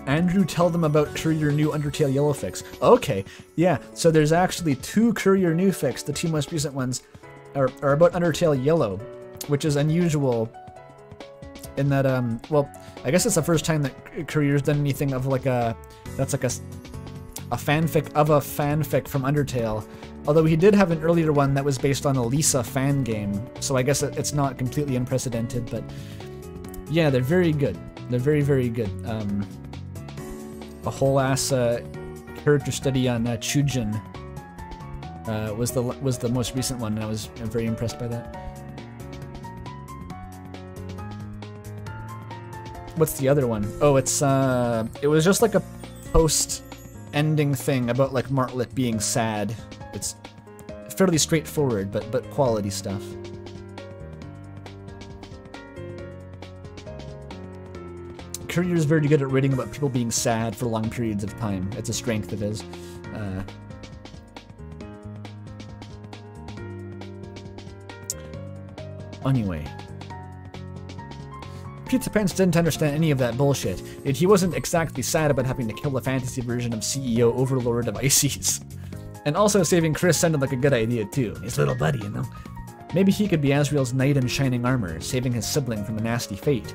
Speaker 1: Andrew, tell them about Courier New Undertale Yellow fics. Okay, yeah, so there's actually two Courier New fics. The two most recent ones are, are about Undertale Yellow, which is unusual in that, um, well, I guess it's the first time that Courier's done anything of like a, that's like a, a fanfic of a fanfic from Undertale. Although he did have an earlier one that was based on a Lisa fan game, so I guess it's not completely unprecedented, but yeah, they're very good. They're very, very good. Um, a whole ass uh, character study on uh, Chujin uh, was the was the most recent one, and I was I'm very impressed by that. What's the other one? Oh, it's uh, it was just like a post ending thing about like Martlet being sad it's fairly straightforward, but, but quality stuff. Courier is very good at writing about people being sad for long periods of time. It's a strength of his. Uh, anyway. Pizza Pants didn't understand any of that bullshit, yet he wasn't exactly sad about having to kill the fantasy version of CEO Overlord of Ices. <laughs> And also saving Kris sounded like a good idea too, his little buddy, you know. Maybe he could be Asriel's knight in shining armor, saving his sibling from a nasty fate.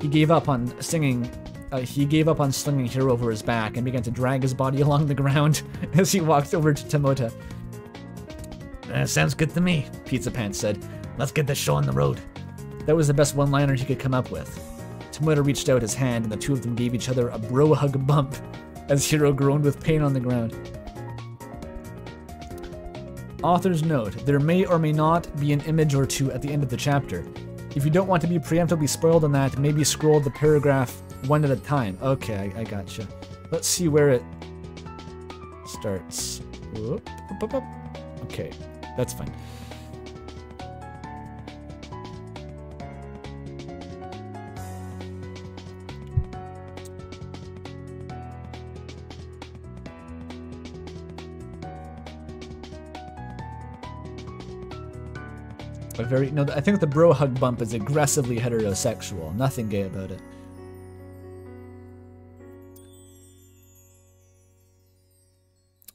Speaker 1: He gave up on singing. Uh, he gave up on slinging Hero over his back and began to drag his body <laughs> along the ground as he walked over to Tamota.
Speaker 4: Uh, sounds good to me, Pizza Pants said. Let's get this show on the road.
Speaker 1: That was the best one-liner he could come up with. Tamota reached out his hand, and the two of them gave each other a bro hug bump as Hero groaned with pain on the ground. Author's note, there may or may not be an image or two at the end of the chapter. If you don't want to be preemptively spoiled on that, maybe scroll the paragraph one at a time. Okay, I, I gotcha. Let's see where it starts.
Speaker 2: Okay, that's fine.
Speaker 1: a very no. I think the bro hug bump is aggressively heterosexual. Nothing gay about it.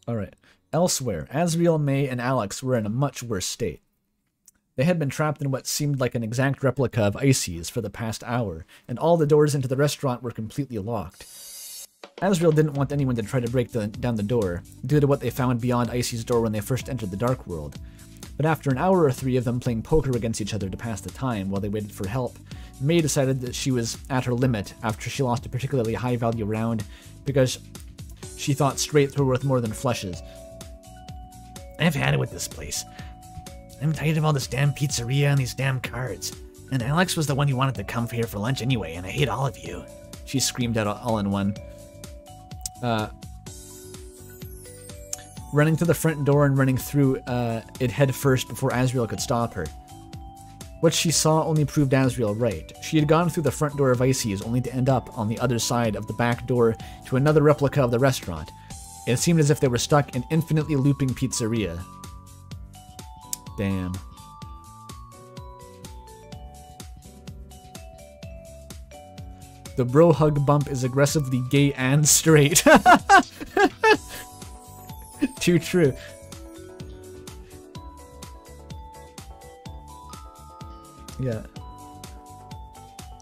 Speaker 1: All right. Elsewhere, Asriel, Mae, and Alex were in a much worse state. They had been trapped in what seemed like an exact replica of Icy's for the past hour, and all the doors into the restaurant were completely locked. Asriel didn't want anyone to try to break the, down the door, due to what they found beyond Icy's door when they first entered the Dark World, but after an hour or three of them playing poker against each other to pass the time while they waited for help, Mae decided that she was at her limit after she lost a particularly high value round because she thought straights were worth more than flushes. I've had it with this place.
Speaker 4: I'm tired of all this damn pizzeria and these damn cards.
Speaker 1: And Alex was the one who wanted to come here for lunch anyway, and I hate all of you. She screamed out all in one. Uh, running to the front door and running through uh, it head first before Asriel could stop her. What she saw only proved Asriel right. She had gone through the front door of Icy's only to end up on the other side of the back door to another replica of the restaurant. It seemed as if they were stuck in infinitely looping pizzeria. Damn. The bro hug bump is aggressively gay and straight. <laughs> <laughs> Too true. Yeah.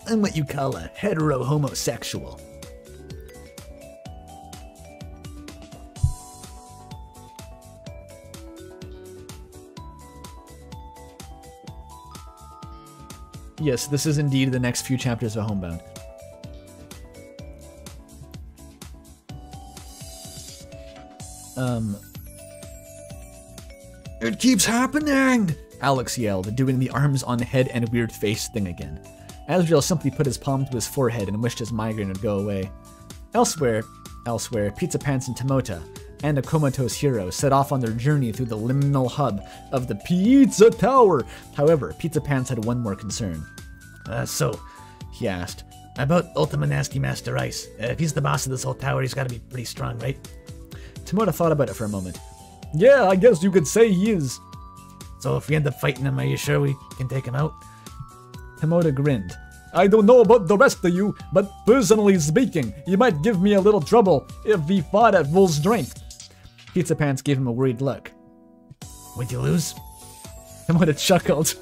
Speaker 4: I'm what you call a hetero homosexual.
Speaker 1: Yes, this is indeed the next few chapters of Homebound. Um, it keeps happening! Alex yelled, doing the arms on head and weird face thing again. Asriel simply put his palm to his forehead and wished his migraine would go away. Elsewhere, elsewhere, Pizza Pants and Tomota and a comatose hero set off on their journey through the liminal hub of the Pizza Tower. However, Pizza Pants had one more concern. Uh, so,
Speaker 4: he asked, about Ultima Nasty Master Ice. Uh, if he's the boss
Speaker 1: of this whole tower, he's gotta be pretty strong, right? Tamura thought about it for a moment. Yeah, I guess you
Speaker 2: could say he is. So if we end up fighting him, are you sure we can take him out? Tamura grinned. I don't know about the rest of you, but personally speaking, you might give me a little trouble if we fought at full strength. Pizza Pants gave him a worried look.
Speaker 1: Would you lose? Tomota chuckled.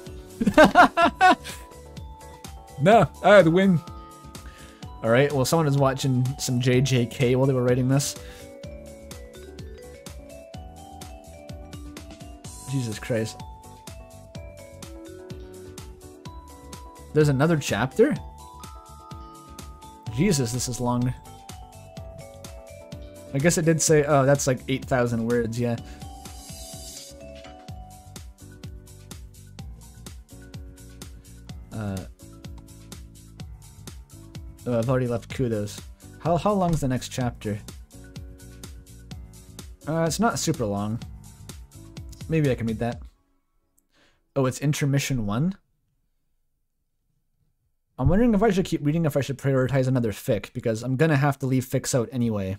Speaker 1: <laughs> nah, I'd win. Alright, well someone is watching some JJK while they were writing this. Jesus Christ. There's another chapter? Jesus, this is long. I guess it did say, oh, that's like 8,000 words, yeah. Uh, oh, I've already left kudos. How, how long's the next chapter? Uh, it's not super long. Maybe I can read that. Oh, it's intermission one? I'm wondering if I should keep reading if I should prioritize another fic, because I'm gonna have to leave fics out anyway.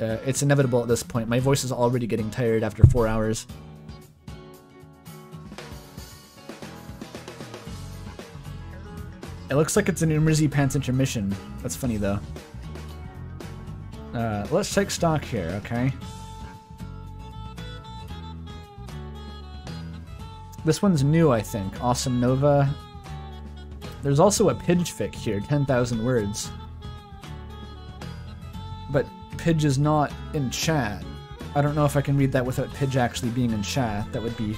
Speaker 1: Uh, it's inevitable at this point. My voice is already getting tired after four hours. It looks like it's an Umrizzy Pants intermission. That's funny, though. Uh, let's take stock here, okay? This one's new, I think. Awesome Nova. There's also a Pidgefic here, 10,000 words. But Pidge is not in chat. I don't know if I can read that without Pidge actually being in chat. That would be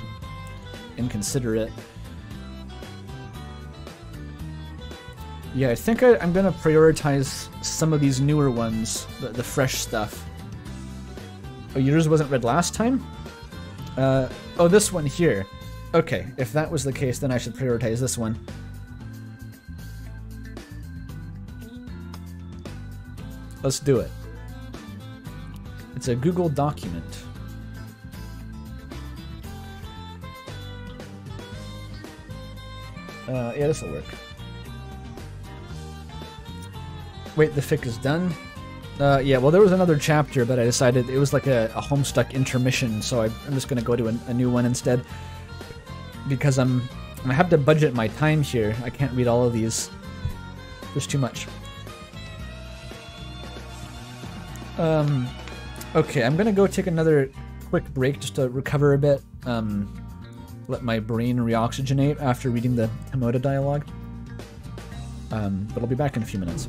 Speaker 1: inconsiderate. Yeah, I think I, am going to prioritize some of these newer ones, the, the, fresh stuff. Oh, yours wasn't read last time? Uh, oh, this one here. Okay, if that was the case, then I should prioritize this one. Let's do it. It's a Google document. Uh, yeah, this will work. Wait, the fic is done? Uh, yeah, well, there was another chapter, but I decided it was like a, a Homestuck intermission, so I, am just going to go to a new one instead because I'm I have to budget my time here. I can't read all of these. There's too much. Um, okay, I'm gonna go take another quick break just to recover a bit. Um, let my brain reoxygenate after reading the Hamoda dialogue. Um, but I'll be back in a few minutes.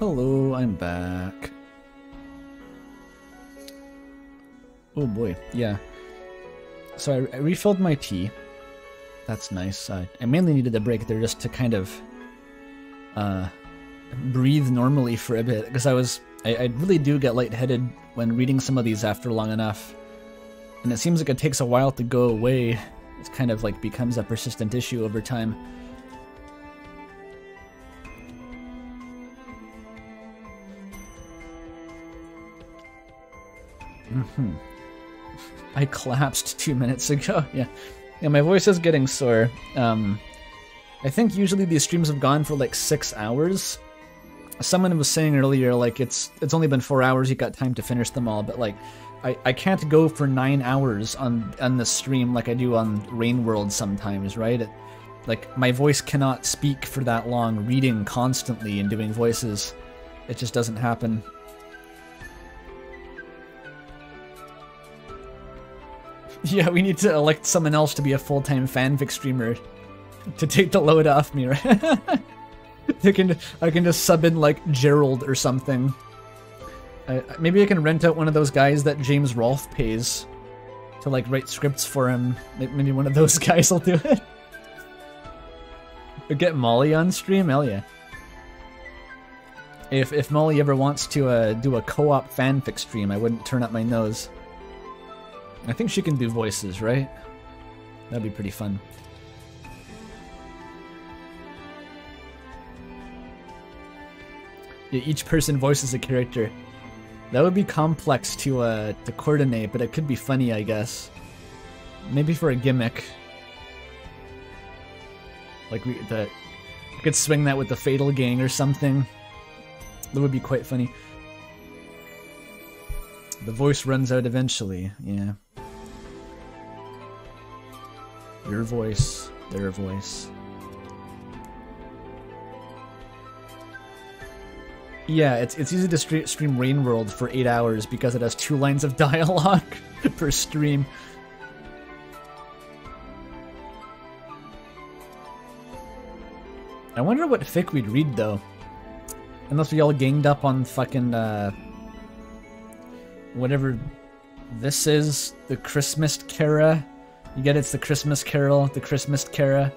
Speaker 1: Hello, I'm back. Oh boy, yeah. So I, I refilled my tea. That's nice. I mainly needed a break there just to kind of uh, breathe normally for a bit because I was I, I, really do get lightheaded when reading some of these after long enough, and it seems like it takes a while to go away. It's kind of like becomes a persistent issue over time. Hmm. <laughs> I collapsed two minutes ago. <laughs> Yeah. Yeah, my voice is getting sore. Um, I think usually these streams have gone for like six hours. Someone was saying earlier, like it's it's only been four hours. You got time to finish them all, but like, I I can't go for nine hours on on the stream like I do on Rain World sometimes, right? It, like my voice cannot speak for that long, reading constantly and doing voices. It just doesn't happen. <laughs> Yeah, we need to elect someone else to be a full-time fanfic streamer to take the load off me, right? I <laughs> can I can just sub in like Gerald or something. maybe I can rent out one of those guys that James Rolfe pays to like write scripts for him. Maybe one of those <laughs> guys will do it. But get Molly on stream, hell yeah. If if Molly ever wants to uh, do a co-op fanfic stream, I wouldn't turn up my nose. I think she can do voices, right? That'd be pretty fun. Yeah, each person voices a character. That would be complex to uh, to coordinate, but it could be funny, I guess. Maybe for a gimmick. Like we the we could swing that with the Fatal Gang or something. That would be quite funny. The voice runs out eventually, yeah your voice, their voice. Yeah, it's, it's easy to stream Rain World for 8 hours because it has two lines of <laughs> dialogue per stream. I wonder what fic we'd read, though. Unless we all ganged up on fucking, uh... Whatever this is, the Christmas Kara you get it's the Christmas Carol, the Christmas Cara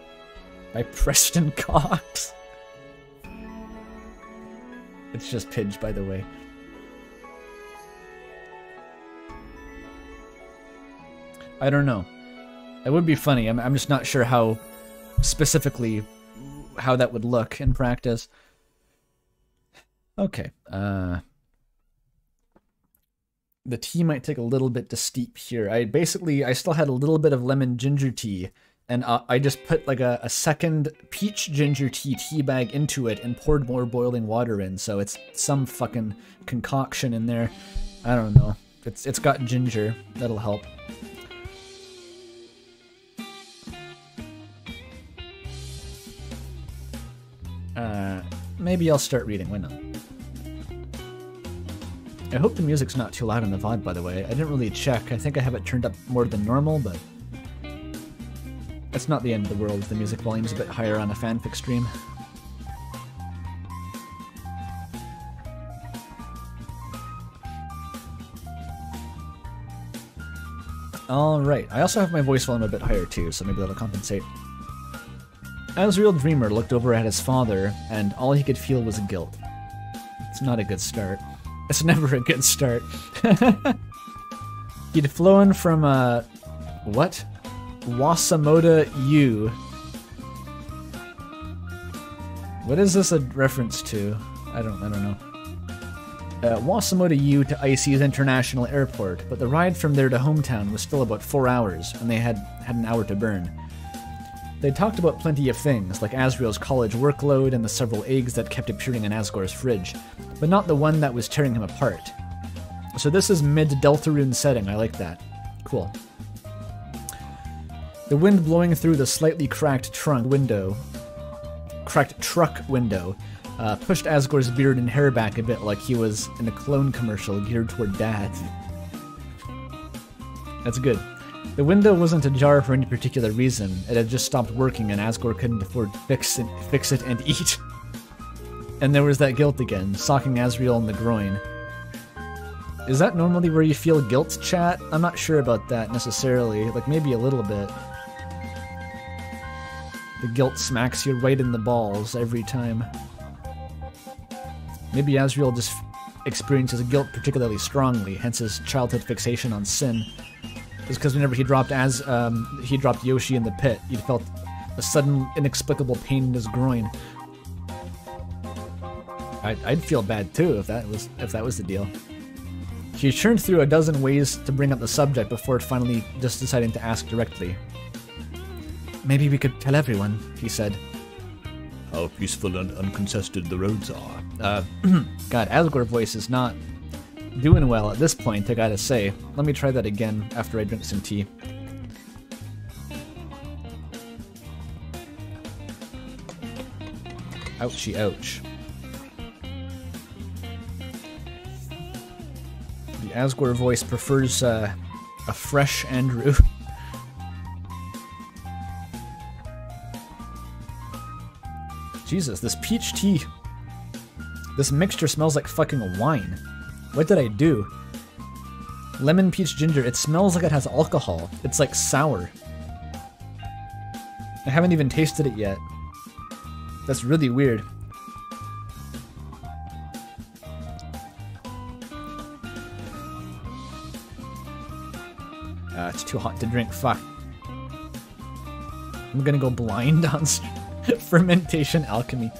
Speaker 1: by <laughs> Preston Cox. It's just Pidge, by the way. I don't know. It would be funny. I'm, I'm just not sure how specifically how that would look in practice. Okay. Uh the tea might take a little bit to steep here. I basically, I still had a little bit of lemon ginger tea and uh, I just put like a, a, second peach ginger tea tea bag into it and poured more boiling water in. So it's some fucking concoction in there. I don't know. It's It's got ginger. That'll help. Uh, maybe I'll start reading. Why not? I hope the music's not too loud in the VOD, by the way. I didn't really check. I think I have it turned up more than normal, but... That's not the end of the world. The music volume's a bit higher on a fanfic stream. Alright, I also have my voice volume a bit higher too, so maybe that'll compensate. Asriel Dreemurr looked over at his father, and all he could feel was guilt. It's not a good start. That's never a good start. He'd <laughs> flown from, uh, what? Wasamoda U. What is this a reference to? I don't, I don't know. Uh, Wasamoda U to Icy's International Airport, but the ride from there to hometown was still about four hours, and they had, had an hour to burn. They talked about plenty of things, like Asriel's college workload and the several eggs that kept appearing in Asgore's fridge, but not the one that was tearing him apart. So this is mid-Deltarune setting, I like that. Cool. The wind blowing through the slightly cracked trunk window, cracked truck window, uh, pushed Asgore's beard and hair back a bit like he was in a clone commercial geared toward dads. That's good. The window wasn't ajar for any particular reason, it had just stopped working and Asgore couldn't afford to fix it, fix it and <laughs> eat. and there was that guilt again, socking Asriel in the groin. Is that normally where you feel guilt, chat? I'm not sure about that necessarily, like maybe a little bit. The guilt smacks you right in the balls every time. Maybe Asriel just experiences guilt particularly strongly, hence his childhood fixation on sin is because whenever he dropped as um, he dropped Yoshi in the pit, he felt a sudden inexplicable pain in his groin. I'd, I'd feel bad too if that was if that was the deal. She churned through a dozen ways to bring up the subject before finally just deciding to ask directly. Maybe we could tell everyone, he said. How peaceful and uncontested the roads are. Uh, <clears throat> God, Asgore voice is not Doing well at this point, I gotta say. Let me try that again after I drink some tea. Ouchie ouch. The Asgore voice prefers uh, a fresh Andrew. <laughs> Jesus, this peach tea. This mixture smells like fucking wine. What did I do? Lemon peach ginger. It smells like it has alcohol. It's like sour. I haven't even tasted it yet. That's really weird. Uh, it's too hot to drink. Fuck.
Speaker 2: I'm gonna
Speaker 1: go blind <laughs> on <laughs> fermentation alchemy.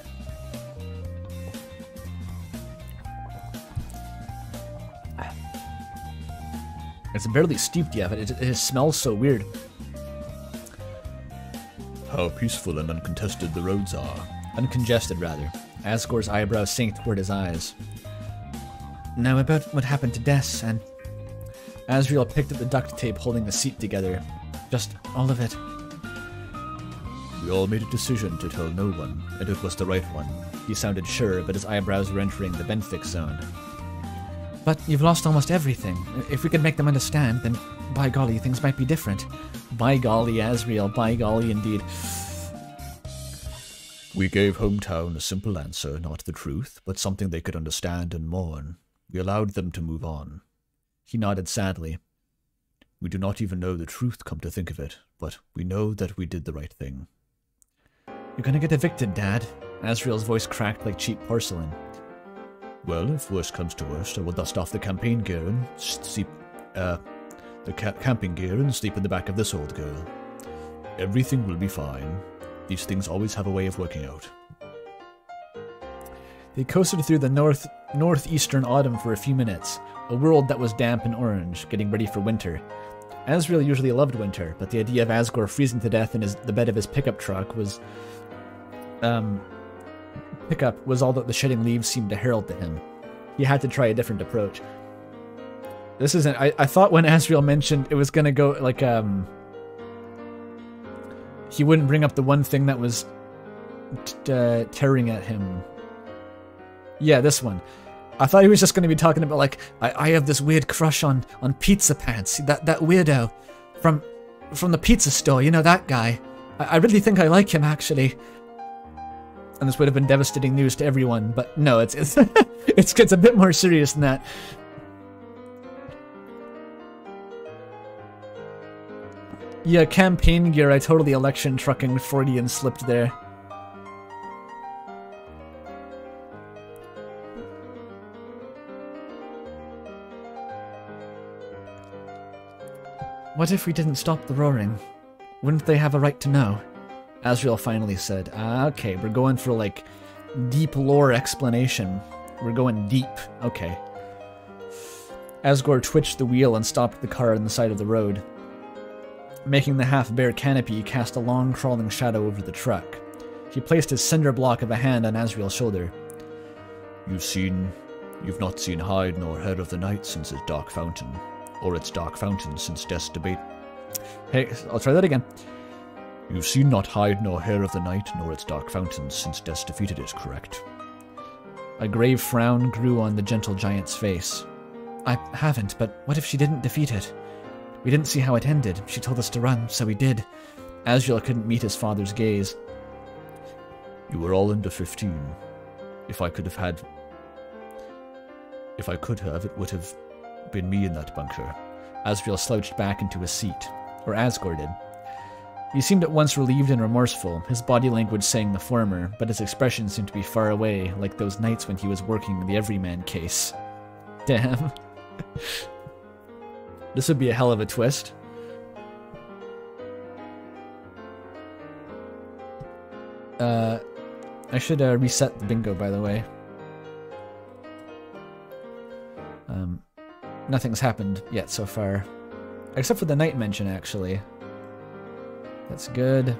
Speaker 1: It's barely steeped yet, but it, it smells so weird. How peaceful and uncontested the roads are. Uncongested, rather. Asgore's eyebrows sank toward his eyes. Now about what happened to Des and... Asriel picked up the duct tape holding the seat together. Just all of it. We all made a decision to tell no one, and it was the right one. He sounded sure, but his eyebrows were entering the benthic zone. But you've lost almost everything. If we could make them understand, then by golly, things might be different. By golly, Asriel, by golly indeed. We gave Hometown a simple answer, not the truth, but something they could understand and mourn. We allowed them to move on. He nodded sadly. We do not even know the truth, come to think of it, but we know that we did the right thing. You're gonna get evicted, Dad. Asriel's voice cracked like cheap porcelain.
Speaker 2: Well, if worst comes to worst, I will dust off the campaign gear and sleep, uh, the ca camping gear and sleep in the back of this old girl. Everything will be fine. These things always have a way of working out. They coasted
Speaker 1: through the north northeastern autumn for a few minutes, a world that was damp and orange, getting ready for winter. Asriel usually loved winter, but the idea of Asgore freezing to death in his, the bed of his pickup truck was um, pickup was all that the shedding leaves seemed to herald to him. He had to try a different approach. This isn't. I, I thought when <laughs> Asriel mentioned it was gonna go like um. He wouldn't bring up the one thing that was uh, tearing at him. Yeah, this one. I thought he was just gonna be talking about like I, I have this weird crush on on Pizza Pants that that weirdo from from the pizza store. You know that guy. I, I really think I like him actually and this would have been devastating news to everyone, but no, it's it's <laughs> it's, it's a bit more serious than that. Yeah, campaign gear, I totally election trucking
Speaker 2: Freudian slipped there.
Speaker 1: What if we didn't stop the roaring? Wouldn't they have a right to know? Asriel finally said, ah, okay, we're going for like deep lore explanation. We're going deep. Okay. Asgore twitched the wheel and stopped the car on the side of the road, making the half bare canopy cast a long crawling shadow over the truck. He placed his cinder block of a hand on Asriel's shoulder. You've seen. You've not seen hide nor heard of the Knight since its dark fountain, or its dark fountain since death's debate. Hey, I'll try that again. You've seen not hide nor hair of the Knight, nor its dark fountains, since death defeated is correct. A grave frown grew on the gentle giant's face. I haven't, but what if she didn't defeat it? We didn't see how it ended. She told us to run, so we did. Asriel couldn't meet his father's
Speaker 2: gaze. You were all under 15. If I could have had... If I could have, it would have been me in that bunker.
Speaker 1: Asriel slouched back into his seat, or Asgore did. He seemed at once relieved and remorseful, his body language saying the former, but his expression seemed to be far away, like those nights when he was working the Everyman case. Damn. <laughs> this would be a hell of a twist. Uh, I should uh, reset the bingo, by the way. Um, nothing's happened yet so far. Except for the Knight mention, actually. That's good.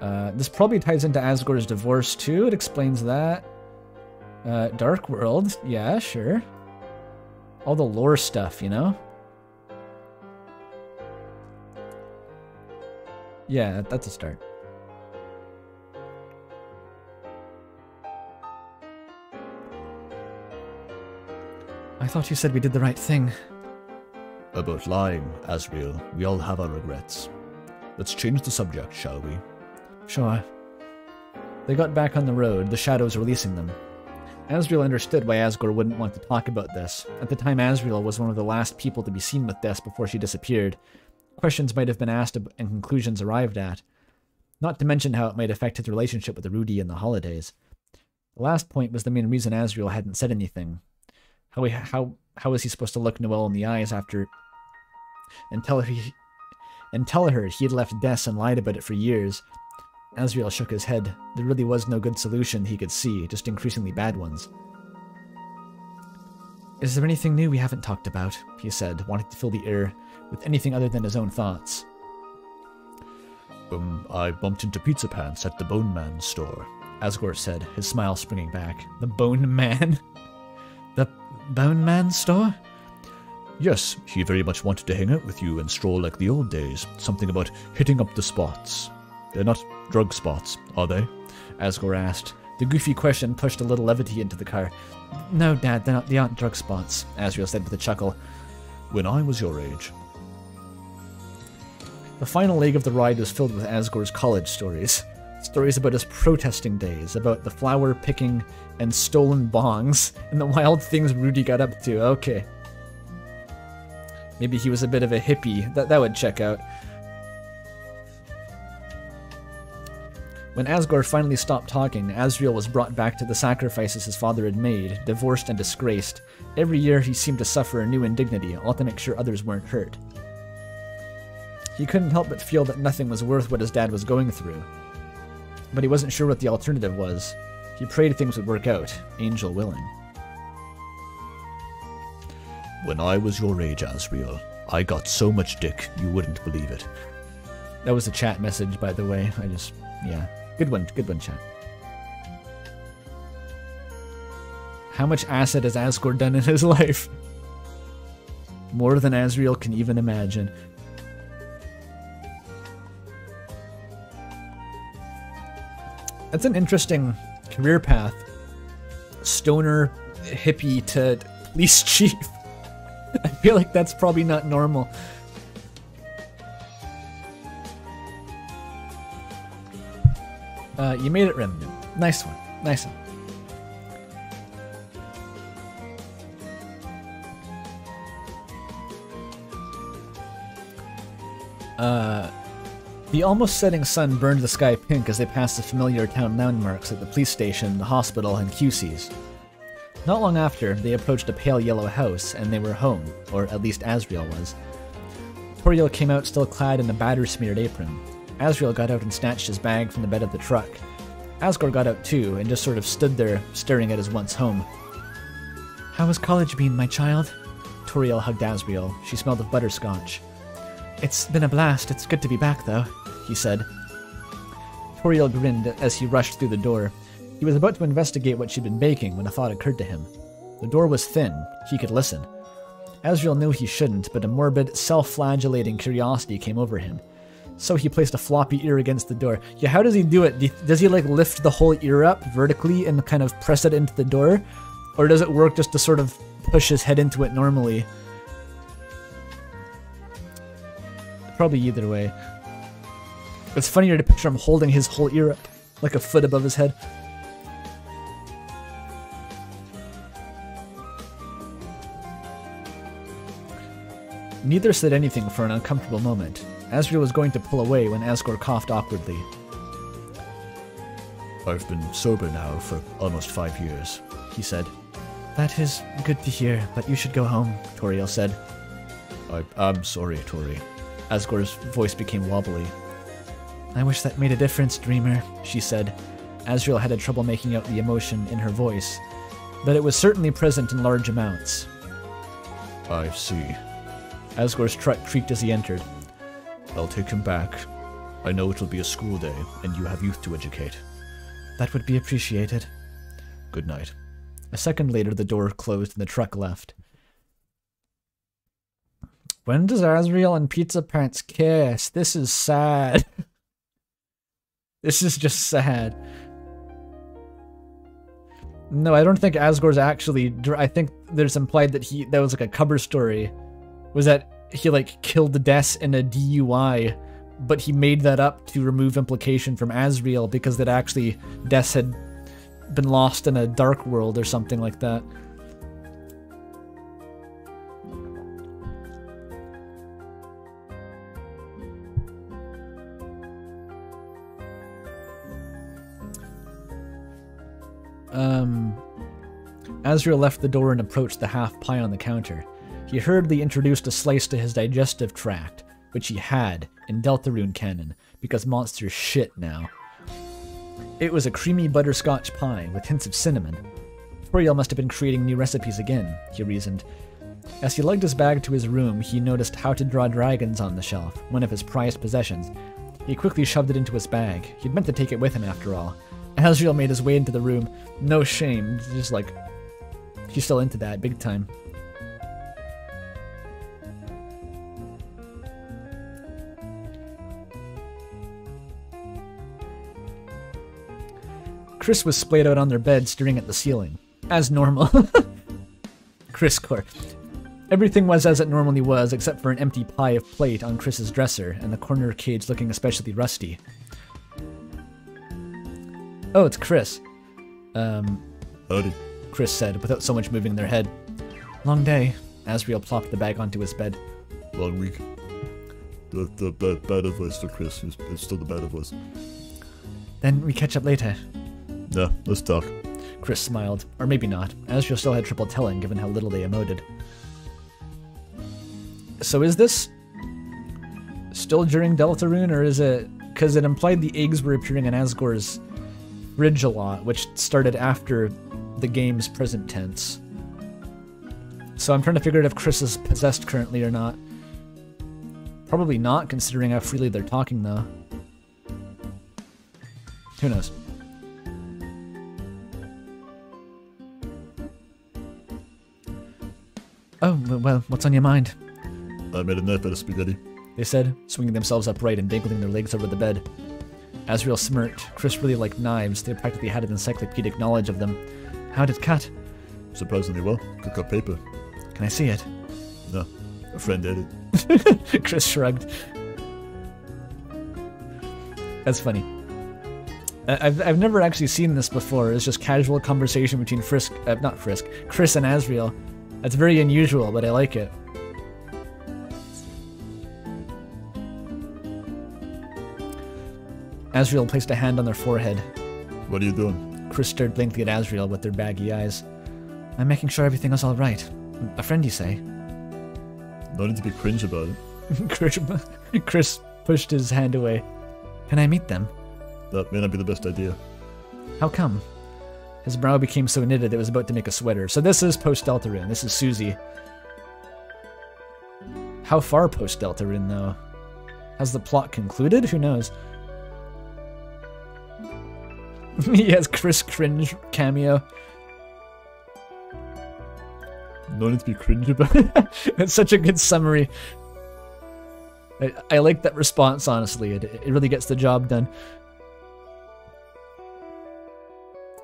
Speaker 1: Uh, this probably ties into Asgore's divorce too. It explains that. Uh, Dark World, yeah, sure. All the lore stuff, you know? Yeah, that's a start. I thought you said we did the right thing. About lying, Asriel, we all have our regrets. Let's change the subject, shall we? Sure. They got back on the road, the shadows releasing them. Asriel understood why Asgore wouldn't want to talk about this. At the time, Asriel was one of the last people to be seen with this before she disappeared. Questions might have been asked and conclusions arrived at. Not to mention how it might affect his relationship with Rudy in the holidays. The last point was the main reason Asriel hadn't said anything. How, he, how, how was he supposed to look Noelle in the eyes after... and tell if he, and tell her he had left Des and lied about it for years. Asriel shook his head. There really was no good solution he could see, just increasingly bad ones. Is there anything new we haven't talked about? he said, wanting to fill the air with anything other than his own thoughts. Um, I bumped into Pizza Pants at the Bone Man store, Asgore said, his smile springing back. The Bone Man? <laughs> The Bone Man store? Yes, he very much wanted to hang out with you and stroll like the old days. Something about hitting up the spots. They're not drug spots, are they? Asgore asked. The goofy question pushed a little levity into the car. No, Dad, they're not, they aren't drug spots, Asriel said with a chuckle. When I was your age. The final leg of the ride was filled with Asgore's college stories. Stories about his protesting days, about the flower picking and stolen bongs, and the wild things Rudy got up to. Okay. Maybe he was a bit of a hippie. That, that would check out. When Asgore finally stopped talking, Asriel was brought back to the sacrifices his father had made, divorced and disgraced. Every year he seemed to suffer a new indignity, all to make sure others weren't hurt. He couldn't help but feel that nothing was worth what his dad was going through. But he wasn't sure what the alternative was. He prayed things would work out, angel willing. When I was your age,
Speaker 2: Asriel, I got so much dick, you wouldn't believe it.
Speaker 1: That was a chat message, by the way. I just, yeah. Good one, good one, chat. How much acid has Asgore done in his <laughs> life? More than Asriel can even imagine. That's an interesting career path. Stoner, hippie to police <laughs> chief. <laughs> I feel like that's probably not normal. Uh, you made it, Remnant. Nice one. Nice one. Uh, the almost setting sun burned the sky pink as they passed the familiar town landmarks at the police station, the hospital, and QC's. Not long after, they approached a pale yellow house, and they were home, or at least Asriel was. Toriel came out still clad in a batter smeared apron. Asriel got out and snatched his bag from the bed of the truck. Asgore got out too, and just sort of stood there, staring at his once home. How has college been, my child? Toriel hugged Asriel. She smelled of butterscotch. It's been a blast. It's good to be back, though, he said. Toriel grinned as he rushed through the door. He was about to investigate what she'd been baking when a thought occurred to him. The door was thin, he could listen. Asriel knew he shouldn't, but a morbid, self flagellating curiosity came over him. So he placed a floppy ear against the door. Yeah, how does he do it? Does he like lift the whole ear up vertically and kind of press it into the door? Or does it work just to sort of push his head into it normally? Probably either way. It's funnier to picture him holding his whole ear up, like a foot above his head. Neither said anything for an uncomfortable moment. Asriel was going to pull away when Asgore coughed awkwardly.
Speaker 2: I've been sober now for almost five years,
Speaker 1: he said. That is good to hear, but you should go home, Toriel said. I, am sorry, Tori. Asgore's voice became wobbly. I wish that made a difference, Dreemurr, she said. Asriel had a trouble making out the emotion in her voice, but it was certainly present in large amounts. I see, Asgore's truck creaked as he entered. I'll take him back. I know it'll be a school day, and you have youth to educate. That would be appreciated. Good night. A second later, the door closed and the truck left. When does Asriel and Pizza Pants kiss? This is sad. <laughs> this is just sad. No, I don't think Asgore's actually. I think there's implied that he that was like a cover story was that he like killed the Des in a DUI, but he made that up to remove implication from Asriel because that actually Des had been lost in a dark world or something like that.
Speaker 2: Um,
Speaker 1: Asriel left the door and approached the half pie on the counter. He hurriedly introduced a slice to his digestive tract, which he had, in Deltarune canon, because monsters shit now. It was a creamy butterscotch pie with hints of cinnamon. Toriel must have been creating new recipes again, he reasoned. As he lugged his bag to his room, he noticed How to Draw Dragons on the shelf, one of his prized possessions. He quickly shoved it into his bag. He'd meant to take it with him, after all. Asriel made his way into the room. No shame, just like... He's still into that, big time. Kris was splayed out on their bed, staring at the ceiling. As normal. <laughs> Kris Corp. Everything was as it normally was, except for an empty pie of plate on Kris's dresser, and the corner cage looking especially rusty. Oh, it's Kris. Um, Howdy. Kris said, without so much moving their head. Long day. Asriel plopped the bag onto his bed.
Speaker 2: Long week. The, the bad, bad advice for Kris, it's still the bad advice.
Speaker 1: Then we catch up later.
Speaker 2: Yeah, let's talk. Kris smiled,
Speaker 1: or maybe not. she still had triple telling, given how little they emoted. So is this still during Deltarune, or is it... Because it implied the eggs were appearing on Asgore's Ridge a lot, which started after the game's present tense. So I'm trying to figure out if Kris is possessed currently or not. Probably not, considering how freely they're talking, though. Who knows? Oh, well, what's on your mind? I made a knife out of spaghetti. They said, swinging themselves upright and dangling their legs over the bed. Asriel smirked. Kris really liked knives. They practically had an encyclopedic knowledge of them. How did
Speaker 2: cut? Surprisingly well. Could cut paper. Can I see it? No. A friend did it. <laughs> Kris shrugged. That's
Speaker 1: funny. I've, I've never actually seen this before. It's just casual conversation between Frisk, uh, not Frisk, Kris and Asriel. That's very unusual, but I like it. Asriel placed a hand on their forehead. What are you doing? Kris stared blankly at Asriel with their baggy eyes. I'm making sure everything is all right. A friend, you say?
Speaker 2: No need to be cringe about
Speaker 1: it. <laughs> Kris pushed his hand away. Can I meet them? That may not be the best idea. How come? His brow became so knitted it was about to make a sweater. So this is post-Deltarune. This is Susie. How far post-Deltarune, though? Has the plot concluded? Who knows? <laughs> he has Kris Cringe cameo.
Speaker 2: No need to be cringe about.
Speaker 1: That's <laughs> such a good summary. I, I like that response, honestly. It, it really gets the job done.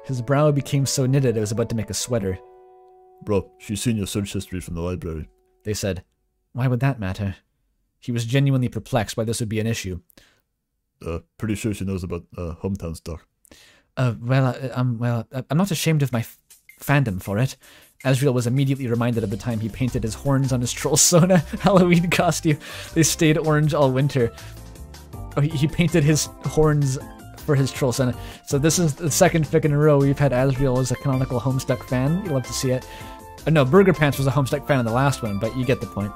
Speaker 1: His brow became so knitted it was about to make a sweater. Bro, she's seen your search history from the library. They said. Why would that matter? He was genuinely perplexed why this would be an issue. Uh, pretty sure she
Speaker 2: knows about uh, hometown stuff.
Speaker 1: Uh, well, uh, um, well, uh, I'm not ashamed of my fandom for it. Asriel was immediately reminded of the time he painted his horns on his troll Sona <laughs> Halloween costume. They stayed orange all winter. Oh, he, he painted his horns for his Troll Senate. So this is the second fic in a row we've had Asriel as a canonical Homestuck fan. You love to see it. Uh, no, Burger Pants was a Homestuck fan in the last one, but you get the point.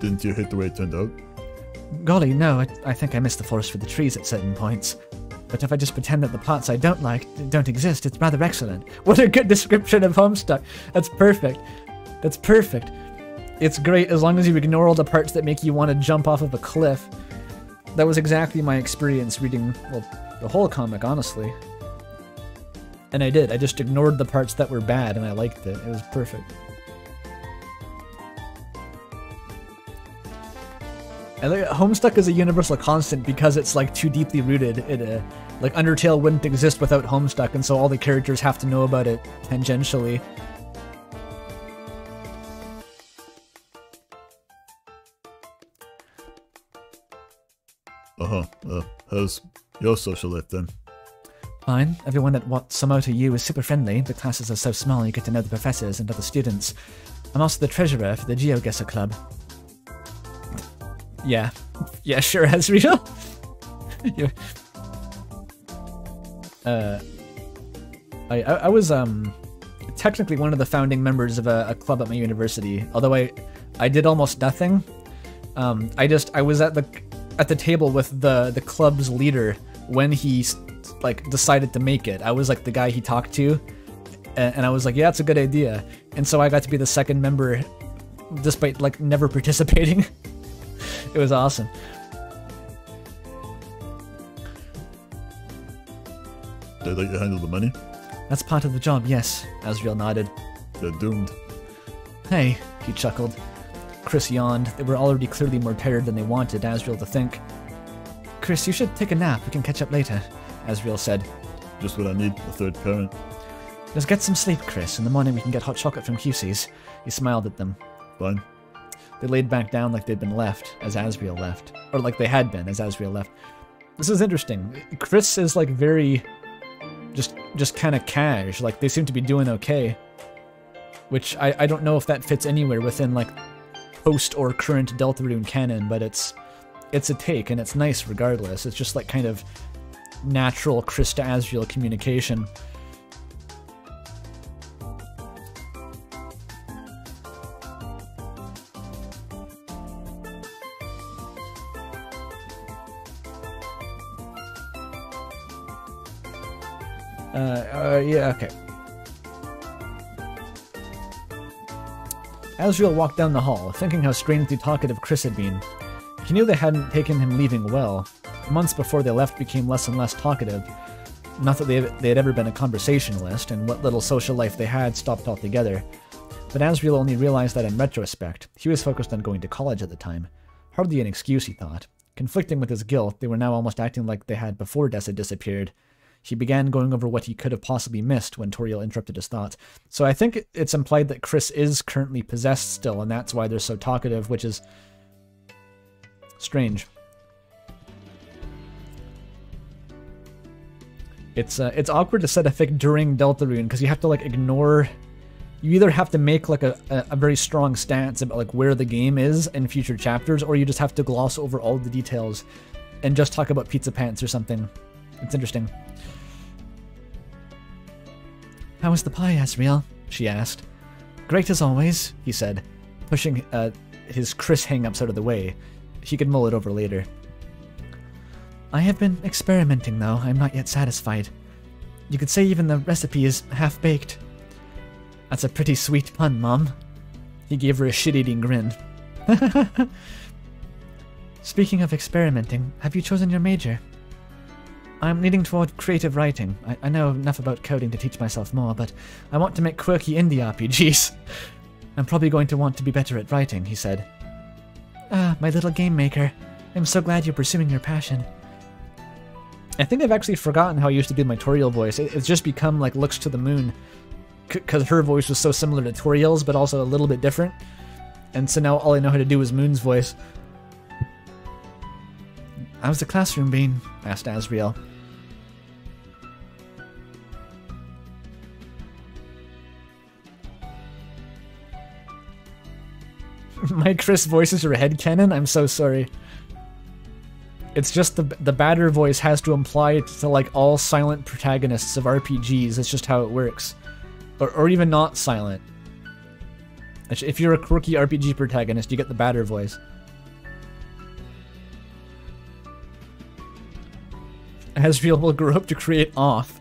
Speaker 2: Didn't you hate the way it turned out?
Speaker 1: Golly, no. I, I think I missed the forest for the trees at certain points. But if I just pretend that the plots I don't like don't exist, it's rather excellent. <laughs> What a good description of Homestuck. That's perfect. That's perfect. It's great as long as you ignore all the parts that make you want to jump off of a cliff. That was exactly my experience reading, well, the whole comic, honestly. And I did. I just ignored the parts that were bad and I liked it. It was perfect. And like, Homestuck is a universal constant because it's like too deeply rooted. It uh, like Undertale wouldn't exist without Homestuck, and so all the characters have to know about it tangentially.
Speaker 2: Uh-huh. Uh, how's your social life then? Fine. Everyone at what somehow to you is
Speaker 1: super friendly. The classes are so small you get to know the professors and other students. I'm also the treasurer for the GeoGuessr Club. Yeah. Yeah, sure, Asriel. <laughs> yeah. Uh, I, I was um technically one of the founding members of a, a club at my university, although I I did almost nothing. Um, I just I was at the at the table with the the club's leader when he like decided to make it. I was like the guy he talked to, and, and I was like, yeah, it's a good idea. And so I got to be the second member, despite like never <laughs> participating. <laughs> it was awesome.
Speaker 2: They let you handle the money? That's
Speaker 1: part of the job, yes, Asriel nodded. They're doomed. Hey, he chuckled. Kris yawned. They were already clearly more tired than they wanted Asriel to think. Kris, you should take a nap. We can catch up later,
Speaker 2: Asriel said. Just what I need, a third parent.
Speaker 1: Just get some sleep, Kris. In the morning we can get hot chocolate from QC's. He smiled at them. Fine. They laid back down like they'd been left, as Asriel left. Or like they had been, as Asriel left. This is interesting. Kris is like very just just kind of cash. Like they seem to be doing okay. Which I, I don't know if that fits anywhere within like post or current Deltarune canon, but it's it's a take and it's nice regardless. It's just like kind of natural Kris to Asriel communication.
Speaker 2: Uh, uh, yeah, okay. Asriel walked down the
Speaker 1: hall, thinking how strangely talkative Kris had been. He knew they hadn't taken him leaving well. Months before they left became less and less talkative. Not that they, they had ever been a conversationalist, and what little social life they had stopped altogether. But Asriel only realized that in retrospect, he was focused on going to college at the time. Hardly an excuse, he thought. Conflicting with his guilt, they were now almost acting like they had before Dessa disappeared, he began going over what he could have possibly missed when Toriel interrupted his thoughts. So I think it's implied that Kris is currently possessed still, and that's why they're so talkative, which is strange. It's uh, it's awkward to set a fic during Deltarune because you have to like ignore. You either have to make like a, a very strong stance about like where the game is in future chapters, or you just have to gloss over all the details and just talk about pizza pants or something. It's interesting. How was the pie, Asriel? she asked. Great as always, he said, pushing uh, his Kris hangups out of the way. He could mull it over later. I have been experimenting, though. I'm not yet satisfied. You could say even the recipe is half-baked. That's a pretty sweet pun, Mom. He gave her a shit-eating grin. <laughs> Speaking of experimenting, have you chosen your major? I'm leaning toward creative writing. I, I, know enough about coding to teach myself more, but I want to make quirky indie RPGs. <laughs> I'm probably going to want to be better at writing, he said. Ah, my little game maker. I'm so glad you're pursuing your passion. I think I've actually forgotten how I used to do my Toriel voice. It, it's just become like looks to the moon. Because her voice was so similar to Toriel's, but also a little bit different. And so now all I know how to do is Moon's voice. How's the classroom been? asked Asriel. <laughs> my Kris voice is your head cannon. I'm so sorry. It's just the the batter voice has to imply it to like all silent protagonists of RPGs. It's just how it works, or or even not silent. If you're a quirky RPG protagonist, you get the batter voice. Hasriel will grow up to create Off,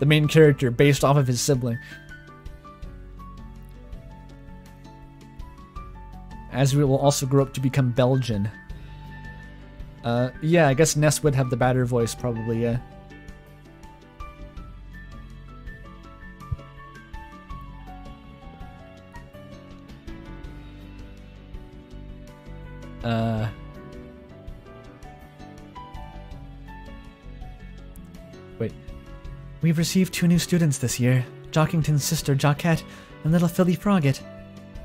Speaker 1: the main character, based off of his sibling. Asriel will also grow up to become Belgian. Uh, yeah, I guess Ness would have the badder voice, probably, yeah. Uh... Wait. We've received two new students this year. Jockington's sister, Jockette, and little Philly Froggett.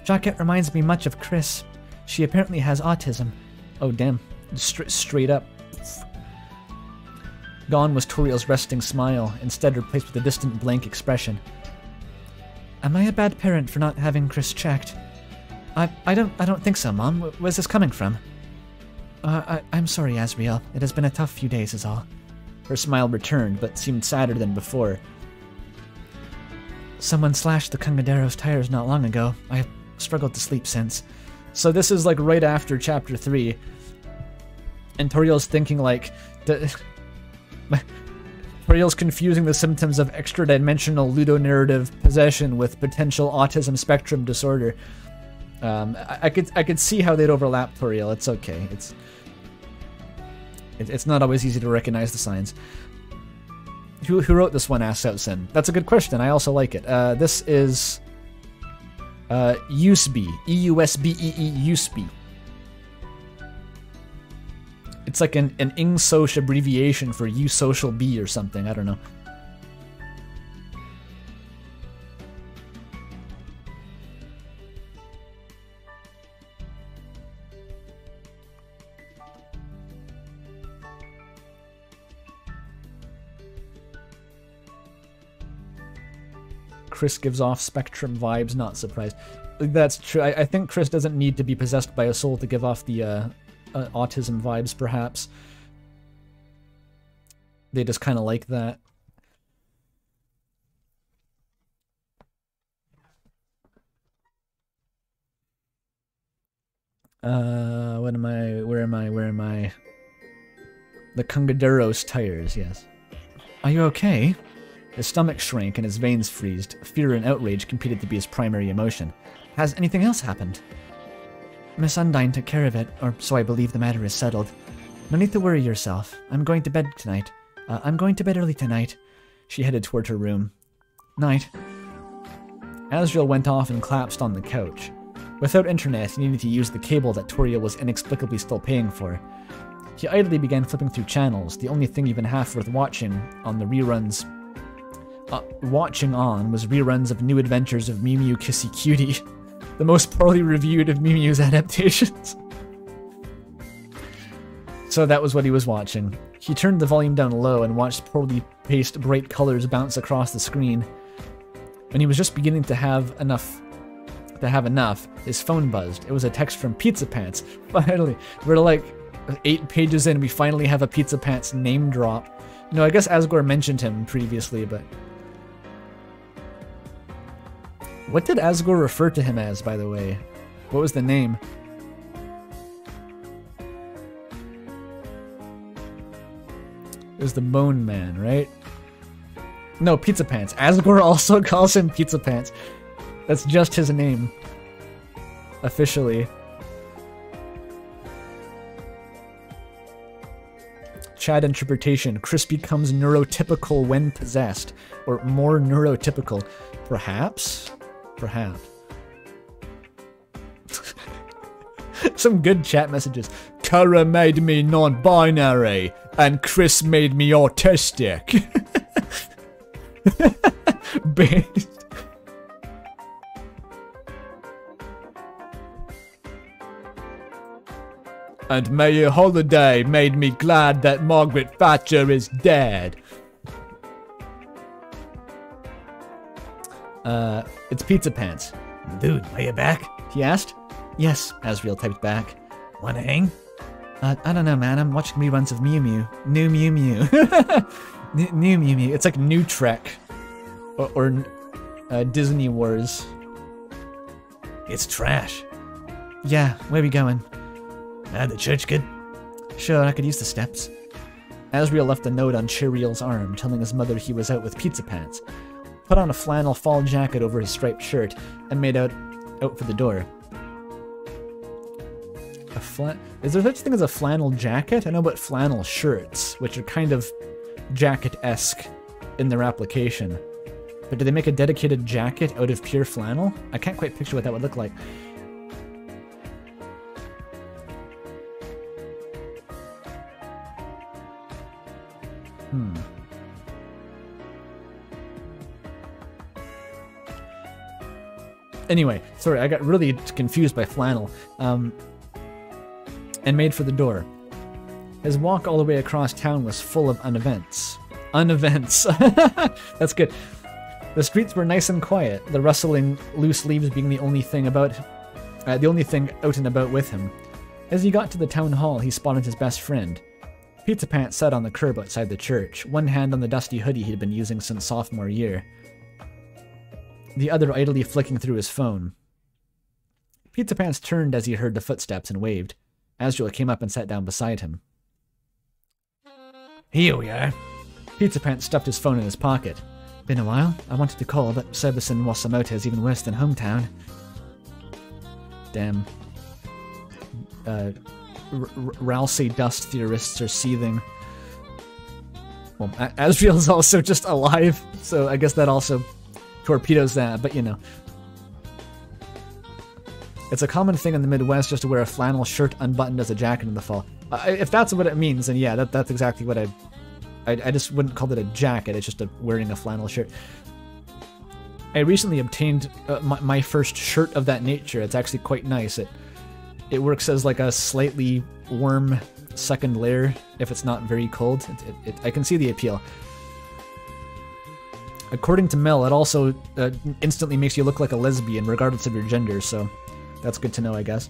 Speaker 1: Jockette reminds me much of Kris. She apparently has autism. Oh, damn. Str straight up. Gone was Toriel's resting smile, instead replaced with a distant, blank expression. Am I a bad parent for not having Kris checked? I, I don't I don't think so, Mom. Where's this coming from? Uh, I, I'm sorry, Asriel. It has been a tough few days, is all. Her smile returned, but seemed sadder than before. Someone slashed the Kungadero's tires not long ago. I struggled to sleep since. So this is like right after chapter 3. And Toriel's thinking like... The, <laughs> Toriel's confusing the symptoms of extra-dimensional ludonarrative possession with potential autism spectrum disorder. Um, I, I, could I could see how they'd overlap Toriel. It's okay. It's it, it's not always easy to recognize the signs. Who who wrote this one? Asked out sin. That's a good question. I also like it. Uh, this is uh, USB. E-U-S-B-E-E, USB. It's like an, an ing abbreviation for you Social B or something. I don't know. Kris gives off Spectrum vibes, not surprised. That's true. I, I think Kris doesn't need to be possessed by a soul to give off the uh, uh, autism vibes, perhaps. They just kind of like that. Uh, what am I? Where am I? Where am I? The Kungaduros tires, yes. Are you okay? His stomach shrank and his veins freezed. Fear and outrage competed to be his primary emotion. Has anything else happened? Miss Undyne took care of it, or so I believe the matter is settled. No need to worry yourself. I'm going to bed tonight. Uh, I'm going to bed early tonight. She headed toward her room. Night. Asriel went off and collapsed on the couch. Without internet, he needed to use the cable that Toriel was inexplicably still paying for. He idly began flipping through channels, the only thing even half worth watching on the reruns uh, watching on was reruns of New Adventures of Mew Mew Kissy Cutie, the most poorly reviewed of Mew Mew's <laughs> adaptations. so that was what he was watching. He turned the volume down low and watched poorly paced bright colors bounce across the screen. When he was just beginning to have enough to have enough, his phone buzzed. It was a text from Pizza Pants. <laughs> Finally, we're like eight pages in, we finally have a Pizza Pants name drop. No, I guess Asgore mentioned him previously, but what did Asgore refer to him as, by the way? What was the name? It was the Bone Man, right? No, Pizza Pants. Asgore <laughs> also calls him Pizza Pants. That's just his name. Officially. Chad interpretation. Kris becomes neurotypical when possessed, or more neurotypical.
Speaker 2: Perhaps? per hand. <laughs> Some good chat messages. Kara made me non-binary, and Kris made me autistic. <laughs> And Mayor Holiday made me glad that Margaret Thatcher is dead.
Speaker 1: Uh, it's Pizza Pants. Dude, are you back? He asked. Yes, Asriel typed back. Wanna hang? Uh, I don't know, man. I'm watching reruns of Mew Mew. New Mew Mew. <laughs> new, Mew Mew. It's like New Trek. Or, or uh, Disney Wars. It's trash. Yeah, where we going? Ah, the church good? Sure, I could use the steps. Asriel left a note on Chiriel's arm, telling his mother he was out with Pizza Pants put on a flannel fall jacket over his striped shirt, and made out out for the door. A flan is there such thing as a flannel jacket? I know about flannel shirts, which are kind of jacket-esque in their application. But do they make a dedicated jacket out of pure flannel? I can't quite picture what that would look like. Hmm. Anyway, sorry, I got really confused by flannel. Um, and made for the door. His walk all the way across town was full of unevents. Unevents. <laughs> That's good. The streets were nice and quiet, the rustling loose leaves being the only thing about, uh, the only thing out and about with him. As he got to the town hall, he spotted his best friend. Pizza Pants sat on the curb outside the church, one hand on the dusty hoodie he'd been using since sophomore year the other idly flicking through his phone. Pizza Pants turned as he heard the footsteps and waved. Asriel came up and sat down beside him. Here we are. Pizza Pants stuffed his phone in his pocket. Been a while. I wanted to call, but service in Wasamota is even worse than hometown. Damn. Uh, Rousey dust theorists are seething. Well, Asriel's <laughs> also just alive, so I guess that also torpedoes that, but you know. It's a common thing in the Midwest just to wear a flannel shirt unbuttoned as a jacket in the fall. Uh, if that's what it means, then yeah, that, that's exactly what I, I... I just wouldn't call it a jacket, it's just a, wearing a flannel shirt. I recently obtained uh, my, my, first shirt of that nature. It's actually quite nice. It it works as like a slightly warm second layer if it's not very cold. It, it, it, I can see the appeal. According to Mel, it also uh, instantly makes you look like a lesbian, regardless of your gender, so that's good to know, I guess.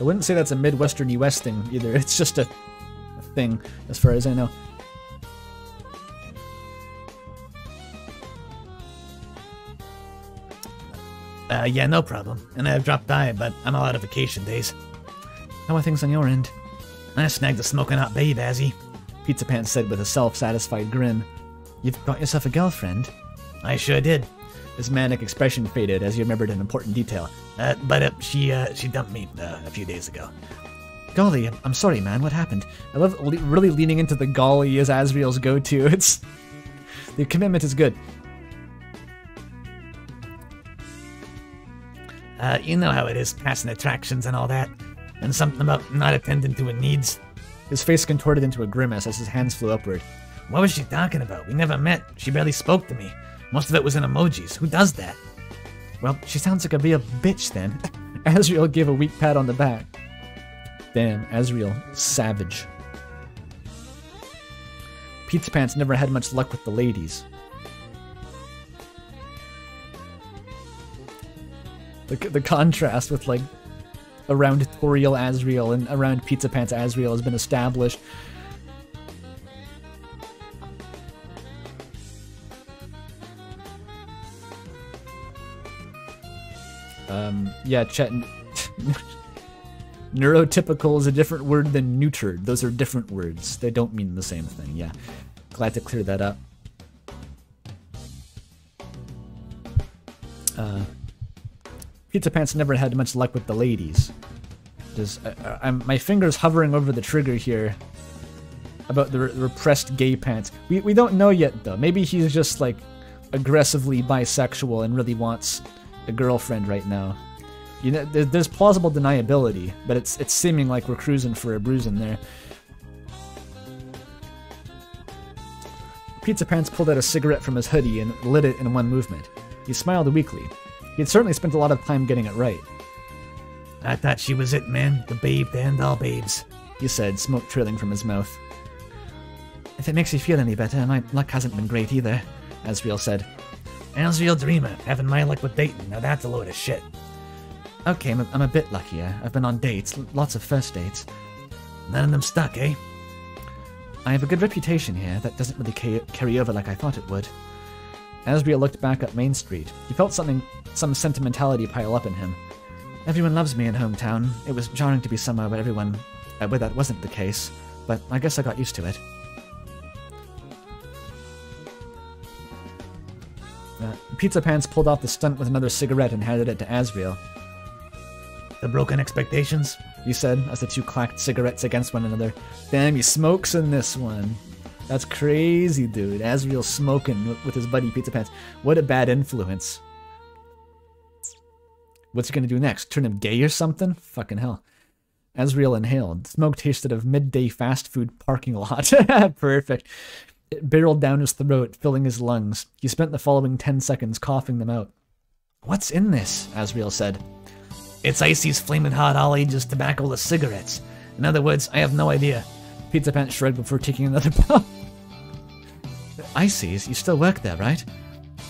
Speaker 1: I wouldn't say that's a Midwestern US thing either. <laughs> It's just a, a thing, as far as I know.
Speaker 4: Uh, yeah, no problem. And I've dropped by, but I'm all out of vacation days.
Speaker 1: How are things on your end? I snagged a smoking hot babe, Azzy. Pizza Pants said with a self-satisfied grin. You've got yourself a girlfriend? I sure did. His manic expression faded as he remembered an important detail. Uh, but uh, she uh, she dumped me uh, a few days ago. Golly, I'm sorry, man. What happened? I love le really leaning into the golly as Asriel's go-to. <laughs> It's the commitment is good.
Speaker 4: Uh, you know how it is, passing attractions and all that. And something about not attending to a needs.
Speaker 1: His face contorted into a grimace as his hands flew upward.
Speaker 4: What was she talking about? We never met. She barely spoke to me. Most of it was in emojis. Who does that?
Speaker 1: Well, she sounds like a real bitch then. <laughs> Asriel gave a weak pat on the back. Damn, Asriel, savage. Pizza Pants never had much luck with the ladies. The, the contrast with like around Toriel real and around Pizza Pants real has been established. Um, yeah, Chet. <laughs> Neurotypical is a different word than neutered. Those are different words. They don't mean the same thing. Yeah. Glad to clear that up. Uh, Pizza Pants never had much luck with the ladies. Just, I, I, my finger's hovering over the trigger here about the re repressed gay pants. We, we don't know yet, though. Maybe he's just, like, aggressively bisexual and really wants a girlfriend right now. You know, there, there's plausible deniability, but it's it's seeming like we're cruising for a bruising there. Pizza Pants pulled out a cigarette from his hoodie and lit it in one movement. He smiled weakly. He'd certainly spent a lot of time getting it right. I thought she was it, man. The babe to end all babes, he said, smoke trailing from his mouth. If it makes you feel any better, my luck hasn't been great either, Asriel said. Asriel Dreemurr, having my luck with Dayton, now that's a load of shit. Okay, I'm a, I'm a bit luckier. I've been on dates, lots of first dates. None of them stuck, eh? I have a good reputation here that doesn't really carry over like I thought it would. Asriel looked back up Main Street. He felt something some sentimentality pile up in him. Everyone loves me in hometown. It was jarring to be somewhere where everyone, uh, where that wasn't the case, but I guess I got used to it. Uh, Pizza Pants pulled off the stunt with another cigarette and handed it to Asriel. The broken expectations, he said as the two clacked cigarettes against one another. Damn, he smokes in this one. That's crazy, dude. Asriel smoking with his buddy Pizza Pants. What a bad influence. What's he gonna do next? Turn him gay or something? Fucking hell. Asriel inhaled. Smoke tasted of midday fast food parking lot. <laughs> Perfect. It barreled down his throat, filling his lungs. He spent the following ten seconds coughing them out. What's in this? Asriel said. It's Icy's flaming hot all ages tobaccoless cigarettes. In other words, I have no idea. Pizza Pants shrugged before taking another puff. <laughs> Icy's? You still work there, right?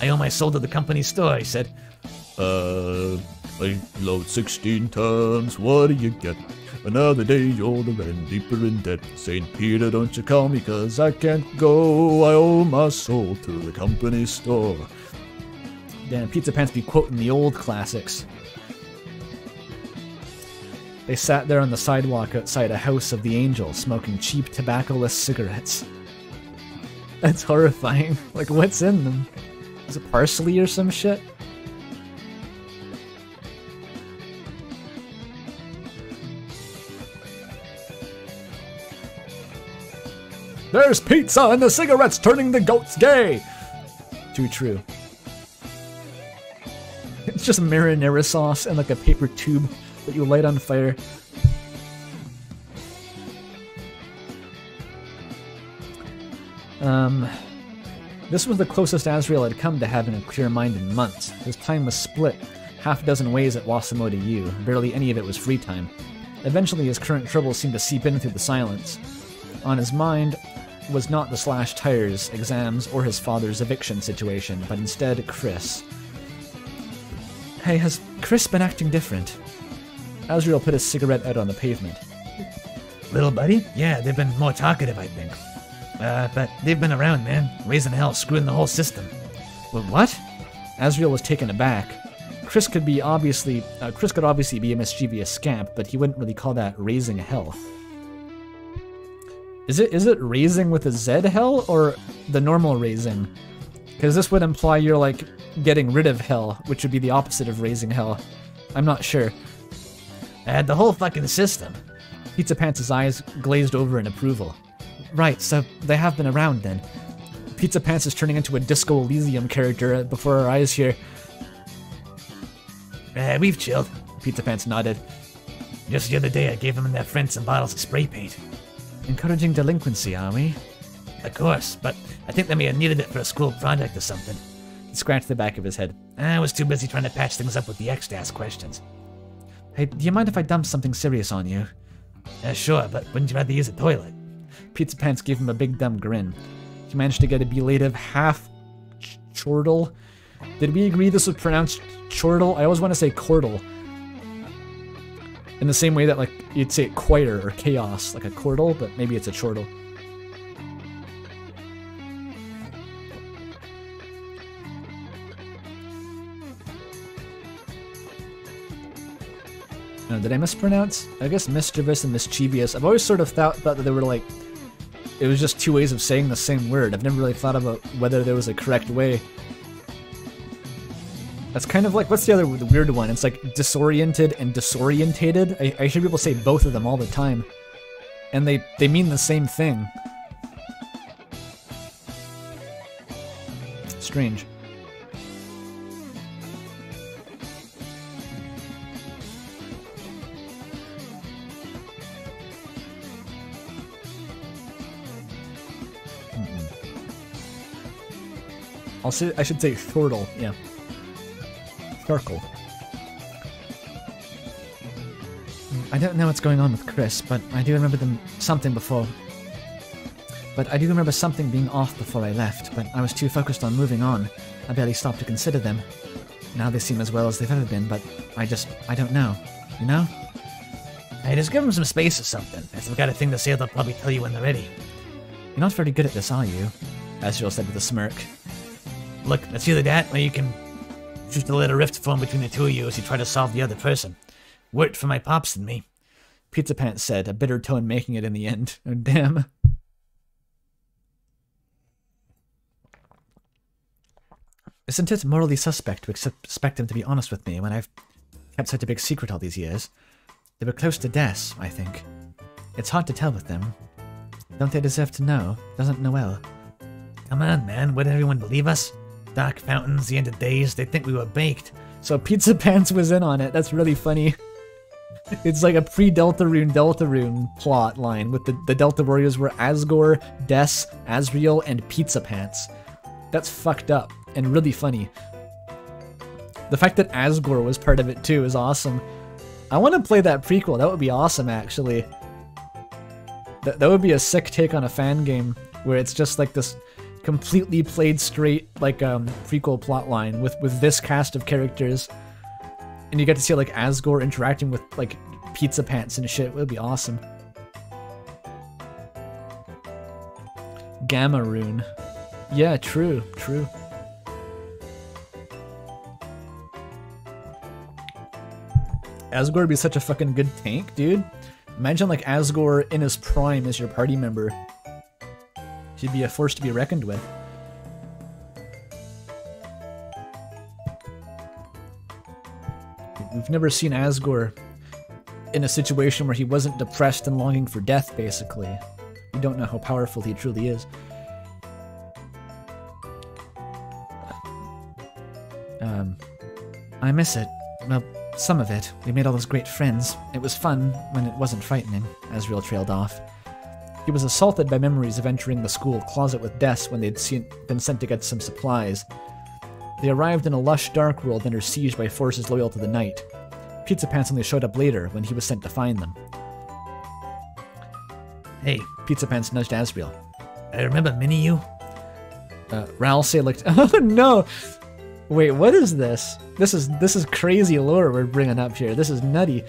Speaker 1: I owe my soul to the company store,
Speaker 2: he said. Uh, I Load 16 times, what do you get? Another day older and deeper in debt. St. Peter, don't you call me, cause I can't go. I owe my soul to the company store. Damn, Pizza Pants be quoting the old classics. They
Speaker 1: sat there on the sidewalk outside a house of the angel, smoking cheap tobaccoless cigarettes. That's horrifying. <laughs> Like, what's in them? Is it parsley or some shit?
Speaker 2: There's pizza and the cigarettes turning the goats gay! Too true.
Speaker 1: It's just marinara sauce and like a paper tube that you light on fire. Um, this was the closest Asriel had come to having a clear mind in months. His time was split half a dozen ways at to U. Barely any of it was free time. Eventually, his current troubles seemed to seep in through the silence. On his mind, was not the slashed tires, exams, or his father's eviction situation, but instead Kris. Hey, has Kris been acting different? Asriel put his cigarette out on the pavement. Little buddy?
Speaker 4: Yeah, they've been more talkative, I think.
Speaker 1: Uh, but they've been around, man, raising hell, screwing the whole system. But what? Asriel was taken aback. Kris could be obviously, uh, Kris could obviously be a mischievous scamp, but he wouldn't really call that raising hell. Is it is it raising with a Z hell or the normal raising? Because this would imply you're like getting rid of hell, which would be the opposite of raising hell. I'm not sure. And the whole fucking system. Pizza Pants' eyes glazed over in approval. Right, so they have been around then. Pizza Pants is turning into a Disco Elysium character before our eyes here.
Speaker 4: Eh, we've chilled. Pizza Pants nodded. Just the other day I gave him and their friend some bottles of spray paint. Encouraging delinquency, are we? Of course, but I think they may have needed it for a school project or something. He scratched the back of his head. I was too busy trying to patch things up with the ex to ask questions.
Speaker 1: Hey, do you mind if I dump something serious on you? Yeah, uh, sure, but wouldn't you rather use a toilet? Pizza Pants gave him a big dumb grin. He managed to get a belated half chortle. Did we agree this was pronounced chortle? I always want to say cordle. In the same way that like you'd say quieter or chaos, like a chordal, but maybe it's a chortle. No, did I mispronounce? I guess mischievous and mischievous. I've always sort of thought, thought that they were like, it was just two ways of saying the same word. I've never really thought about whether there was a correct way that's kind of like, what's the other the weird one? It's like disoriented and disorientated. I, I should be able to say both of them all the time. And they, they mean the same thing. Strange. Mm-hmm. I'll say, I should say thortle, yeah circle. I don't know what's going on with Kris, but I do remember them something before. But I do remember something being off before I left, but I was too focused on moving on. I barely stopped to consider them. Now they seem as well as they've ever been, but I just, I don't know. You know?
Speaker 4: Hey, just give them some space or something. If they've got a thing to say they'll probably tell you when they're ready. You're not very good at this, are you? Asriel said with a smirk. Look, that's either that, or you can just to let a rift form between the two of you as you try to solve the other person. Worked for my pops and me.
Speaker 1: Pizza Pants said, a bitter tone making it in the end. Oh, <laughs> damn. Isn't it morally suspect to expect them to be honest with me when I've kept such a big secret all these years? They were close to death, I think. It's hard to tell with them. Don't they deserve to know? Doesn't Noelle? Come on, man, would everyone believe us? Dark fountains, the end of days, they think we were baked. So Pizza <laughs> Pants was in on it. That's really funny. <laughs> it's like a pre-Deltarune Deltarune plot line with the, the Delta Warriors were Asgore, Des, Asriel, and Pizza Pants. That's fucked up and really funny. The fact that Asgore was part of it too is awesome. I want to play that prequel. That would be awesome, actually. That, that would be a sick take on a fan game where it's just like this completely played straight like um prequel plotline with with this cast of characters and you get to see like asgore interacting with like pizza pants and shit it would be awesome gamma rune yeah true true asgore would be such a fucking good tank dude imagine like asgore in his prime as your party member He'd be a force to be reckoned with. We've never seen Asgore in a situation where he wasn't depressed and longing for death, basically. we don't know how powerful he truly is. Um, I miss it. Well, some of it. We made all those great friends. It was fun when it wasn't frightening, Asriel trailed off. He was assaulted by memories of entering the school closet with Des when they'd seen, been sent to get some supplies. They arrived in a lush, dark world under siege by forces loyal to the Knight. Pizza Pants only showed up later when he was sent to find them. Hey, Pizza Pants nudged Asriel. I remember mini you. Uh, Ralsei looked. <laughs> Oh no! Wait, what is this? This is this is crazy lore we're bringing up here. This is nutty.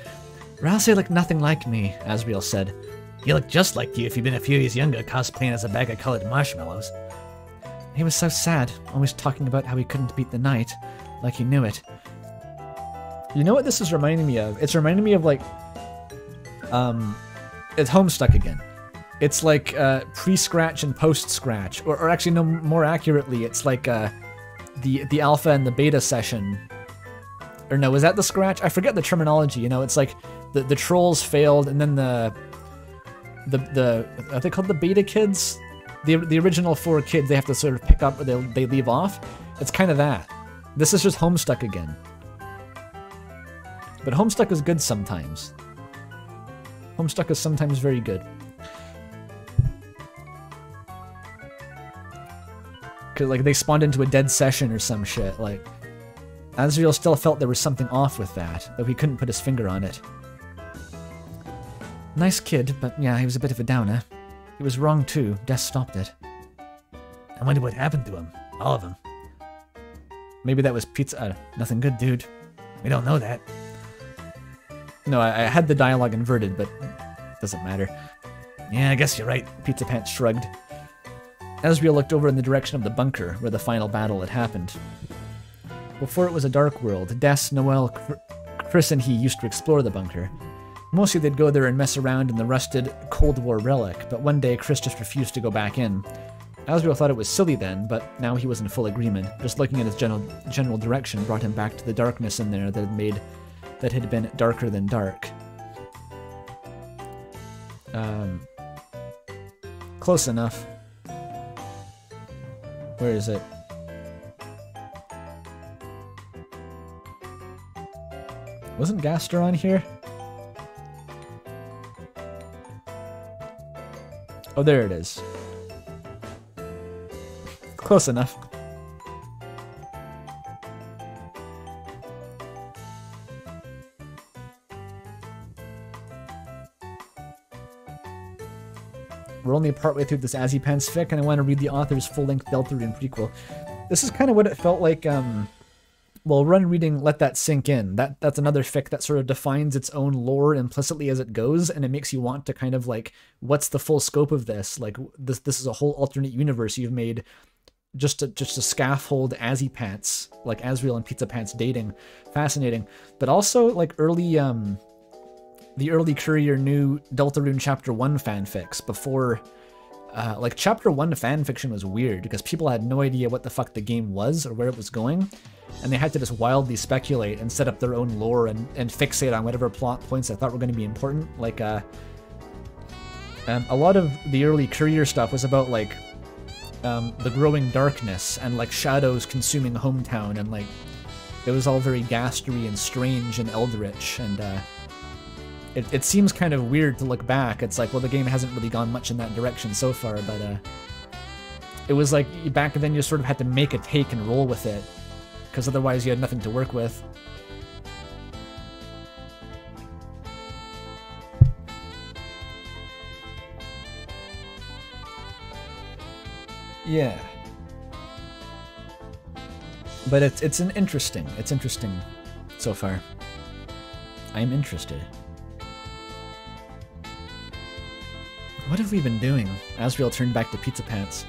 Speaker 1: Ralsei looked nothing like me, Asriel said. You look just like you if you'd been a few years younger, cosplaying as a bag of colored marshmallows. He was so sad, always talking about how he couldn't beat the night, like he knew it. You know what this is reminding me of? It's reminding me of like, um, it's Homestuck again. It's like uh, pre-scratch and post-scratch, or, or, actually, no, more accurately, it's like uh, the the alpha and the beta session. Or no, was that the scratch? I forget the terminology. You know, it's like the the trolls failed, and then the the the are they called the beta kids? The the original four kids they have to sort of pick up or they they leave off. It's kind of that. This is just Homestuck again. But Homestuck is good sometimes. Homestuck is sometimes very good. Cause like they spawned into a dead session or some shit. Like Asriel still felt there was something off with that, though he couldn't put his finger on it. Nice kid, but yeah, he was a bit of a downer. He was wrong too, death stopped it. I wonder what happened to him. All of them. Maybe that was pizza. Uh, nothing good, dude. We don't know that. No, I, I had the dialogue inverted, but it doesn't matter. Yeah, I guess you're right, Pizza Pants shrugged. Asriel looked over in the direction of the bunker, where the final battle had happened. Before it was a dark world, Des, Noelle, Kris, and he used to explore the bunker. Mostly they'd go there and mess around in the rusted Cold War relic, but one day Kris just refused to go back in. Asriel thought it was silly then, but now he was in full agreement. Just looking at his general, general direction brought him back to the darkness in there that had made that had been darker than dark. Um, close enough. Where is it? Wasn't Gaster on here? Oh, there it is. Close enough. We're only partway through this Azzy fic, and I want to read the author's full-length Deltarune prequel. This is kind of what it felt like, um well, run reading let that sink in. That that's another fic that sort of defines its own lore implicitly as it goes, and it makes you want to kind of like, what's the full scope of this? Like this this is a whole alternate universe you've made just to just to scaffold Azzy Pants, like Asriel and Pizza Pants dating. Fascinating. But also like early um the early Courier New Deltarune Chapter 1 fanfics before uh, like chapter one fan fanfiction was weird because people had no idea what the fuck the game was or where it was going, and they had to just wildly speculate and set up their own lore and, and fixate on whatever plot points they thought were going to be important. Like, uh, um, a lot of the early courier stuff was about like um, the growing darkness and like shadows consuming hometown and like it was all very ghastly and strange and eldritch and uh, it, it seems kind of weird to look back. It's like, well, the game hasn't really gone much in that direction so far, but uh, it was like back then you sort of had to make a take and roll with it, because otherwise you had nothing to work with. Yeah. But it's it's an interesting. It's interesting so far. I am interested. What have we been doing? Asriel turned back to Pizza Pants.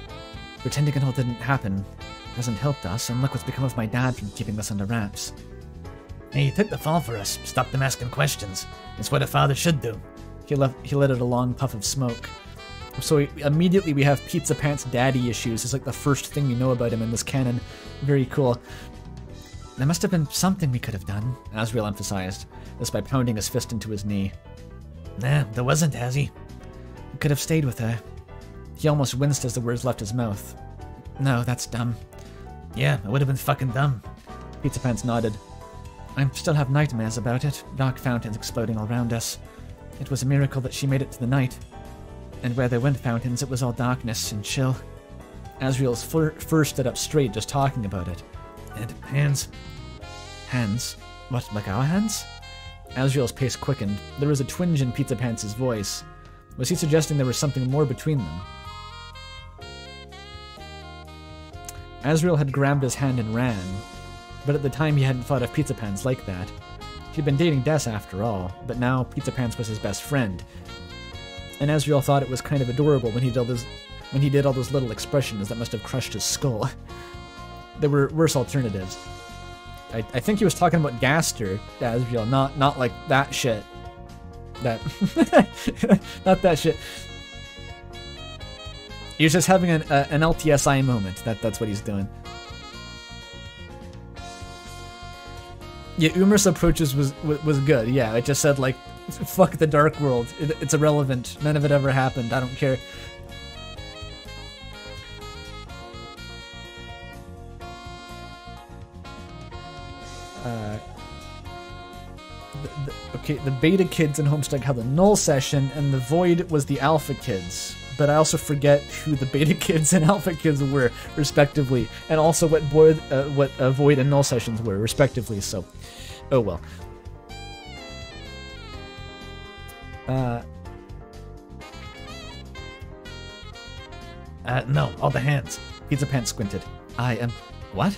Speaker 1: Pretending it all didn't happen hasn't helped us, and look what's become of my dad from keeping us under wraps. he took the fall for us. Stopped them asking questions. It's what a father should do. He, left, he let out a long puff of smoke. So we, immediately we have Pizza Pants daddy issues. It's like the first thing we know about him in this canon. Very cool. There must have been something we could have done, Asriel emphasized, this by pounding his fist into his knee. Nah, there wasn't, has he? could have stayed with her. He almost winced as the words left his mouth. No, that's dumb. Yeah, it would have been fucking dumb. Pizza Pants nodded. I still have nightmares about it, dark fountains exploding all around us. It was a miracle that she made it to the night. And where there were fountains, it was all darkness and chill. Asriel's fur, fur stood up straight just talking about it. And hands. Hands? What, like our hands? Asriel's pace quickened. There was a twinge in Pizza Pants' voice. Was he suggesting there was something more between them? Asriel had grabbed his hand and ran, but at the time he hadn't thought of pizza pans like that. He'd been dating Des after all, but now Pizza Pants was his best friend. And Asriel thought it was kind of adorable when he did all those, when he did all those little expressions that must have crushed his skull. <laughs> there were worse alternatives. I, I, think he was talking about Gaster, Asriel, not not like that shit that. <laughs> Not that shit. He's just having an, uh, an LTSI moment. That That's what he's doing. Yeah, Umar's approaches was, was, was good. Yeah, it just said, like, fuck the dark world. It, it's irrelevant. None of it ever happened. I don't care. Uh, Okay, the beta kids in Homestuck had the null session, and the void was the alpha kids. But I also forget who the beta <laughs> kids and alpha kids were, respectively, and also what void, uh, what uh, void and null sessions were, respectively. So, oh well. Uh, uh, no, all the hands. Pizza Pants squinted. I am. What?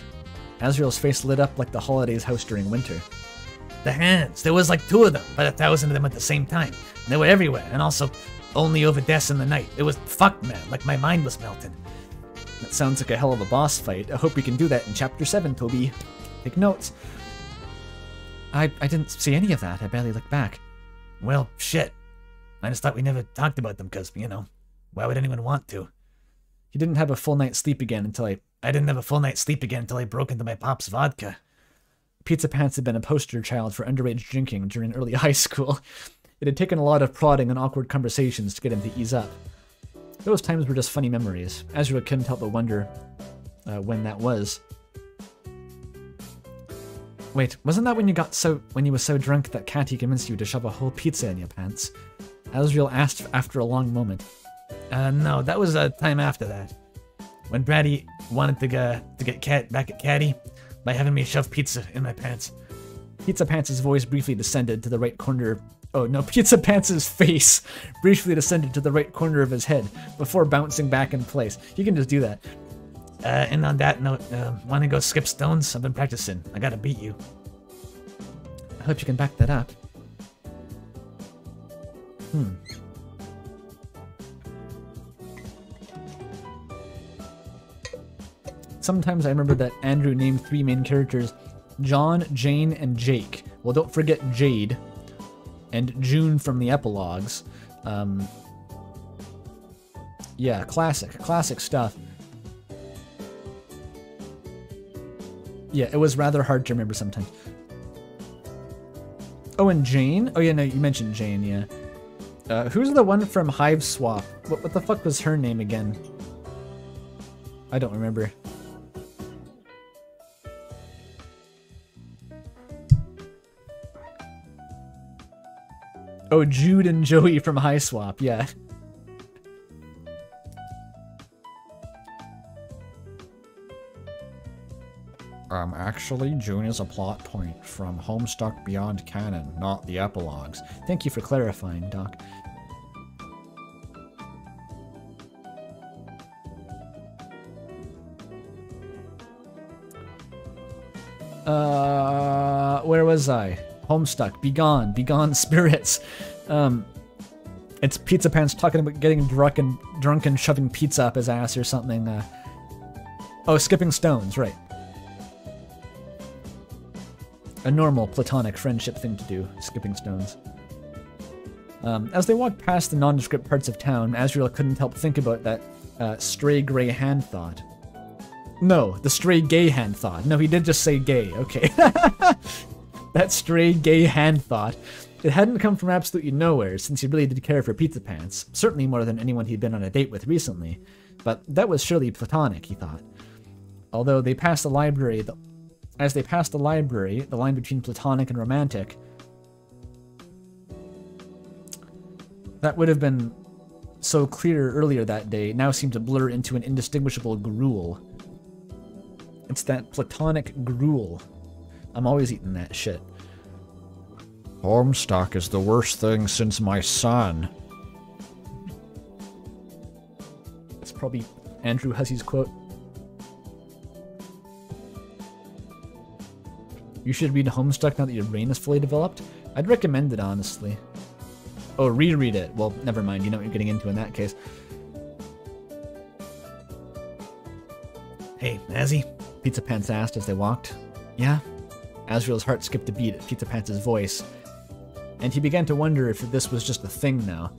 Speaker 1: Asriel's face lit up like the holiday's house during winter. The hands. There was like two of them, but a thousand of them at the same time. And they were
Speaker 4: everywhere, and also only over deaths in the night. It was fuck, man. Like my mind was melted.
Speaker 1: That sounds like a hell of a boss fight. I hope we can do that in Chapter 7, Toby. Take notes. I, I didn't see any of that. I barely looked back. Well, shit.
Speaker 4: I just thought we never talked about them because, you know, why would anyone want to? He didn't have a full
Speaker 1: night's sleep again until I... I didn't have a full night's sleep again until I broke into my pop's vodka. Pizza Pants had been a poster child for underage drinking during early <laughs> high school. It had taken a lot of prodding and awkward conversations to get him to ease up. Those times were just funny memories. Ezra couldn't help but wonder uh, when that was. Wait, wasn't that when you got so when you were so drunk that Catti convinced you to shove a whole pizza in your pants? Asriel asked after a long moment. Uh, no, that was a time after that. When Bratty wanted to, uh, to get Cat back at Catti by having me shove pizza in my pants. Pizza Pants' voice briefly descended to the right corner. Oh no, <laughs> Pizza Pants' face briefly descended to the right corner of his head before bouncing back in place. You can just do that. Uh, and on that note, uh, want to go skip stones? I've been practicing. I gotta beat you.
Speaker 2: I hope you can back that up. Hmm.
Speaker 1: sometimes I remember that Andrew named three main characters John, Jane, and Jake. Well, don't forget Jade and June from the epilogues. Um, yeah, classic, classic stuff. Yeah, it was rather hard to remember sometimes. Oh, and Jane? Oh, yeah, no, you mentioned Jane, yeah. Uh, who's the one from Hiveswap? What, what the fuck was her name again? I don't remember. Oh, Jude and Joey from Hiveswap, yeah. Um, actually, June is a plot point from Homestuck Beyond Canon, not the epilogues. Thank you for clarifying, Doc.
Speaker 2: Uh,
Speaker 1: where was I? Homestuck, Begone, Begone <laughs> Spirits. Um, it's Pizza Pants talking about getting drunk and, drunk and shoving pizza up his ass or something. Uh, oh, Skipping Stones, right. A normal platonic friendship thing to do, Skipping Stones. Um, as they walked past the nondescript parts of town, Asriel couldn't help think about that uh, stray gray hand thought. No, the stray gay hand thought. No, he did just say gay. Okay. <laughs> that stray gay hand thought. It hadn't come from absolutely nowhere, since he really did care for Pizza Pants, certainly more than anyone he'd been on a date with recently. But that was surely platonic, he thought. Although they passed the library, the, as they passed the library, the line between platonic and romantic, that would have been so clear earlier that day now seemed to blur into an indistinguishable gruel. It's that platonic gruel I'm always eating that shit.
Speaker 2: Homestuck is the worst thing since my
Speaker 1: son. It's probably Andrew Hussie's quote. You should read Homestuck now that your brain is fully developed. I'd recommend it, honestly. Oh, reread it. Well, never mind. You know what you're getting into in that case. Hey, Mazzy. Pizza Pants asked as they walked. Yeah, Asriel's heart skipped a beat at Pizza Pants' voice, and he began to wonder if this was just a thing now.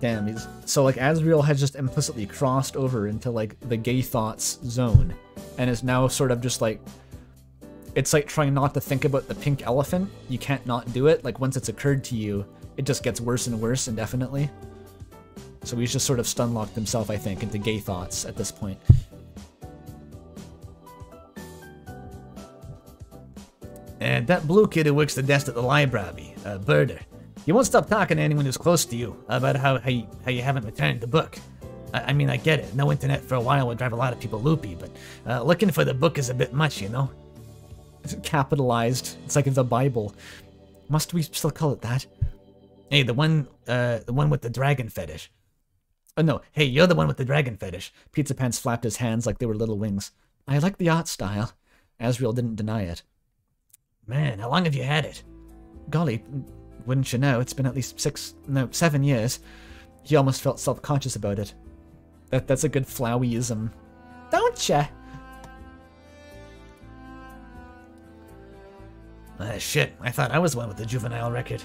Speaker 1: Damn, he's... so like Asriel had just implicitly crossed over into like the gay thoughts zone, and is now sort of just like it's like trying not to think about the pink elephant. You can't not do it. Like once it's occurred to you, it just gets worse and worse indefinitely. So he's just sort of stunlocked himself, I think, into gay thoughts at this point. And that blue kid who works the desk at the library, uh, Birder, you won't stop talking to anyone
Speaker 4: who's close to you about how, how, you, how you haven't returned the book. I, I, mean, I get it. No internet for a while
Speaker 1: would drive a lot of people loopy, but uh, looking for the book is a bit much, you know? It's capitalized. It's like the Bible. Must we still call it that? Hey, the one, uh, the one with the dragon fetish. Oh no, hey, you're the one with the dragon fetish. Pizza Pants flapped his hands like they were little wings. I like the art style. Asriel didn't deny it.
Speaker 4: Man, how long have you had it?
Speaker 1: Golly, wouldn't you know, it's been at least six, no, seven years. He almost felt self-conscious about it. That That's a good floweyism. Don't ya?
Speaker 4: Ah, shit, I thought I was one with the juvenile record.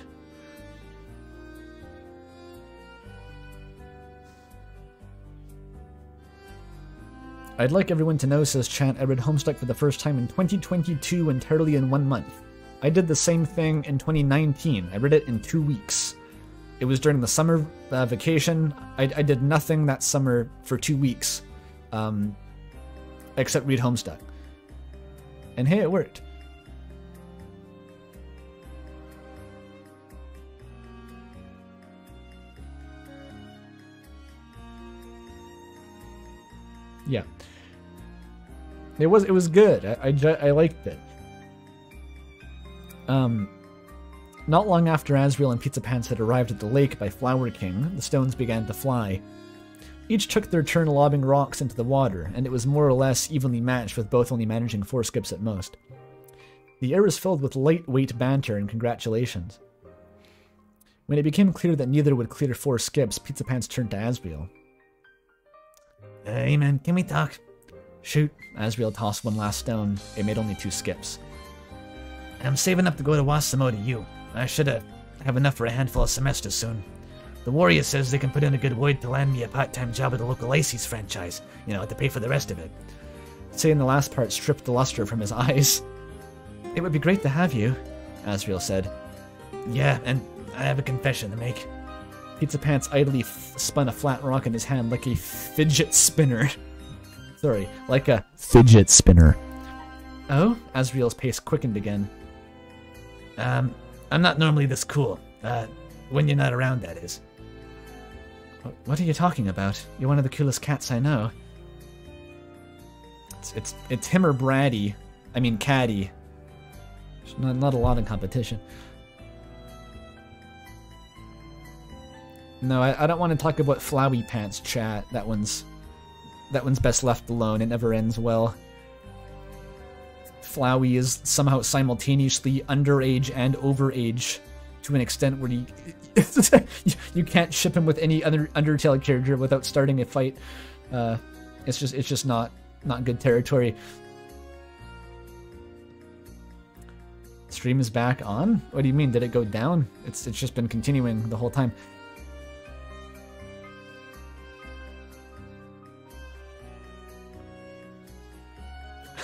Speaker 1: I'd like everyone to know, says Chant, I read Homestuck for the first time in 2022 entirely in one month. I did the same thing in 2019. I read it in two weeks. It was during the summer uh, vacation. I, I, did nothing that summer for two weeks, um, except read Homestuck. And hey, it worked. Yeah. It was it was good. I, I, I liked it. Um, not long after Asriel and Pizza Pants had arrived at the lake by Flower King, the stones began to fly. Each took their turn lobbing rocks into the water, and it was more or less evenly matched with both only managing four skips at most. The air was filled with lightweight banter and congratulations. When it became clear that neither would clear four skips, Pizza Pants turned to Asriel. Hey man, can we talk? Shoot, Asriel tossed one last stone. It made only two skips. I'm saving up to go to Wasamo to you. I should have have enough for a handful of semesters soon.
Speaker 4: The warrior says they can put in a good word to land me a part-time job at the local Lacey's franchise, you know, to pay for the rest of it.
Speaker 1: Saying the last part stripped the luster from his <laughs> eyes. It would be great to have you, Asriel said. Yeah, and I have a confession to make. Pizza Pants idly spun a flat rock in his hand like a fidget spinner. <laughs> Sorry, like a fidget spinner. Oh, Asriel's pace quickened again. Um, I'm not normally this cool. Uh, when you're not around, that is. What are you talking about? You're one of the coolest cats I know. It's it's, it's him or Bratty. I mean, Catti. not, not a lot in competition. No, I, I don't want to talk about Flowey pants chat. That one's that one's best left alone. It never ends well. Flowey is somehow simultaneously underage and overage to an extent where you <laughs> you can't ship him with any other Undertale character without starting a fight. Uh, it's just it's just not not good territory. Stream is back on. What do you mean? Did it go down? It's it's just been continuing the whole time.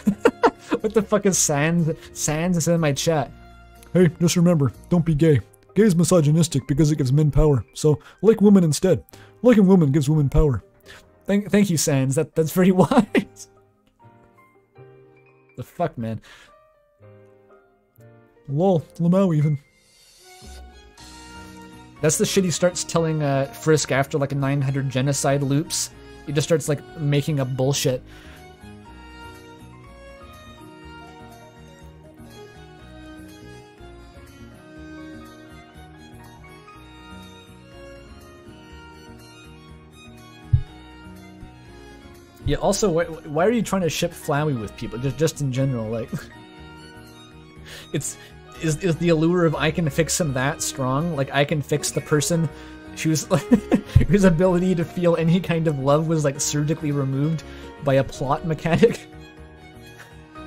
Speaker 1: <laughs> what the fuck is sans? Sans is
Speaker 2: in my chat. Hey, just remember, don't be gay. Gay is misogynistic because it gives men power. So like women instead. Liking women gives women power. Thank, thank you, Sans. That that's very <laughs> wise. the fuck, man. Lol, Lamau even. That's the shit he
Speaker 1: starts telling uh, Frisk after like a 900 genocide loops. He just starts like making up bullshit. Yeah. Also, why, why are you trying to ship Flowey with people? Just just in general, like <laughs> it's is is the allure of I can fix him that strong? Like I can fix the person who's, like, <laughs> whose ability to feel any kind of love was like surgically removed by a plot mechanic.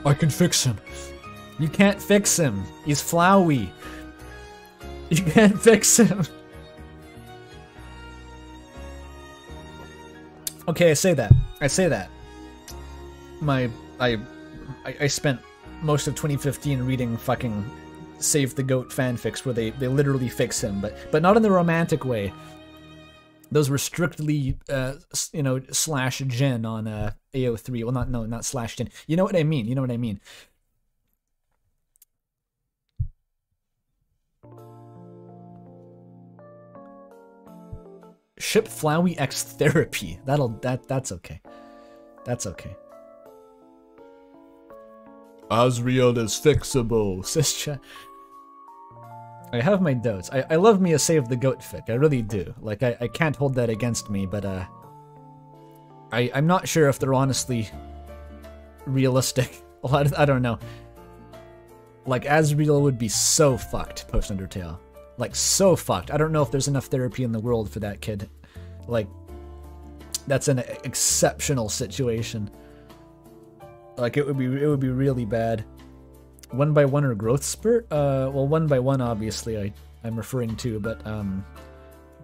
Speaker 1: I can fix him. You can't fix him. He's Flowey. You can't fix him. Okay, I say that. I say that. My I I, I spent most of 2015 reading fucking Save the Goat fanfics where they, they literally fix him, but but not in the romantic way. Those were strictly uh, you know slash gen on uh, AO3. Well, not no, not slash gen. You know what I mean. You know what I mean. Ship Flowey X Therapy. <laughs> That'll that that's okay. That's okay.
Speaker 2: Asriel is fixable,
Speaker 1: <laughs> Sischa. I have my doubts. I, I love me a Save the Goat fic, I really do. Like, I, I can't hold that against me, but, uh... I, I'm not sure if they're honestly realistic. <laughs> A lot I don't know. Like, Asriel would be so fucked post-Undertale like so fucked. I don't know if there's enough therapy in the world for that kid. Like that's an exceptional situation. Like it would be it would be really bad. One by one or growth spurt? Uh well one by one obviously I I'm referring to, but um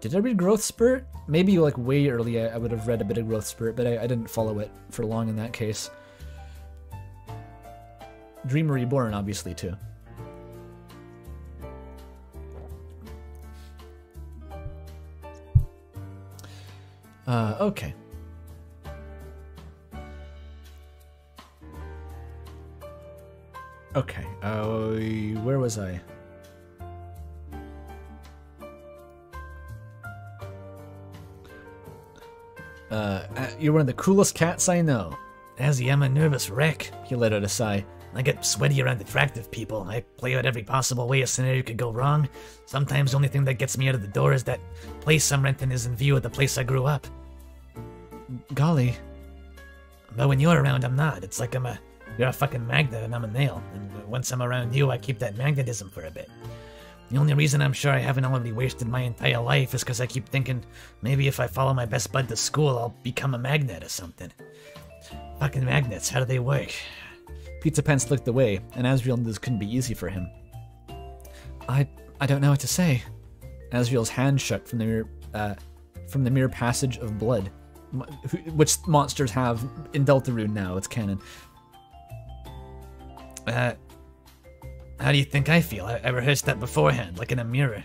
Speaker 1: did I read Growth Spurt? Maybe like way early I, I would have read a bit of Growth Spurt, but I, I didn't follow it for long in that case. Dream Reborn, obviously, too.
Speaker 2: Uh, okay. Okay, uh, where was I?
Speaker 1: Uh, uh, you're one of the coolest cats I know. As I am a nervous wreck, he let out a sigh. I get sweaty around attractive people.
Speaker 4: I play out every possible way a scenario could go wrong. Sometimes the only thing that gets me out of the door is that place I'm renting is in view of the place I grew up. Golly. But when you're around, I'm not. It's like I'm a... You're a fucking magnet and I'm a nail. And once I'm around you, I keep that magnetism for a bit. The only reason I'm sure I haven't already wasted my entire life is because I keep thinking, maybe if I follow my best bud to school, I'll become a magnet or something. Fucking magnets,
Speaker 1: how do they work? Pizza Pants looked away, and Asriel knew this couldn't be easy for him. I I don't know what to say. Asriel's hand shook from the mere uh, from the mere passage of blood, which monsters have in Deltarune now. It's canon. Uh, how do you think I feel? I, I rehearsed that beforehand, like in a mirror.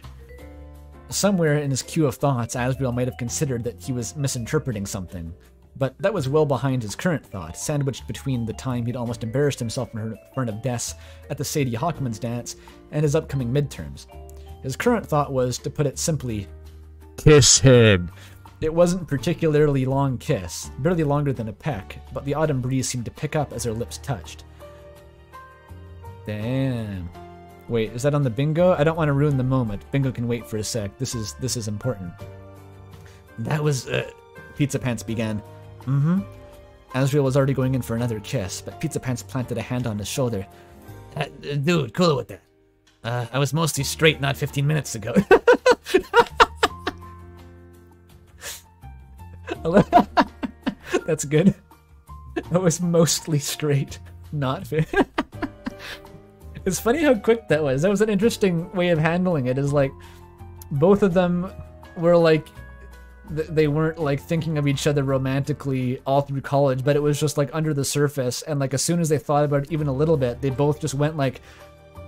Speaker 1: Somewhere in his queue of thoughts, Asriel might have considered that he was misinterpreting something, but that was well behind his current thought, sandwiched between the time he'd almost embarrassed himself in front of Bess at the Sadie Hawkman's dance and his upcoming midterms. His current thought was, to put it simply,
Speaker 2: kiss him.
Speaker 1: It wasn't particularly long kiss, barely longer than a peck, but the autumn breeze seemed to pick up as their lips touched. Damn. Wait, is that on the bingo? I don't want to ruin the moment. Bingo can wait for a sec. This is this is important. That was uh, Pizza Pants began. Mm-hmm. Asriel was already going in for another kiss, but Pizza Pants planted a hand on his shoulder. Uh, dude, cool
Speaker 4: with that. Uh, I was mostly straight not 15 minutes ago. <laughs>
Speaker 2: <laughs> That's good.
Speaker 1: I was mostly straight, not 15. <laughs> it's funny how quick that was. That was an interesting way of handling it. Is like both of them were like they weren't like thinking of each other romantically all through college, but it was just like under the surface. And like as soon as they thought about it even a little bit, they both just went like,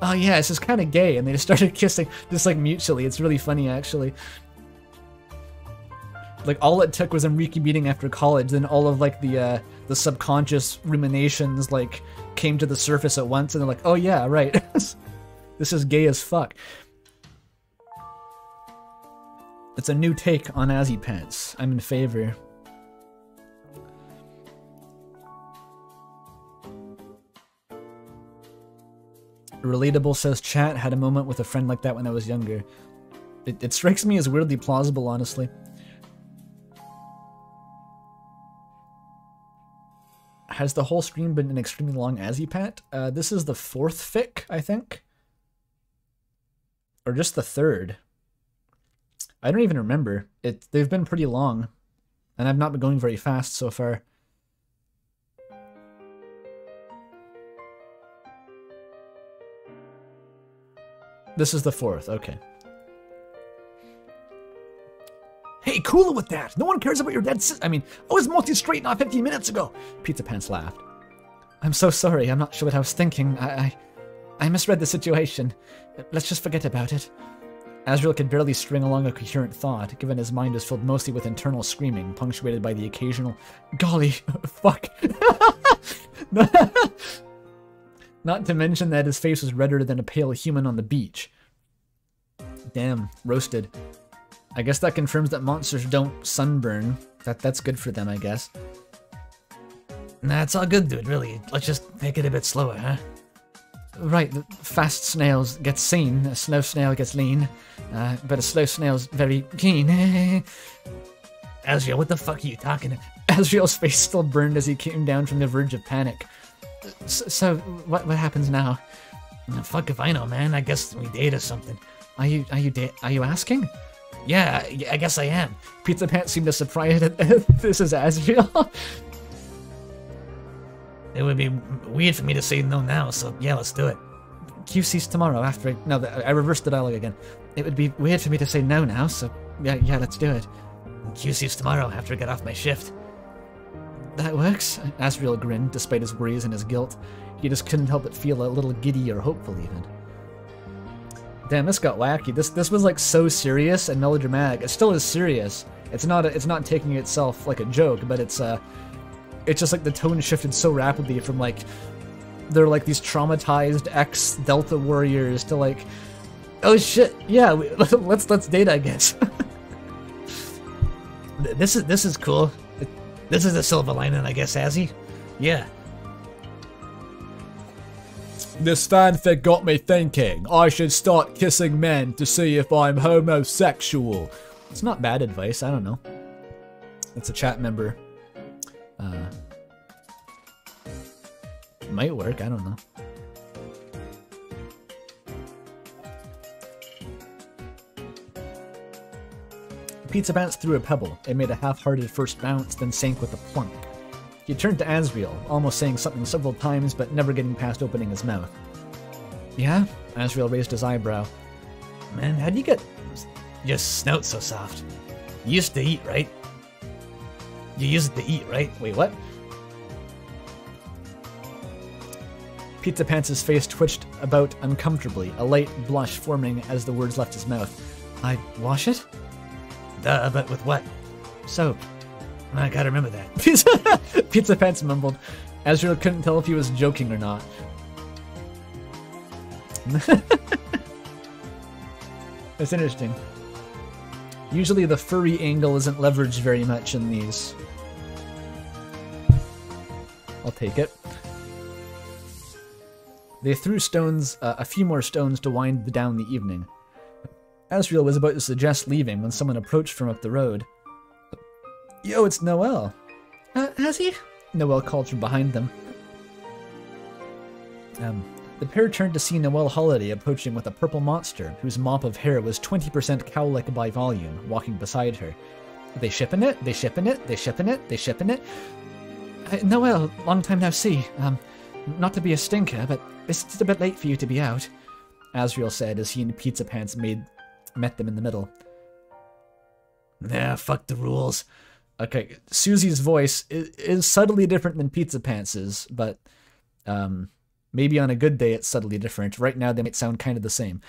Speaker 1: "Oh yeah, this is kind of gay," and they just <laughs> started kissing just like mutually. It's really funny actually. Like all it took was Enrique meeting after college, then all of like the uh, the subconscious ruminations like came to the surface at once, and they're like, "Oh yeah, right, <laughs> this is gay as fuck." It's a new take on Azzy Pants. I'm in favor. Relatable says chat had a moment with a friend like that when I was younger. It, it strikes me as weirdly plausible, honestly. Has the whole stream been an extremely long Azzy Pant? Uh, this is the fourth fic, I think. Or just the third. I don't even remember. It they've been pretty long, and I've not been going very fast so far. This is the fourth, okay. Hey, cool with that! No one cares about your dead sis- I mean, I was multi-straight not 15 minutes ago! Pizza Pants laughed. I'm so sorry, I'm not sure what I was thinking. I, I, I misread the situation. Let's just forget about it. Asriel could barely string along a coherent thought, given his mind was filled mostly with internal screaming, punctuated by the occasional, golly, <laughs> fuck. <laughs> Not to mention that his face was redder than a pale human on the beach. Damn, roasted. I guess that confirms that monsters don't sunburn. That That's good for them, I guess. Nah, it's all good, dude, really. Let's just take it a bit slower, huh? Right, the fast snails get seen, a slow snail gets lean, uh, but a slow snail's very keen. Asriel, <laughs> what the fuck are you talking? Asriel's <laughs> face still burned as he came down from the verge of panic. So, so what what happens now? fuck if I know, man. I guess we date or something. Are you are you are you asking? Yeah, I guess I am. Pizza Pants seemed to surprise that <laughs> this is Asriel.
Speaker 4: It would be weird for me to say no now, so yeah, let's do it.
Speaker 1: QC's tomorrow after I... No, I reversed the dialogue again. It would be weird for me to say no now, so yeah, yeah, let's do it. QC's tomorrow after I get off my shift. That works, Asriel grinned, despite his worries and his guilt. He just couldn't help but feel a little giddy or hopeful, even. Damn, this got wacky. This this was like so serious and melodramatic. It still is serious. It's not a, it's not taking itself like a joke, but it's uh it's just like the tone shifted so rapidly from like they're like these traumatized ex Delta warriors to like, oh shit, yeah, we, <laughs> let's let's date, I guess. <laughs> this is this is cool. This is the silver lining, I guess, has he?
Speaker 2: Yeah. This fanfic got me thinking. I should start kissing men to see if I'm homosexual.
Speaker 1: It's not bad advice. I don't know. It's a chat member uh, might work, I don't know. Pizza bounced through a pebble. It made a half-hearted first bounce, then sank with a plunk. He turned to Asriel, almost saying something several times but never getting past opening his mouth. Yeah? Asriel raised his eyebrow. Man, how'd you get your snout so soft? You used to eat, right? You use it to eat, right? Wait, what? Pizza Pants' face twitched about uncomfortably, a light blush forming as the words left his mouth. I wash it? Duh, but with what? Soap. I gotta remember that. Pizza, <laughs> Pizza Pants mumbled. Asriel couldn't tell if he was joking or not. <laughs> That's interesting. Usually the furry angle isn't leveraged very much in these. I'll take it. They threw stones, uh, a few more stones to wind down the evening. Asriel was about to suggest leaving when someone approached from up the road. Yo, it's Noelle. Uh, has he? Noelle called from behind them. Um, the pair turned to see Noelle Holiday approaching with a purple monster, whose mop of hair was 20% cowlick by volume, walking beside her. They shippin' it, they shippin' it, they shippin' it, they shippin' it. Uh, Noelle, long time no see. Um, not to be a stinker, but it's just a bit late for you to be out. Asriel said as he and Pizza Pants made, met them in the middle. Nah, fuck the rules. Okay, Susie's voice is, is subtly different than Pizza Pants's, but um, maybe on a good day it's subtly different. Right now they might sound kind of the same.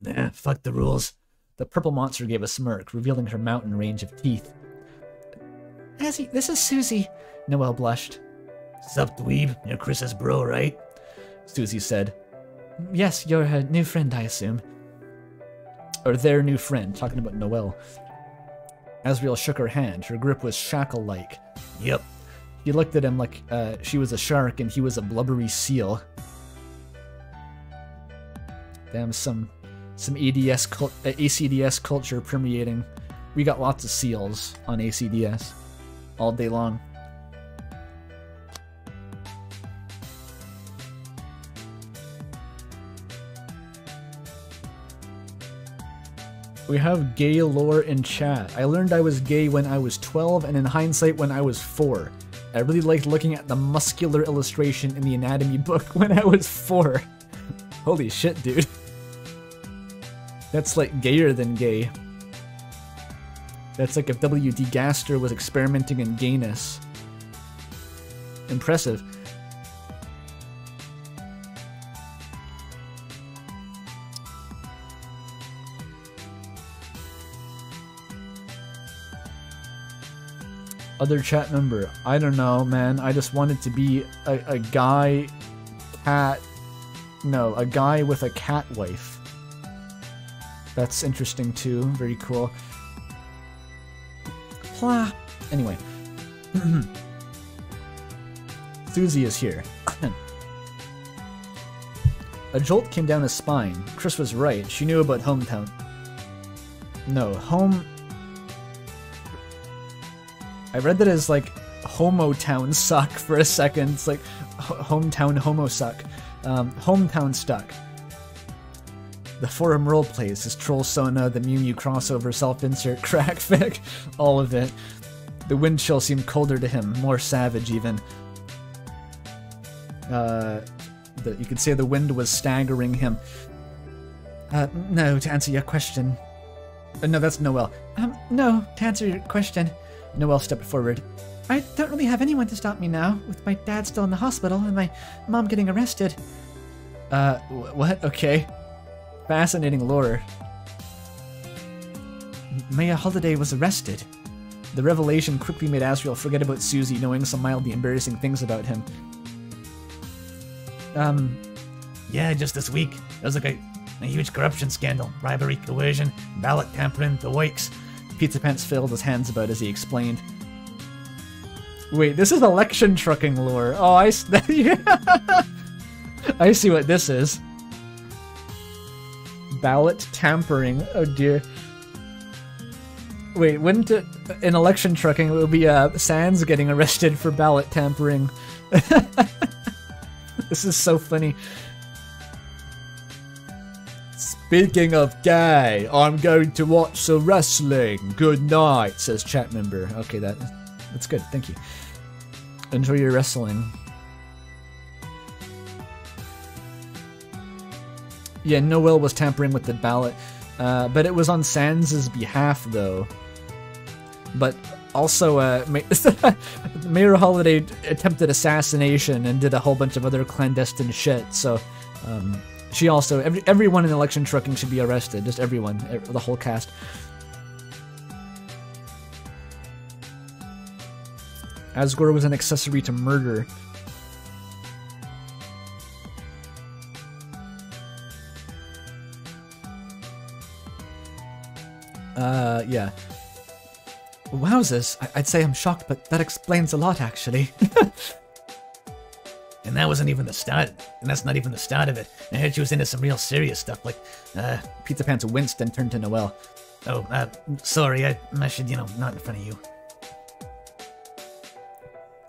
Speaker 1: Nah, fuck the rules. The purple monster gave a smirk, revealing her mountain range of teeth.
Speaker 2: Asie, this is Susie.
Speaker 1: Noelle blushed. Sup, dweeb? You're Kris's bro, right? Susie said. Yes, you're her new friend, I assume. Or their new friend, talking about Noelle. Asriel shook her hand. Her grip was shackle-like. Yep. He looked at him like uh, she was a shark and he was a blubbery seal. Damn, some some ADS cult, uh, ACDS culture permeating. We got lots of seals on ACDS all day long. We have gay lore in chat. I learned I was gay when I was 12 and in hindsight when I was 4. I really liked looking at the muscular illustration in the anatomy book <laughs> when I was 4. Holy shit, dude. That's like gayer than gay. That's like if W.D. Gaster was experimenting in gayness. Impressive.
Speaker 2: other chat member. I don't know, man. I just
Speaker 1: wanted to be a, a guy cat. No, a guy with a cat wife. That's interesting too. Very cool. Plah. Anyway. Thuzi <clears throat> is here. <clears throat> a jolt came down his spine. Chris was right. She knew about hometown. No, home I read that as like homotown suck for a second. It's like hometown homo suck. Um, hometown stuck. The forum role plays, his troll sona, the Mew Mew crossover, self-insert, <laughs> crack fic, all of it. The wind chill seemed colder to him, more savage even. Uh, the, you could say the wind was staggering him. Uh, no, to answer your question. Uh, no, that's Noelle. Um, no, to answer your question, Noelle stepped forward. I don't really have anyone to stop me now, with my dad still in the hospital and my mom getting arrested. Uh, what? Okay. Fascinating lore. Mayor Holiday was arrested. The revelation quickly made Asriel forget about Susie knowing some mildly embarrassing things about him. Um,
Speaker 4: yeah, just this week. It was
Speaker 1: like a, a huge corruption scandal, bribery, coercion, ballot tampering, the works. Pizza Pants filled his hands about as he explained. Wait, this is election trucking lore. Oh, I, <laughs> I see what this is. Ballot tampering. Oh dear. Wait, wouldn't it, in election trucking it would be uh, Sans getting arrested for ballot tampering? <laughs> this is so funny. Speaking of gay, I'm going to watch some wrestling. Good night, says chat member. Okay, that that's good. Thank you. Enjoy your wrestling. Yeah, Noelle was tampering with the ballot, uh, but it was on Sans's behalf, though. But also, uh, <laughs> Mayor Holiday attempted assassination and did a whole bunch of other clandestine shit, so. Um, she also, every, everyone in election trucking should be arrested. Just everyone, the whole cast. Asgore was an accessory to murder. Uh, yeah. Wowzers, I'd say I'm shocked, but that explains a lot, actually. <laughs> And that wasn't even the start, and that's not even the start of it. I heard she was into some real serious stuff, like, uh, Pizza Pants winced and turned to Noelle. Oh, uh, sorry, I, I should, you know, not in front of you.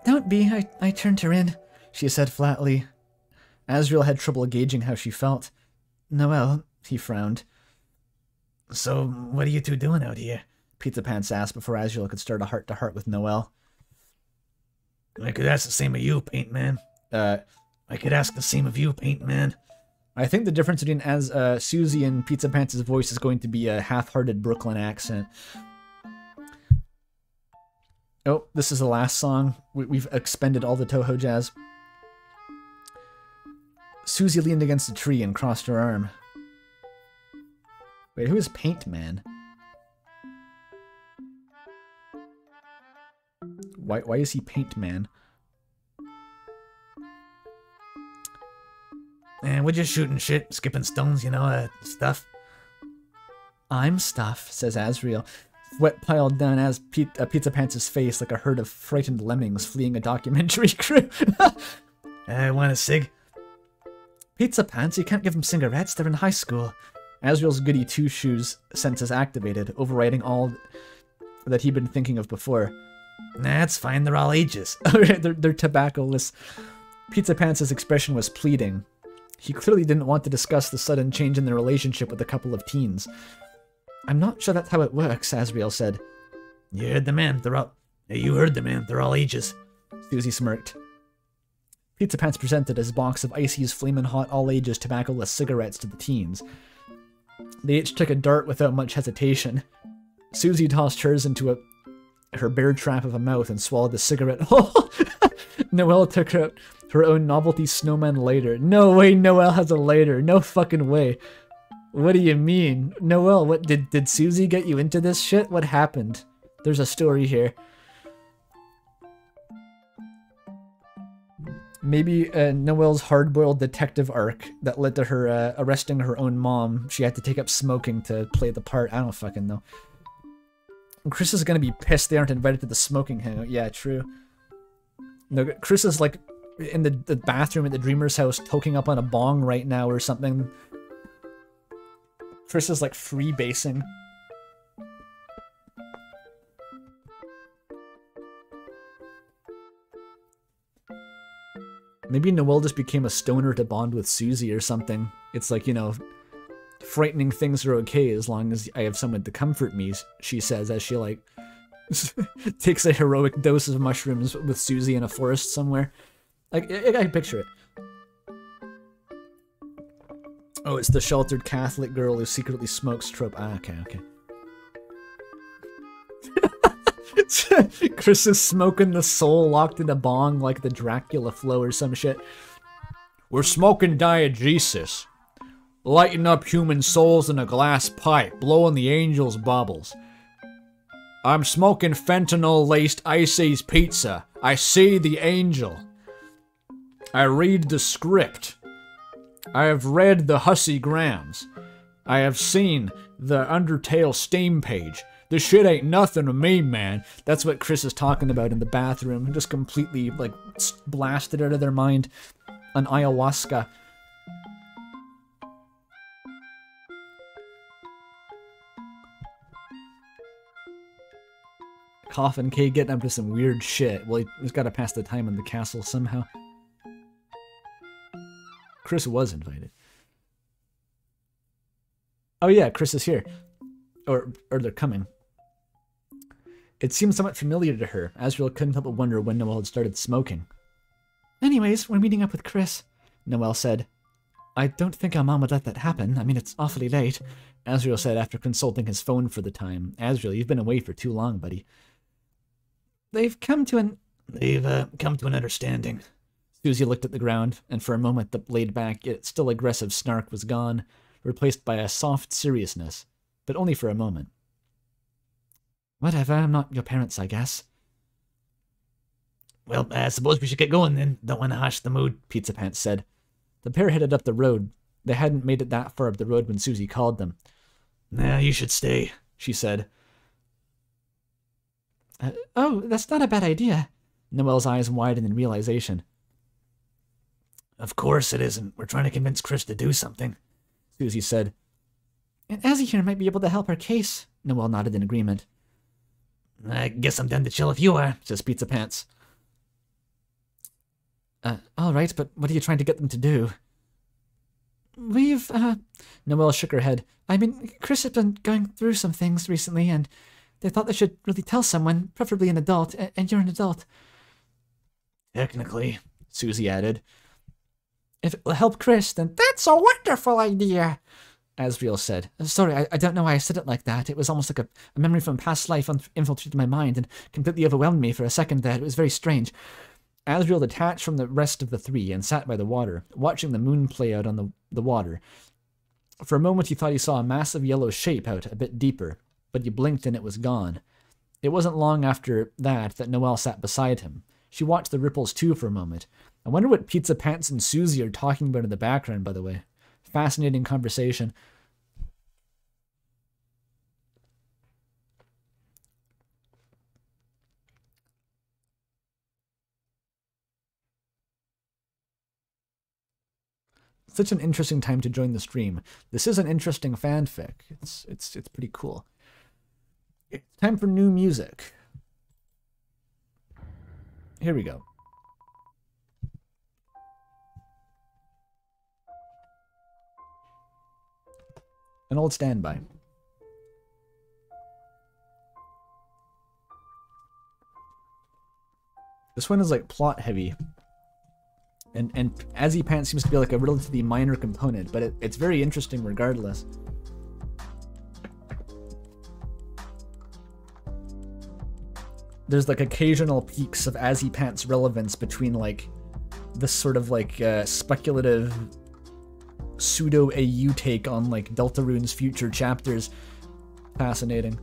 Speaker 1: Don't be, I, I turned her in, she said flatly. Asriel had trouble gauging how she felt. Noelle, he frowned. So, what are you two doing out here? Pizza Pants asked before Asriel could start a heart-to-heart -heart with Noelle. I could ask the same of you, paint man, uh, I could ask the same of you, Paint Man. I think the difference between as uh, Susie and Pizza Pants' voice is going to be a half-hearted Brooklyn accent. Oh, this is the last song. We have expended all the Touhou jazz. Susie leaned against a tree and crossed her arm. Wait, who is Paint Man? Why, why is he Paint Man? And we're just shooting shit, skipping stones, you know, uh, stuff. I'm stuff, says Asriel, Wet piled down as P uh, Pizza Pants' face like a herd of frightened lemmings fleeing a documentary <laughs> crew. I uh, want a cig. Pizza Pants, you can't give them cigarettes, they're in high school. Asriel's goody two-shoes senses activated, overriding all that he'd been thinking of before. That's nah, fine, they're all ages. <laughs> they're, they're tobacco-less. Pizza Pants' expression was pleading, he clearly didn't want to discuss the sudden change in their relationship with a couple of teens. I'm not sure that's how it works, Asriel said. You heard the man, they're all- You heard the man, they're all ages. Susie smirked. Pizza Pants presented his box of Icy's flaming Hot All Ages tobaccoless cigarettes to the teens. They each took a dart without much hesitation. Susie tossed hers into a her bear trap of a mouth and swallowed the cigarette. <laughs> Noelle took out her own novelty snowman later. No way Noelle has a later. No fucking way. What do you mean? Noelle, what did did Susie get you into this shit? What happened? There's a story here. Maybe uh, Noelle's hard-boiled detective arc that led to her uh, arresting her own mom. She had to take up smoking to play the part. I don't fucking know. Kris is gonna be pissed they aren't invited to the smoking hangout. Yeah, true. No, Kris is like in the, the bathroom at the Dreemurr's house toking up on a bong right now or something. Kris is like free basing. Maybe Noelle just became a stoner to bond with Susie or something. It's like, you know, Frightening things are okay as long as I have someone to comfort me, she says as she, like, <laughs> takes a heroic dose of mushrooms with Susie in a forest somewhere. Like, I, can picture it. Oh, it's the sheltered Catholic girl who secretly smokes trope. Ah, okay, okay. <laughs> Kris is smoking the soul locked in a bong like the Dracula flow or some shit. We're smoking diegesis lighting up human souls in a glass pipe, blowing the angels' bubbles. I'm smoking fentanyl-laced Ices pizza. I see the angel.
Speaker 2: I read the script. I have read the Hussy Grams. I have seen the Undertale Steam page. This shit ain't
Speaker 1: nothing to me, man. That's what Kris is talking about in the bathroom. Just completely, like, blasted out of their mind. An ayahuasca. Coffin K getting up to some weird shit. Well, he's got to pass the time in the castle somehow. Kris was invited. Oh yeah, Kris is here. Or, or they're coming. It seemed somewhat familiar to her. Asriel couldn't help but wonder when Noelle had started smoking. Anyways, we're meeting up with Kris, Noelle said. I don't think our mom would let that happen. I mean, it's awfully late. Asriel said after consulting his phone for the time. Asriel, you've been away for too long, buddy they've come to an they've uh, come to an understanding. Susie looked at the ground, and for a moment the laid back, yet still aggressive snark was gone, replaced by a soft seriousness, but only for a moment. Whatever, I'm not your parents, I guess. Well, I suppose we should get going then. Don't want to hush the mood, Pizza Pants said. The pair headed up the road. They hadn't made it that far up the road when Susie called them. Nah, you should stay, she said, uh, oh, that's not a bad idea. Noelle's eyes widen in realization. Of course it isn't. We're trying to convince Kris to do something, Susie said. And Azzy here might be able to help our case, Noelle nodded in agreement. I guess I'm done to chill if you are, says Pizza Pants. Uh, all right, but what are you trying to get them to do? We've, uh, Noelle shook her head. I mean, Kris has been going through some things recently, and they thought they should really tell someone, preferably an adult, and you're an adult. Technically, Susie added. If it will help Kris, then that's a wonderful idea, Asriel said. Uh, sorry, I, I, don't know why I said it like that. It was almost like a, a memory from past life infiltrated my mind and completely overwhelmed me for a second there. It was very strange. Asriel detached from the rest of the three and sat by the water, watching the moon play out on the, the water. For a moment, he thought he saw a massive yellow shape out a bit deeper but you blinked and it was gone. It wasn't long after that that Noelle sat beside him. She watched the ripples too for a moment. I wonder what Pizza Pants and Susie are talking about in the background, by the way. Fascinating conversation. Such an interesting time to join the stream. This is an interesting fanfic. It's it's it's pretty cool. It's time for new music. Here we go. An old standby. This one is like plot heavy. And and he Pants seems to be like a relatively minor component, but it, it's very interesting regardless. there's like occasional peaks of Azipant's relevance between like this sort of like uh, speculative pseudo AU take on like Deltarune's future chapters. Fascinating.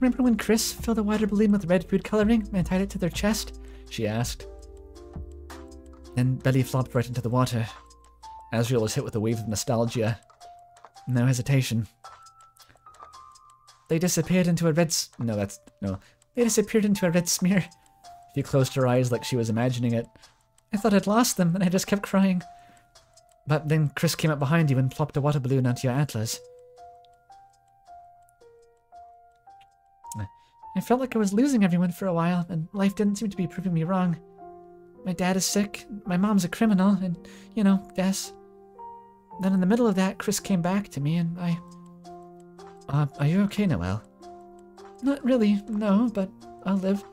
Speaker 1: Remember when Kris filled a water balloon with red food coloring and tied it to their chest? She asked. Then Belly flopped right into the water. Asriel was hit with a wave of nostalgia. No hesitation. They disappeared into a red no, that's, no. They disappeared into a red smear. She closed her eyes like she was imagining it. I thought I'd lost them, and I just kept crying. But then Kris came up behind you and plopped a water balloon onto your antlers. I felt like I was losing everyone for a while, and life didn't seem to be proving me wrong. My dad is sick, my mom's a criminal, and, you know, guess. Then in the middle of that, Kris came back to me and I... Uh, are you okay, Noelle? Not really, no, but I'll live.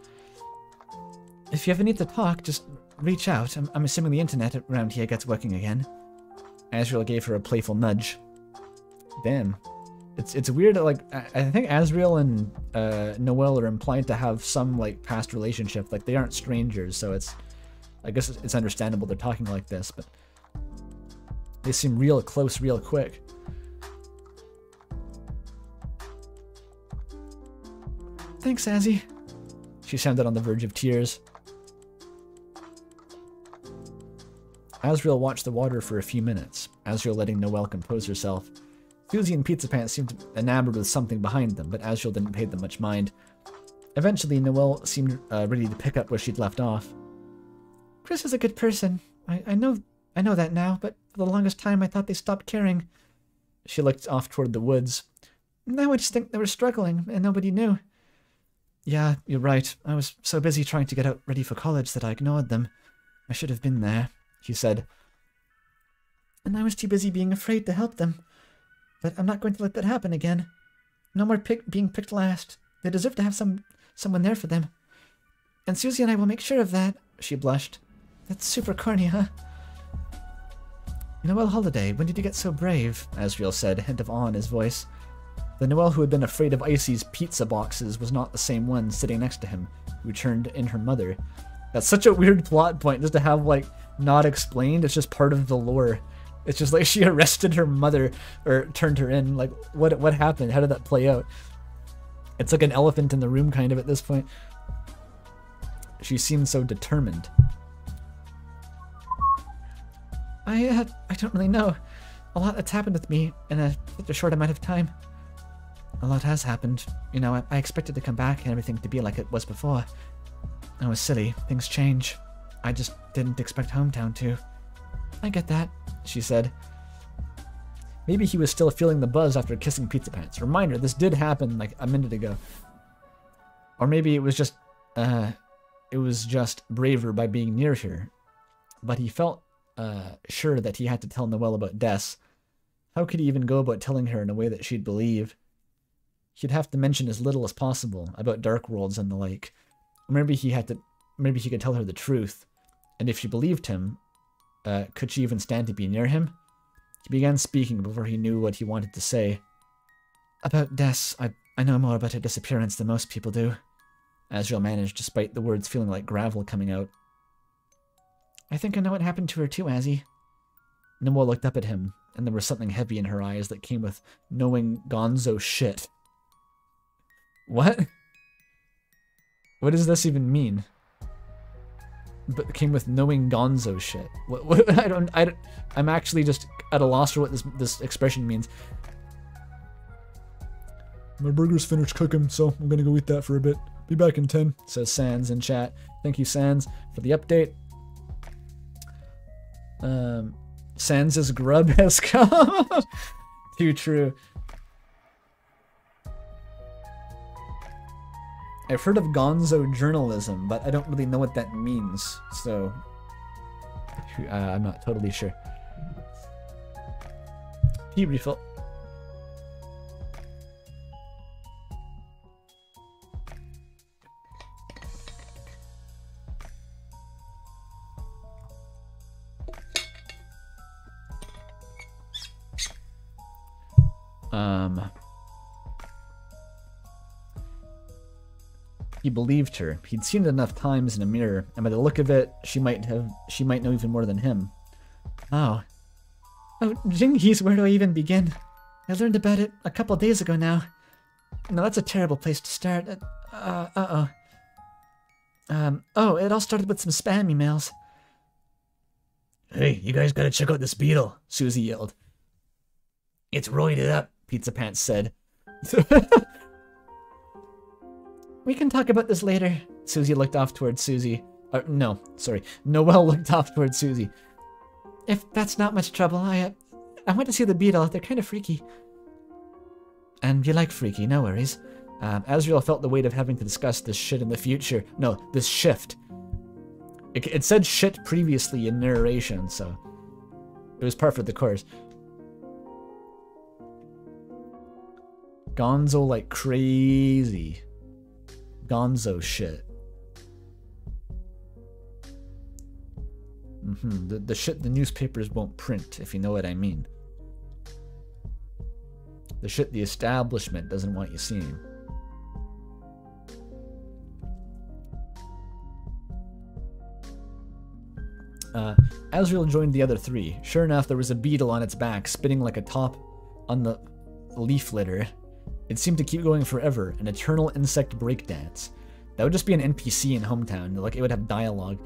Speaker 1: If you ever need to talk, just reach out. I'm, I'm assuming the internet around here gets working again. Asriel gave her a playful nudge. Damn. It's it's weird, like, I, think Asriel and uh, Noelle are implied to have some, like, past relationship. Like, they aren't strangers, so it's... I guess it's understandable they're talking like this, but... They seem real close real quick.
Speaker 2: Thanks, Azzy.
Speaker 1: She sounded on the verge of tears. Asriel watched the water for a few minutes, Asriel letting Noelle compose herself. Susie and Pizza Pants seemed enamored with something behind them, but Asriel didn't pay them much mind. Eventually, Noelle seemed uh, ready to pick up where she'd left off. Kris is a good person. I, I know I know that now, but for the longest time I thought they stopped caring. She looked off toward the woods. Now I just think they were struggling, and nobody knew. Yeah, you're right. I was so busy trying to get out ready for college that I ignored them. I should have been there, he said. And I was too busy being afraid to help them. But I'm not going to let that happen again. No more pick being picked last. They deserve to have some someone there for them. And Susie and I will make sure of that, she blushed. That's
Speaker 2: super corny, huh?
Speaker 1: Noelle Holiday, when did you get so brave? Asriel said, hint of awe in his voice. The Noelle who had been afraid of Icy's pizza boxes was not the same one sitting next to him, who turned in her mother. That's such a weird plot point just to have, like, not explained. It's just part of the lore. It's just like she <laughs> arrested her mother or turned her in. Like, what what happened? How did that play out? It's like an elephant in the room kind of at this point. She seemed so determined. I, uh, I don't really know. A lot that's happened with me in a, such a short amount of time. A lot has happened. You know, I, I expected to come back and everything to be like it was before. I was silly. Things change. I just didn't expect Hometown to. I get that, she said. Maybe he was still feeling the buzz after kissing Pizza Pants. Reminder, this did happen like a minute ago. Or maybe it was just, uh, it was just braver by being near here. But he felt uh, sure that he had to tell Noelle about Des. How could he even go about telling her in a way that she'd believe? He'd have to mention as little as possible about dark worlds and the like. Maybe he had to, maybe he could tell her the truth, and if she believed him, uh, could she even stand to be near him? He began speaking before he knew what he wanted to say. About Des, I, I know more about her disappearance than most people do. Asriel managed, despite the words feeling like gravel coming out. I think I know what happened to her too, Azzy. Nemo looked up at him, and there was something heavy in her eyes that came with knowing gonzo shit. What? What does this even mean? But came with knowing gonzo shit. What, what, <laughs> I don't, I don't, I'm actually just at a loss for what this, this expression means.
Speaker 2: My burger's finished cooking, so I'm gonna go eat that for a bit. Be back in 10, says Sans in chat. Thank you, Sans, for the update.
Speaker 1: Um, Sansa's grub <laughs> has come. <laughs> Too true. I've heard of gonzo journalism, but I don't really know what that means, so uh, I'm not totally sure. He refill. Um, he believed her. He'd seen it enough times in a mirror, and by the look of it, she might have she might know even more than him. Oh. Oh, Jingies, where do I even begin? I learned about it a couple days ago now. Now that's a terrible place to start. Uh, uh, uh-oh. Um, oh, it all started with some spam emails.
Speaker 4: Hey, you guys gotta check out this beetle, Susie yelled. It's
Speaker 1: roided up. Pizza Pants said. we can talk about this later. Susie looked off towards Susie. Uh, no, sorry. Noelle <laughs> looked off towards Susie. If that's not much trouble, I, uh, I want to see the beetle. They're kind of freaky. And you like freaky, no worries. Um, Asriel felt the weight of having to discuss this shit in the future. No, this shift. It, it said shit previously in narration, so it was par for the course. Gonzo like crazy. Gonzo shit. Mm -hmm. The, the shit the newspapers won't print, if you know what I mean. The shit the establishment doesn't want you seeing. Uh, Asriel joined the other three. Sure enough, there was a beetle on its back, spinning like a top on the leaf litter. It seemed to keep going forever, an eternal insect breakdance. That would just be an NPC in Hometown, like it would have dialogue.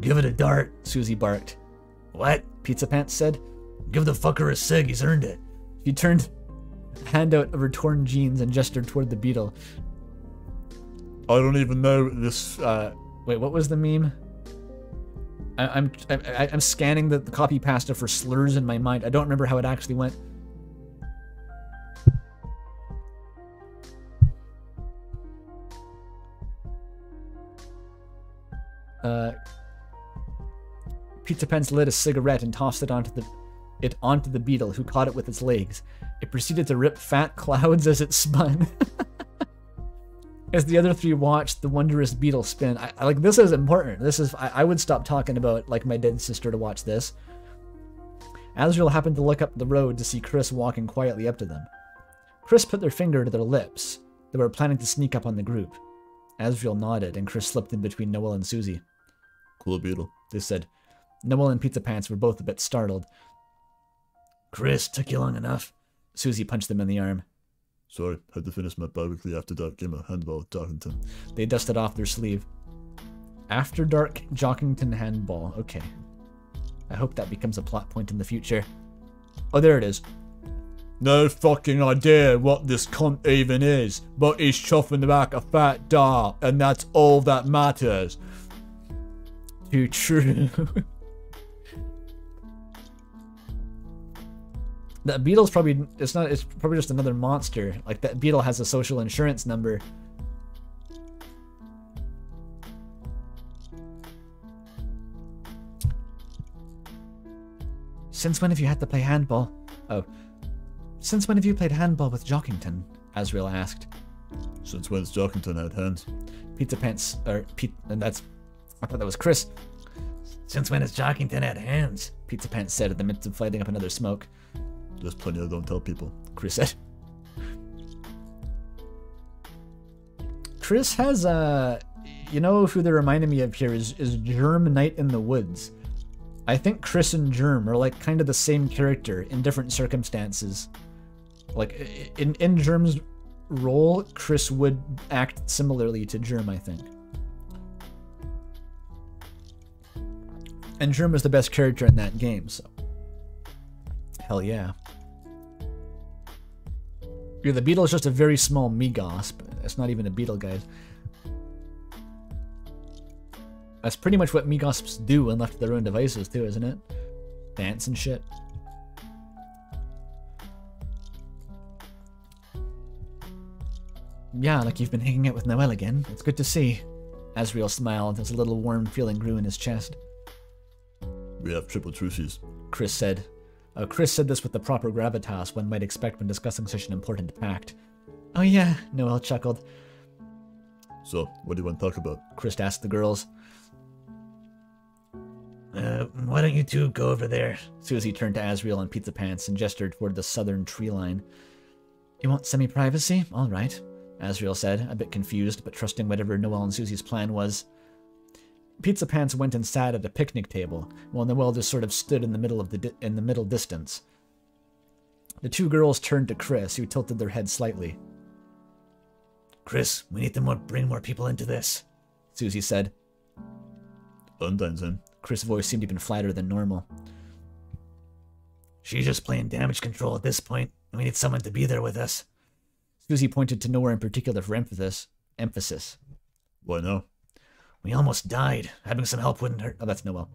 Speaker 1: Give it a dart, Susie barked. What? Pizza Pants said. Give the fucker a cig, he's earned it. She turned hand out of her torn jeans and gestured toward the beetle. I don't even know this. Uh... Wait, what was the meme? I, am I'm, I'm scanning the, the copy pasta for slurs in my mind. I don't remember how it actually went. Pizza Pants lit a cigarette and tossed it onto the it onto the beetle, who caught it with its legs. It proceeded to rip fat <laughs> clouds as it spun. <laughs> as the other three watched the wondrous beetle spin, I, I like this is important. This is I, I, would stop talking about like my dead sister to watch this. Asriel happened to look up the road to see Kris walking quietly up to them. Kris put their finger to their lips. They were planning to sneak up on the group. Asriel nodded, and Kris slipped in between Noelle and Susie. Cool Beetle, they said. Noelle and Pizza Pants were both a bit startled. Kris, took you long enough. Susie punched them in the arm. Sorry, had to finish my bi-weekly after dark game of handball at Jockington. They dusted off their sleeve. After dark Jockington handball. Okay. I hope that becomes a plot point in the future.
Speaker 2: Oh, there it is. No fucking idea what this cunt even is, but he's chuffing back a fat dog, and that's all that matters too true.
Speaker 1: <laughs> that beetle's probably it's not it's probably just another monster. Like that beetle has a social insurance number. Since when have you had to play handball? Oh. Since when have you played handball with Jockington? Asriel asked. Since when's Jockington had hands? Pizza Pants, or Pete, and that's I thought that was Kris. Since when has Jockington had hands? Pizza Pants said in the midst of lighting up another smoke. There's plenty I don't tell people, Kris said. Kris has, uh, you know who they reminded me of here is, is Germ Night in the Woods. I think Kris and Germ are like kind of the same character in different circumstances.
Speaker 2: Like
Speaker 1: in, in Germ's role, Kris would act similarly to Germ, I think. And Germ is the best character in that game, so. Hell yeah. Yeah, the beetle is just a very small Migosp. It's not even a beetle, guys. That's pretty much what Migosps do when left to their own devices, too, isn't it? Dance and shit. Yeah, like you've been hanging out with Noelle again. It's good to see. Asriel smiled as a little warm feeling grew in his chest. We have triple truces," Kris said. Uh, Kris said this with the proper gravitas one might expect when discussing such an important pact. Oh yeah, Noelle chuckled. So, what do you want to talk about? Kris asked the girls. Uh, why don't you two go over there? Susie turned to Asriel and Pizza Pants and gestured toward the southern tree line. You want semi-privacy? All right, Asriel said, a bit confused, but trusting whatever Noelle and Susie's plan was. Pizza Pants went and sat at a picnic table, while Noelle just sort of stood in the middle of the in the middle distance. The two girls turned to Kris, who tilted their head slightly. Kris, we need to more bring more people into this, Susie said. Undenzen. Kris' voice seemed even flatter than normal. She's just playing damage
Speaker 4: control at this point, and we need someone to be there with us. Susie pointed to nowhere in
Speaker 1: particular for emphasis. Emphasis. Why no? We almost died. Having some help wouldn't hurt. Oh, that's Noelle.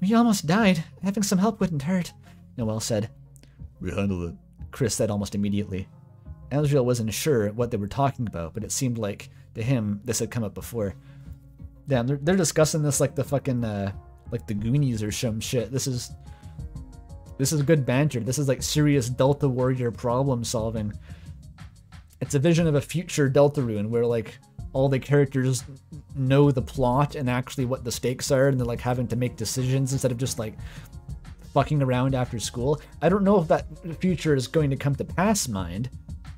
Speaker 1: We almost died. Having some help wouldn't hurt, Noelle said. We handled it, Kris said almost immediately. Asriel wasn't sure what they were talking about, but it seemed like, to him, this had come up before. Damn, they're, they're discussing this like the fucking, uh, like the Goonies or some shit. This is, this is good banter. This is like serious Delta Warrior problem solving. It's a vision of a future Deltarune where like all the characters know the plot and actually what the stakes are and they're like having to make decisions instead of just like fucking around after school. I don't know if that future is going to come to pass, mind,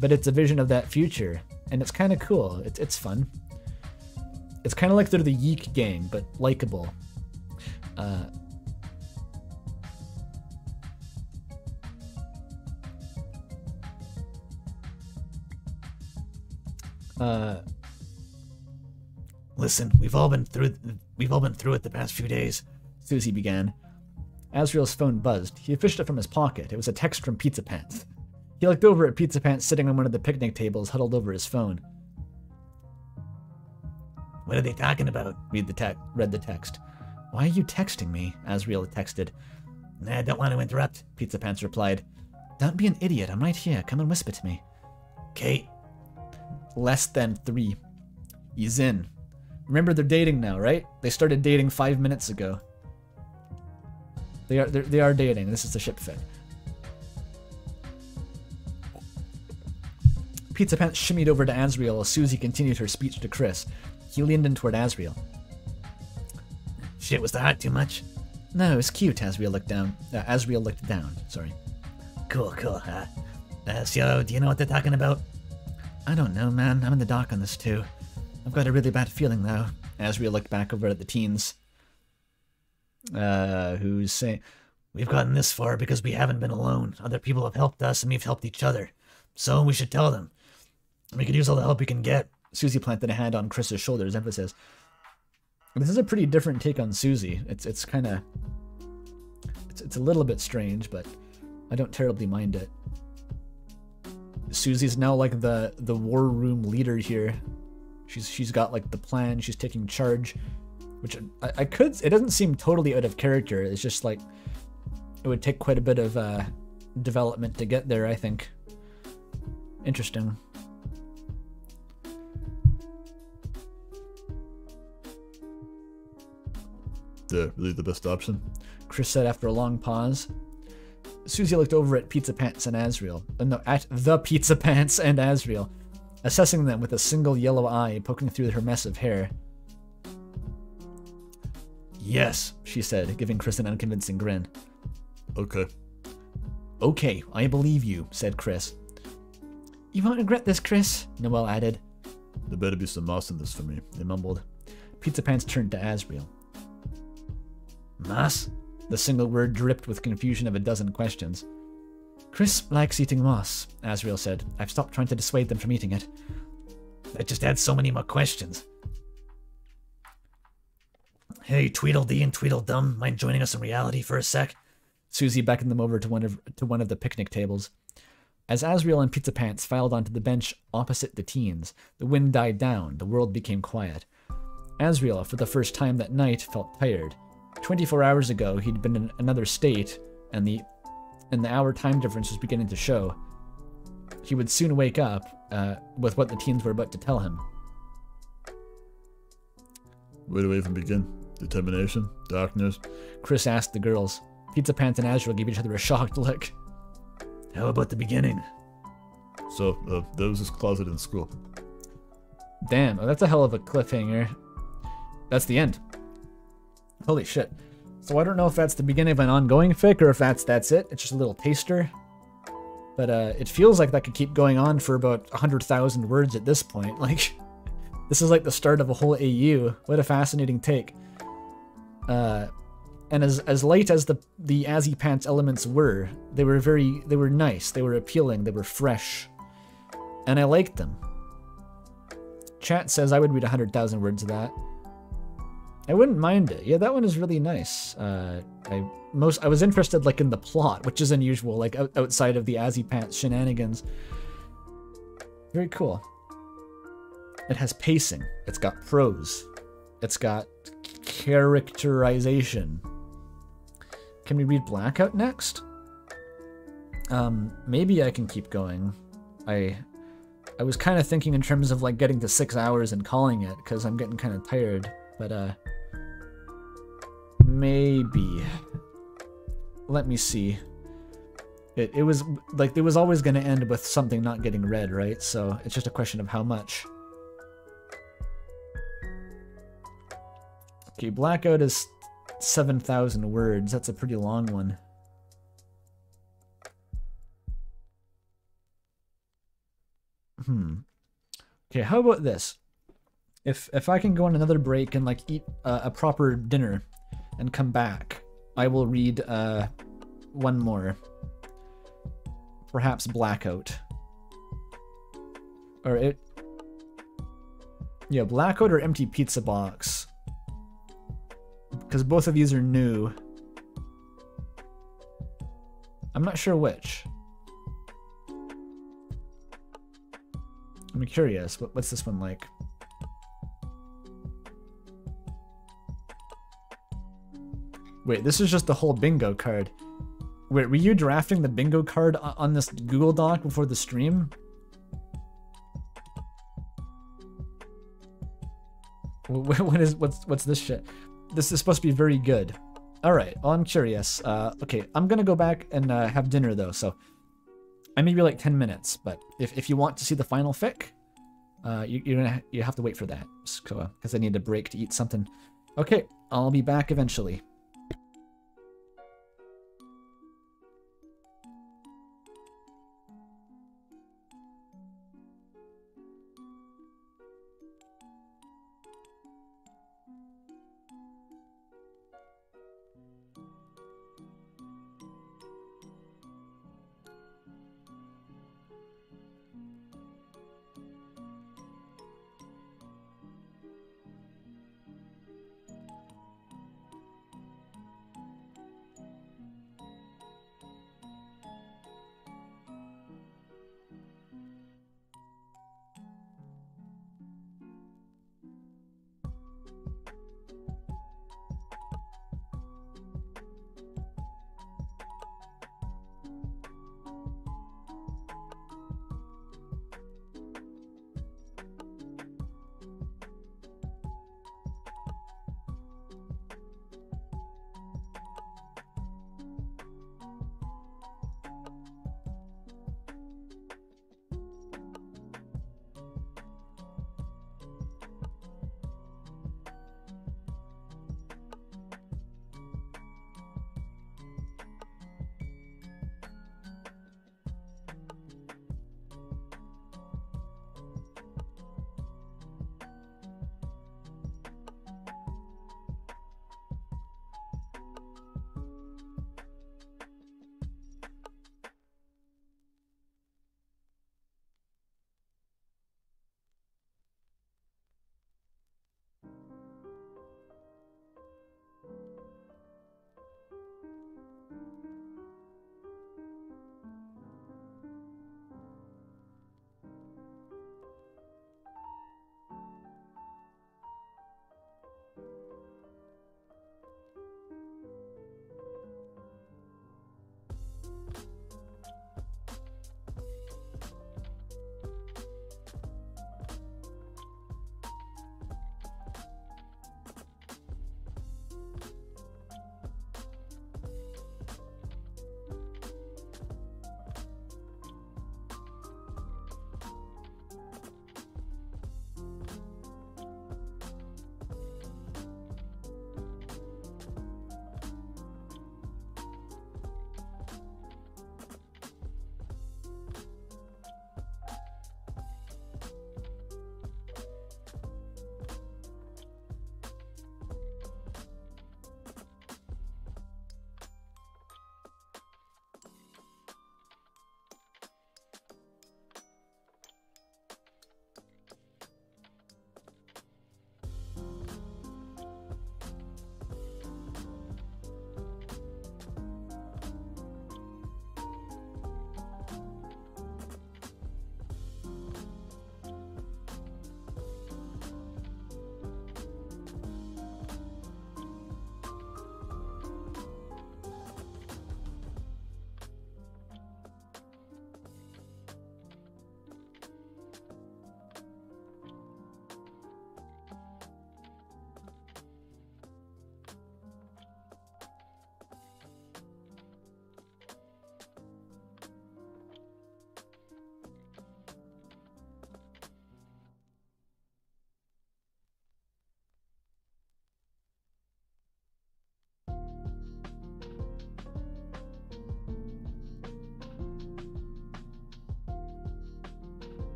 Speaker 1: but it's a vision of that future and it's kind of cool. It's, it's fun. It's kind of like they're the Yeek gang, but likable. Uh, uh, Listen, we've all been through we've all been through it the past few days, Susie began. Asriel's phone buzzed. He fished it from his pocket. It was a text from Pizza Pants. He looked over at Pizza Pants sitting on one of the picnic tables, huddled over his phone. What are they talking about? Read the read the text. Why are you texting me? Asriel texted. I don't want to interrupt, Pizza Pants replied. Don't be an idiot. I'm right here. Come and whisper to me. Kate. Less than three. He's in. Remember, they're dating now, right? They started dating five minutes ago. They are they are dating. This is the ship fit. Pizza Pants shimmied over to Asriel as Susie continued her speech to Kris. He leaned in toward Asriel. Shit, was the hat too much? No, it's cute. Asriel looked down. Uh, Asriel looked down. Sorry. Cool, cool. huh? uh, so, uh, do you know what they're talking about? I don't know, man. I'm in the dark on this too. I've got a really bad feeling though, as we look back over at the teens. Uh, who's saying, We've gotten this far because we haven't been alone. Other people have helped us and we've helped each other. So we should tell them. We could use all the help we can get. Susie planted a hand on Kris's shoulders, emphasis. This is a pretty different take on Susie. It's it's kind of it's, it's a little bit strange, but I don't terribly mind it. Susie's now like the the war room leader here, She's she's got like the plan. She's taking charge, which I, I could. It doesn't seem totally out of character. It's just like it would take quite a bit of uh, development to get there. I think. Interesting. Yeah, really the best option. Kris said after a long pause. Susie looked over at Pizza Pants and Asriel. Uh, no, at the Pizza Pants and Asriel assessing them with a single yellow eye poking through her mess of hair. Yes, she said, giving Kris an unconvincing grin. Okay. Okay, I believe you, said Kris. You won't regret this, Kris, Noelle added. There better be some moss in this for me, they mumbled. Pizza Pants turned to Asriel. Moss? The single word dripped with confusion of a dozen questions. Kris likes eating moss, Asriel said. I've stopped trying to dissuade them from eating it. That just adds so many more questions. Hey, Tweedledee and
Speaker 4: Tweedledum, mind joining us in reality
Speaker 1: for a sec? Susie beckoned them over to one of, to one of the picnic tables. As Asriel and Pizza Pants filed onto the bench opposite the teens, the wind died down, the world became quiet. Asriel, for the first time that night, felt tired. 24 hours ago, he'd been in another state, and the and the hour time difference was beginning to show. He would soon wake up uh, with what the teens were about to tell him.
Speaker 2: Where do we even begin?
Speaker 1: Determination? Darkness? Kris asked the girls. Pizza Pants and Asriel gave each other a shocked look.
Speaker 2: How about the beginning? So, uh, there was this closet in school. Damn,
Speaker 1: oh, that's a hell of a cliffhanger. That's the end. Holy shit. So I don't know if that's the beginning of an ongoing fic or if that's that's it. It's just a little taster. But uh, it feels like that could keep going on for about 100,000 words at this point. <laughs> Like, this is like the start of a whole AU. What a fascinating take. Uh, and as as light as the the Azzy Pants elements were, they were very they were nice. They were appealing. They were fresh, and I liked them. Chat says I would read 100,000 words of that. I wouldn't mind it. Yeah, that one is really nice. Uh, I most I was interested like in the plot, which is unusual, like outside of the Azzy Pants shenanigans. Very cool. It has pacing. It's got prose. It's got characterization. Can we read Blackout next? Um, maybe I can keep going. I I was kind of thinking in terms of like getting to six hours and calling it because I'm getting kind of tired. But uh, Maybe. Let me see. It, it was, like, it was always going to end with something not getting read, right? So it's just a question of how much. Okay, Blackout is 7,000 words. That's a pretty long one. Hmm. Okay, how about this? If if I can go on another break and like eat uh, a proper dinner, and come back, I will read uh, one more. Perhaps Blackout. Or it... Yeah, Blackout or Empty Pizza Box. Because both of these are new. I'm not sure which. I'm curious, what's this one like? Wait, this is just the whole bingo card. Wait, were you drafting the bingo card on this Google Doc before the stream? What is what's what's this shit? This is supposed to be very good. All right. Well, I'm curious. Uh, okay, I'm gonna go back and uh, have dinner though. So I may be like 10 minutes, but if if you want to see the final fic, uh, you, you're gonna you have to wait for that. because uh, so, I need a break to eat something. Okay, I'll be back eventually.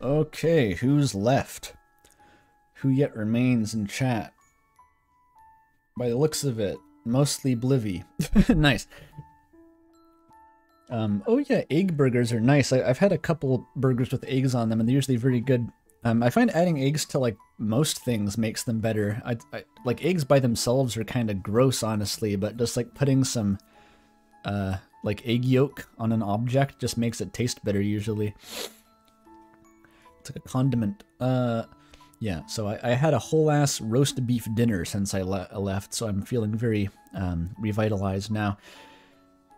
Speaker 2: Okay, who's left? Who
Speaker 1: yet remains in chat? By the looks of it, mostly Blivy. <laughs> nice. Um, oh yeah, egg burgers are nice. I, have had a couple burgers with eggs on them, and they're usually very good. Um, I find adding eggs to like most things makes them better. I, I like eggs by themselves are kind of gross, honestly, but just like putting some, uh, like egg yolk on an object just makes it taste better usually. It's like a condiment. Uh, yeah, so I, I had a whole ass roast beef dinner since I le left, so I'm feeling very um, revitalized now.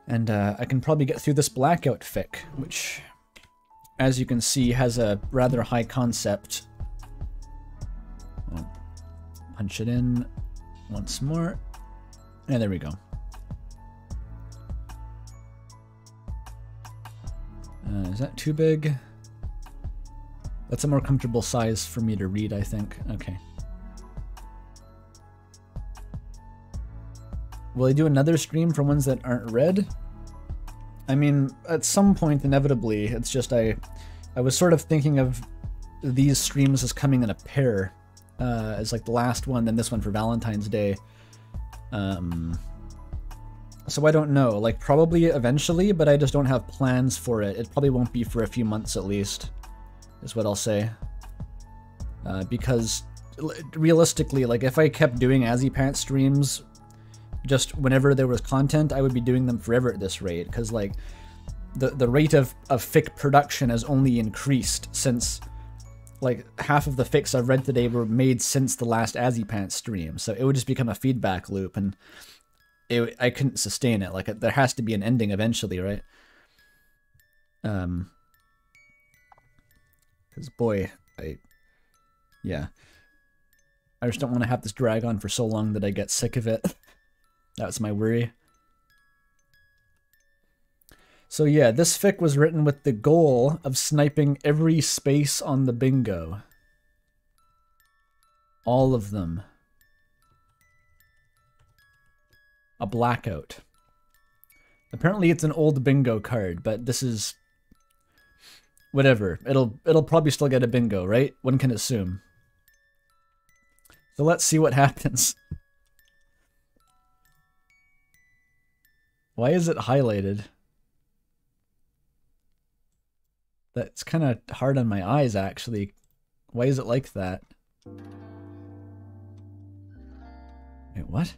Speaker 1: And uh, I can probably get through this blackout fic, which, as you can see, has a rather high concept. I'll punch it in once more. And there we go. Uh, is that too big? That's a more comfortable size for me to read, I think. Okay. Will I do another stream for ones that aren't read? I mean, at some point, inevitably, it's just I, I was sort of thinking of these streams as coming in a pair, uh, as like the last one, then this one for Valentine's Day. Um, so I don't know, like probably eventually, but I just don't have plans for it. It probably won't be for a few months at least is what I'll say. Uh, because realistically, like if I kept doing Azzy Pants streams just whenever there was content, I would be doing them forever at this rate. Because like the the rate of of fic production has only increased since like half of the fics I've read today were made since the last Azzy Pants stream. So it would just become a feedback loop, and it I couldn't sustain it. Like there has to be an ending eventually, right? Um. Because, boy, I... Yeah. I just don't want to have this drag on for so long that I get sick of it. <laughs> That's my worry. So yeah, this fic was written with the goal of sniping every space on the bingo. All of them. A blackout. Apparently it's an old bingo card, but this is Whatever. It'll it'll probably still get a bingo, right? One can assume. So let's see what <laughs> happens. Why is it highlighted? That's kind of hard on my eyes, actually. Why is it like that? Wait, what?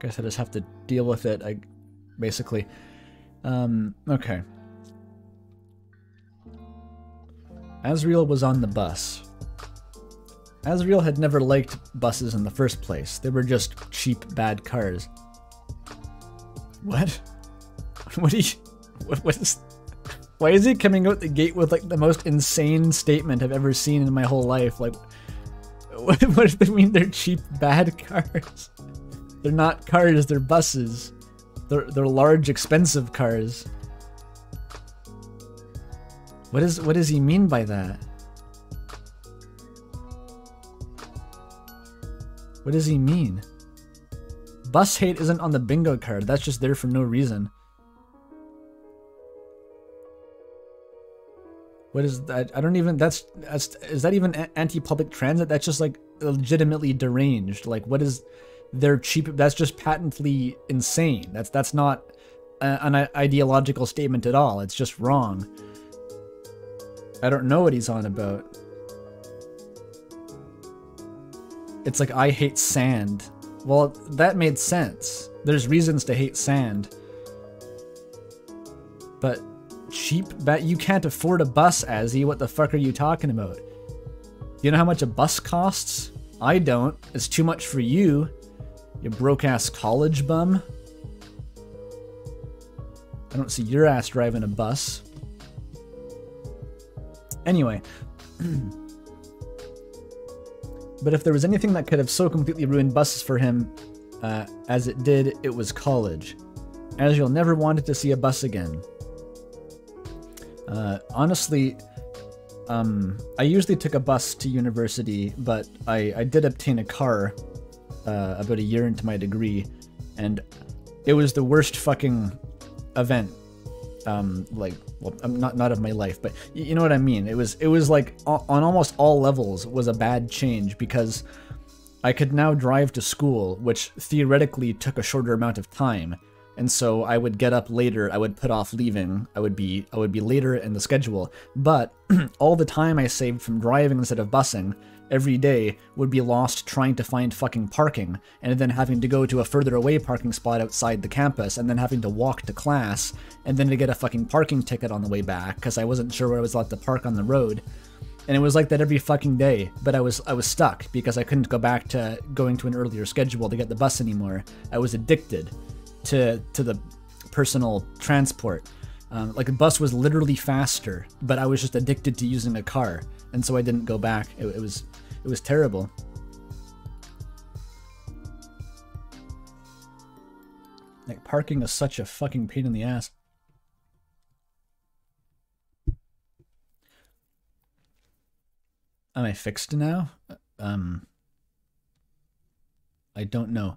Speaker 1: Guess I just have to deal with it, I basically. Um, okay. Asriel was on the bus. Asriel had never liked buses in the first place. They were just cheap, bad cars. What? <laughs> What are you... What, what is... Why is he coming out the gate with, like, the most insane statement I've ever seen in my whole life? Like, <laughs> what, what do they mean they're cheap, bad <laughs> cars? They're not cars, they're buses. They're, they're large, expensive cars. What is what does he mean by that? What does he mean? Bus hate isn't on the bingo card. That's just there for no reason. What is that? I don't even. That's, that's is that even anti-public transit? That's just like legitimately deranged. Like what is? they're cheap. That's just patently insane. That's that's not a, an ideological statement at all. It's just wrong. I don't know what he's on about. It's like I hate sand. Well, that made sense. There's reasons to hate sand. But cheap bet you can't afford a bus, Azzy. What the fuck are you talking about? You know how much a bus costs? I don't. It's too much for you. You broke ass college bum. I don't see your ass driving a bus. Anyway. <clears throat> but if there was anything that could have so completely ruined buses for him uh, as it did, it was college. As you'll never want to see a bus again. Uh, honestly, um, I usually took a bus to university, but I, I did obtain a car uh, about a year into my degree, and it was the worst fucking event. Um, like, well, um, not not of my life, but you know what I mean. It was it was like on almost all levels was a bad change because I could now drive to school, which theoretically took a shorter amount of time, and so I would get up later. I would put off leaving. I would be I would be later in the schedule, but <clears throat> all the time I saved from driving instead of busing every day would be lost trying to find fucking parking, and then having to go to a further away parking spot outside the campus, and then having to walk to class, and then to get a fucking parking ticket on the way back, because I wasn't sure where I was allowed to park on the road. And it was like that every fucking day, but I was I was stuck because I couldn't go back to going to an earlier schedule to get the bus anymore. I was addicted to to the personal transport. Um, like the bus was literally faster, but I was just addicted to using a car, and so I didn't go back. It, it was it was terrible. Like parking is such a fucking pain in the ass. Am I fixed now? Um, I don't know.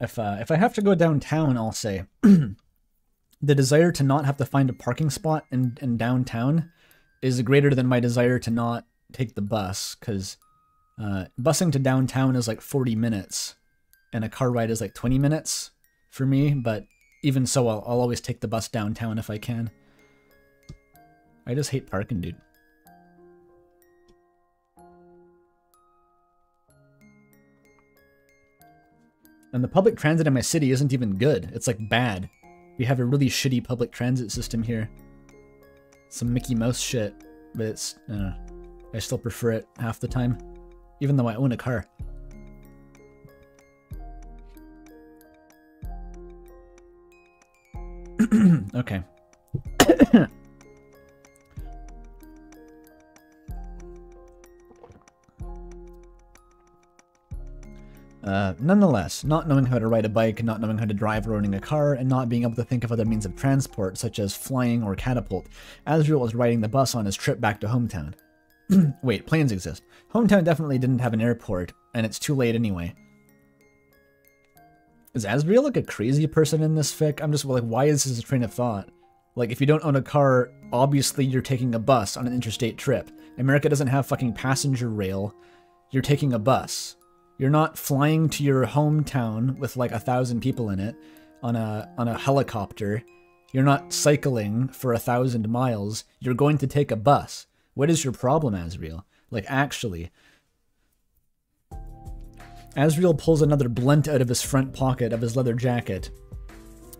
Speaker 1: If uh, if I have to go downtown, I'll say <clears throat> the desire to not have to find a parking spot in, in downtown is greater than my desire to not take the bus because uh, busing to downtown is like 40 minutes and a car ride is like 20 minutes for me, but even so, I'll, I'll always take the bus downtown if I can. I just hate parking, dude. And the public transit in my city isn't even good. It's like bad. We have a really shitty public transit system here some Mickey Mouse shit, but it's, uh, I still prefer it half the time, even though I own a car.
Speaker 2: <clears throat> okay.
Speaker 1: <coughs> Uh, nonetheless, not knowing how to ride a bike, not knowing how to drive or owning a car, and not being able to think of other means of transport, such as flying or catapult, Azriel was riding the bus on his trip back to hometown. <clears throat> Wait, planes exist. Hometown definitely didn't have an airport, and it's too late anyway. Is Azriel like a crazy person in this fic? I'm just like, why is this a train of thought? Like, if you don't own a car, obviously you're taking a bus on an interstate trip. America doesn't have fucking passenger rail. You're taking a bus. You're not flying to your hometown with like a thousand people in it on a on a helicopter. You're not cycling for a thousand miles. You're going to take a bus. What is your problem, Asriel? Like actually. Asriel pulls another blunt out of his front pocket of his leather jacket.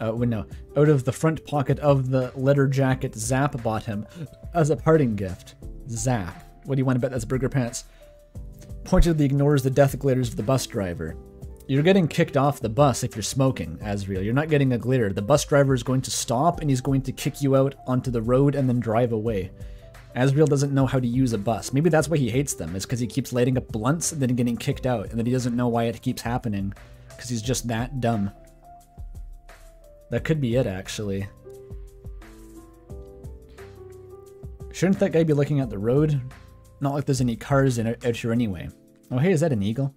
Speaker 1: Uh, well, no, out of the front pocket of the leather jacket Zap bought him as a parting gift. Zap. What do you want to bet? That's burger pants? pointedly ignores the death glitters of the bus driver. You're getting kicked off the bus if you're smoking, Asriel. You're not getting a glitter. The bus driver is going to stop and he's going to kick you out onto the road and then drive away. Asriel doesn't know how to use a bus. Maybe that's why he hates them, is because he keeps lighting up blunts and then getting kicked out, and then he doesn't know why it keeps happening, because he's just that dumb. That could be it, actually. Shouldn't that guy be looking at the road? Not like there's any cars in it out here anyway. Oh hey, is that an eagle?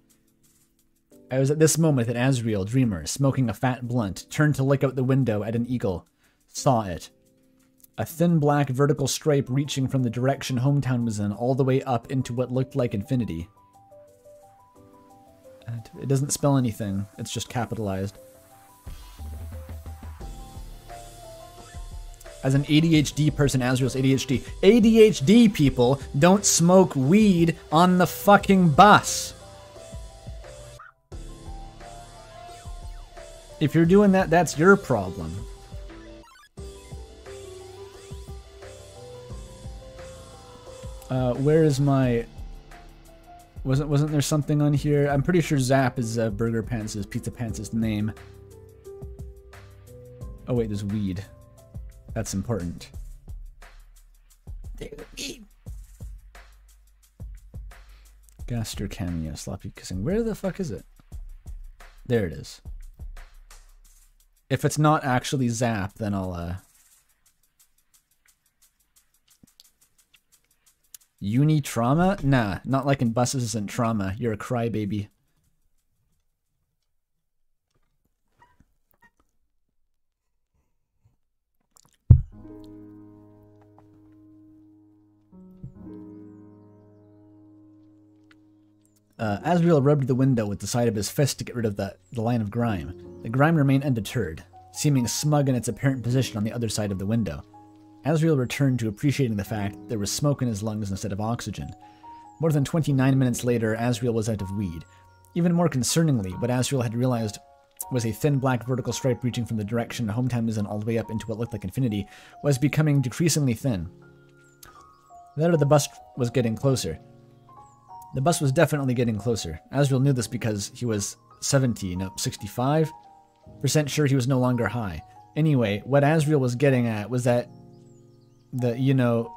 Speaker 1: I was at this moment that Asriel, Dreemurr, smoking a fat blunt, turned to look out the window at an eagle. Saw it. A thin black vertical stripe reaching from the direction hometown was in all the way up into what looked like infinity. it doesn't spell anything, it's just capitalized. as an ADHD person, Asriel's ADHD. ADHD people don't smoke weed on the fucking bus. If you're doing that, that's your problem. Uh, where is my... Wasn't wasn't there something on here? I'm pretty sure Zap is uh, Burger Pants' Pizza Pants' name. Oh wait, there's weed. That's important. Gaster cameo, sloppy kissing. Where the fuck is it? There it is. If it's not actually Zap, then I'll, uh... Uni trauma? Nah, not like in buses and trauma. You're a crybaby. Uh, Asriel rubbed the window with the side of his fist to get rid of the, the line of grime. The grime remained undeterred, seeming smug in its apparent position on the other side of the window. Asriel returned to appreciating the fact that there was smoke in his lungs instead of oxygen. More than 29 minutes later, Asriel was out of weed. Even more concerningly, what Asriel had realized was a thin black vertical stripe reaching from the direction hometown is in all the way up into what looked like infinity, was becoming decreasingly thin. That of the bus was getting closer. The bus was definitely getting closer. Asriel knew this because he was 70, no, 65% sure he was no longer high. Anyway, what Asriel was getting at was that the, you know,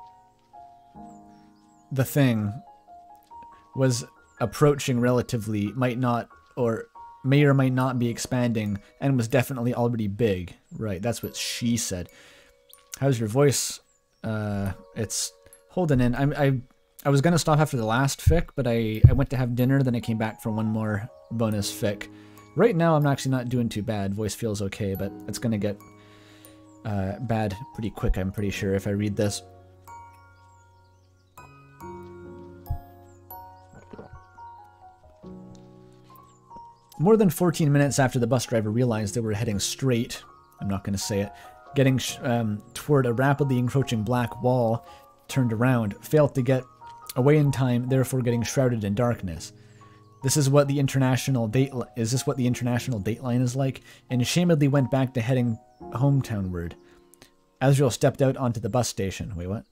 Speaker 1: the thing was approaching relatively, might not, or may or might not be expanding, and was definitely already big. Right, that's what she said. How's your voice? Uh, it's holding in. I'm, I'm I was going to stop after the last fic, but I, I went to have dinner, then I came back for one more bonus fic. Right now, I'm actually not doing too bad. Voice feels okay, but it's going to get uh, bad pretty quick, I'm pretty sure, if I read this. More than 14 minutes after the bus driver realized they were heading straight, I'm not going to say it, getting um, toward a rapidly encroaching black wall, turned around, failed to get away in time, therefore getting shrouded in darkness. This is what the international date is this what the international dateline is like, and shamedly went back to heading hometownward. Asriel stepped out onto the bus station. Wait, what?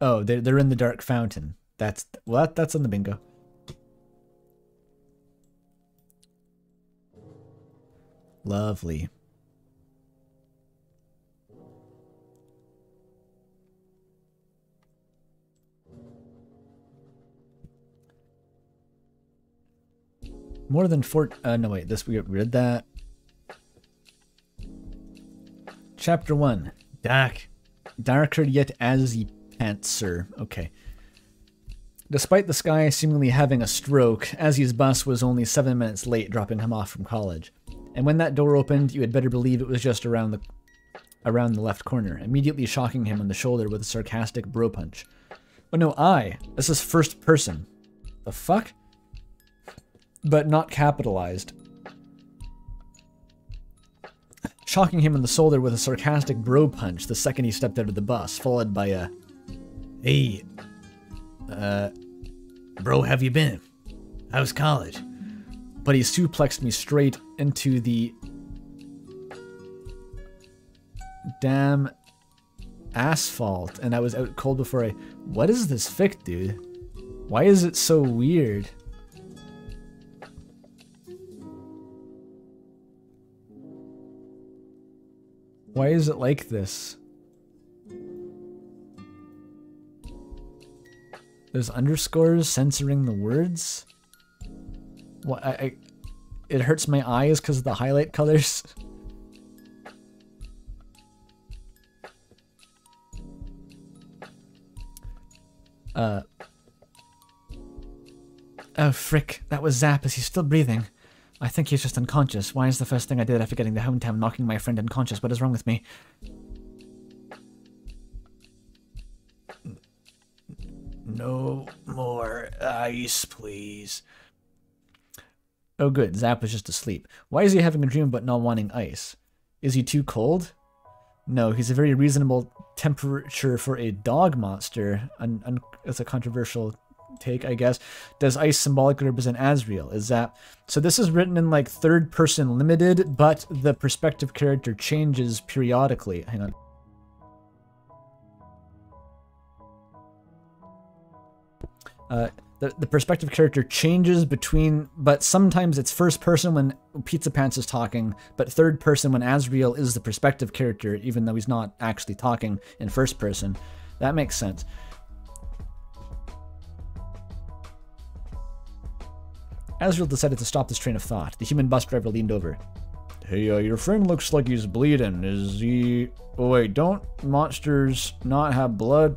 Speaker 1: Oh, they're, they're in the dark fountain. That's well, that, that's on the bingo.
Speaker 4: Lovely.
Speaker 1: More than four, uh, no wait, this, we get rid of that. Chapter one, dark, darker yet as ye answer. Okay. Despite the sky seemingly having a stroke, Azzy's bus was only seven minutes late dropping him off from college. And when that door opened, you had better believe it was just around the around the left corner, immediately shocking him on the shoulder with a sarcastic bro punch. Oh no, I. This is first person. The fuck? but not capitalized. Shocking him in the shoulder with a sarcastic bro punch the second he stepped out of the bus, followed by a, Hey, uh, bro, have you been? How's college? But he suplexed me straight into the damn asphalt, and I was out cold before I... What is this fic, dude? Why is it so weird? Why is it like this? Those underscores censoring the words. What I, I it hurts my eyes because of the highlight colors. <laughs> Uh. Oh, frick. That was Is he still breathing. I think he's just unconscious. Why is the first thing I did after getting the hometown knocking my friend unconscious? What is wrong with me?
Speaker 4: No more ice,
Speaker 1: please. Oh good, Zap was just asleep. Why is he having a dream but not wanting ice? Is he too cold? No, he's a very reasonable temperature for a dog monster. Un, un it's a controversial take, I guess. Does ice symbolically represent Asriel? Is that so? This is written in like third person limited, but the perspective character changes periodically. Hang on. Uh, the, the perspective character changes between, but sometimes it's first person when Pizza Pants is talking, but third person when Asriel is the perspective character, even though he's not actually talking in first person. That makes sense. Asriel decided to stop this train of thought. The human bus driver leaned over. Hey, uh, your friend looks like he's bleeding. Is he... Oh, wait, don't monsters not have blood?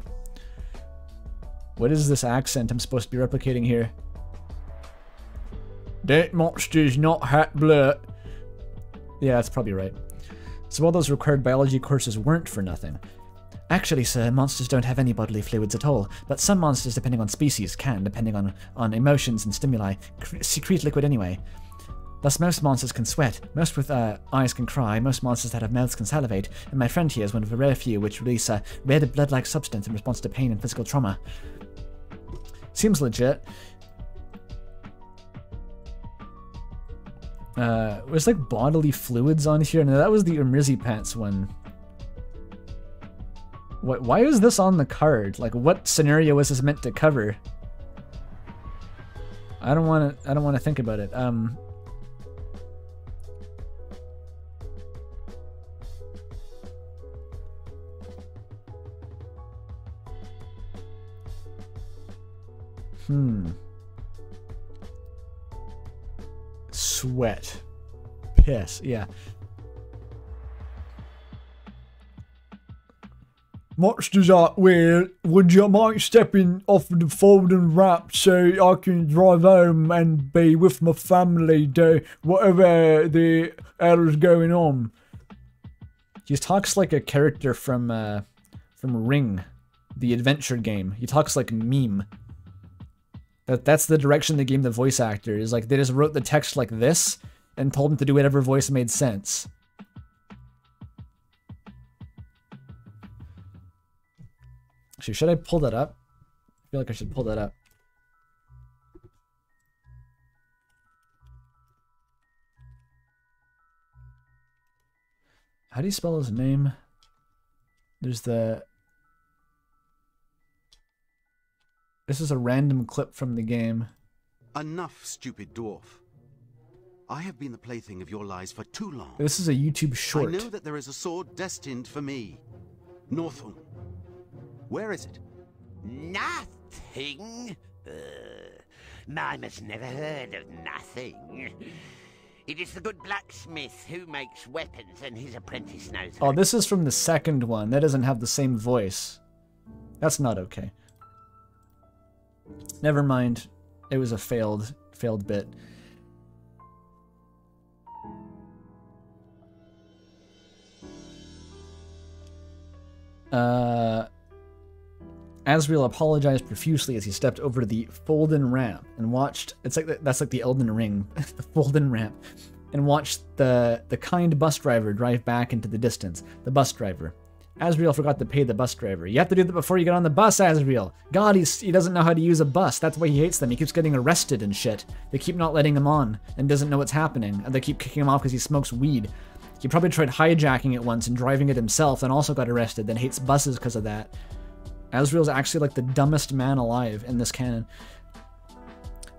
Speaker 1: What is this accent I'm supposed to be replicating here? That monster's not hot blood. Yeah, that's probably right. So all those required biology courses weren't for nothing. Actually, sir, monsters don't have any bodily fluids at all, but some monsters, depending on species, can, depending on, on emotions and stimuli, secrete liquid anyway. Thus, most monsters can sweat, most with uh, eyes can cry, most monsters that have mouths can salivate, and my friend here is one of the rare few which release a red blood-like substance in response to pain and physical trauma. Seems legit. Uh, was like bodily fluids on here? No, that was the Umrizzy Pants one. What, why is this on the card? Like, what scenario was this meant to cover? I don't want to. I don't want to think about it. Um.
Speaker 2: Hmm. Sweat. Piss. Yeah. monsters that? where would you mind stepping off the folding wrap so I can drive home and be with my family do whatever the hell is going on. He talks like a character from uh, from
Speaker 1: Ring, the adventure game. He talks like meme. That that's the direction the game. the voice actor is like they just wrote the text like this and told him to do whatever voice made sense. Actually, should I pull that up? I feel like I should pull that up. How do you spell his name? There's the... This is a random clip from the game.
Speaker 4: Enough, stupid dwarf. I have been the plaything of your lies for too
Speaker 1: long. This is a YouTube short. I know
Speaker 4: that there is a sword destined for me. Northung. Where is it? Nothing? Uh, never heard of nothing. It is the good blacksmith who makes weapons, and his apprentice knows. Oh,
Speaker 1: this is from the second one. That doesn't have the same voice. That's not okay. Never mind. It was a failed, failed bit. Uh, Asriel apologized profusely as he stepped over the Folden ramp and watched. It's like that's like the Elden Ring, <laughs> the Folden ramp, and watched the the kind bus driver drive back into the distance. The bus driver. Asriel forgot to pay the bus driver. You have to do that before you get on the bus, Asriel. God, he's, he doesn't know how to use a bus. That's why he hates them. He keeps getting arrested and shit. They keep not letting him on and doesn't know what's happening. And they keep kicking him off because he smokes weed. He probably tried hijacking it once and driving it himself and also got arrested, then hates buses because of that is actually like the dumbest man alive in this canon.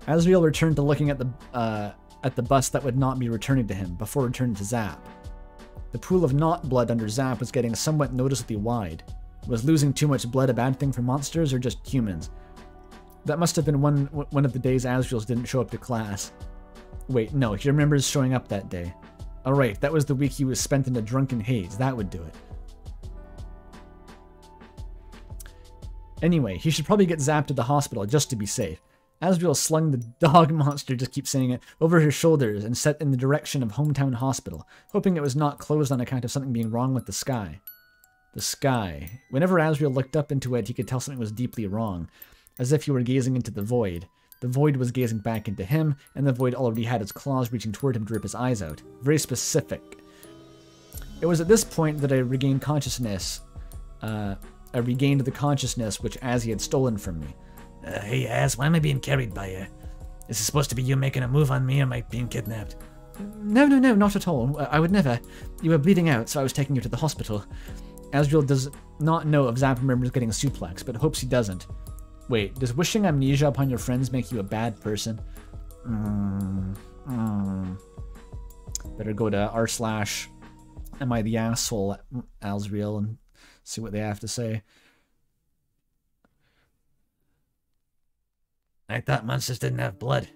Speaker 1: Asriel returned to looking at the uh, at the bus that would not be returning to him before returning to Zap. The pool of not blood under Zap was getting somewhat noticeably wide. Was losing too much blood a bad thing for monsters or just humans? That must have been one one of the days Asriel didn't show up to class. Wait, no, he remembers showing up that day. Alright, oh, that was the week he was spent in a drunken haze. That would do it. Anyway, he should probably get zapped at the hospital just to be safe. Asriel slung the <laughs> dog monster, just keep saying it, over his shoulders and set in the direction of hometown hospital, hoping it was not closed on account of something being wrong with the sky. The sky. Whenever Asriel looked up into it, he could tell something was deeply wrong, as if he were gazing into the void. The void was gazing back into him, and the void already had its claws reaching toward him to rip his eyes out. Very specific. It was at this point that I regained consciousness. Uh, I regained the consciousness which Azzy had stolen from me.
Speaker 4: Uh, hey, Az, why am I being carried by you? Is it supposed to be you making a move on me or am I being kidnapped?
Speaker 1: No, no, no, not at all. Uh, I would never. You were bleeding out, so I was taking you to the hospital. Asriel does not know if Zap remembers getting a suplex, but hopes he doesn't. Wait, does wishing amnesia upon your friends make you a bad person? Mm, mm. Better go to r slash am I the asshole Asriel and see what they have to say.
Speaker 4: I thought monsters didn't
Speaker 1: have blood.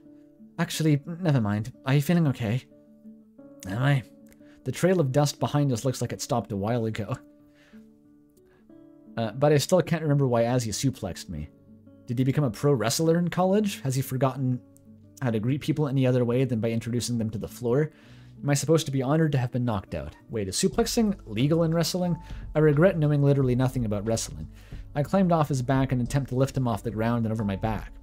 Speaker 1: Actually, never mind. Are you feeling okay? Am I? The trail of dust behind us looks like it stopped a while ago. Uh, but I still can't remember why Azzy suplexed me. Did he become a pro wrestler in college? Has he forgotten how to greet people any other way than by introducing them to the floor? Am I supposed to be honored to have been knocked out? Wait, is suplexing legal in wrestling? I regret knowing literally nothing about wrestling. I climbed off his back in an attempt to lift him off the ground and over my back.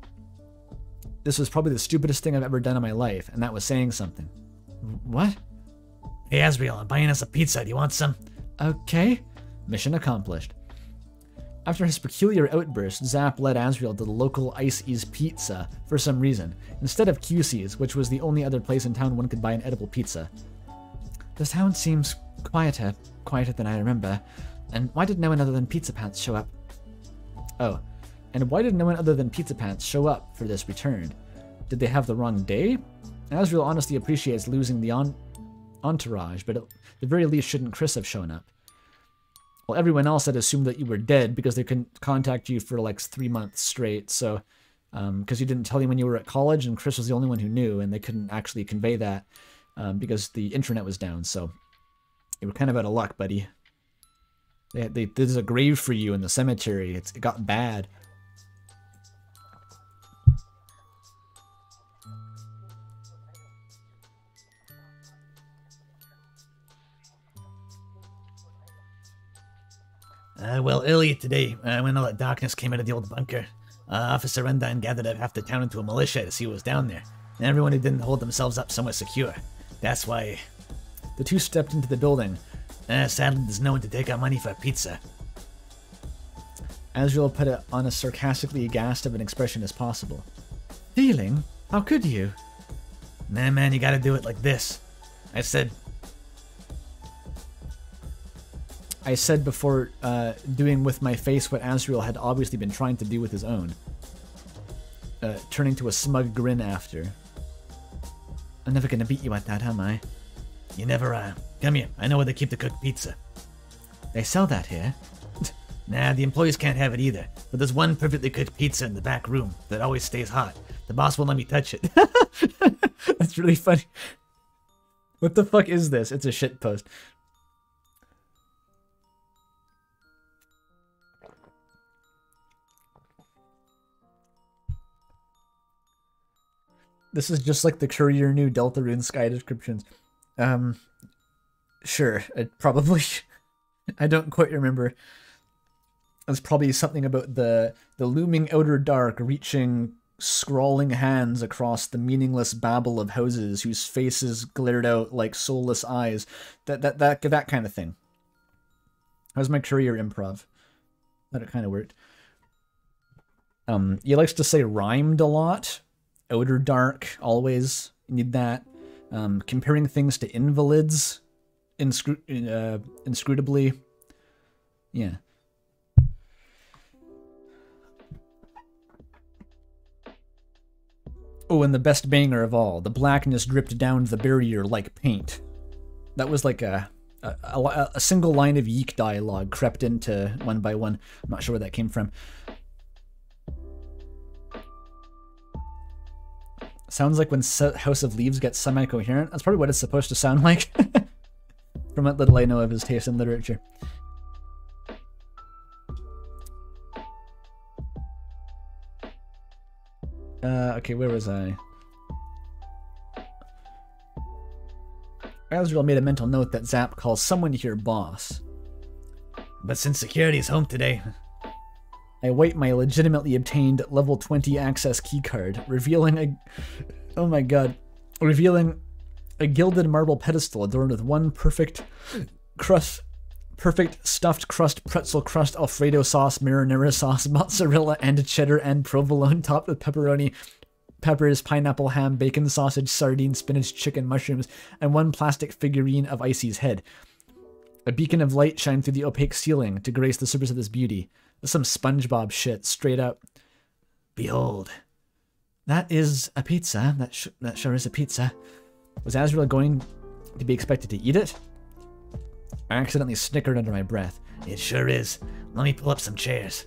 Speaker 1: This was probably the stupidest thing I've ever done in my life, and that was saying something. What? Hey,
Speaker 4: Asriel, I'm buying us a pizza. Do you want some? Okay. Mission accomplished.
Speaker 1: After his peculiar outburst, Zapp led Asriel to the local Ice-E's Pizza for some reason, instead of QC's, which was the only other place in town one could buy an edible pizza. The town seems quieter, quieter than I remember, and why did no one other than Pizza Pants show up? Oh, and why did no one other than Pizza Pants show up for this return? Did they have the wrong day? Asriel honestly appreciates losing the on entourage, but at the very least shouldn't Kris have shown up? Well, everyone else had assumed that you were dead because they couldn't contact you for like three months straight. So, because um, you didn't tell them when you were at college, and Kris was the only one who knew, and they couldn't actually convey that um, because the internet was down. So, you were kind of out of luck, buddy. They, they, there's a grave for you in the cemetery. It's, it got bad.
Speaker 4: Uh, well, earlier today, uh, when all that darkness came out of the old bunker, uh, Officer Rendon gathered up half the town into a militia to see what was down there, and everyone who didn't hold themselves up somewhere secure. That's why... The two
Speaker 1: stepped into the building.
Speaker 4: Uh, sadly, there's no one to take our money for pizza.
Speaker 1: Asriel put it on as sarcastically aghast of an expression as possible. Dealing? How could you? Nah, man, you gotta do it like this. I said, I said before uh, doing with my face what Asriel had obviously been trying to do with his own. Uh, turning to a smug grin after. I'm never gonna beat you at that, am I?
Speaker 4: You never are. Uh, come here, I know where they keep the cooked pizza. They sell that here? <laughs> nah, the employees can't have it either. But there's one perfectly cooked pizza in the back room that always stays hot. The boss won't let me
Speaker 1: touch it. <laughs> That's really funny. What the fuck is this? It's a shit post. This is just like the Courier New Deltarune Sky descriptions. Um, sure, I probably. <laughs> I don't quite remember. It's probably something about the the looming outer dark reaching scrawling hands across the meaningless babble of houses whose faces glared out like soulless eyes. That that that that kind of thing. How's my courier improv? That it kind of worked. Um, he likes to say rhymed a lot, Odor Dark, always need that. Um, comparing things to invalids
Speaker 2: inscru- uh, inscrutably.
Speaker 1: Yeah. Oh, and the best banger of all, the blackness dripped down the barrier like paint. That was like a a, a, a, single line of yeek dialogue crept into one by one. I'm not sure where that came from. Sounds like when House of Leaves gets semi-coherent. That's probably what it's supposed to sound <laughs> like. From what little I know of his taste in literature. Uh, okay, where was I? Azrael made a mental note that Zap calls someone here boss. But since security's home today, I wipe my legitimately obtained level 20 access keycard, revealing a... Oh my god. Revealing a gilded marble pedestal adorned with one perfect crust... Perfect stuffed crust, pretzel crust, alfredo sauce, marinara sauce, <laughs> mozzarella, and cheddar and provolone topped with pepperoni, peppers, pineapple, ham, bacon, sausage, sardine, spinach, chicken, mushrooms, and one plastic figurine of ICE-E's head. A beacon of light shined through the opaque ceiling to grace the surface of this beauty some SpongeBob shit straight up. Behold, that is a pizza. That, sh that sure is a pizza. Was Asriel going to be expected to eat it? I accidentally snickered under my breath. It sure is. Let me pull up some chairs.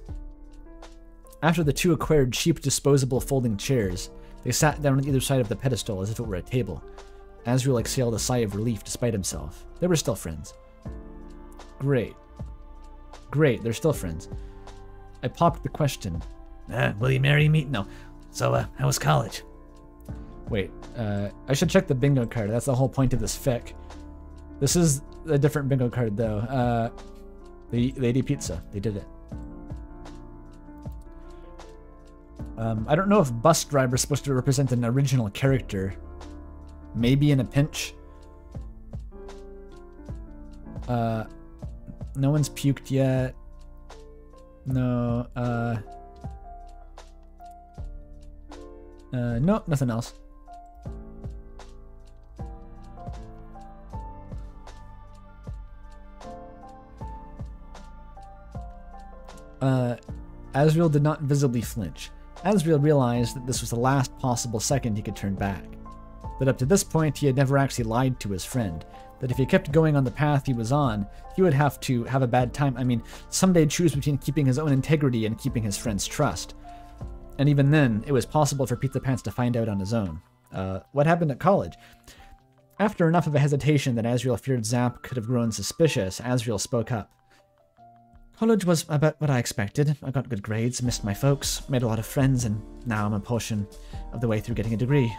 Speaker 1: After the two acquired cheap disposable folding chairs, they sat down on either side of the pedestal as if it were a table. Asriel exhaled a sigh of relief despite himself. They were still friends. Great. Great, they're still friends. I popped the question.
Speaker 4: Uh, will you marry me? No.
Speaker 1: So, uh, how was college? Wait, uh, I should check the bingo card. That's the whole point of this fic. This is a different bingo card, though. Uh, the Lady Pizza. They did it. Um, I don't know if bus driver is supposed to represent an original character. Maybe in a pinch. Uh, no one's puked yet. No, uh... Uh, no, nothing else. Uh, Asriel did not visibly flinch. Asriel realized that this was the last possible second he could turn back. But up to this point, he had never actually lied to his friend, that if he kept going on the path he was on, he would have to have a bad time. I mean, someday choose between keeping his own integrity and keeping his friend's trust. And even then, it was possible for Pizza Pants to find out on his own. Uh, what happened at college? After enough of a hesitation that Asriel feared Zap could have grown suspicious, Asriel spoke up. College was about what I expected. I got good grades, missed my folks, made a lot of friends, and now I'm a portion of the way through getting a degree.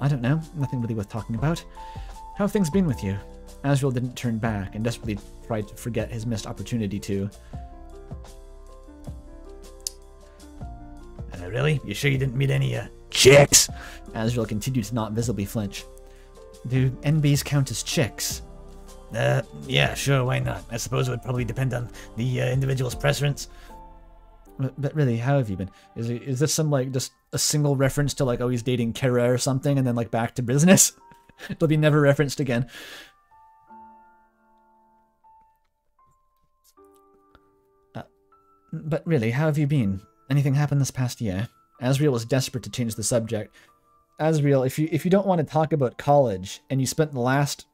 Speaker 1: I don't know, nothing really worth talking about. How have things been with you? Asriel didn't turn back and desperately tried to forget his missed opportunity to.
Speaker 4: Uh, really? You sure you didn't meet any, uh,
Speaker 1: chicks? Asriel continued to not visibly flinch. Do NBs count as chicks? Uh, yeah, sure, why not? I suppose it would probably depend on the uh, individual's preference. But, but really, how have you been? Is is this some like just a single reference to like oh he's dating Kara or something, and then like back to business? It'll <laughs> be never referenced again. But really, how have you been? Anything happened this past year? Asriel was desperate to change the subject. Asriel, if you if you don't want to talk about college and you spent the last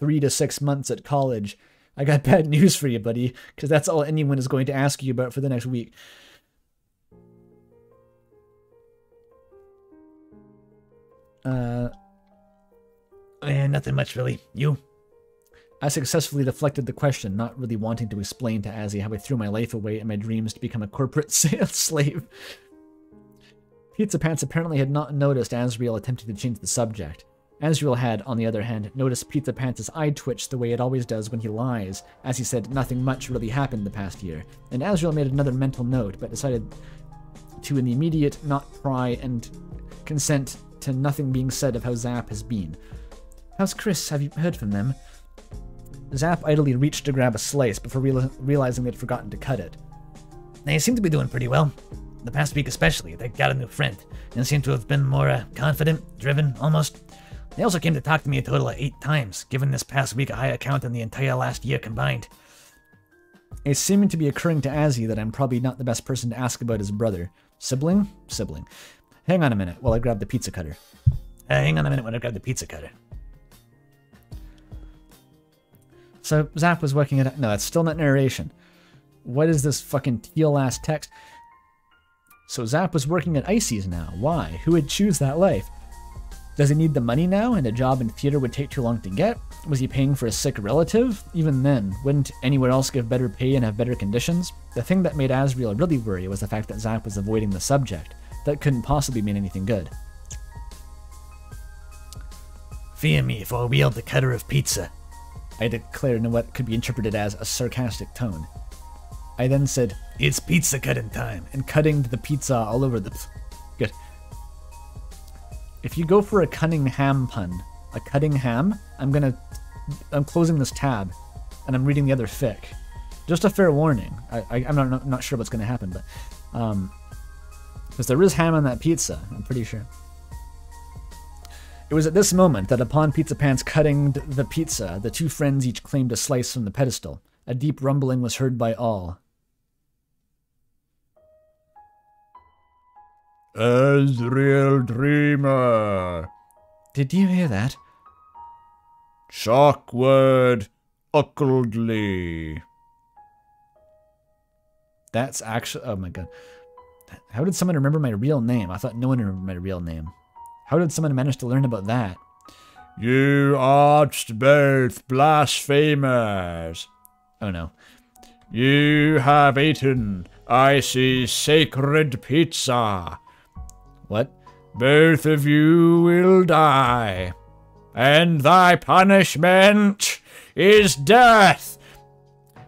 Speaker 1: three to six months at college, I got <laughs> bad news for you, buddy, because that's all anyone is going to ask you about for the next week. Uh, and nothing much really. You? I successfully deflected the question, not really wanting to explain to Azzy how I threw my life away and my dreams to become a corporate <laughs> sales slave. Pizza Pants apparently had not noticed Asriel attempting to change the subject. Asriel had, on the other hand, noticed Pizza Pants' eye twitch the way it always does when he lies, as he said nothing much really happened the past year, and Asriel made another mental note, but decided to in the immediate not pry and consent to nothing being said of how Zap has been. How's Kris? Have you heard from them? Zap idly reached to grab a slice before real realizing they'd forgotten to cut it. They seem to be doing pretty well.
Speaker 4: The past week especially, they got a new friend,
Speaker 1: and seem to have been more uh,
Speaker 4: confident, driven, almost. They also came to talk to me a total of eight times, giving this past week a higher count than the entire last year combined.
Speaker 1: It's seeming to be occurring to Azzy that I'm probably not the best person to ask about his brother. Sibling? Sibling. Hang on a minute while I grab the pizza cutter. Uh, hang on a minute while I grab the pizza cutter. So Zap was working at no, that's still not narration. What is this fucking teal ass text? So Zap was working at ICE-E's now. Why? Who would choose that life? Does he need the money now and a job in theater would take too long to get? Was he paying for a sick relative? Even then, wouldn't anywhere else give better pay and have better conditions? The thing that made Asriel really worry was the fact that Zap was avoiding the subject. That couldn't possibly mean anything good. Fear me, for I wield the cutter of pizza, I declared in what could be interpreted as a sarcastic tone. I then said, It's pizza cutting time, and cutting the pizza all over the. Good. If you go for a cunning ham pun, a cutting ham, I'm gonna. I'm closing this tab, and I'm reading the other fic. Just a fair warning. I, am not, not, sure what's gonna happen, but. Um, because there is ham on that pizza, I'm pretty sure. It was at this moment that upon Pizza Pants cutting the pizza, the two friends each claimed a slice from the pedestal. A deep rumbling was heard by all.
Speaker 2: Asriel Dreemurr! Did you hear that? word, Uckledly. That's actually.
Speaker 1: Oh my god. How did someone remember my real name? I thought no one remembered my real name. How did someone manage to learn about that? You arched both
Speaker 2: blasphemers. Oh no. You have eaten icy sacred pizza. What? Both of you will die. And thy punishment
Speaker 1: is death.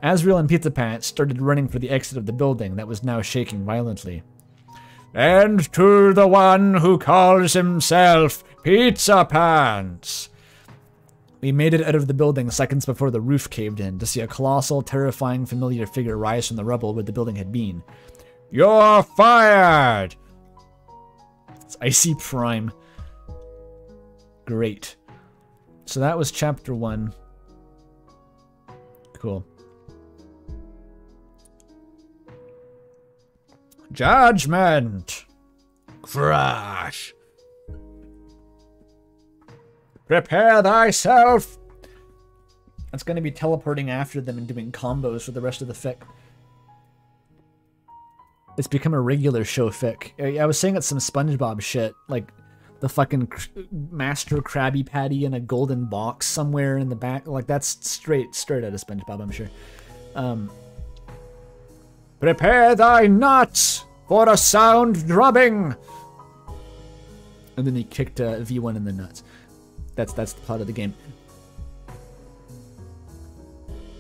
Speaker 1: Asriel and Pizza Pants started running for the exit of the building that was now shaking violently and to the one who calls himself Pizza Pants. We made it out of the building seconds before the roof caved in to see a colossal, terrifying, familiar figure rise from the rubble where the building had been. You're fired! It's ICE-E Prime. Great. So that was chapter one.
Speaker 2: Cool. Judgment! Crash! Prepare thyself!
Speaker 1: That's going to be teleporting after them and doing combos for the rest of the fic. It's become a regular show fic. I was saying it's some SpongeBob shit, like the fucking Master Krabby Patty in a golden box somewhere in the back. Like that's straight, straight out of SpongeBob, I'm sure. Um, Prepare thy knots for a sound drubbing. And then he kicked uh, V1 in the nuts. That's that's the plot of the game.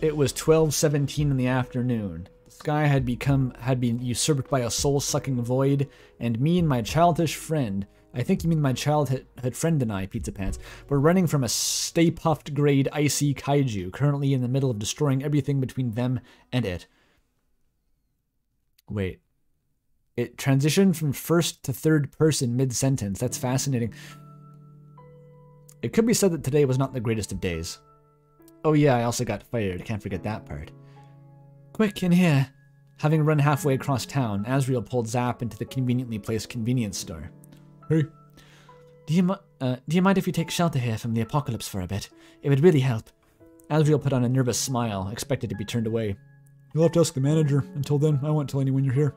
Speaker 1: It was 12:17 in the afternoon. The sky had become had been usurped by a soul-sucking void, and me and my childish friend I think you mean my childhood friend and I, Pizza Pants, were running from a stay puffed grade icy kaiju, currently in the middle of destroying everything between them and it. Wait. It transitioned from first to third person mid sentence. That's fascinating. It could be said that today was not the greatest of days. Oh, yeah, I also got fired. Can't forget that part. Quick, in here. Having run halfway across town, Asriel pulled Zap into the conveniently placed convenience store. Hey. Do you, uh, do you mind if you take shelter here from the apocalypse for a bit? It would really help. Asriel put on a nervous smile, expected to be turned away.
Speaker 2: You'll have to ask the manager. Until then, I won't tell anyone you're here.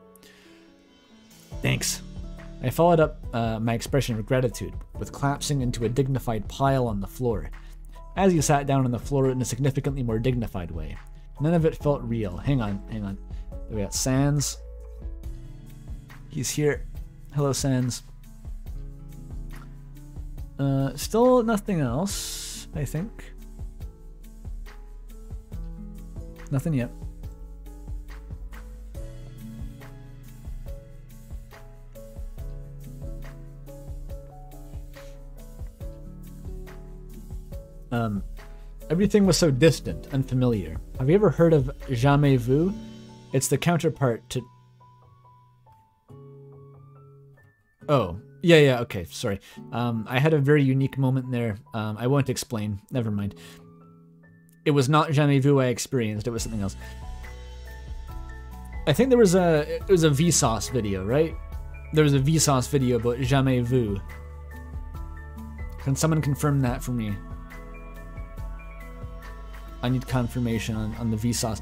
Speaker 1: Thanks. I followed up uh, my expression of gratitude with collapsing into a dignified pile on the floor. As he sat down on the floor in a significantly more dignified way, none of it felt real. Hang on, hang on. We got Sans. He's here. Hello, Sans. Uh, still nothing else, I think. Nothing yet. Um, everything was so distant, unfamiliar. Have you ever heard of jamais vu? It's the counterpart to. Oh, yeah, yeah, okay, sorry. Um, I had a very unique moment there. Um, I won't explain. Never mind. It was not jamais vu I experienced, it was something else. I think there was a it was a Vsauce video, right? There was a Vsauce video about jamais vu. Can someone confirm that for me? I need confirmation on, on the Vsauce.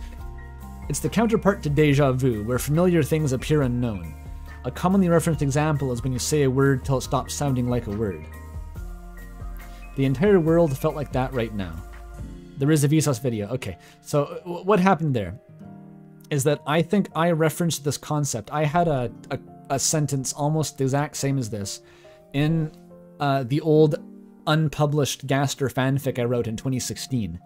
Speaker 1: It's the counterpart to deja vu, where familiar things appear unknown. A commonly referenced example is when you say a word till it stops sounding like a word. The entire world felt like that right now. There is a Vsauce video. Okay, so what happened there is that I think I referenced this concept. I had a, a, a sentence almost the exact same as this in uh, the old unpublished Gaster fanfic I wrote in 2016.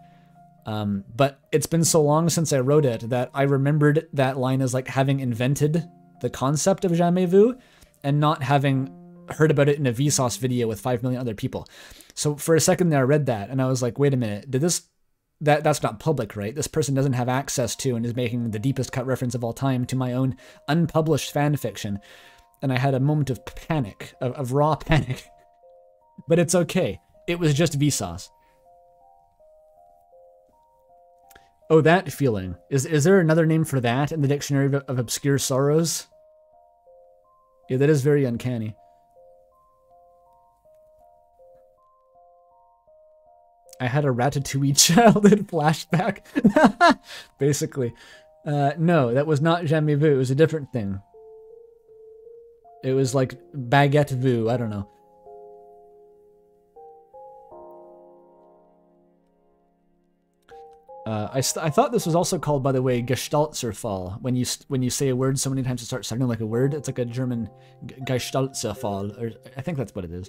Speaker 1: Um, but it's been so long since I wrote it that I remembered that line as like having invented the concept of jamais vu and not having heard about it in a Vsauce video with 5 million other people. So for a second there, I read that and I was like, wait a minute, did this, that that's not public, right? This person doesn't have access to and is making the deepest cut reference of all time to my own unpublished fan fiction. And I had a moment of panic, of, of raw <laughs> panic. but it's okay. It was just Vsauce. Oh, that feeling. Is is there another name for that in the Dictionary of, of Obscure Sorrows? Yeah, that is very uncanny. I had a Ratatouille <laughs> childhood flashback. <laughs> Basically. Uh, no, that was not jamais vu. It was a different thing. It was like baguette vu. I don't know. Uh, I, I thought this was also called, by the way, Gestaltzerfall. When you when you say a word so many times it starts sounding like a word, it's like a German Gestaltzerfall, or I think that's what it is.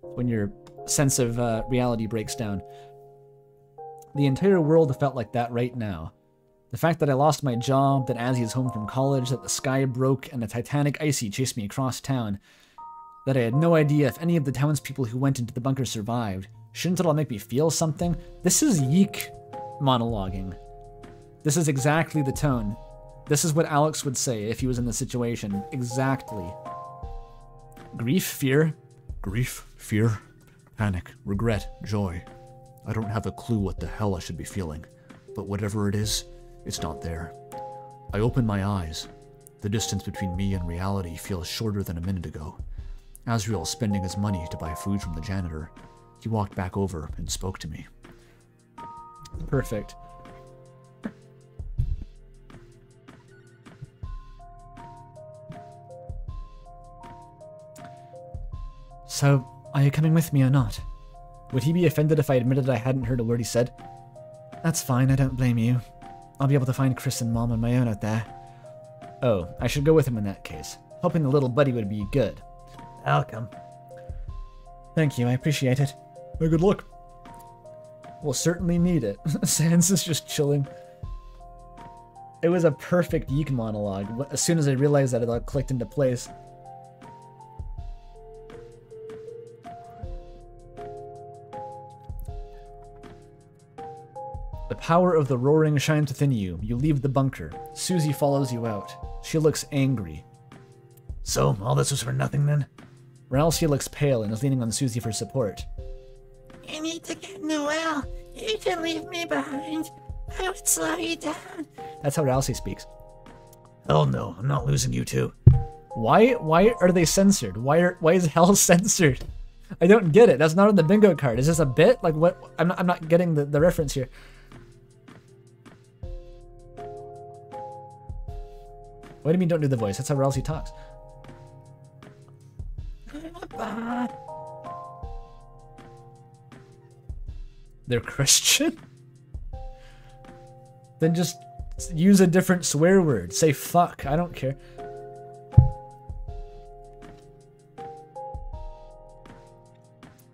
Speaker 1: When your sense of uh, reality breaks down. The entire world felt like that right now. The fact that I lost my job, that Azzy is home from college, that the sky broke and the Titanic ICE-E chased me across town, that I had no idea if any of the townspeople who went into the bunker survived. Shouldn't it all make me feel something? This is Yeek monologuing. This is exactly the tone. This is what Alex would say if he was in the situation. Exactly. Grief, fear. Grief, fear, panic, regret, joy. I don't have a clue what the hell I should be feeling, but whatever it is, it's not there. I open my eyes. The distance between me and reality feels shorter than a minute ago. Asriel, spending his money to buy food from the janitor. He walked back over and spoke to me. Perfect. So, are you coming with me or not? Would he be offended if I admitted I hadn't heard a word he said? That's fine, I don't blame you. I'll be able to find Kris and Mom on my own out there. Oh, I should go with him in that case. Helping the little buddy would be good. I'll come. Thank you, I appreciate it. good luck will certainly need it. <laughs> Sans is just chilling. It was a perfect Yeek monologue. As soon as I realized that, it all clicked into place. The power of the roaring shines within you. You leave the bunker. Susie follows you out. She looks angry. So, all this was for nothing then? Ralsei looks pale and is leaning on Susie for support.
Speaker 4: I need to get Noelle. You can leave me behind.
Speaker 3: I would slow you down.
Speaker 1: That's how Ralsei speaks. Oh no, I'm not losing you too. Why why are they censored? Why are why is <laughs> hell censored? I don't get it. That's not on the bingo card. Is this a bit? Like what I'm not I'm not getting the, the reference here. What do you mean don't do the voice? That's how Ralsei talks. they're <laughs> Christian, then just use a different swear word. Say fuck, I don't care.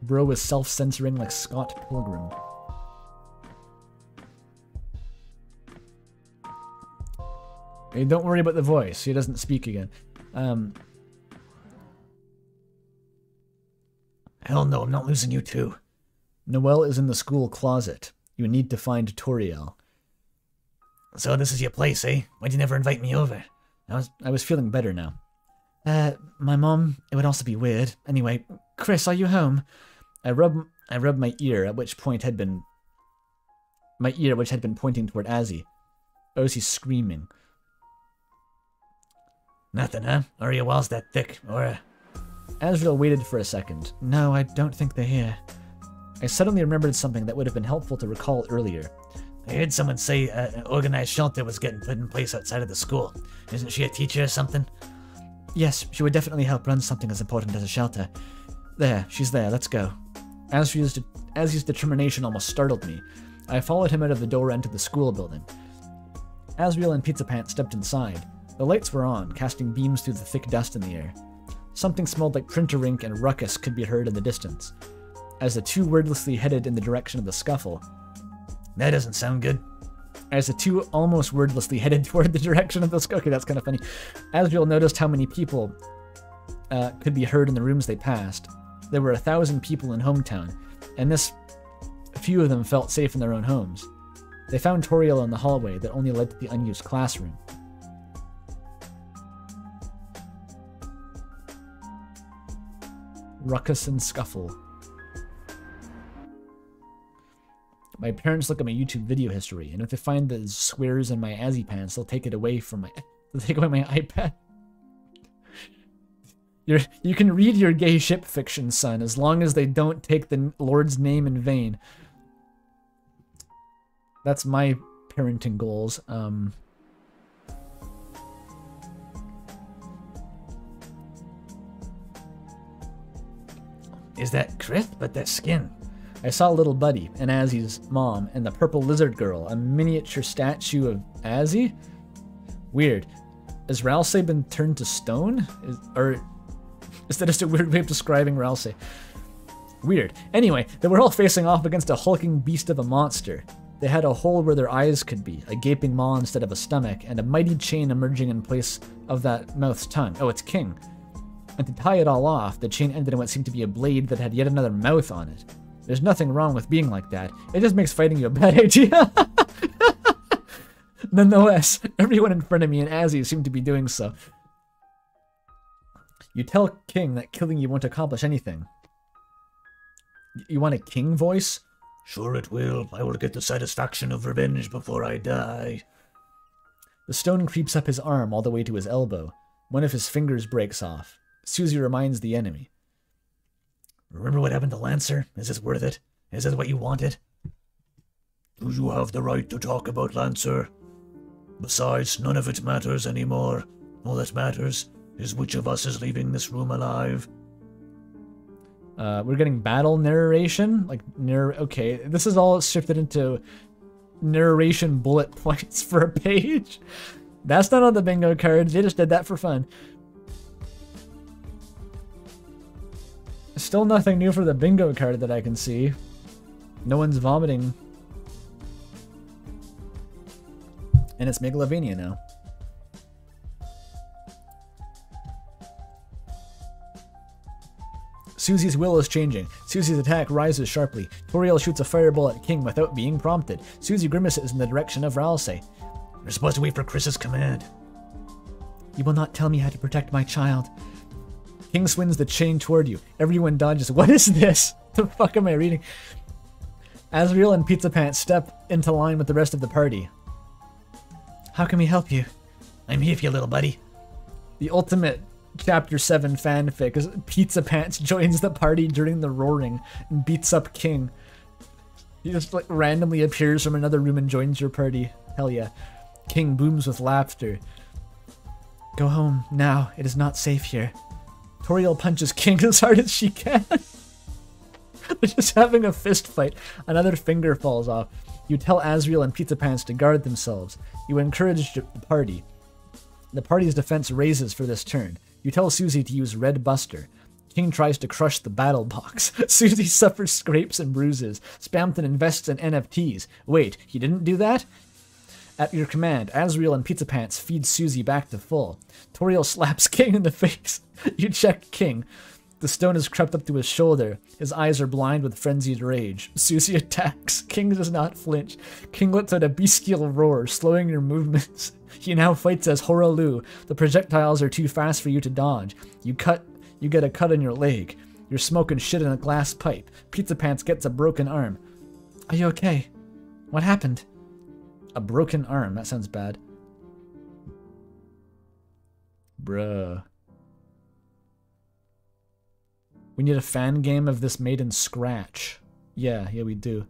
Speaker 1: Bro is self censoring like Scott Pilgrim. Hey, don't worry about the voice, he doesn't speak again. Um, Hell no, I'm not losing you too. Noelle is in the school closet. You need to find Toriel.
Speaker 4: So this is your place, eh? Why'd you never invite me over?
Speaker 1: I was I was feeling better now. Uh, my mom. It would also be weird. Anyway, Kris, are you home? I rub I rub my ear, at which point had been my ear, which had been pointing toward Azzy. Ozzy's screaming. Nothing, huh? Are your walls that thick, or? Uh... Azrael waited for a second. No, I don't think they're here. I suddenly remembered something that would have been helpful to recall earlier.
Speaker 4: I heard someone say uh, an organized shelter was getting put in place outside of the school. Isn't she a teacher or
Speaker 1: something? Yes, she would definitely help run something as important as a shelter. There, she's there, let's go. As, his, as determination almost startled me, I followed him out of the door into the school building. Asriel and Pizza Pant stepped inside. The lights were on, casting beams through the thick dust in the air. Something smelled like printer ink and ruckus could be heard in the distance as the two wordlessly headed in the direction of the scuffle. That doesn't sound good. As the two almost wordlessly headed <laughs> toward the direction of the scuffle. Okay, that's kind of funny. Asriel noticed how many people uh, could be heard in the rooms they passed. There were a thousand people in Hometown, and this few of them felt safe in their own homes. They found Toriel in the hallway that only led to the unused classroom. Ruckus and scuffle. My parents look at my YouTube video history, and if they find the squares in my Azzy pants, they'll take it away from my <laughs> they'll take away my iPad. <laughs> you you can read your gay ship fiction, son, as long as they don't take the Lord's name in vain. That's my parenting goals. Um, is that crisp, but that skin? I saw little Buddy and Azzy's mom and the purple lizard girl, a miniature statue of Azzy. Weird. Is Ralsei been turned to stone? Is, or is that just a weird way of describing Ralsei? Weird. Anyway, they were all facing off against a hulking beast of a monster. They had a hole where their eyes could be, a gaping maw instead of a stomach, and a mighty chain emerging in place of that mouth's tongue. Oh, it's King. And to tie it all off, the chain ended in what seemed to be a blade that had yet another mouth on it. There's nothing wrong with being like that. It just makes fighting you a bad <laughs> idea. Nonetheless, everyone in front of me and Azzy seem to be doing so. You tell King that killing you won't accomplish anything. You want a King voice? Sure it will.
Speaker 4: I will get the satisfaction of revenge before I die.
Speaker 1: The stone creeps up his arm all the way to his elbow. One of his fingers breaks off. Susie reminds the enemy. Remember what happened to Lancer? Is this worth it? Is this what you wanted? Do you have the right
Speaker 4: to talk about Lancer? Besides, none of it matters anymore. All that
Speaker 1: matters is which of us is leaving this room alive. Uh, we're getting battle narration, like narr. Okay, this is all shifted into narration bullet <laughs> points for a page. That's not on the bingo cards. They just did that for fun. Still nothing new for the bingo card that I can see. No one's vomiting. And it's Megalovania now. Susie's will is changing. Susie's attack rises sharply. Toriel shoots a fireball at King without being prompted. Susie grimaces in the direction of Ralsei. You're supposed to wait for Kris's command. You will not tell me how to protect my child. King swings the chain toward you. Everyone dodges. <laughs> What is this? The fuck am I reading? Asriel and Pizza Pants step into line with the rest of the party. How can we help you? I'm here for you, little buddy. The ultimate Chapter 7 fanfic is Pizza Pants <laughs> joins the party during the roaring and beats up King. He just like randomly appears from another room and joins your party. Hell yeah. King booms with laughter. Go home now. It is not safe here. Toriel punches King as hard as she can. <laughs> They're just having a fist fight. Another finger falls off. You tell Asriel and Pizza Pants to guard themselves. You encourage the party. The party's defense raises for this turn. You tell Susie to use Red Buster. King tries to crush the battle box. <laughs> Susie <laughs> suffers scrapes and bruises. Spamton invests in NFTs. Wait, he didn't do that? At your command, Asriel and Pizza Pants feed Susie back to full. Toriel slaps <laughs> King in the face. you check King. The stone has crept up to his shoulder. His eyes are blind with frenzied rage. Susie <laughs> attacks. King does not flinch. King lets out a bestial roar, slowing your movements. <laughs> He now fights as Horoloo. The projectiles are too fast for you to dodge. You cut. You get a cut in your leg. You're smoking shit in a glass pipe. Pizza Pants gets a broken arm. Are you okay? What happened? A broken arm. That sounds bad. Bruh. We need a fan game of this made in Scratch. Yeah, yeah, we do.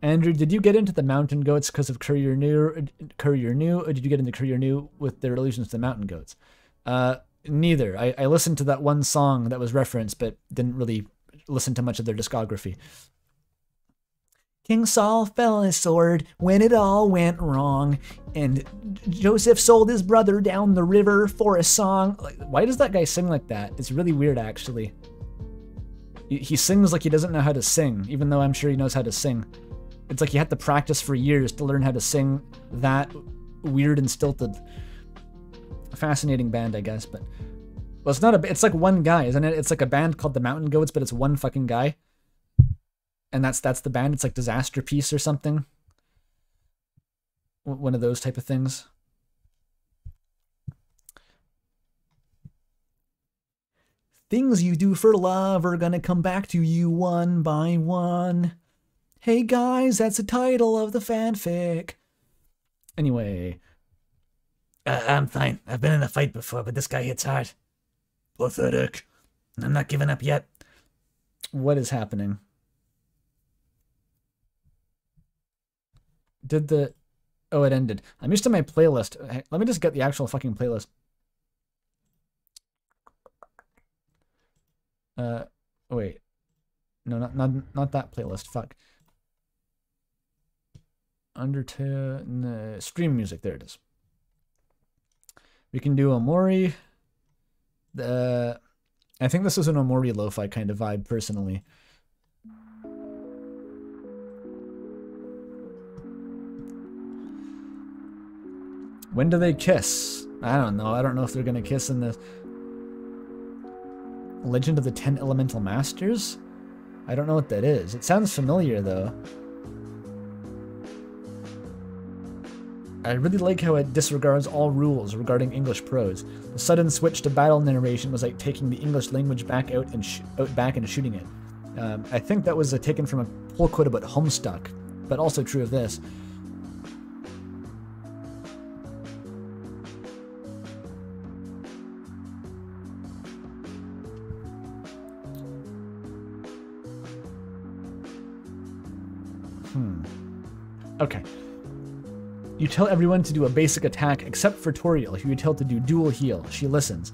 Speaker 1: Andrew, did you get into the Mountain Goats because of Courier New, Courier New, or did you get into Courier New with their allusions to the Mountain Goats? Uh, neither. I, I listened to that one song that was referenced, but didn't really listen to much of their discography. King Saul fell on his sword when it all went wrong, and Joseph sold his brother down the river for a song. Like, why does that guy sing like that? It's really weird, actually. He sings like he doesn't know how to sing, even though I'm sure he knows how to sing. It's like he had to practice for years to learn how to sing that weird and stilted. Fascinating band, I guess, but well, it's not a. It's like one guy, isn't it? It's like a band called the Mountain Goats, but it's one fucking guy and that's that's the band. It's like Disaster Piece or something. One of those type of things.
Speaker 2: Things you do for love are gonna come back to you one by one. Hey guys, that's the title
Speaker 1: of the fanfic.
Speaker 4: Anyway. Uh, I'm fine. I've been in a fight before, but this guy hits hard. Pathetic. I'm not giving up yet.
Speaker 1: What is happening? Did the... Oh, it ended. I'm used to my playlist. Hey, let me just get the actual fucking playlist. Uh, wait. No, not, not, not that playlist. Fuck. Undertale... No, uh, stream music. There it is. We can do Omori. Uh, I think this is an Omori lo-fi kind of vibe, personally. When do they kiss? I don't know. I don't know if they're gonna kiss in the Legend of the Ten Elemental Masters? I don't know what that is. It sounds familiar though. I really like how it disregards all rules regarding English prose. The sudden switch to battle narration was like taking the English language back out and out back and shooting it. Um, I think that was uh, taken from a whole quote about Homestuck, but also true of this. Okay. You tell everyone to do a basic attack except for Toriel, who you tell to do dual heal. She listens.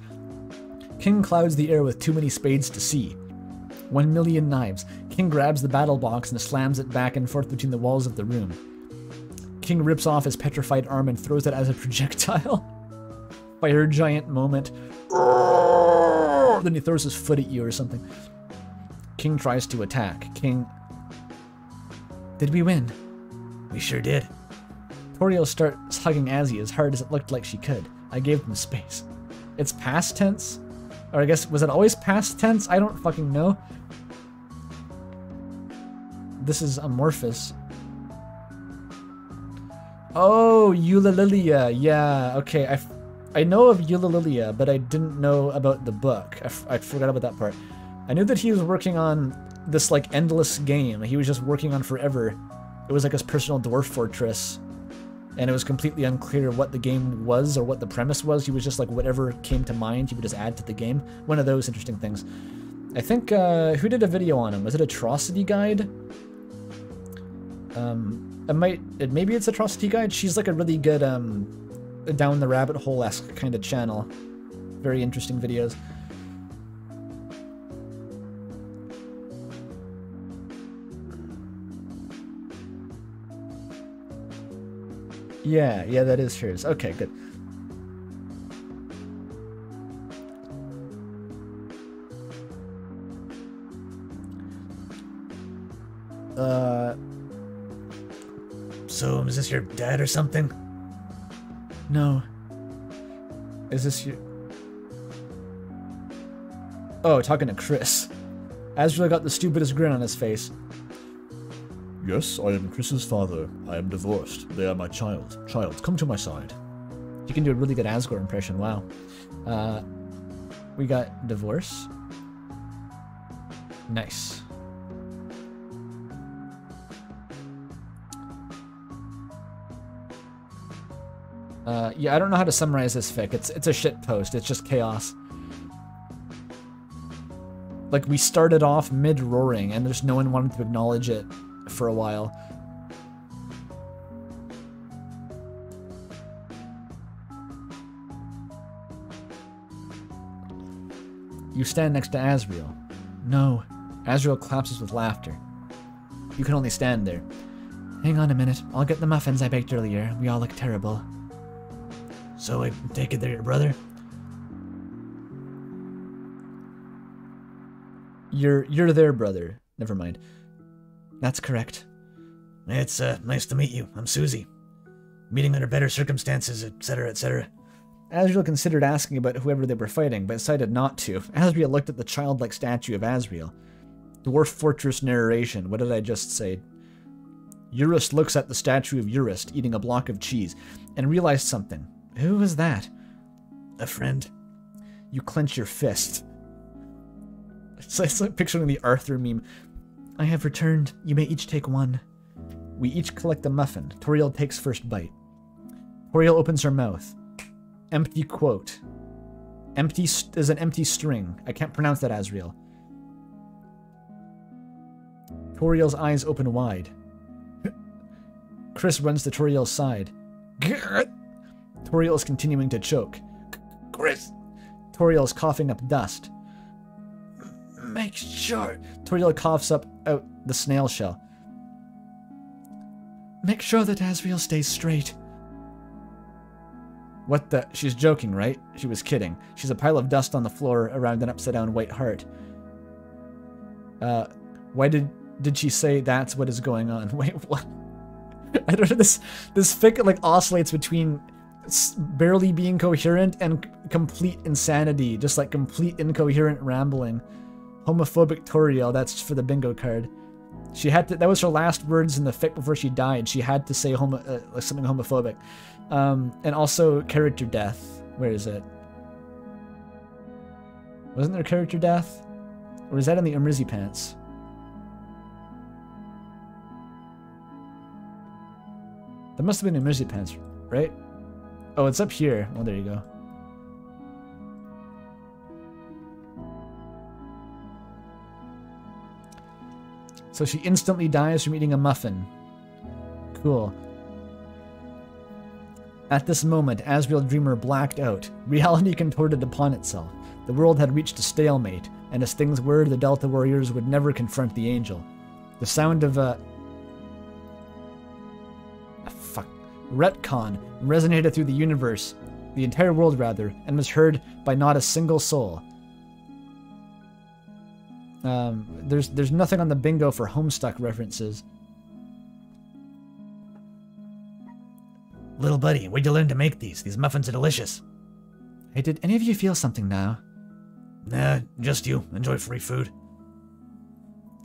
Speaker 1: King clouds the air with too many spades to see. One million knives. King grabs the battle box and slams it back and forth between the walls of the room. King rips off his petrified arm and throws it as a projectile. Fire <laughs> giant moment. Then he throws his foot at you or something. King tries to attack. King. Did we win? We sure did. Toriel starts hugging Azzy as hard as it looked like she could. I gave them space. It's past tense? Or I guess, was it always past tense? I don't fucking know. This is amorphous. Oh, Eulalilia. Yeah, okay. I, I know of Eulalilia, but I didn't know about the book. I forgot about that part. I knew that he was working on this, like, endless game. He was just working on forever. It was like his personal dwarf fortress, and it was completely unclear what the game was or what the premise was. He was just like whatever came to mind, he would just add to the game. One of those interesting things. I think uh, who did a video on him? Was it Atrocity Guide? Um, it might, it, maybe it's Atrocity Guide. She's like a really good um, down the rabbit hole esque kind of channel. Very interesting videos. Yeah, yeah, that is hers. Okay, good. Uh. So, is this your dad or something? No. Is this your. Oh, talking to Kris. Ezra got the stupidest grin on his face.
Speaker 2: Yes, I am Kris's father.
Speaker 1: I am divorced. They are my child. Child, come to my side. You can do a really good Asgore impression, wow. Uh, we got divorce. Nice. Uh, yeah, I don't know how to summarize this fic. It's it's a shit post. It's just chaos. Like we started off mid roaring, and there's no one wanted to acknowledge it for a while. You stand next to Asriel. No. Asriel collapses with laughter. You can only stand there. Hang on a minute. I'll get the muffins I baked earlier. We all look terrible. So I take it they're your brother? You're you're their brother. Never mind. That's correct.
Speaker 4: It's uh, nice to meet you. I'm Susie. Meeting under better circumstances, etc., etc.
Speaker 1: Asriel considered asking about whoever they were fighting, but decided not to. Asriel looked at the childlike statue of Asriel. Dwarf Fortress narration. What did I just say? Urist looks at the statue of Urist eating a block of cheese and realized something. Who was that? A friend. You clench your fist. It's like <laughs> picturing the Arthur meme. I have returned. You may each take one. We each collect a muffin. Toriel takes first bite. Toriel opens her mouth. Empty quote. Empty is an empty string. I can't pronounce that, as real. Toriel's eyes open wide. <laughs> Kris runs to Toriel's side. Toriel is continuing to choke. Kris! Toriel is coughing up dust
Speaker 4: make sure.
Speaker 1: Torilla coughs up out the snail shell. Make sure that Asriel stays straight. What the? She's joking, right? She was kidding. She's a pile of dust on the floor around an upside down white heart. Uh, why did did she say that's what is going on? <laughs> Wait, what? I don't know. This this fic like oscillates between barely being coherent and complete insanity, just like complete incoherent rambling. Homophobic Toriel, that's for the bingo card. She had to, that was her last words in the fic before she died. She had to say homo, uh, something homophobic. Um, and also character death. Where is it? Wasn't there character death? Or is that in the Umrizzy pants? That must have been Umrizzy pants, right? Oh, it's up here. Oh, there you go. So she instantly dies from eating a muffin. Cool. At this moment, Asriel Dreemurr blacked out. <laughs> Reality contorted upon itself. The world had reached a stalemate, and as things were, the Delta Warriors would never confront the Angel. The sound of a. a ah, fuck. Retcon resonated through the universe, the entire world rather, and was heard by not a single soul. Um, there's there's nothing on the bingo for Homestuck references. Little buddy, where'd you learn to make these? These muffins are delicious. Hey, did any of you feel something now? Nah, just you. Enjoy free food.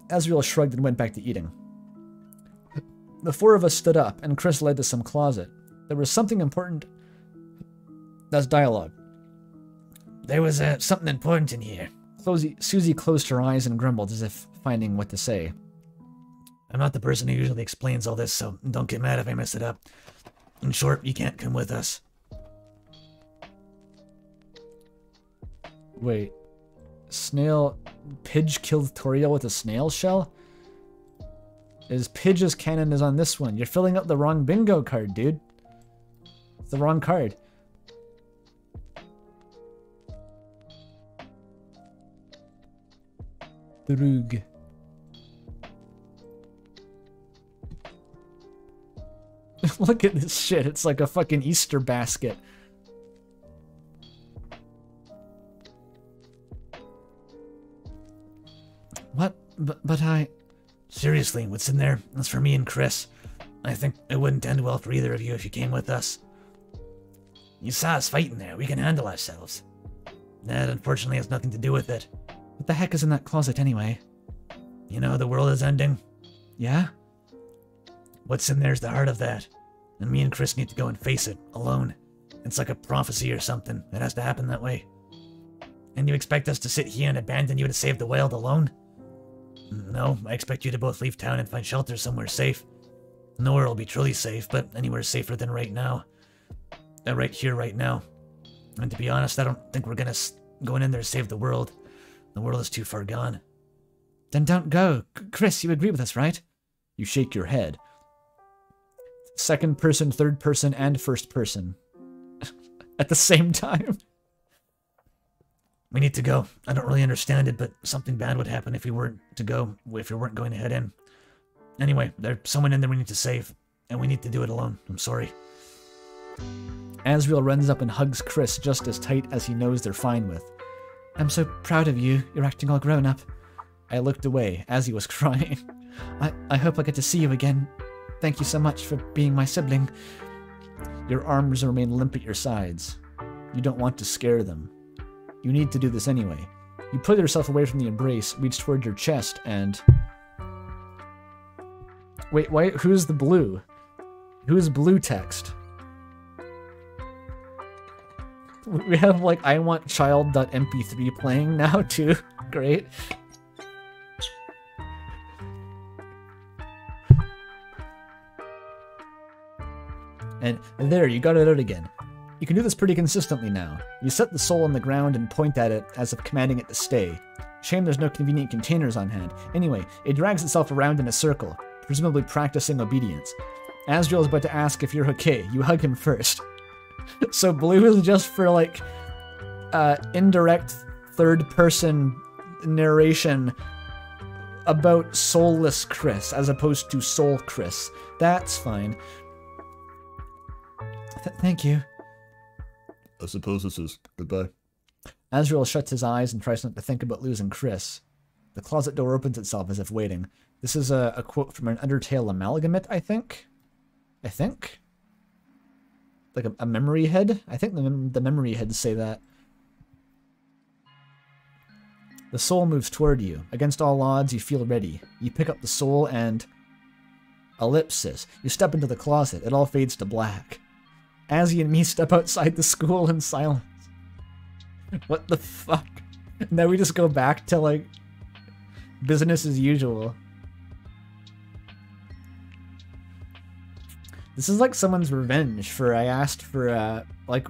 Speaker 1: Asriel shrugged and went back to eating. The four of us stood up, and Kris led to some closet. There was something important. That's dialogue.
Speaker 4: There was uh, something important in here.
Speaker 1: Susie closed her eyes and grumbled as if finding what to say.
Speaker 4: I'm not the person who usually explains all this, so don't get mad if I mess it up. In short, you can't come with us.
Speaker 1: Wait. Snail... Pidge killed Toriel with a snail shell? Is Pidge's cannon is on this one. You're filling up the wrong bingo card, dude. It's the wrong card. <laughs> Look at this shit. It's like a fucking Easter basket.
Speaker 4: What? But, but I... Seriously, what's in there? That's for me and Kris. I think it wouldn't end well for either of you if you came with us. You saw us fighting there. We can handle ourselves. That, unfortunately, has nothing to do with it. What the heck is in that closet anyway? You know, the world is ending. Yeah? What's in there's the heart of that. And me and Kris need to go and face it, alone. It's like a prophecy or something. It has to happen that way. And you expect us to sit here and abandon you to save the world alone? No, I expect you to both leave town and find shelter somewhere safe. Nowhere will be truly safe, but anywhere safer than right now. Uh, right here, right now. And to be honest, I don't think we're gonna going in there to save the world. The world is too far gone.
Speaker 1: Then don't go. Kris, you agree with us, right? You shake your head. Second person, third person, and first person. <laughs> At the same time. We need to go. I don't really understand it, but something bad would happen if we
Speaker 4: weren't to go, if we weren't going to head in. Anyway, there's someone in there we need to save, and we need to do it alone.
Speaker 1: I'm sorry. Asriel runs up and hugs Kris just as tight as he knows they're fine with. I'm so proud of you. You're acting all grown up. I looked away as he was <laughs> crying. I, I hope I get to see you again. Thank you so much for being my sibling. Your arms remain limp at your sides. You don't want to scare them. You need to do this anyway. You pull yourself away from the embrace, reach toward your chest, and. Wait, why? Who's the blue? Who's blue text? we have like I want child.mp3 playing now <laughs> too. Great. And there, you got it out again. You can do this pretty consistently now. You set the soul on the ground and point at it as if commanding it to stay. Shame there's no convenient containers on hand. Anyway, it drags itself around in a circle, presumably practicing obedience. Asriel is about to ask if you're okay. You hug him first. <laughs> so blue is just for like uh, indirect third person narration about soulless Kris as opposed to soul Kris. That's fine. Th thank you. I suppose this is goodbye. Asriel shuts his eyes and tries not to think about losing Kris. The closet door opens itself as if waiting. This is a, a quote from an Undertale amalgamate, I think. I think like a, a memory head. I think the, the memory heads say that. The soul moves toward you. Against all odds, you feel ready. You pick up the soul and... Ellipsis. You step into the closet. It all fades to black. Azzy and me <laughs> step outside the school in silence. <laughs> What the fuck? <laughs> Now we just go back to, like, business as usual. This is like someone's revenge for I asked for, uh, like,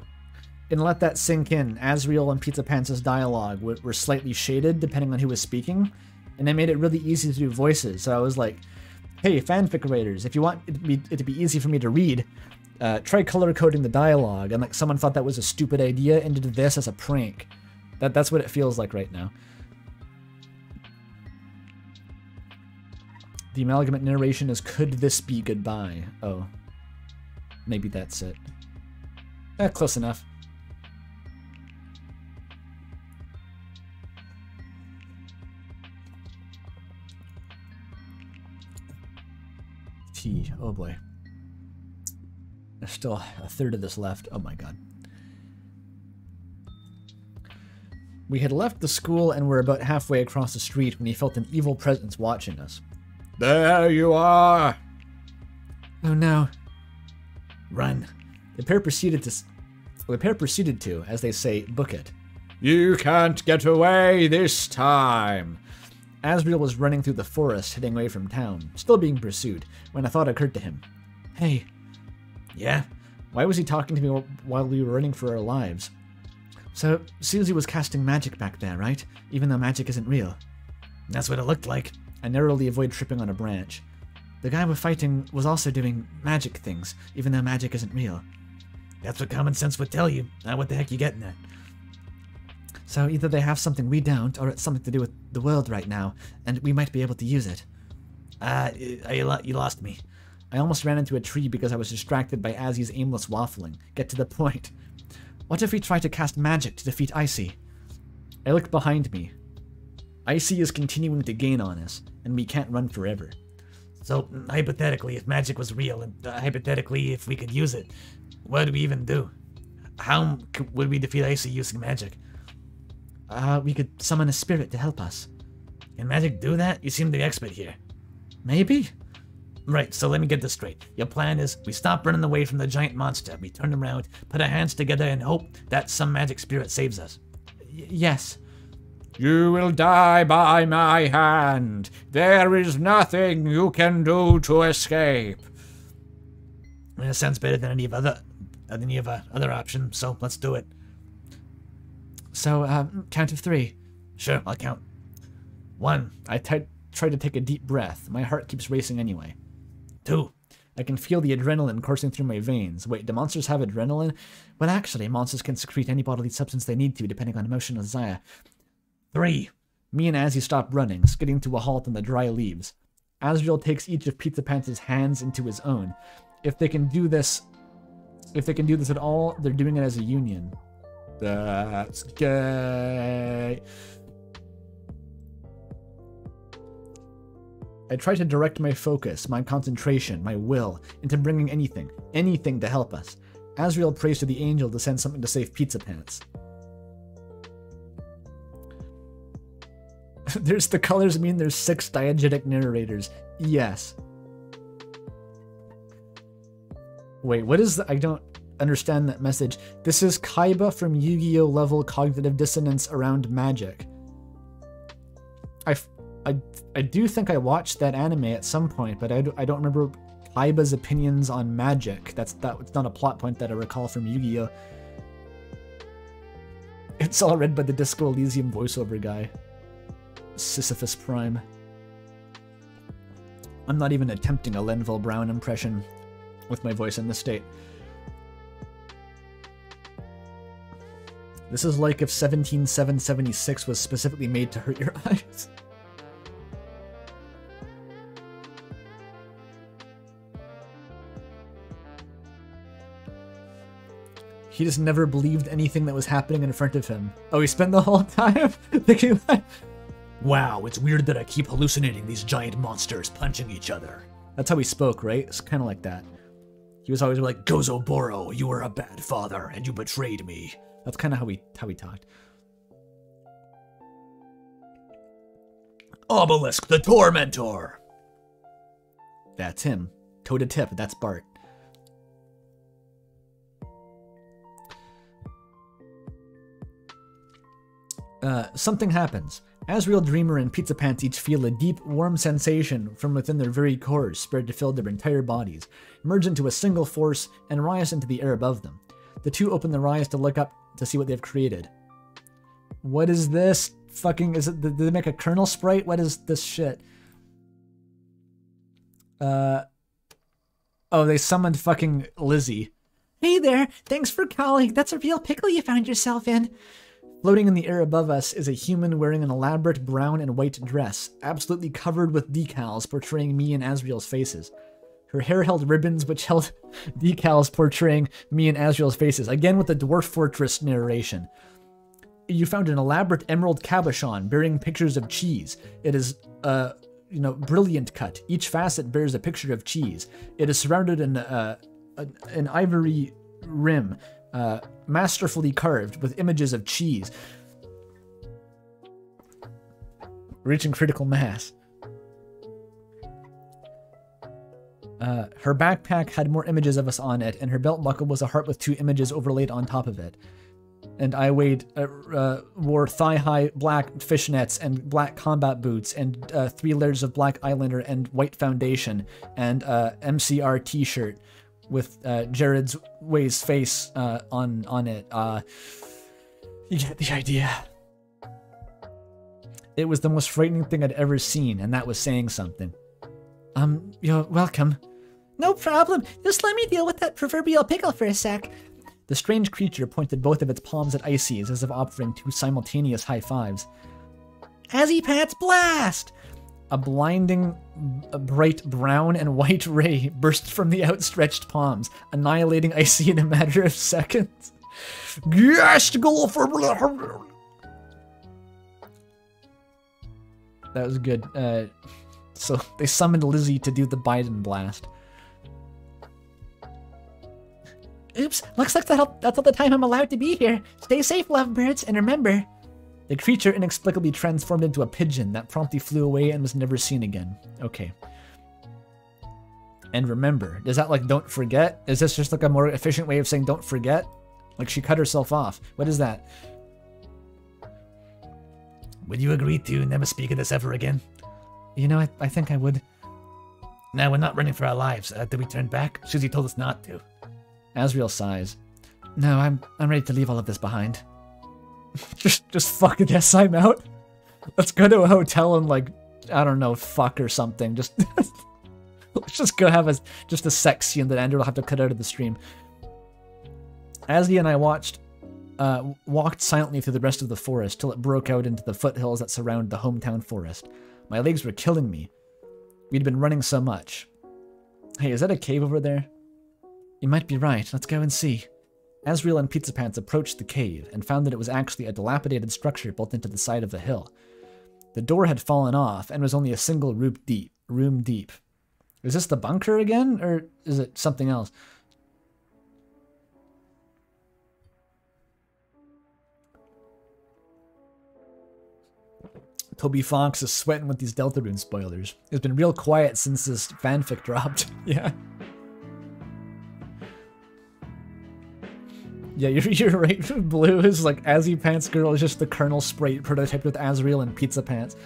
Speaker 1: and let that sink in. Asriel and Pizza Pants' dialogue were slightly shaded depending on who was speaking, and they made it really easy to do voices. So I was like, hey, fanfic writers, if you want it to be, it to be easy for me to read, uh, try color coding the dialogue. And like someone thought that was a stupid idea and did this as a prank. That That's what it feels like right now. The amalgamate narration is could this be goodbye? Oh, maybe that's it. Eh, close enough. Gee, oh boy. There's still a third of this left. Oh my god. We had left the school and were about halfway across the street when he felt an evil presence watching us. There you are! Oh no, Run. The pair proceeded to, well, the pair proceeded to, as they say, book it. You can't get away this time. Asriel was running through the forest, heading away from town, still being pursued, when a thought occurred to him. Hey. Yeah? Why was he talking to me while we were running for our lives? So, Susie was casting magic back there, right? Even though magic isn't real. That's what it looked like. I narrowly avoid tripping on a branch. The guy we're fighting was also doing magic things, even though magic isn't real. That's what common sense would tell you, not what the heck you getting at. So either they have something we don't, or it's something to do with the world right now, and we might be able to use it. Ah, uh, you, lo you lost me. I almost ran into a tree because I was distracted by Azzy's aimless waffling. Get to the point. What if we try to cast magic to defeat Icy? I looked behind me. Icy is continuing to gain on us, and we can't run forever.
Speaker 4: So, hypothetically, if magic was real, and uh, hypothetically, if we could use it, what would we even do? How would we defeat Icy using magic? Uh, we could summon a spirit to help us. Can magic do that? You seem the expert here. Maybe. Right, so let me get this straight. Your plan is we stop running away from the giant monster, we turn around, put our hands together, and hope that some magic
Speaker 1: spirit saves us. Y yes. You will die by my hand. There is nothing you can do to escape.
Speaker 4: I it sounds better than any of other than any of other option, so let's do it.
Speaker 1: So, um, count of three. Sure, I'll count. One. I try to take a deep breath. My heart keeps racing anyway. Two. I can feel the adrenaline coursing through my veins. Wait, do monsters have adrenaline? Well, actually, monsters can secrete any bodily substance they need to, depending on emotional desire. Three. Me and Azzy stop running, skidding to a halt in the dry leaves. Asriel takes each of Pizza Pants' hands into his own. If they can do this, if they can do this at all, they're doing it as a union.
Speaker 2: That's gay.
Speaker 1: I try to direct my focus, my concentration, my will into bringing anything, anything to help us. Asriel prays to the angel to send something to save Pizza Pants. <laughs> there's the colors mean there's six diegetic narrators. Yes. Wait, what is the, I don't understand that message. This is Kaiba from Yu-Gi-Oh! level cognitive dissonance around magic. I, I, I do think I watched that anime at some point, but I, I don't remember Kaiba's opinions on magic. That's that, it's not a plot point that I recall from Yu-Gi-Oh! It's all read by the Disco Elysium voiceover guy. Sisyphus Prime. I'm not even attempting a Lenval Brown impression with my voice in this state. This is like if 17776 was specifically made to hurt your <laughs> eyes. He just never believed anything that was happening in front of him. Oh, he spent the whole <laughs> time thinking that Wow, it's weird that I keep hallucinating these giant monsters punching each other. That's how he spoke, right? It's kind of like that. He was always like, Gozaburo, you were a bad father, and you betrayed me. That's kind of how he, how he talked.
Speaker 4: Obelisk, the Tormentor!
Speaker 1: That's him. Toe to tip, that's Bart. Uh, something happens. Asriel Dreemurr and Pizza Pants each feel a deep, warm sensation from within their very cores spread to fill their entire bodies, merge into a single force, and rise into the air above them. The two open their eyes to look up to see what they've created. What is this? Fucking, is it, did they make a kernel sprite? What is this shit? Uh, oh, they summoned fucking Lizzie. Hey there, thanks for calling. That's a real pickle you found yourself in. Floating in the air above us is a human wearing an elaborate brown and white dress, absolutely covered with decals portraying me and Asriel's faces. Her hair held ribbons which held <laughs> decals portraying me and Asriel's faces, again with the Dwarf Fortress narration. You found an elaborate emerald cabochon bearing pictures of cheese. It is a uh, you know brilliant cut. Each facet bears a picture of cheese. It is surrounded in uh, an ivory rim uh, masterfully carved with images of cheese, reaching critical mass. Uh, her backpack had more images of us on it, and her belt buckle was a heart with two images overlaid on top of it. And I weighed, uh, uh, wore thigh-high black fishnets and black combat boots and uh, three layers of black eyeliner and white foundation and uh, MCR t-shirt with uh, Jared's Way's face uh, on on it. Uh, you get the idea. It was the most frightening thing I'd ever seen, and that was saying something. Um, you're welcome. No problem. Just let me deal with that proverbial pickle for a sec. The strange creature pointed both of its palms at Ices as if offering two simultaneous high fives. pats, blast! A blinding bright brown and white ray burst from the outstretched palms, annihilating Icy in a matter of seconds.
Speaker 2: Yes, go for That was good.
Speaker 1: Uh, so they summoned Lizzie to do the Biden blast. Oops, looks like that, that's all the time I'm allowed to be here. Stay safe, lovebirds, and remember, the creature inexplicably transformed into a pigeon that promptly flew away and was never seen again. Okay. And remember, does that like don't forget? Is this just like a more efficient way of saying don't forget? Like she cut herself off. What is that? Would you agree to never speak of this ever again?
Speaker 4: You know, I, I think I would. Now, we're not running for our lives. Uh, did we turn back? Susie told
Speaker 1: us not to. Asriel sighs. No, I'm, I'm ready to leave all of this behind. <laughs> just just fucking yes, I'm out. Let's go to a hotel and like I don't know, fuck or something. Just <laughs> let's just go have a just a sex scene that Andrew will have to cut out of the stream. Azzy and I watched uh, walked silently through the rest of the forest till it broke out into the foothills that surround the hometown forest. My legs were killing me. We'd been running so much. Hey, is that a cave over there? You might be right. Let's go and see. Asriel and Pizza Pants approached the cave and found that it was actually a dilapidated structure built into the side of the hill. The door had fallen off and was only a single room deep. Room deep. Is this the bunker again, or is it something else? Toby Fox is sweating with these Deltarune spoilers. It's been real quiet since this fanfic dropped. <laughs> yeah. Yeah, you're, <laughs> you're right. Blue is like Azzy Pants Girl is just the kernel sprite prototyped with Asriel and Pizza Pants.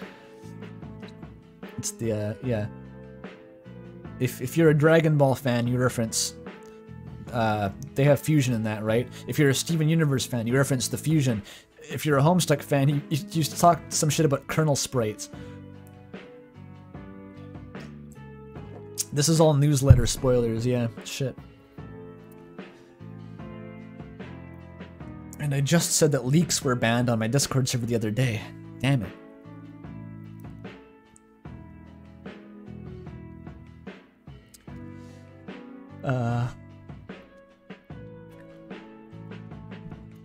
Speaker 1: It's the, uh, yeah. If, if you're a Dragon Ball fan, you reference, uh, they have fusion in that, right? If you're a Steven Universe fan, you reference the fusion. If you're a Homestuck fan, you, you, you talk some shit about kernel sprites. This is all newsletter spoilers, yeah, shit. And I just said that leaks were banned on my Discord server the other day. Damn it. Uh,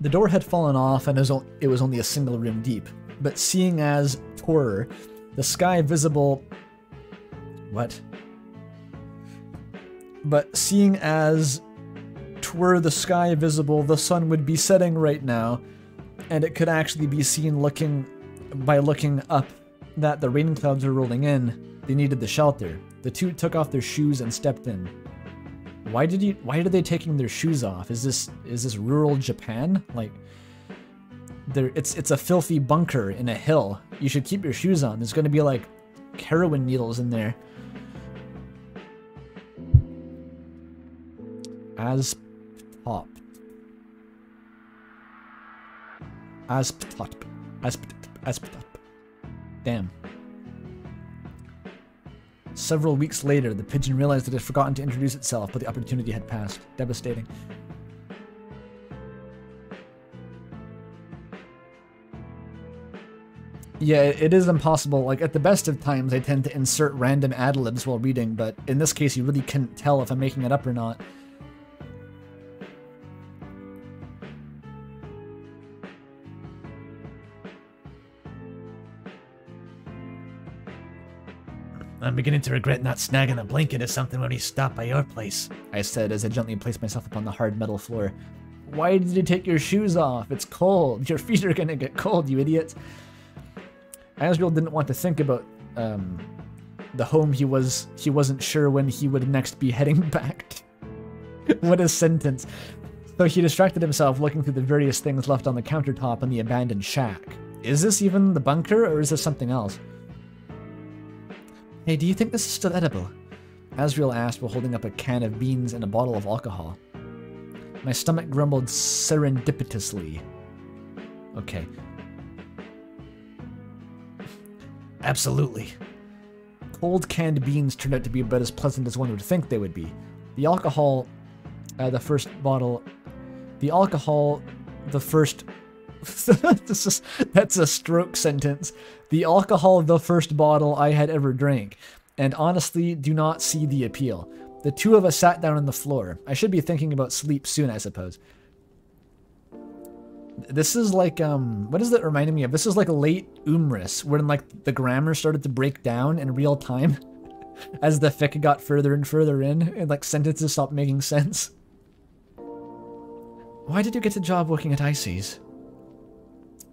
Speaker 1: the door had fallen off and it was only a single room deep, but seeing as horror, the sky visible... What? But seeing as were the sky visible, the sun would be setting right now, and it could actually be seen looking by looking up that the rain clouds were rolling in. They needed the shelter. The two took off their shoes and stepped in. Why did you why are they taking their shoes off? Is this is this rural Japan? Like there it's it's a filthy bunker in a hill. You should keep your shoes on. There's gonna be like heroin needles in there.
Speaker 2: As up. Asp-tup. asp asp Damn.
Speaker 1: Several weeks later, the pigeon realized that it had forgotten to introduce itself, but the opportunity had passed. Devastating. Yeah, it is impossible. Like, at the best of times, I tend to insert random ad-libs while reading, but in this case, you really couldn't tell if I'm making it up or not. I'm beginning to
Speaker 4: regret not snagging a blanket or something when we stopped by your place,
Speaker 1: I said as I gently placed myself upon the hard metal floor. Why did you take your shoes off? It's cold. Your <laughs> feet are gonna get cold, you idiot. Asriel didn't want to think about um, the home he was he wasn't sure when he would next be heading <laughs> back. <laughs> what a sentence. So he distracted himself looking through the various things left on the countertop in the abandoned shack. Is this even the bunker or is this something else? Hey, do you think this is still edible? Asriel asked while holding up a can of beans and a bottle of alcohol. My stomach grumbled serendipitously. Okay. Absolutely. Cold canned beans turned out to be about as pleasant as one would think they would be. The alcohol, uh, the first bottle, the alcohol, the first <laughs> that's, that's a stroke sentence. The alcohol the first bottle I had ever drank, and honestly do not see the appeal. The two of us sat down on the floor. I should be thinking about sleep soon, I suppose. This is like, um, what is that reminding me of? This is like late Umris, when like the grammar started to break down in real time <laughs> as the fic got further and further in, and like sentences stopped making sense. Why did you get a job working at ICES?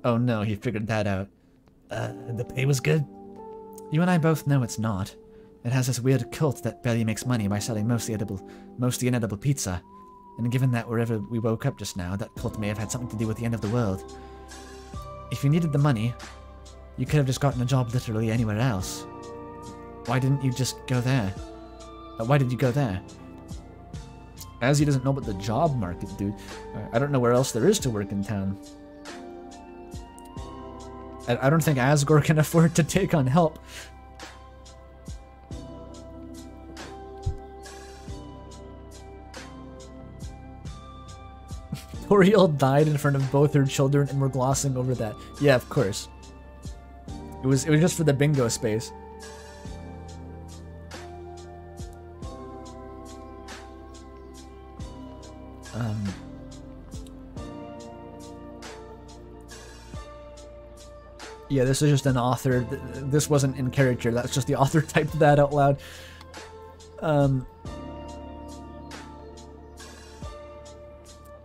Speaker 1: Oh no, he figured that out. Uh, the pay was good? You and I both know it's not. It has this weird cult that barely makes money by selling mostly edible, mostly inedible pizza. And given that wherever we woke up just now, that cult may have had something to do with the end of the world. If you needed the money, you could have just gotten a job literally anywhere else. Why didn't you just go there? Uh, why did you go there? As he doesn't know about the job market, dude. I don't know where else there is to work in town. I don't think Asgore can <laughs> afford to take on help. Toriel <laughs> died in front of both her children and we're glossing over that. Yeah, of course. It was it was just for the bingo space. Um yeah, this is just an author. This wasn't in character. That's just the <laughs> author typed that out loud. Um,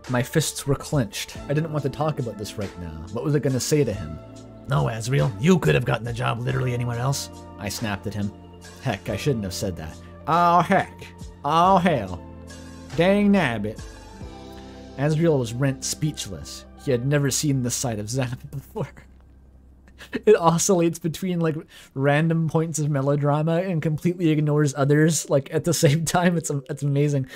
Speaker 1: my fists were clenched. I didn't want to talk about this right now. What was I going to say to him? No, Asriel, you could have gotten the job literally anywhere else. I snapped at him. Heck, I shouldn't have said that. Oh, heck. Oh, hell. Dang nabbit. Asriel was rent speechless. He had never seen this side of Xanapa before. <laughs> <laughs> it oscillates between like random points of melodrama and completely ignores others like at the <laughs> same time it's it's amazing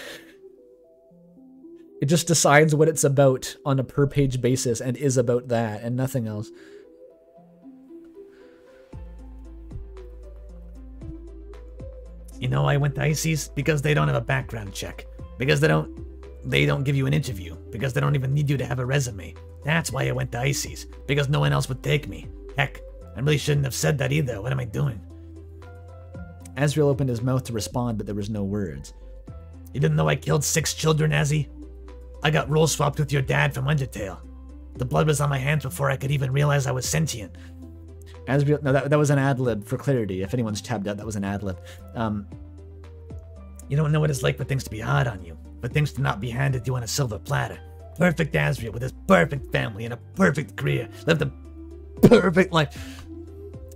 Speaker 1: it just decides what it's about on a per page basis and is about that and nothing else
Speaker 4: you know i went to ices because they don't have a background check because they don't they don't give you an interview because they don't even need you to have a resume that's why i went to ices because no one else would take me Heck, I really shouldn't have said that either. What am I doing?
Speaker 1: Asriel opened his mouth to respond, but there was no words. You didn't know I killed six
Speaker 4: children, Azzy? I got role swapped with your dad from Undertale. The blood was on my hands before I could even realize I was sentient.
Speaker 1: Asriel, no, that, that was an ad lib for clarity. If anyone's tabbed out, that was an ad lib. Um,
Speaker 4: you don't know what it's like for things to be hard on you, for things to not be handed you on a silver platter. Perfect Asriel with his perfect family and a perfect
Speaker 1: career lived a perfect life.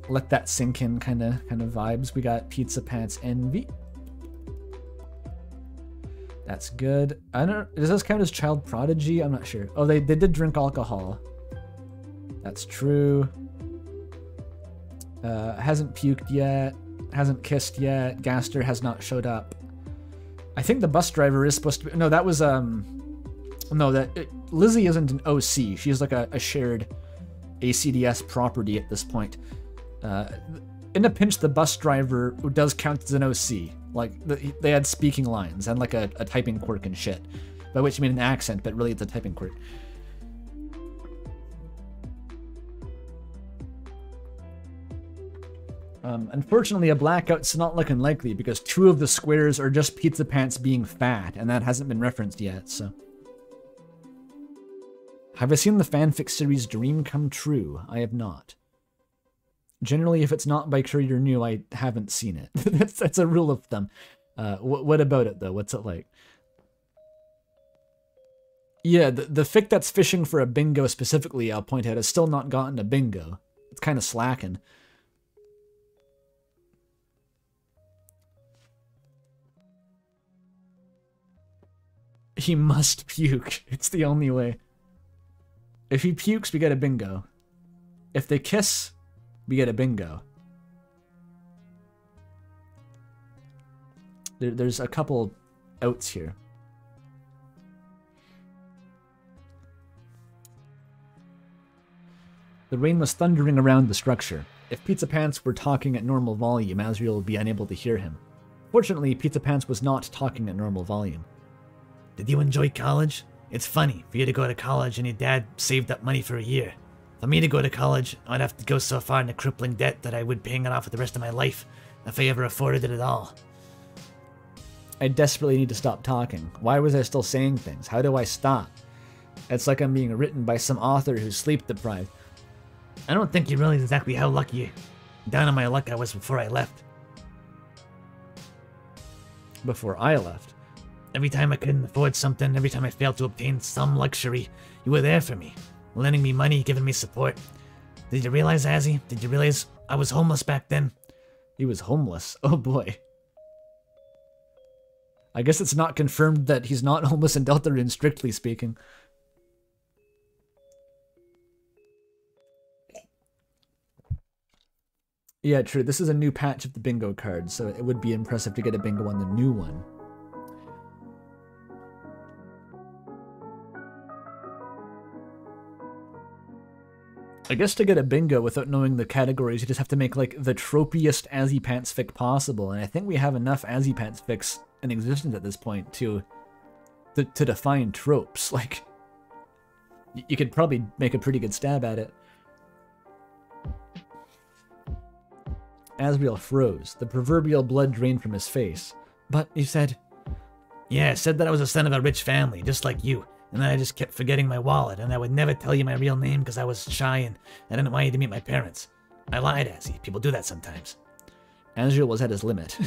Speaker 1: Let that sink in kind of kind of vibes. We got Pizza Pants Envy. That's good. I don't does this count as child prodigy? I'm not sure. Oh, they, they did drink alcohol. That's true. Uh, hasn't puked yet. Hasn't kissed yet. Gaster has not showed up. I think the bus driver is supposed to be. No, that was um. No, that it, Lizzie isn't an OC. She's like a, a shared ACDS property at this point. Uh, in a pinch, the bus driver does count as an OC. Like, they had speaking lines and like a, a typing quirk and shit. By which I mean an accent, but really it's a typing quirk. Um, unfortunately, a blackout's not looking likely because two of the squares are just Pizza Pants being fat, and that hasn't been referenced yet, so. Have I seen the fanfic series Dream Come True? I have not. Generally, if it's not by Courier New, I haven't seen it. <laughs> that's, that's a rule of thumb. Uh, wh what about it, though? What's it like? Yeah, the, the fic that's fishing for a bingo specifically, I'll point out, has still not gotten a bingo. It's kind of slacking. He must puke. <laughs> It's the only way. If he pukes, we get a bingo. If they kiss, we get a bingo. There, there's a couple outs here. The rain was thundering around the structure. If Pizza Pants were talking at normal volume, Asriel would be unable to hear him. Fortunately, Pizza Pants was not talking at normal volume. Did you enjoy
Speaker 4: college? It's funny, for you to go to college and your dad saved up money for a year. For me to go to college, I'd have to go so far into crippling debt that I would be it off for the rest of my life, if I ever afforded it at all.
Speaker 1: I desperately need to stop talking. Why was I still saying things? How do I stop? It's like I'm being written by some author who's sleep deprived.
Speaker 4: I don't think you realize exactly how lucky down on my luck I was before I left. Before I left? Every time I couldn't afford something, every time I failed to obtain some luxury, you were there for me, lending me money, giving me
Speaker 1: support. Did you realize, Azzy? Did you realize I was homeless back then? He was homeless. Oh boy. I guess it's not confirmed that he's not <laughs> homeless in Deltarune, strictly speaking. Yeah, true. This is a new patch of the bingo card, so it would be impressive to get a bingo on the new one. I guess to get a bingo without knowing the categories, you just have to make like the tropiest pants fic possible, and I think we have enough pants fics in existence at this point to, to, to define tropes. <laughs> Like, you could probably make a pretty good stab at it. Asriel froze, the proverbial blood drained from his face. But he said, Yeah,
Speaker 4: said that I was a son of a rich family, just like you. And then I just kept forgetting my wallet, and I would never tell you my real name because I was
Speaker 1: shy and I didn't want you to meet my parents. I lied, Azzy. People do that sometimes. Andrew was at his limit.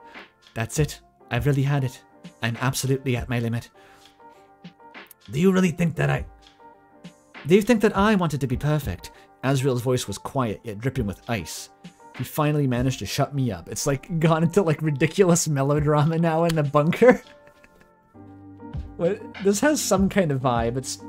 Speaker 1: <laughs> That's it. I've really had it. I'm absolutely at my limit. Do you really think that I... Do you think that I wanted to be perfect? Asriel's voice was quiet, yet dripping with ice. He finally managed to shut me up. It's like gone into like ridiculous melodrama now in the bunker. <laughs> this has some kind of vibe. It's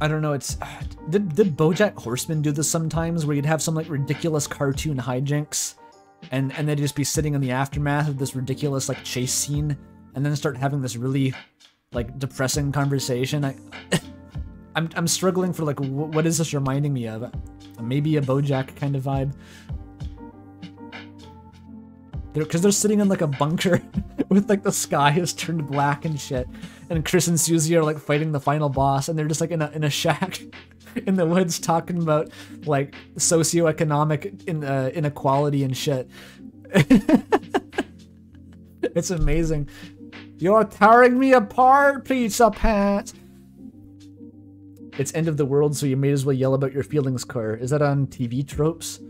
Speaker 1: I don't know, it's <sighs> did did BoJack Horseman do this sometimes where you'd have some like ridiculous cartoon hijinks and and they'd just be sitting in the aftermath of this ridiculous like chase scene and then start having this really like depressing conversation. I <coughs> I'm I'm struggling for like what is this reminding me of? Maybe a BoJack kind of vibe because they're, they're sitting in like a bunker <laughs> with like the sky has turned black and shit, and Kris and Susie are like fighting the final boss, and they're just like in a in a shack. <laughs> in the woods talking about like socioeconomic in, uh, inequality and shit. <laughs> it's amazing. You're tearing me apart, pizza pants. It's end of the world, so you may as well yell about your feelings, Car, Is that on TV tropes?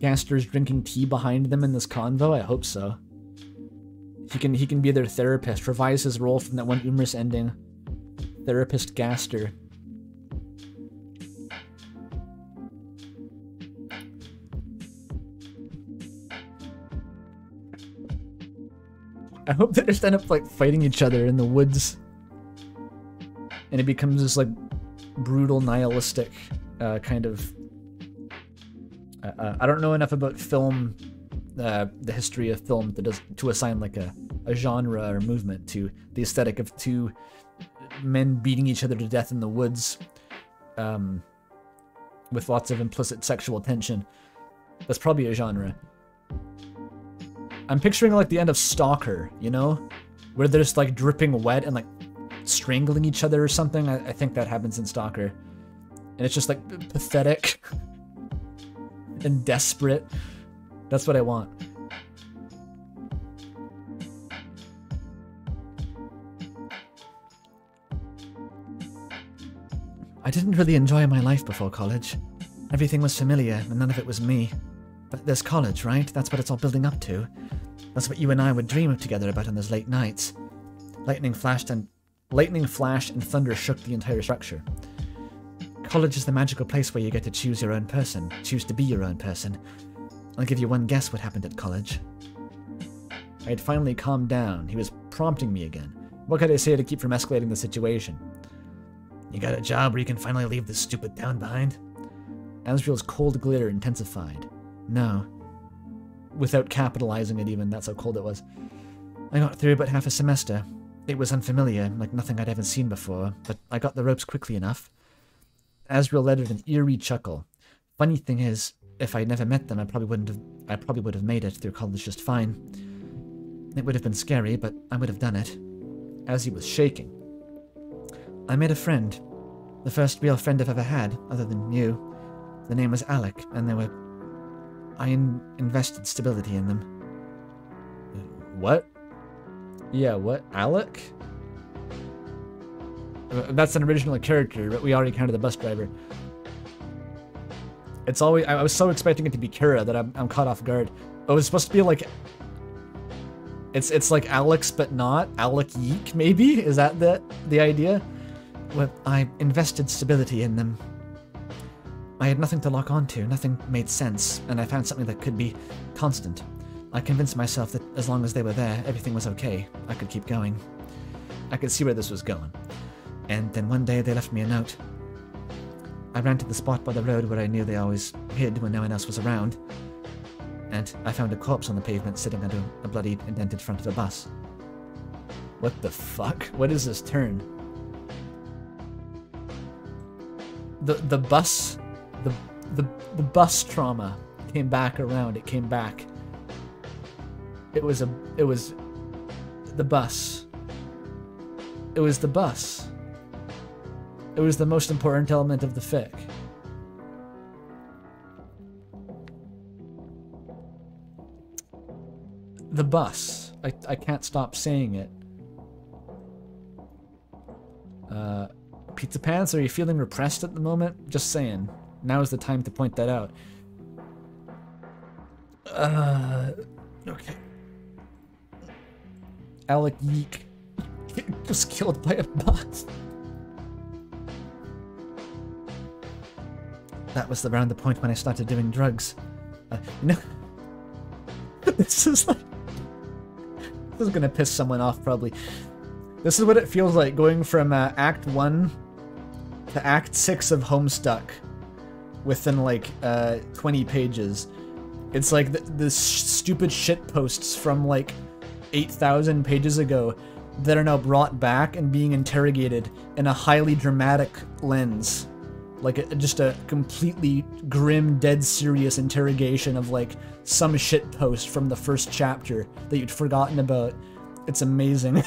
Speaker 1: gangsters drinking tea behind them in this convo? I hope so. He can he can be their therapist, revise his role from that one humorous ending. Therapist Gaster. I hope they just end up like fighting each other in the woods. And it becomes this like brutal nihilistic uh, kind of uh, uh, I don't know enough about film, uh, the history of film to, does, to assign like a, a genre or movement to the aesthetic of two men beating each other to death in the woods, um, with lots of implicit sexual tension. That's probably a genre. I'm picturing like the end of Stalker, you know, where they're just like dripping wet and like strangling each other or something. I, I think that happens in Stalker, and it's just like pathetic. <laughs> and desperate. That's what I want. I didn't really enjoy my life before college. Everything was familiar, and none of it was me. But there's college, right? That's what it's all building up to. That's what you and I would dream of together about on those late nights. Lightning flashed and lightning flashed and thunder shook the entire structure. College is the magical place where you get to choose your own person, choose to be your own person. I'll give you one guess what happened at college. I had finally calmed down. He was prompting me again. What could I say to keep from escalating the situation? You got a job where you can finally leave this stupid town behind? Asriel's cold glitter intensified. No. Without capitalizing it even, that's how cold it was. I got through about half a semester. It was unfamiliar, like nothing I'd ever seen before, but I got the ropes quickly enough. Asriel let out an eerie chuckle. Funny thing is, if I would never met them, I probably wouldn't have I probably would have made it through college just fine. It would have been scary, but I would have done it. As he was shaking. I made a friend. The first real friend I've ever had, other than you. The name was Alec, and they were I in invested stability in them. What? Yeah, what? Alec? Uh, that's an original character, but we already counted the bus driver. It's always- I was so expecting it to be Kira that I'm, I'm caught off guard. It was supposed to be like... It's it's like Alex, but not Alec Yeek, maybe? Is that the, the idea? Well, I invested stability in them. I had nothing to lock onto, nothing made sense, and I found something that could be constant. I convinced myself that as long as they were there, everything was okay. I could keep going. I could see where this was going. And then one day they left me a note. I ran to the spot by the road where I knew they always hid when no one else was around, and I found a corpse on the pavement sitting under a bloody indented front of a bus. What the fuck? What is this turn? The the bus the the the bus trauma came back around. It came back. It was a it was the bus. It was the bus. It was the most important element of the fic. The bus. I, I can't stop saying it. Uh, Pizza Pants, are you feeling repressed at the moment? Just saying. Now is the time to point that out. Uh, okay. Alec Yeek was <laughs> killed by a bus. That was around the point when I started doing drugs. Uh, you know, <laughs> this is like, this is gonna piss someone off probably. This is what it feels like going from uh, Act 1 to Act 6 of Homestuck within like uh, 20 pages. It's like the, the stupid shit posts from like 8,000 pages ago that are now brought back and being interrogated in a highly dramatic lens like a, just a completely grim, dead serious interrogation of like some shit post from the first chapter that you'd forgotten about. It's amazing.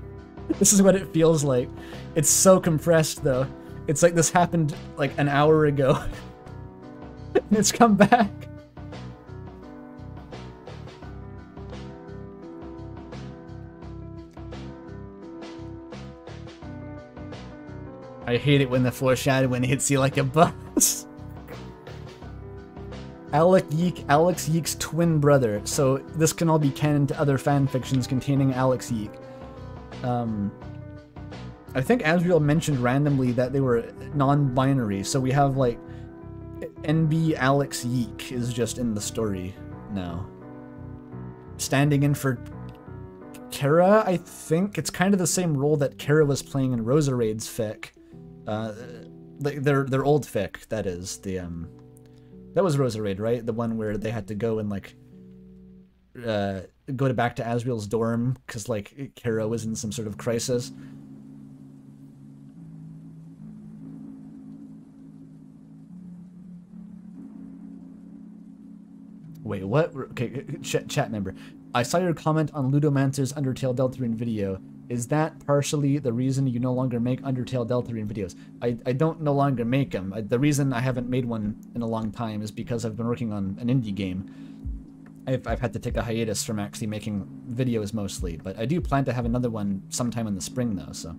Speaker 1: <laughs> this is what it feels like. It's so compressed though. It's like this happened like an hour ago. <laughs> and it's come back. I hate it when the foreshadowing hits you like a bus. Alec Yeek, Alex Yeek's twin brother. So this can all be canon to other fan fictions containing Alex Yeek. Um, I think Asriel mentioned randomly that they were non-binary, so we have like NB Alex Yeek is just in the story now. Standing in for Kara, I think. It's kind of the same role that Kara was playing in Roserade's fic. Uh, their their old fic that is the um, that was Roserade, right? The one where they had to go and like uh go to back to Asriel's dorm because like Kara was in some sort of crisis. Wait, what? Okay, ch chat member. I saw your comment on Ludomancer's Undertale Deltarune video. Is that partially the reason you no longer make Undertale Deltarune videos? I, I don't no longer make them. I, the reason I haven't made one in a long time is because I've been working on an indie game. I've, I've had to take a hiatus from actually making videos mostly, but I do plan to have another one sometime in the spring though, so...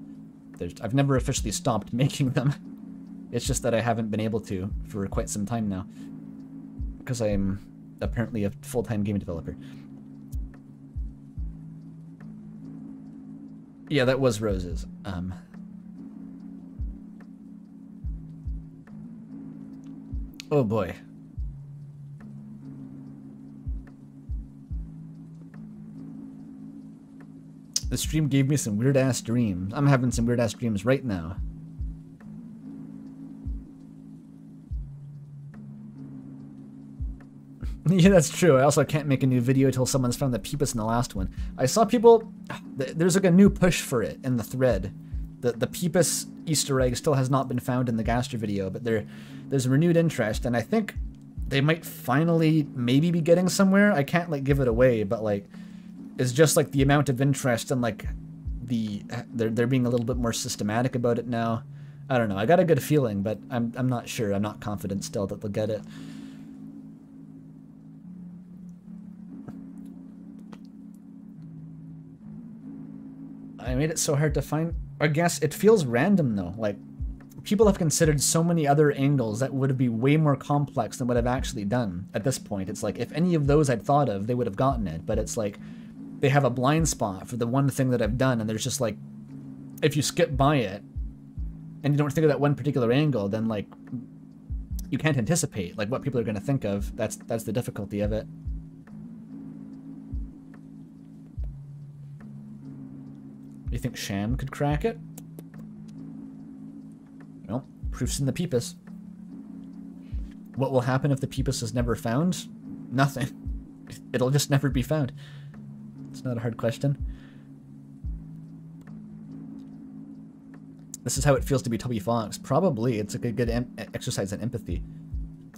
Speaker 1: There's, I've never officially stopped <laughs> making them. It's just that I haven't been able to for quite some time now. Because I'm apparently a full-time game developer. Yeah, that was Rose's. Um, oh boy. The stream gave me some weird ass dreams. I'm having some weird ass dreams right now. <laughs> Yeah, that's true. I also can't make a new video until someone's found the peepus in the last one. I saw people, there's like a new push for it in the thread. The, the peepus Easter egg still has not been found in the Gaster video, but there, there's renewed interest, and I think they might finally maybe be getting somewhere. I can't like give it away, but like, it's just like the amount of interest and like the, they're, they're being a little bit more systematic about it now. I don't know. I got a good feeling, but I'm, I'm not sure. I'm not confident still that they'll get it. I made it so hard to find. I guess it feels random though. Like people have considered so many other angles that would be way more complex than what I've actually done at this point. It's like if any of those I'd thought of, they would have gotten it. But it's like they have a blind spot for the one thing that I've done, and there's just like if you skip by it and you don't think of that one particular angle, then like you can't anticipate like what people are going to think of. That's that's the difficulty of it. You think Sham could crack it? Well, proof's in the Peepus. What will happen if the Peepus is never found? Nothing. <laughs> It'll just never be found. It's not a hard question. This is how it feels to be Toby Fox. Probably. It's like a good exercise in empathy.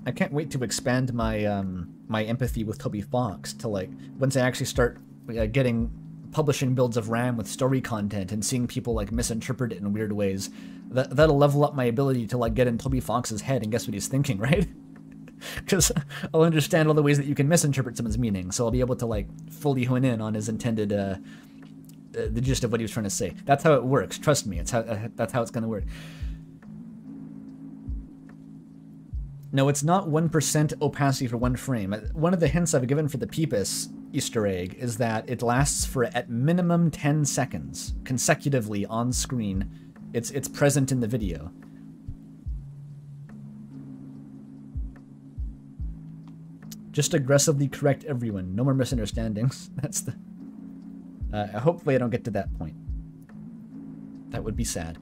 Speaker 1: I can't wait to expand my um, my empathy with Toby Fox to like once I actually start uh, getting publishing builds of RAM with story content and seeing people like misinterpret it in weird ways. That that'll level up my ability to like get in Toby Fox's head and guess what he's thinking, <laughs> right? Because I'll understand all the ways that you can misinterpret someone's meaning, so I'll be able to like fully hone in on his intended, uh, uh, the gist of what he was trying to say. That's how it works. Trust me, it's how uh, that's how it's gonna work. No, it's not 1% opacity for one frame. Uh, one of the hints I've given for the Peepus Easter egg is that it lasts for at minimum 10 seconds consecutively on screen. It's, it's present in the video. Just aggressively correct everyone. No more misunderstandings. <laughs> That's the... Uh, hopefully I don't get to that point. That would be sad.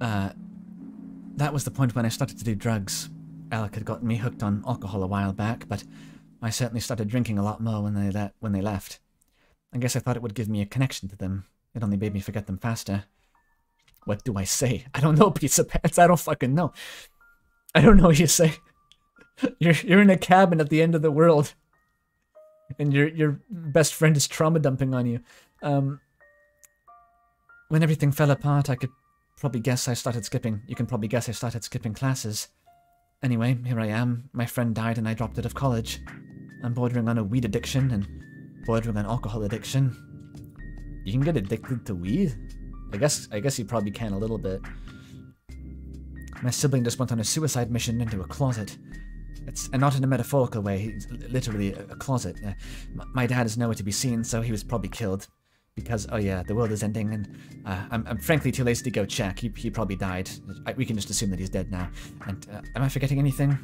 Speaker 1: Uh, that was the point when I started to do drugs. Alec had gotten me hooked on alcohol a while back, but I certainly started drinking a lot more when they, le when they left. I guess I thought it would give me a connection to them. It only made me forget them faster. What do I say? <laughs> I don't know, pizza pants. I don't fucking know. I don't know what you say. <laughs> You're you're in a cabin at the end of the world, and your your best friend is trauma dumping on you. Um, when everything fell apart, I could probably guess I started skipping. You can probably guess I started skipping classes. Anyway, here I am. My friend died and I dropped out of college. I'm bordering on a weed addiction and bordering on alcohol addiction. You can get addicted to weed? I guess I guess you probably can a little bit. My sibling just went on a suicide mission into a closet. It's and uh, not in a metaphorical way, literally a closet. Uh, my dad is nowhere to be seen, so he was probably killed because oh yeah, the world is ending, and uh, I'm, I'm, frankly too lazy to go check. He, he probably died. I, we can just assume that he's dead now. And uh, am I forgetting anything?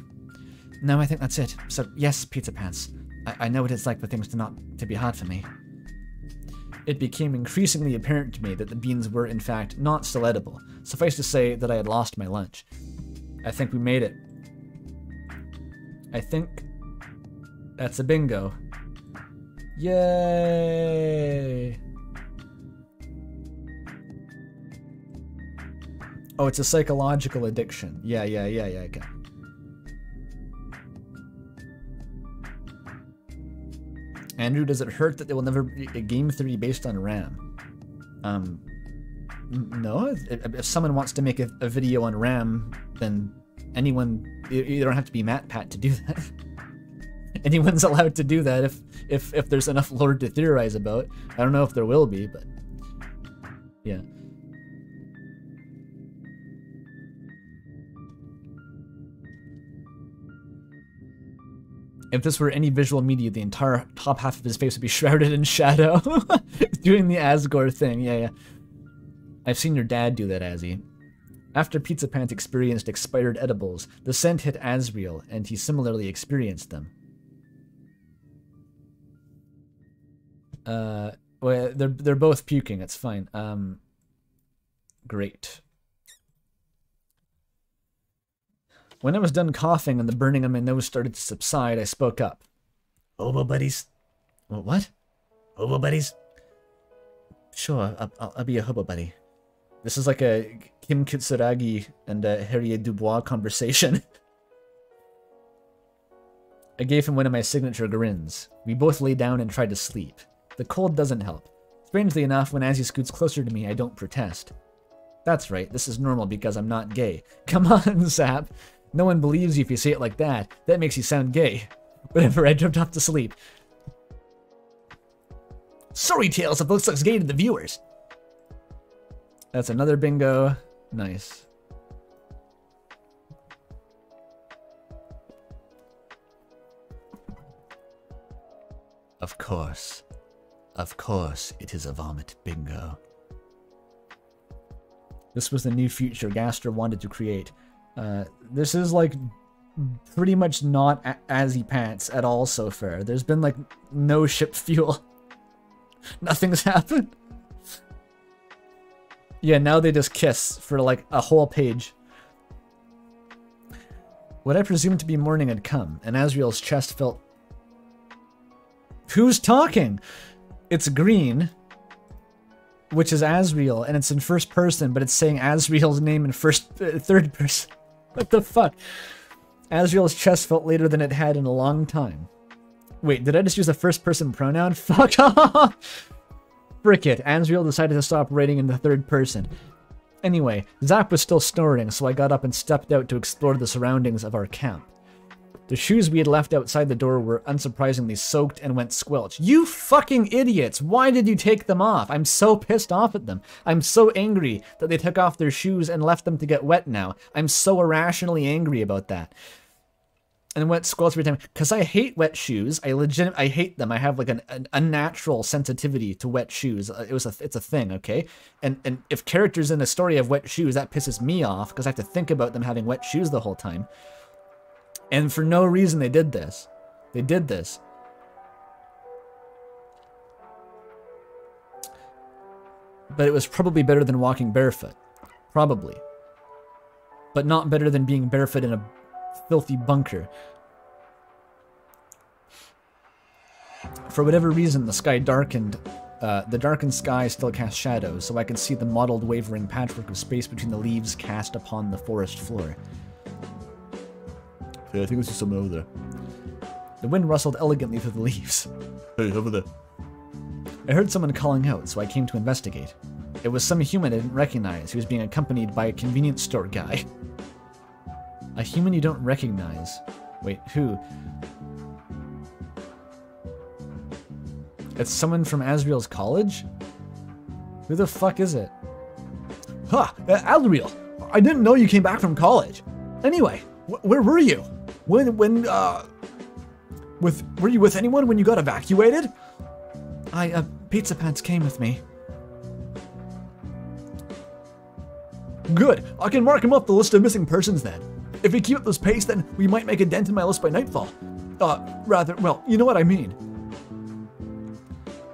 Speaker 1: No, I think that's it. So yes, pizza pants. I, I know what it's like for things to not to be hard for me. It became increasingly apparent to me that the beans were in fact not still edible. Suffice to say that I had lost my lunch. I think we made it. I think that's a bingo. Yay! Oh, it's a psychological addiction. Yeah, yeah, yeah, yeah, okay. Andrew, does it hurt that they will never be a game theory based on RAM? Um, no. If, if someone wants to make a, a, video on RAM, then anyone you, you don't have to be MatPat to do that. <laughs> Anyone's allowed to do that if if if there's enough lore to theorize about. I don't know if there will be, but yeah. If this were any visual media, the entire top half of his face would be <laughs> shrouded in shadow. <laughs> Doing the Asgore thing, yeah, yeah. I've seen your dad do that, Azzy. After Pizza Pants experienced expired edibles, the scent hit Asriel, and he similarly experienced them. Uh, well, they're, they're both puking, it's fine. Um, great. When I was done coughing and the burning of my nose started to subside, I spoke up. Oboe buddies. What? Hobo buddies? Sure, I'll, I'll, be a hobo buddy. This is like a Kim Kitsuragi and a Harrier Du Bois conversation. <laughs> I gave him one of my signature grins. We both lay down and tried to sleep. The cold doesn't help. Strangely enough, when Azzy scoots closer to me, I don't protest. That's right, this is normal because I'm not gay. <laughs> Come on, Zap. No one believes you if you say it like that. That makes you sound gay. <laughs> Whatever, I jumped off to sleep. Sorry, Tails, if looks looks gay to the viewers. That's another bingo. Nice.
Speaker 2: Of course. Of course, it is a
Speaker 1: vomit bingo. This was the new future Gaster wanted to create. Uh, this is like pretty much not Azzy Pants at all so far. There's been like no ship <laughs> fuel. Nothing's happened. Yeah, now they just kiss for like a whole page. What I presumed to be morning had come, and Asriel's chest felt... Who's talking? It's green, which is Asriel, and it's in first person, but it's saying Asriel's name in first, uh, third person what the fuck? Asriel's chest felt later than it had in a long time. Wait, did I just use a first-person pronoun? <laughs> Fuck off! Frick it, Asriel decided to stop writing in the third person. Anyway, Zap was still snoring, so I got up and stepped out to explore the surroundings of our camp. The shoes we had left outside the door were unsurprisingly soaked and went squelch. You fucking idiots! Why did you take them off? I'm so pissed off at them. I'm so angry that they took off their shoes and left them to get wet now. I'm so irrationally angry about that. And went squelch every time. Because I hate wet shoes. I legit, I hate them. I have like an, an unnatural sensitivity to wet shoes. Uh, it was a, it's a thing, okay? And, and if characters in a story have wet shoes, that pisses me off because I have to think about them having wet shoes the whole time. And for no reason they did this. They did this. But it was probably better than walking barefoot. Probably. But not better than being barefoot in a filthy bunker. For whatever reason, the sky darkened. Uh, the darkened sky still cast shadows, so I could see the mottled, wavering patchwork of space between the leaves cast upon the forest floor. Yeah, I think there's just someone over there. The wind rustled elegantly through the leaves. Hey, over there. I heard someone calling out, so I came to investigate. It was some human I didn't recognize who was being accompanied by a convenience store guy. A human you don't recognize. Wait, who? It's someone from Asriel's college? Who the fuck is it? Huh, uh, Asriel? I didn't know you came back from college. Anyway, wh where were you? When when uh, with were you with anyone when you got evacuated? I uh, Pizza Pants came with me.
Speaker 2: Good. I can mark him up the list of missing persons then. If we keep up this pace, then we might make a dent in my list by nightfall. Uh, rather, well, you know what I mean.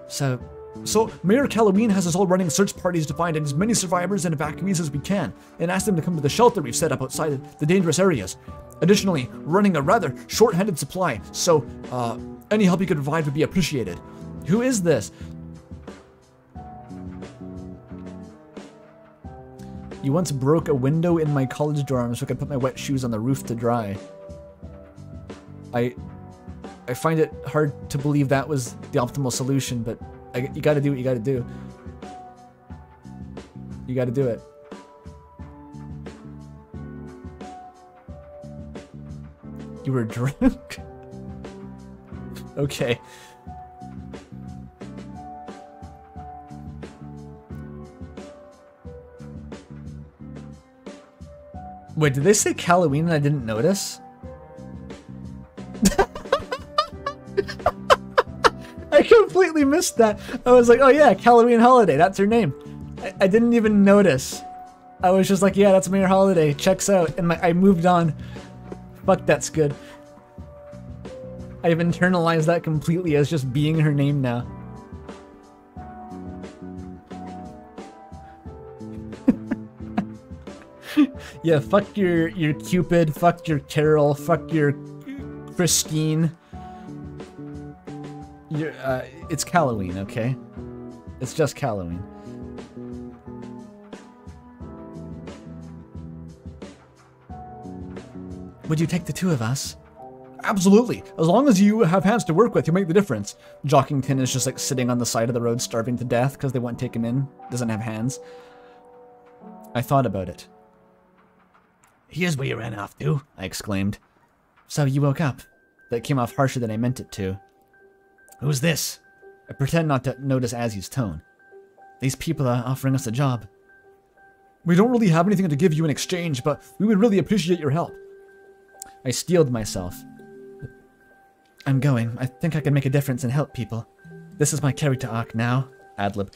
Speaker 2: So, so Mayor Halloween has us all running search parties to find as many survivors and evacuees as we can, and ask them to come to the shelter we've
Speaker 1: set up outside the dangerous areas. Additionally, running a rather short-handed supply, so uh, any help you could provide would be appreciated. Who is this? You once broke a window in my college dorm so I could put my wet shoes on the roof to dry. I I find it hard to believe that was the optimal solution, but I, you gotta do what you gotta do. You gotta do it. You were drunk?
Speaker 2: <laughs> okay.
Speaker 1: Wait, did they say Halloween and I didn't notice? <laughs> I completely missed that. I was like, oh yeah, Halloween Holiday, that's her name. I, I, didn't even notice. I was just like, yeah, that's Mayor Holiday, checks out. And my, I moved on. Fuck, that's good. I've internalized that completely as just being her name now. <laughs> yeah, fuck your your Cupid, fuck your Carol, fuck your Christine. Your, uh, it's Halloween, okay? It's just Halloween. Would you take the two of us? Absolutely. As long as you have hands to work with, you make the difference. Jockington is just like sitting on the side of the road starving to death because they won't take him in. Doesn't have hands. I thought about it. Here's where you ran off to, I exclaimed. So you woke up. That came off harsher than I meant it to. Who's this? I pretend not to notice Azzy's tone. These people are offering us a job. We don't really have anything to give you in exchange, but we would really appreciate your help. I steeled myself. I'm going. I think I can make a difference and help people. This is my character arc now. Adlib.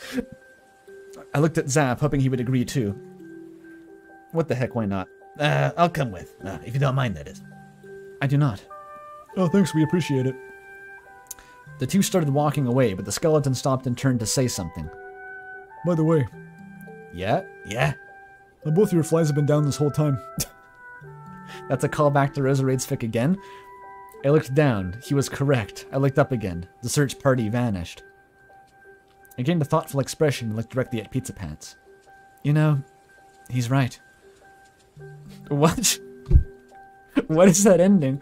Speaker 1: I looked at Zap, hoping he would agree too. What the heck, why not? Uh, I'll come with, uh, if you don't mind, that is. I do not. Oh, thanks, we appreciate it. The two started walking away, but the skeleton stopped and turned to say something.
Speaker 2: By the way. Yeah? Yeah? Now uh, both of your flies have been down this whole time. <laughs>
Speaker 1: That's a callback to Roserade's fic again. I looked down. He was correct. I looked up again. The search party vanished. I gained a thoughtful expression and looked directly at Pizza Pants. You know, he's right. What? <laughs> what is that ending?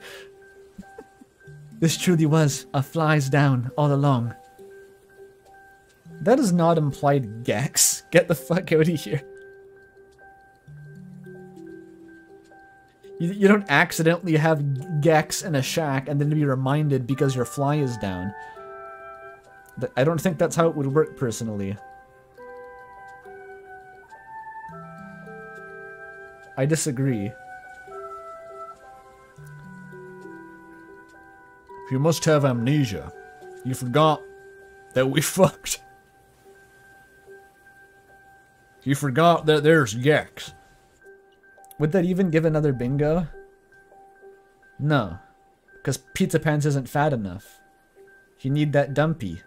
Speaker 1: this truly was a flies down all along. That is not implied Gex. Get the fuck out of here. You, you don't accidentally have Gex in a shack and then be reminded because your fly is down. I don't think that's how it would work, personally. I disagree.
Speaker 2: You must have amnesia. You forgot that we <laughs> fucked. You forgot that there's yaks. Would that
Speaker 1: even give another bingo? No. Because Pizza Pants isn't fat enough. You need that dumpy.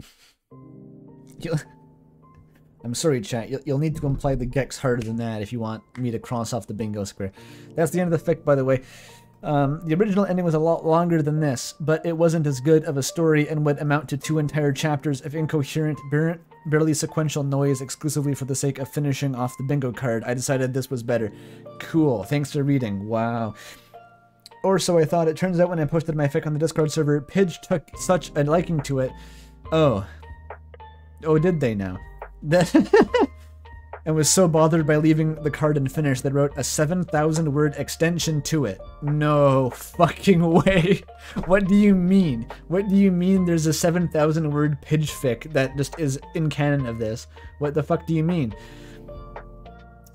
Speaker 1: <laughs> <laughs> I'm sorry, chat. You'll, you'll, need to imply the Gex harder than that if you want me to cross off the bingo square. That's the end of the fic, by the way. Um, the original ending was a lot longer than this, but it wasn't as good of a story and would amount to two entire chapters of incoherent, barely sequential noise exclusively for the sake of finishing off the bingo card. I decided this was better. Cool. Thanks for reading. Wow. Or so I thought. It turns out when I posted my fic on the Discord server, Pidge took such a liking to it. Oh. Oh, did they now? That... <laughs> and was so bothered by leaving the card unfinished that wrote a 7,000 word extension to it. No fucking <laughs> way. What do you mean? What do you mean there's a 7,000 word pidgefic that just is in canon of this? What the fuck do you mean?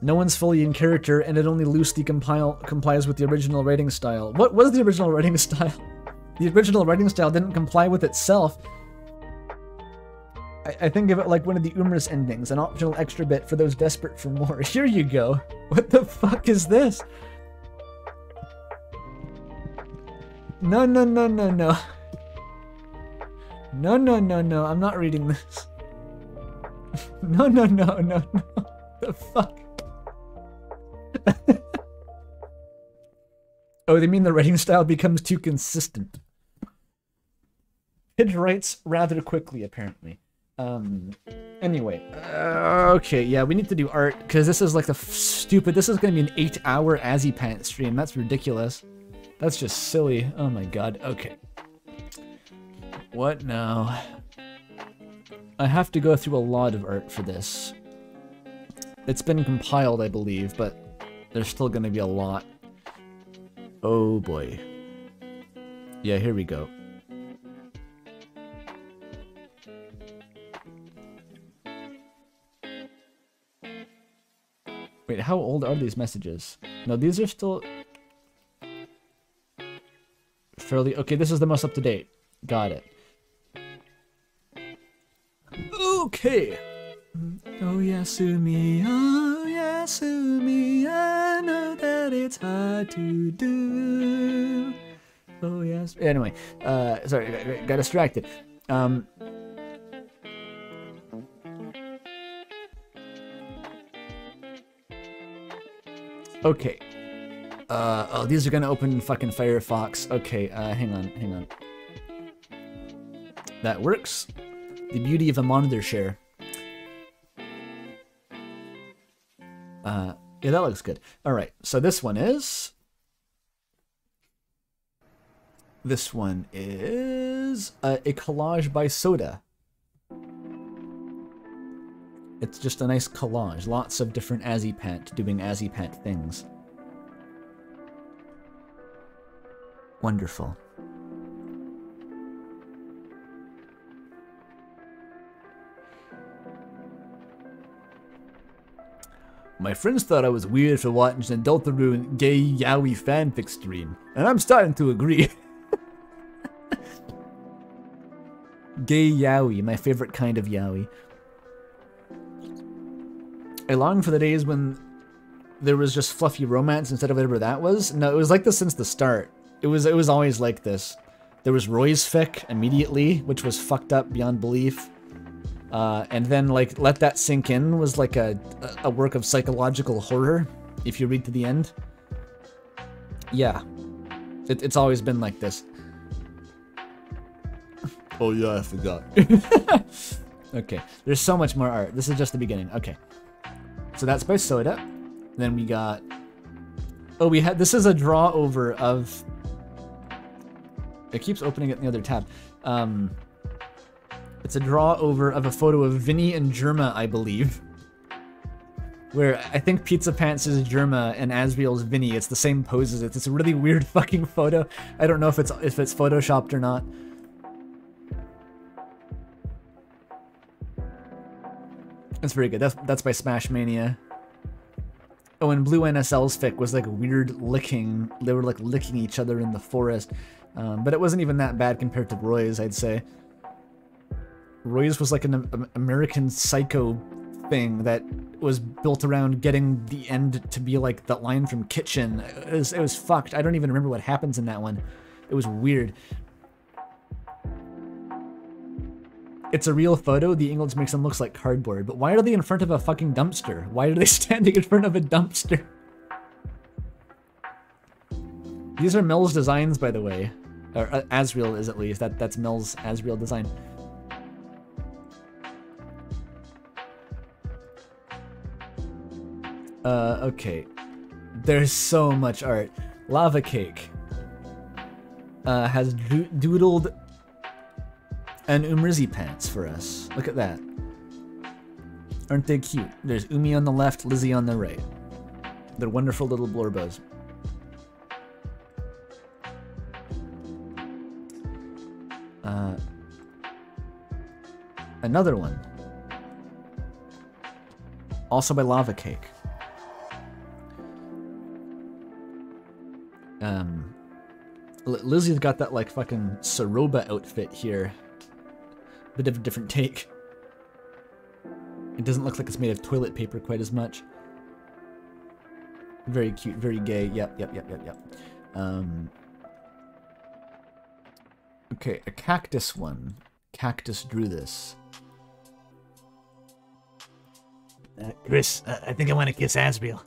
Speaker 1: No one's fully in character and it only loosely compile complies with the original writing style. What was the original writing <laughs> style? The original writing style didn't comply with itself I, I think of it like one of the Umrah's endings, an optional extra bit for those desperate for more. <laughs> Here you go. What the fuck is this? No, no, no, no, no. No, no, no, no. I'm not reading this. <laughs> No, no, no, no, no. The fuck? <laughs> oh, they mean the writing style becomes too consistent. Pidge writes rather quickly, apparently. Um, anyway. Uh, okay, yeah, we need to do art, because this is like the stupid... This is going to be an eight-hour Azzy Pants stream. That's ridiculous. That's just silly. Oh my god. Okay. What now? I have to go through a lot of art for this. It's been compiled, I believe, but there's still going to be a lot. Oh boy. Yeah, here we go. Wait, how old are these messages? No, these are still... Fairly... Okay, this is the most up-to-date. Got it.
Speaker 2: Okay. Oh, Yasumi, oh, Yasumi,
Speaker 1: I know that it's hard to do. Oh, yes. Anyway, uh, sorry, got distracted. Um, Okay. Uh, oh, these are gonna open fucking Firefox. Okay, uh, hang on, hang on. That works. The beauty of a monitor share. Uh, yeah, that looks good. All right, so this one is... This one is a uh, collage by Soda. It's just a nice collage, lots of different Azipet doing Azipet things. Wonderful. My friends thought I was weird for watching an Deltarune gay yaoi fanfic stream, and I'm starting to agree. <laughs> gay yaoi, my favorite kind of yaoi. I long for the days when there was just fluffy romance instead of whatever that was. No, it was like this since the start. It was it was always like this. There was Roy's fic immediately, which was fucked up beyond belief. Uh, and then like let that sink in was like a a work of psychological horror if you read to the end. Yeah, it, it's always been like this. Oh yeah, I forgot. <laughs> okay, there's so much more art. This is just the beginning. Okay. So that's by Soda. Then we got... Oh, we had... This is a draw over of... It keeps opening at the other tab. Um, it's a draw over of a photo of Vinny and Jerma, I believe. Where I think Pizza Pants is Jerma and Asriel's Vinny. It's the same poses. It's, it's a really weird <laughs> fucking photo. I don't know if it's if it's photoshopped or not. That's pretty good. That's that's by Smash Mania. Oh, and Blue NSL's fic was like weird licking. They were like licking each other in the forest. Um, but it wasn't even that bad compared to Roy's, I'd say. Roy's was like an American psycho thing that was built around getting the end to be like the line from Kitchen. It was, it was fucked. I don't even remember what happens in that one. It was weird. It's a real photo. The Ingolds makes them look like cardboard. But why are they in front of a fucking dumpster? Why are they <laughs> standing in front of a dumpster? These are Mill's designs, by the way. Or uh, Asriel is at least. That That's Mill's Asriel design. Uh, okay. There's so much art. Lava Cake uh, has doodled and Umrizzy pants for us. Look at that. Aren't they cute? There's Umi on the left, Lizzie on the right. They're wonderful little blurbos. Uh, another one. Also by Lava Cake. Um, Lizzie's got that like fucking Soroba outfit here bit of a different take. It doesn't look like it's made of toilet paper quite as much. Very cute, very gay. Yep, yep, yep, yep, yep. Um, okay, a cactus one. Cactus drew this. Uh, Kris, uh, I think I want to kiss Asriel.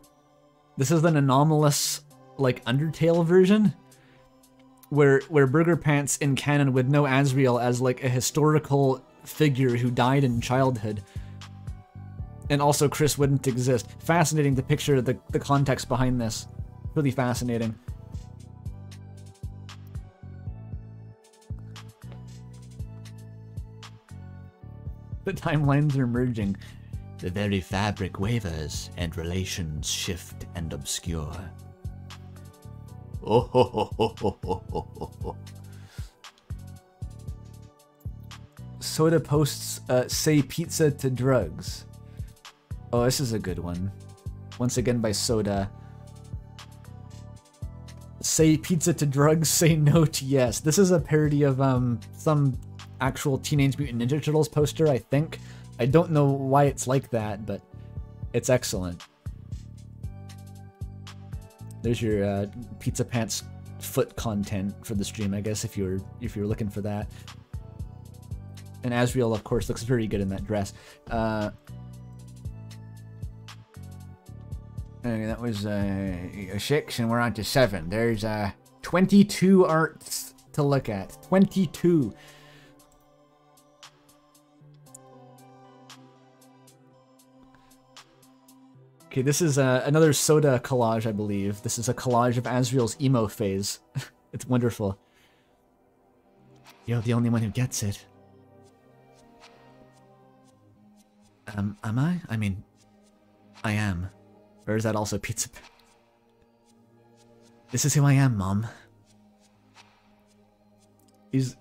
Speaker 1: This is an anomalous, like, Undertale version? where where Burger Pants in canon would know Asriel as like a historical figure who died in childhood. And also Kris wouldn't exist. Fascinating to picture the, the context behind this. Really fascinating. The timelines are merging. The very fabric wavers and relations shift
Speaker 2: and obscure. Oh, ho, ho, ho, Soda posts uh, say
Speaker 1: pizza to drugs. Oh, this is a good one. Once again by Soda. Say pizza to drugs, say no to yes. This is a parody of um some actual Teenage Mutant Ninja Turtles poster, I think. I don't know why it's like that, but it's excellent. There's your uh, pizza pants foot content for the stream, I guess, if you're if you're looking for that. And Asriel, of course, looks very good in that dress. Uh, that was a, uh, a six, and we're on to seven. There's uh, 22 arts to look at. 22. Okay, this is uh, another soda collage, I believe. This is a collage of Asriel's emo phase. <laughs> it's wonderful. You're the only one who gets it. Um, am I? I mean, I am. Or is that also pizza? This is who I am, Mom. He's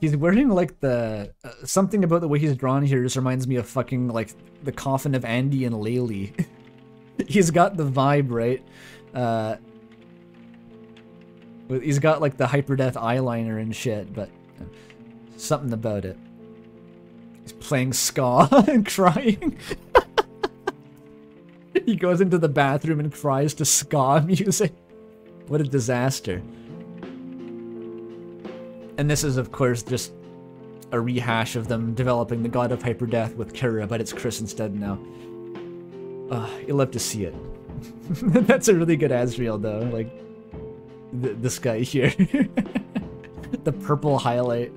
Speaker 1: he's wearing like the uh, something about the way he's drawn here just reminds me of fucking like the coffin of Andy and Leyley. <laughs> he's got the vibe right. Uh, he's got like the hyperdeath eyeliner and shit, but something about it. He's playing ska <laughs> and crying. <laughs> he goes into the bathroom and cries to ska <laughs> music. What a disaster. And this is, of course, just a rehash of them developing the God of Hyperdeath with Chara, but it's Kris instead now. Uh, ah, you love to see it. <laughs> That's a really good Asriel, though. Like, th this guy here. <laughs> the purple highlight.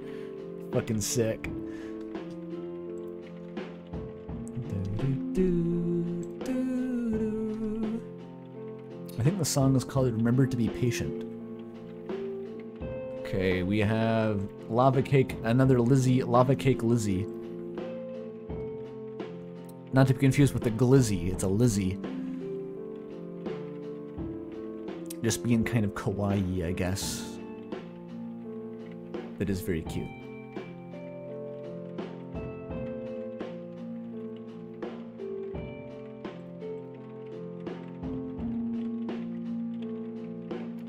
Speaker 1: Fucking sick. I think the song is called Remember to Be Patient. Okay, we have Lava Cake, another Lizzie, Lava Cake Lizzie. Not to be confused with the glizzy, it's a lizzy. Just being kind of kawaii, I guess. That is very cute.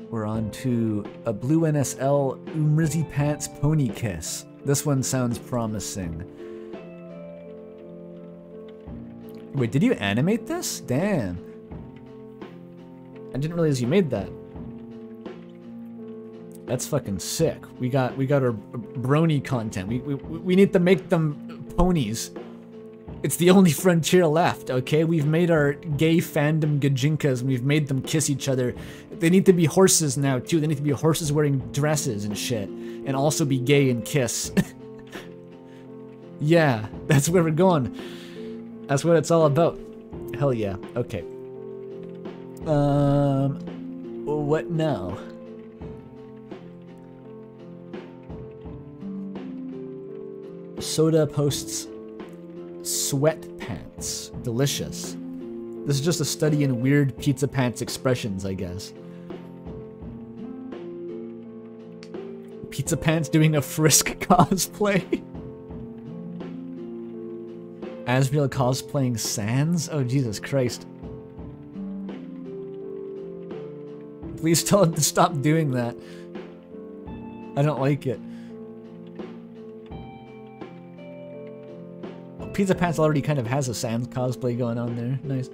Speaker 1: We're on to a blue NSL Umrizzy Pants Pony Kiss. This one sounds promising. Wait, did you animate this? Damn. I didn't realize you made that. That's fucking sick. We got we got our brony content. We we we need to make them ponies. It's the only <laughs> frontier left, okay? We've made our gay fandom Gijinkas and we've made them kiss each other. They need to be horses now, too. They need to be horses wearing dresses and shit. And also be gay and kiss. <laughs> yeah, that's where we're going. That's what it's all about. Hell yeah. Okay. Um, what now? Soda posts sweatpants. Delicious. This is just a study in weird pizza pants expressions, I guess. Pizza Pants doing a Frisk <laughs> cosplay. Asriel cosplaying Sans? Oh, Jesus Christ. Please tell him to stop doing that. I don't like it. Oh, Pizza Pants already kind of has a Sans cosplay going on there. Nice.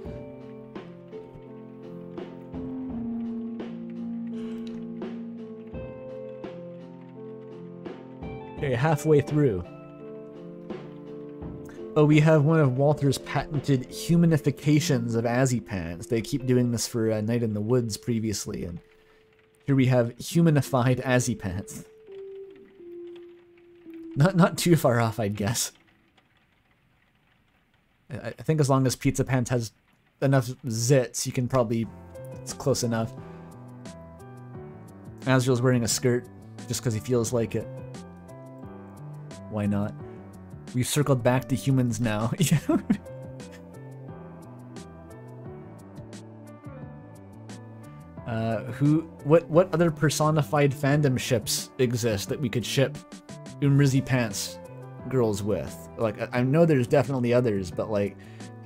Speaker 1: Okay, halfway through. Oh, we have one of Walter's patented humanifications of Azzy Pants. They keep doing this for a uh, Night in the Woods previously, and here we have humanified Azzy Pants. Not, not too far off, I'd guess. I, I think as long as Pizza Pants has enough zits, you can probably... It's close enough. Asriel's wearing a skirt just because he feels like it. Why not? We've circled back to humans now. <laughs> uh, who? What? What other personified fandom ships exist that we could ship Umrizzy pants girls with? Like, I know there's definitely others, but like,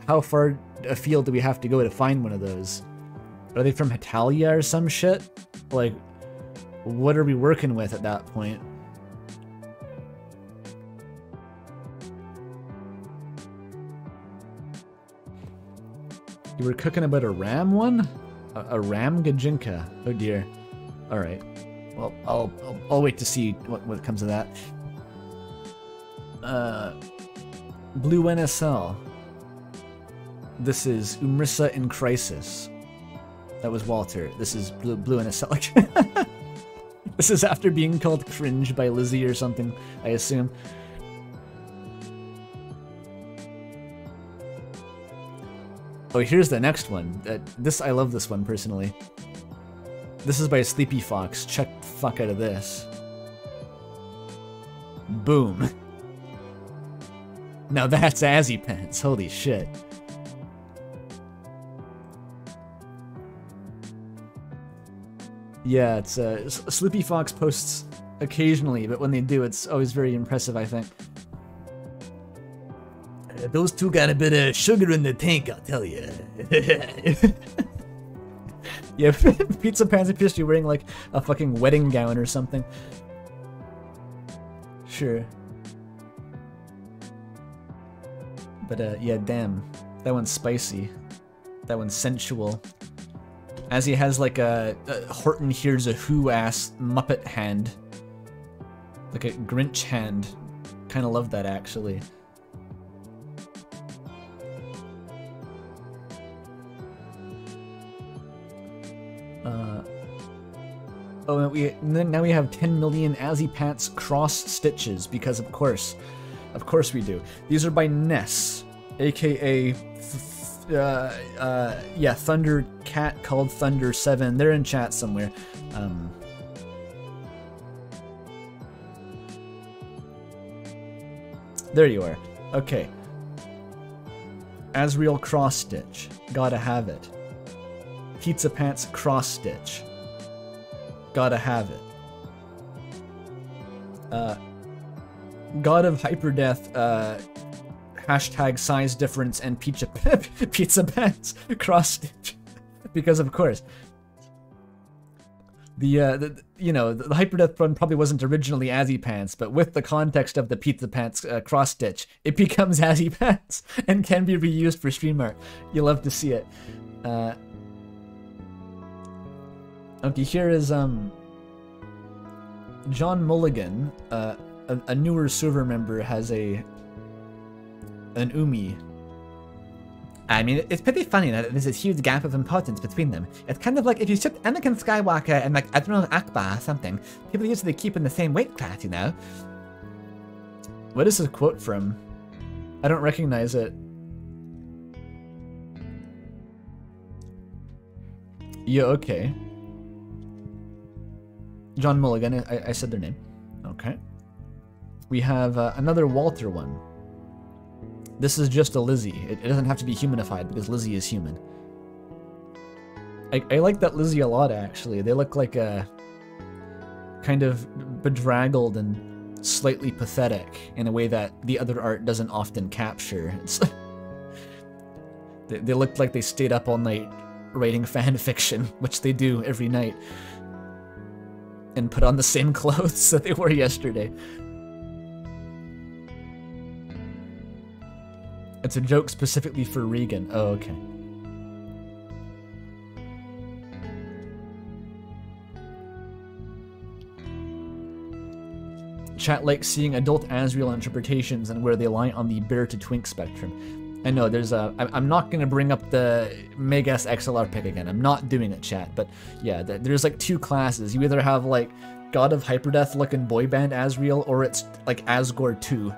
Speaker 1: how far afield do we have to go to find one of those? Are they from Hetalia or some shit? Like, what are we working with at that point? You were cooking about a ram one? A, a ram Gijinka. Oh dear. All right. Well, I'll, I'll, I'll wait to see what, what comes of that. Uh, Blue NSL. This is Umrissa in Crisis. That was Walter. This is Blue, Blue NSL. <laughs> this is after being called cringe by Lizzie or something, I assume. Oh, here's the next one. Uh, this I love this one personally. This is by Sleepy Fox. Check the fuck out of this. Boom. <laughs> now that's Azzy Pants. Holy shit. Yeah, it's uh, Sleepy Fox posts occasionally, but when they do, it's always very impressive. I think. Those two got a bit of sugar in the tank, I'll tell you. <laughs> yeah, <laughs> Pizza pants Pansy Pastry wearing like a fucking wedding gown or something. Sure. But uh, yeah, damn. That one's spicy. That one's sensual. As he has like a, a Horton Hears a Who ass Muppet hand. Like a Grinch hand. Kinda love that actually. Uh, oh, now we now we have 10 million Pants cross stitches because of course, of course we do. These are by Ness, aka uh, uh, yeah, Thunder Cat called Thunder Seven. They're in chat somewhere. Um, there you are. Okay. Asriel cross stitch. Gotta have it. Pizza Pants cross stitch. Gotta have it. Uh, God of Hyperdeath, uh, hashtag size difference and pizza, <laughs> pizza Pants cross stitch. because of course. The, uh, the, you know the, the hyperdeath run probably wasn't originally Azzy Pants, but with the context of the Pizza Pants uh, cross stitch, it becomes <laughs> Azzy Pants and can be reused for stream art. You love to see it. Uh, Okay, here is um John Mulligan, uh, a, a, newer server member, has a an Umi. I mean, it's pretty funny that there's this huge gap of importance between them. It's kind of like if you shipped Anakin Skywalker and like Admiral Ackbar or something. People usually keep in the same weight class, you know. What is this quote from? I don't recognize it. You're okay. John Mulligan. I, I said their name. Okay. We have uh, another Walter one. This is just a Lizzie. It, it, doesn't have to be humanified because Lizzie is human. I, I like that Lizzie a lot, actually. They look like a uh, kind of bedraggled and slightly pathetic in a way that the other art doesn't often capture. <laughs> they, they looked like they stayed up all night writing <laughs> fan fiction, which they do every night and put on the same <laughs> clothes that they wore yesterday. It's a joke specifically for Regan. Oh, okay. Chat likes seeing adult Asriel interpretations and where they lie on the bear to twink spectrum. I know there's a. I'm not gonna bring up the Megas XLR pick again. I'm not doing it, chat. But yeah, there's like two classes. You either have like God of Hyperdeath looking boy band Asriel, or it's like Asgore 2.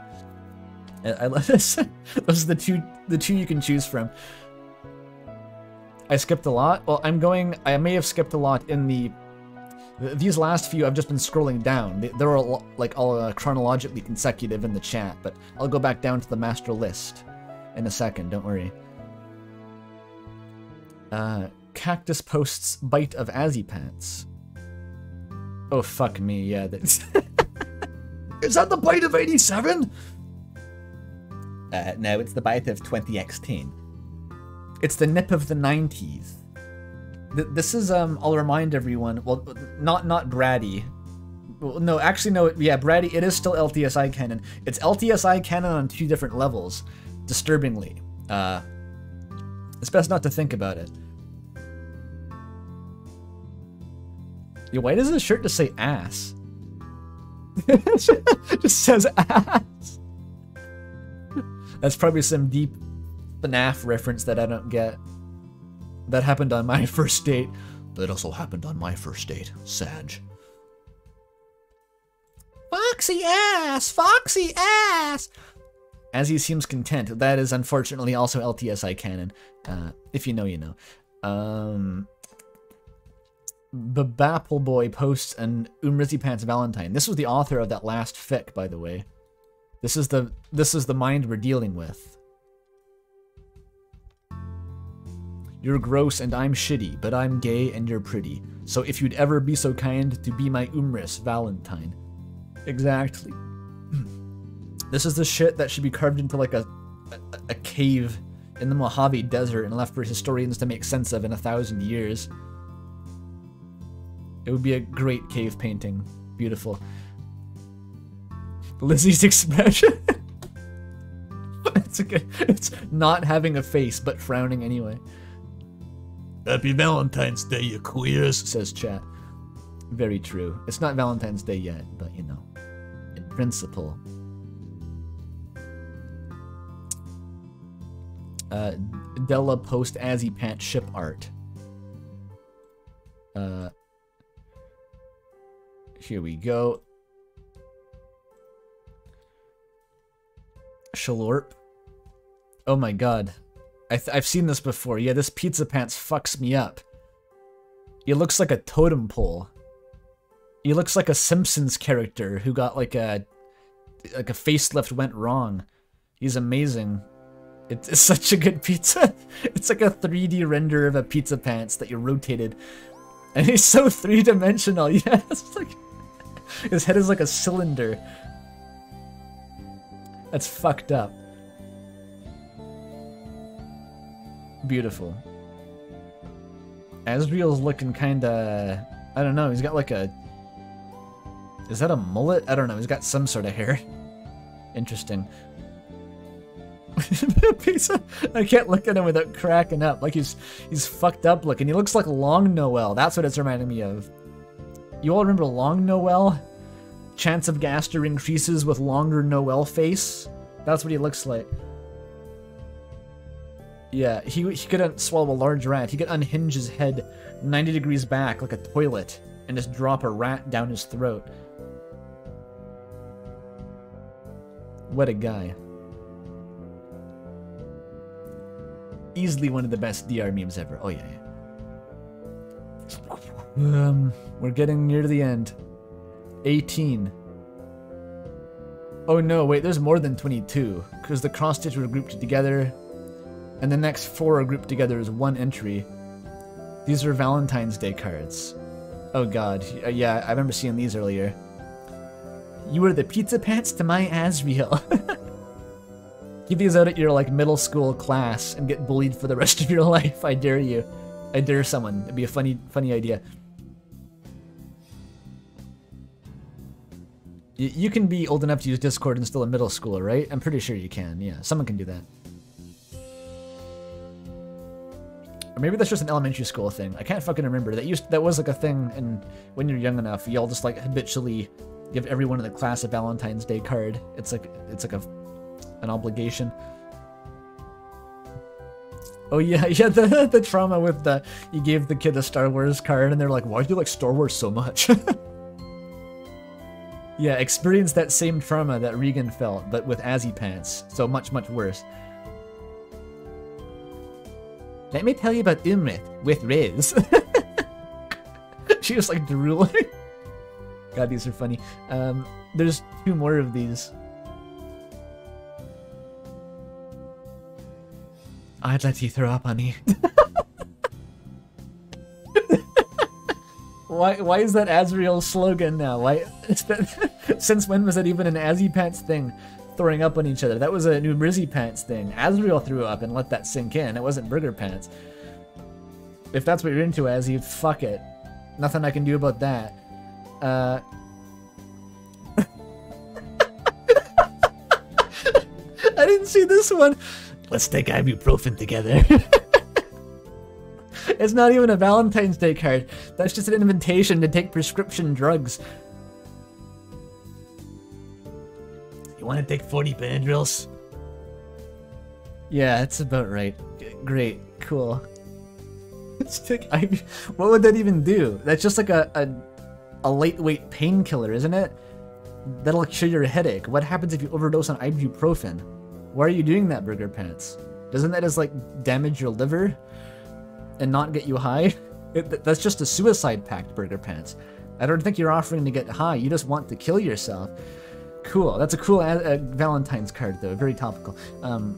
Speaker 1: I love <laughs> this. Those are the two the two you can choose from. I skipped a lot. Well, I'm going. I may have skipped a lot in the. These last few, I've just been scrolling down. They're all like all uh, chronologically consecutive in the chat, but I'll go back down to the master list in a second, don't worry. Uh, Cactus Post's Bite of Azzypants. Oh, fuck me, yeah. That's <laughs>
Speaker 2: Is that the bite of 87?
Speaker 1: Uh, no, it's the bite of ten. It's the nip of the 90s. this is, um, I'll remind everyone, well, not, not Bratty. Well, no, actually, no, yeah, Bratty, it is still LTSI canon. It's LTSI canon on two different levels disturbingly. Uh, it's best not to think about it. Yo, why does this shirt just say ass? <laughs> just says ass. That's probably some deep FNAF reference that I don't get. That happened on my <laughs> first date, That also happened on my first date, Sag.
Speaker 2: Foxy ass! Foxy ass!
Speaker 1: As he seems content, that is unfortunately also LTSI canon. Uh, if you know, you know. Um, Boy posts an Umrizzy Pants Valentine. This was the author of that last fic, by the way. This is the this is the mind we're dealing with. You're gross and I'm shitty, but I'm gay and you're pretty. So if you'd ever be so kind to be my Umris Valentine. Exactly. This is the shit that should be carved into like a, a, a cave in the Mojave Desert and left for historians to make sense of in a thousand years. It would be a great cave painting. Beautiful. Lizzie's <laughs> expression. <laughs> it's, okay. it's not having a face, but frowning anyway. Happy Valentine's Day, you queers, says chat. Very true. It's not Valentine's Day yet, but you know, in principle, uh, Della post Pants ship art. Uh, here we go. Shalorp. Oh my god. I have seen this before. Yeah, this pizza pants fucks me up. He looks like a totem pole. He looks like a Simpsons character who got like a like a facelift went wrong. He's amazing. It's, it's such a good pizza. <laughs> It's like a 3D render of a pizza pants that you rotated. And he's so <laughs> three-dimensional, <laughs> yeah. It's like, his head is like a cylinder. That's fucked up. Beautiful. Asriel's looking kinda... I don't know, he's got like a... Is that a mullet? I don't know, he's got some sort of hair. Interesting. <laughs> pizza. I can't look at him without cracking up. Like he's he's fucked up looking. He looks like Long Noelle. That's what it's reminding me of. You all remember Long Noelle? Chance of Gaster increases with longer Noelle face. That's what he looks like. Yeah, he, he couldn't swallow a large rat. He could unhinge his head 90 degrees back like a toilet and just drop a rat down his throat. What a guy. easily one of the best DR memes ever. Oh, yeah, yeah. Um, we're getting near the end. 18. Oh no, wait, there's more than 22, because the cross stitch were grouped together, and the next four are grouped together as one entry. These are Valentine's Day cards. Oh god, uh, yeah, I remember seeing these earlier. You were the pizza pants to my Asriel. <laughs> Keep these out at your like middle school class and get bullied for the rest of your <laughs> life. I dare you. I dare someone. It'd be a funny, funny idea. Y you can be old enough to use Discord and still a middle schooler, right? I'm pretty sure you can. Yeah, someone can do that. Or maybe that's just an elementary school thing. I can't fucking remember. That used that was like a thing, and when you're young enough, y'all just like habitually give everyone in the class a Valentine's Day card. It's like it's like a an obligation. Oh yeah, <laughs> yeah, the, the trauma with the, you gave the kid a Star Wars card and they're like, why do you like Star Wars so much? <laughs> yeah, experience that same trauma that Regan felt, but with Azzy Pants, so much, much worse. Let me tell you about Umris with Riz. <laughs> she was like drooling. God, these are funny. Um, there's two more of these. I'd let you throw up, honey. <laughs> why why is that Asriel's slogan now? Why that, <laughs> since when was that even an Azzy Pants thing? Throwing up on each other. That was a new Mrizzy Pants thing. Azriel threw up and let that sink in. It wasn't Burger Pants. If that's what you're into, Azzy, fuck it. Nothing I can do about that. Uh. <laughs> I didn't see this one
Speaker 4: let's take ibuprofen together.
Speaker 1: <laughs> it's not even a Valentine's Day card. That's just an invitation to take prescription drugs. You
Speaker 4: want to take 40 Benadryls?
Speaker 1: Yeah, that's about right. Great, cool. <laughs> Let's take What would that even do? That's just like a, a, a lightweight painkiller, isn't it? That'll cure your headache. What happens if you overdose on ibuprofen? Why are you doing that, Burger Pants? Doesn't that just, like, damage your liver? And not get you high? It, that's just a suicide pact, Burger Pants. I don't think you're offering to get high, you just want to kill yourself. Cool, that's a cool uh, uh, Valentine's card, though, very topical. Um,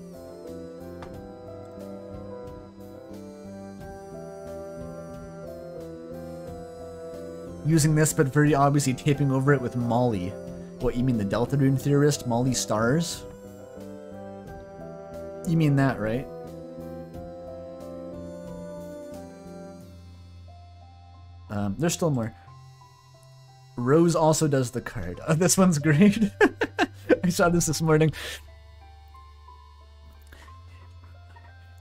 Speaker 1: using this, but very obviously taping over it with Molly. What, you mean the Deltarune Theorist, Molly Stars? You mean that, right? Um, there's still more. Rose also does the card. <laughs> Oh, this one's great. <laughs> I saw this this morning.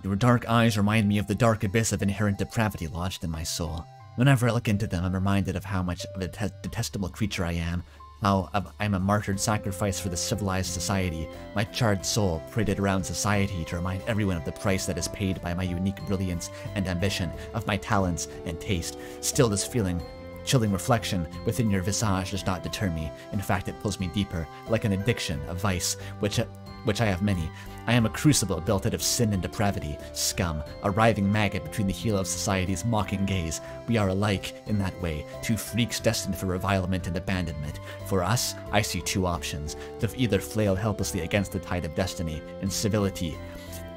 Speaker 1: Your dark eyes remind me of the dark abyss of inherent depravity lodged in my soul. Whenever I look into them, I'm reminded of how much of a detestable creature I am, I'm a martyred sacrifice for the civilized society. My charred soul prated around society to remind everyone of the price that is paid by my unique brilliance and ambition, of my talents and taste. Still, this feeling, chilling reflection within your visage does not deter me. In fact, it pulls me deeper, like an addiction, a vice, which which I have many, I am a crucible built out of sin and depravity, scum, a writhing maggot between the heel of society's mocking gaze. We are alike in that way, two freaks destined for revilement and abandonment. For us, I see two options to either flail helplessly against the tide of destiny in civility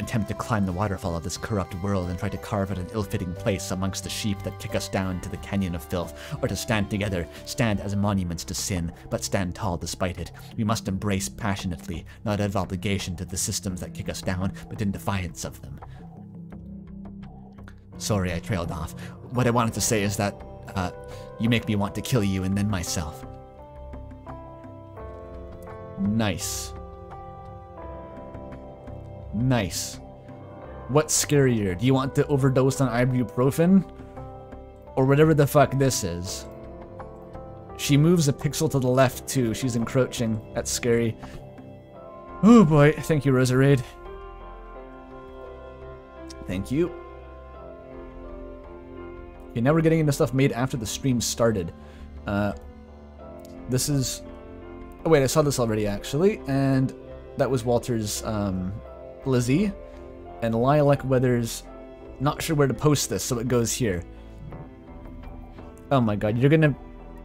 Speaker 1: attempt to climb the waterfall of this corrupt world and try to carve out an ill-fitting place amongst the sheep that kick us down to the canyon of filth, or to stand together, stand as monuments to sin, but stand tall despite it. We must embrace passionately, not out of obligation to the systems that kick us down, but in defiance of them. Sorry, I trailed off. What I wanted to say is that, uh, you make me want to kill you and then myself. Nice. Nice. What's scarier? Do you want to overdose on ibuprofen? Or whatever the fuck this is. She moves a pixel to the left, too. She's encroaching. That's scary. Oh boy. Thank you, Roserade. Thank you. Okay, now we're getting into stuff made after the stream started. Uh, this is... Oh wait, I saw this already, actually, and that was Walter's um, Lizzie, and Lilac Weathers. Not sure where to post this, so it goes here. Oh my god, you're gonna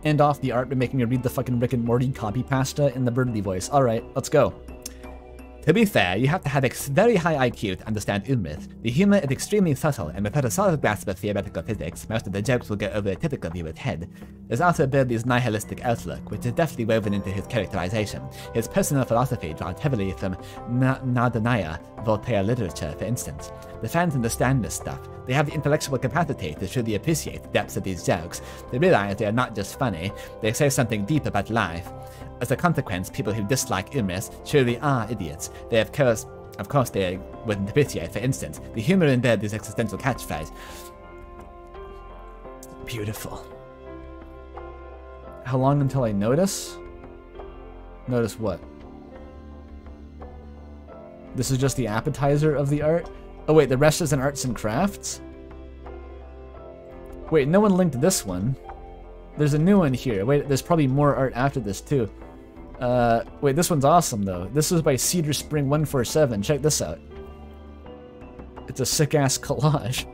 Speaker 1: end off the art by making me read the fucking Rick and Morty copy pasta in the Birdly voice. Alright, let's go. To be fair, you have to have a very high IQ to understand Umris. The humor is extremely subtle, and without a solid grasp of theoretical physics, most of the jokes will go over a typical viewer's head. There's also Birdly's nihilistic outlook, which is deftly woven into his characterization. His personal philosophy draws heavily from Narodnaya Volya literature, for instance. The fans understand this stuff. They have the intellectual capacity to truly appreciate the depths of these jokes. They realize they are not just funny, they say something deep about life. As a consequence, people who dislike Ilmes surely are idiots. They have cursed, of course they wouldn't appreciate, for instance, the humor in Des's existential catchphrase. Beautiful. How long until I notice? Notice what? This is just the appetizer of the art? Oh wait, the rest is in arts and crafts? Wait, no one linked this one. There's a new one here. Wait, there's probably more art after this too. Uh, wait, this one's awesome, though. This is by Cedar Spring 147. Check this out. It's a sick-ass <laughs> collage.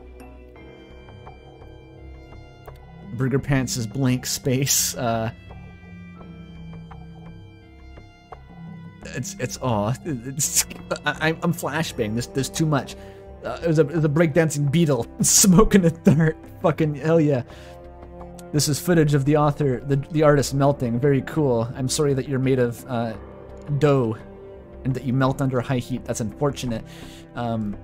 Speaker 1: Burger Pants is blank space. Uh, it's it's aw. <laughs> It's, I, I'm flashbang. This there's too much. Uh, it was a it was a breakdancing beetle <laughs> smoking a dart. Fucking hell yeah. This is footage of the author, the, the artist melting. Very cool. I'm sorry that you're made of uh, dough and that you melt under high heat. That's unfortunate. Um,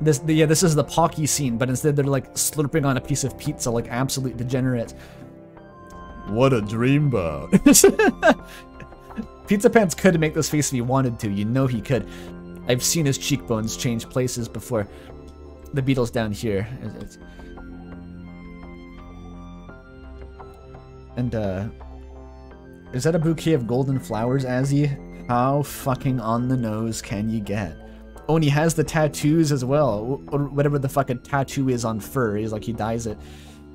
Speaker 1: this, the, yeah, this is the Pocky scene, but instead they're like slurping on a piece of pizza like absolute degenerates.
Speaker 2: What a dreamboat.
Speaker 1: <laughs> pizza Pants could make this face if he wanted to. You know he could. I've seen his cheekbones change places before. The Beatles down here. It's, it's, And, uh... Is that a bouquet of golden flowers, Azzy? How fucking on the nose can you get? Oh, and he has the tattoos as well. Whatever the fucking tattoo is on fur, he's like, he dyes it.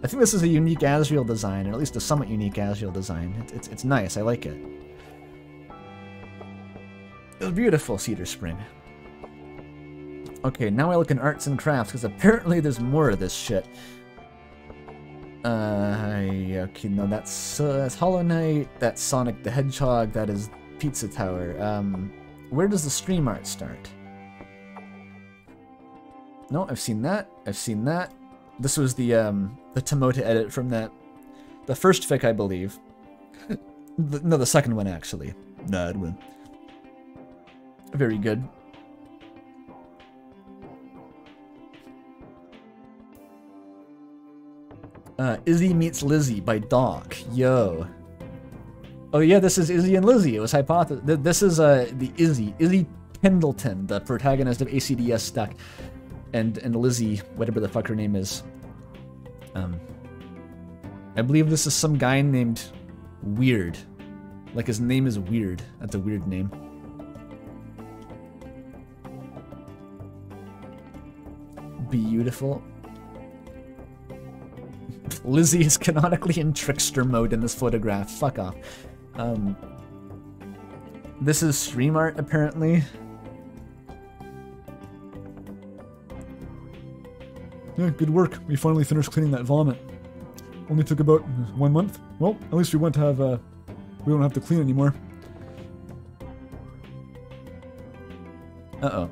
Speaker 1: I think this is a unique Asriel design, or at least a somewhat unique Asriel design. It's, it's, it's nice, I like it. It was beautiful, Cedar Spring. Okay, now I look in arts and crafts, because apparently there's more of this shit. Uh, okay, no, that's, uh, that's Hollow Knight, that's Sonic the Hedgehog, that is Pizza Tower. Um, where does the stream art start? No, I've seen that, I've seen that. This was the, um, the Tomota edit from that, the first fic, I believe. <laughs> the, no, the second one, actually. No, that one. Very good. Uh, Izzy Meets Lizzie by Doc. Yo. Oh yeah, this is Izzy and Lizzie. It was hypothesis. This is uh, the Izzy, Izzy Pendleton, the protagonist of ACDS Stuck, and and Lizzie, whatever the fuck her name is. Um, I believe this is some guy named Weird. Like his name is Weird. That's a weird name. Beautiful. Lizzie is canonically in trickster mode in this photograph. Fuck off. Um, this is stream art, apparently.
Speaker 2: Yeah, good work. We finally finished cleaning that vomit. Only took about one month. Well, at least we won't have, uh, we don't have to clean anymore. Uh-oh.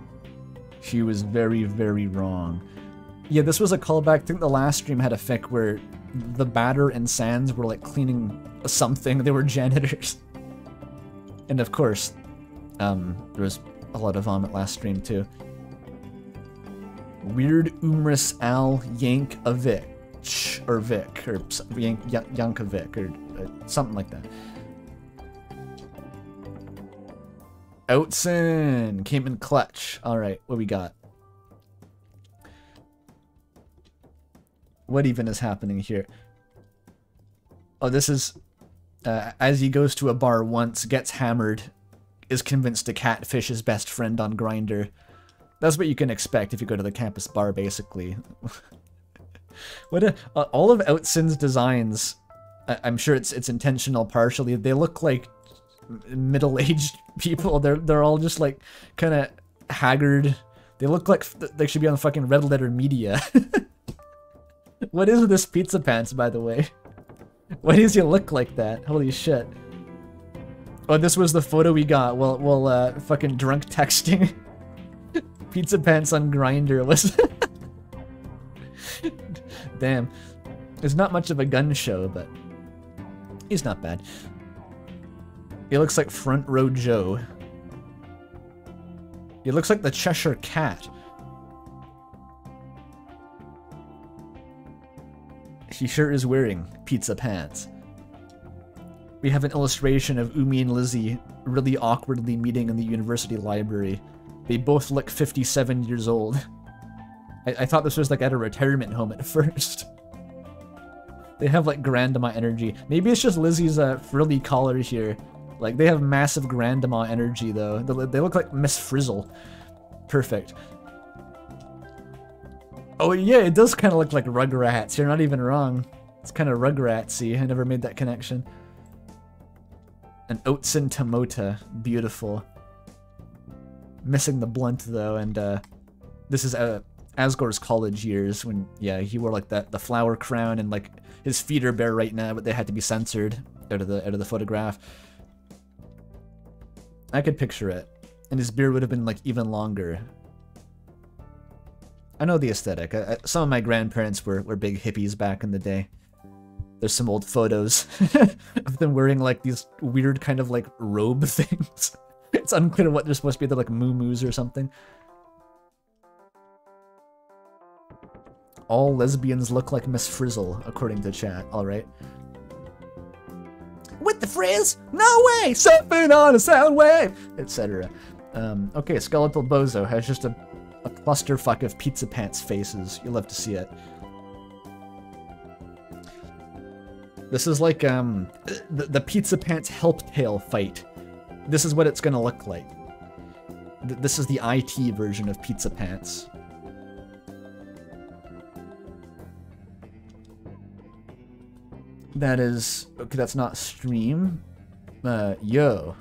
Speaker 1: She was very, very wrong. Yeah, this was a callback. I think the last stream had a fic where the batter and Sans were like cleaning something. <laughs> They were janitors. And of course, um, there was a lot of vomit last stream too. Weird Umris Al Yank a Vic, or Vic, or Yank Yankovic, or uh, something like that. Outson came in clutch. All right, what we got? What even is happening here? Oh, this is... Uh, as he goes to a bar once, gets hammered, is convinced to catfish his best friend on Grindr. That's what you can expect if you go to the campus bar, basically. <laughs> what a, uh, all of Outsin's designs, I, am sure it's it's intentional partially. They look like middle-aged <laughs> people. They're they're all just like kind of haggard. They look like they should be on fucking red letter media. <laughs> what is this pizza pants, by the way? <laughs> Why does he look like that? Holy shit. Oh, this was the photo we got while, while uh, fucking drunk texting. <laughs> pizza pants on Grindr was... <laughs> Damn. It's not much of a gun show, but... He's not bad. He looks like Front Row Joe. He looks like the Cheshire Cat. he sure is wearing pizza pants. We have an illustration of Umi and Lizzie really awkwardly meeting in the university library. They both look 57 years old. I, I thought this was like at a retirement home at <laughs> first. They have like grandma energy. Maybe it's just Lizzie's uh, frilly collar here. Like they have massive grandma energy though. They, they look like Miss Frizzle. Perfect. Oh yeah, it does kind of look like Rugrats. You're not even wrong. It's kind of Rugratsy. I never made that connection. An oats and tomota. Beautiful. Missing the blunt though, and uh, this is uh, Asgore's college years when yeah he wore like that the flower crown and like his feet are bare right now, but they had to be censored out of the out of the photograph. I could picture it, and his beard would have been like even longer. I know the aesthetic. I, I, some of my grandparents were, were big hippies back in the day. There's some old photos <laughs> of them wearing like these weird kind of like robe <laughs> things. it's unclear what they're supposed to be. They're like moo-moos or something. All lesbians look like Miss Frizzle, according to chat. All right. With the frizz? No way! Surfing on a sound wave! Etc. Um, okay, Skeletal Bozo has just a a clusterfuck of pizza pants faces. You'll love to see it. This is like um, the, the pizza pants help tail fight. This is what it's gonna look like. Th this is the IT version of pizza pants. That is okay. That's not stream. Uh, yo.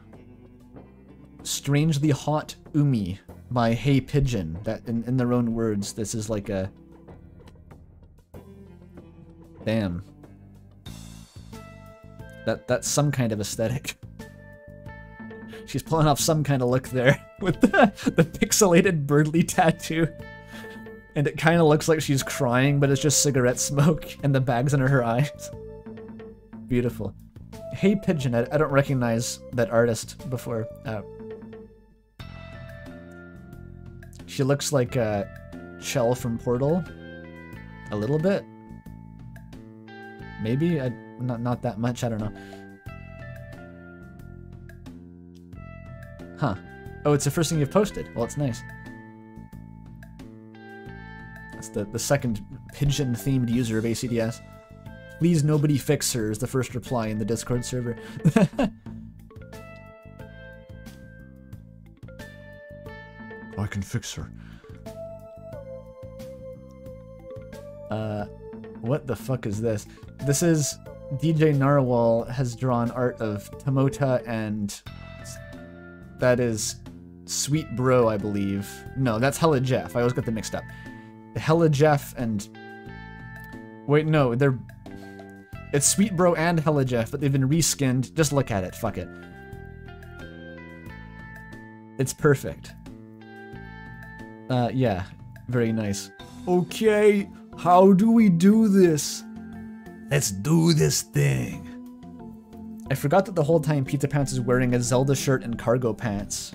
Speaker 1: Strangely hot umi. My Hey Pigeon. That in, in their own words, this is like a bam. That that's some kind of aesthetic. <laughs> She's pulling off some kind of look there <laughs> with the, the pixelated birdly tattoo. And it kind of looks like she's crying, but it's just cigarette smoke <laughs> and the bags under her eyes. Beautiful. Hey Pigeon, I, I don't recognize that artist before. Uh, She looks like a Chell from Portal. A little bit. Maybe, I, not, not that much, I don't know. Huh. Oh, it's the first thing you've posted. Well, it's nice. That's the, the second pigeon-themed user of ACDS. Please nobody fix her is the first reply in the Discord server. <laughs>
Speaker 2: I can fix her. Uh, what the fuck
Speaker 1: is this? This is DJ Narwhal has drawn art of Tamota and that is Sweet Bro, I believe. No, that's Hella Jeff. I always get them mixed up. Hella Jeff and wait, no, they're it's Sweet Bro and Hella Jeff, but they've been reskinned. Just look at it. Fuck it. It's perfect. Uh, yeah, very nice. Okay, how do we do this? Let's do this thing. I forgot that the whole time Pizza Pants is wearing a Zelda shirt and cargo pants.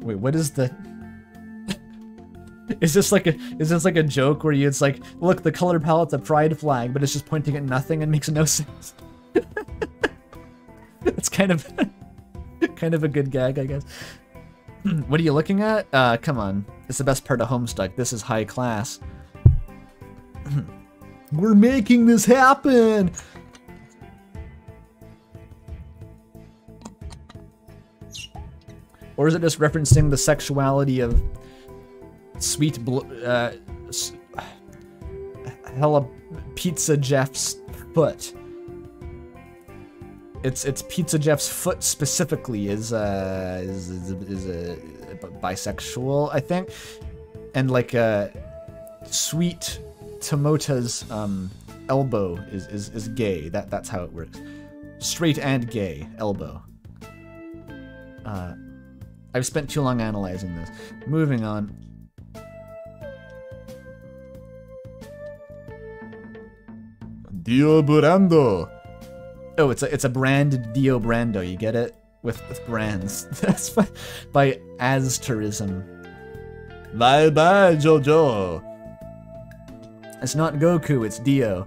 Speaker 1: Wait, what is the... <laughs> is this like a is this like a joke where you it's like, look, the color palette's a pride flag, but it's just pointing at nothing and makes no <laughs> sense? it's <laughs> kind of kind of a good gag, I guess. <clears throat> what are you looking at? Uh, come on. It's the best part of Homestuck. This is high class.
Speaker 2: <clears throat> We're making this happen!
Speaker 1: Or is it just referencing the sexuality of sweet uh,
Speaker 2: <sighs>
Speaker 1: hella pizza Jeff's foot? It's it's Pizza Jeff's foot specifically is uh is is, is a, bisexual I think, and like uh, sweet Tomota's um elbow is is is gay. That that's how it works. Straight and gay elbow. Uh, I've spent too long analyzing this. Moving on. Dio Brando. Oh, it's a it's a brand Dio Brando. You get it with with brands. <laughs> That's by, by Azterism. Bye bye, Jojo. It's not Goku. It's Dio.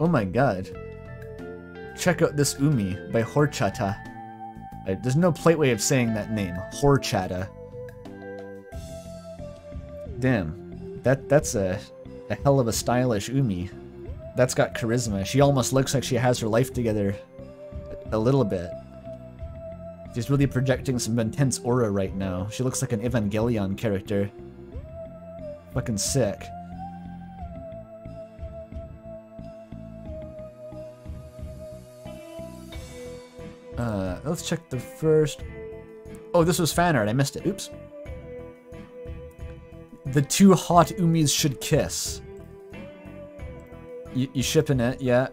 Speaker 1: Oh my god. Check out this Umi by Horchata. There's no plate way of saying that name. Horchata. Damn. That that's a a hell of a stylish Umi. That's got charisma. She almost looks like she has her life together a little bit. She's really projecting some intense aura right now. She looks like an Evangelion character. Fucking sick. Uh, let's check the first... Oh, this was fan art. I missed it. Oops. The two hot Umis should kiss. You, you shipping it, yeah.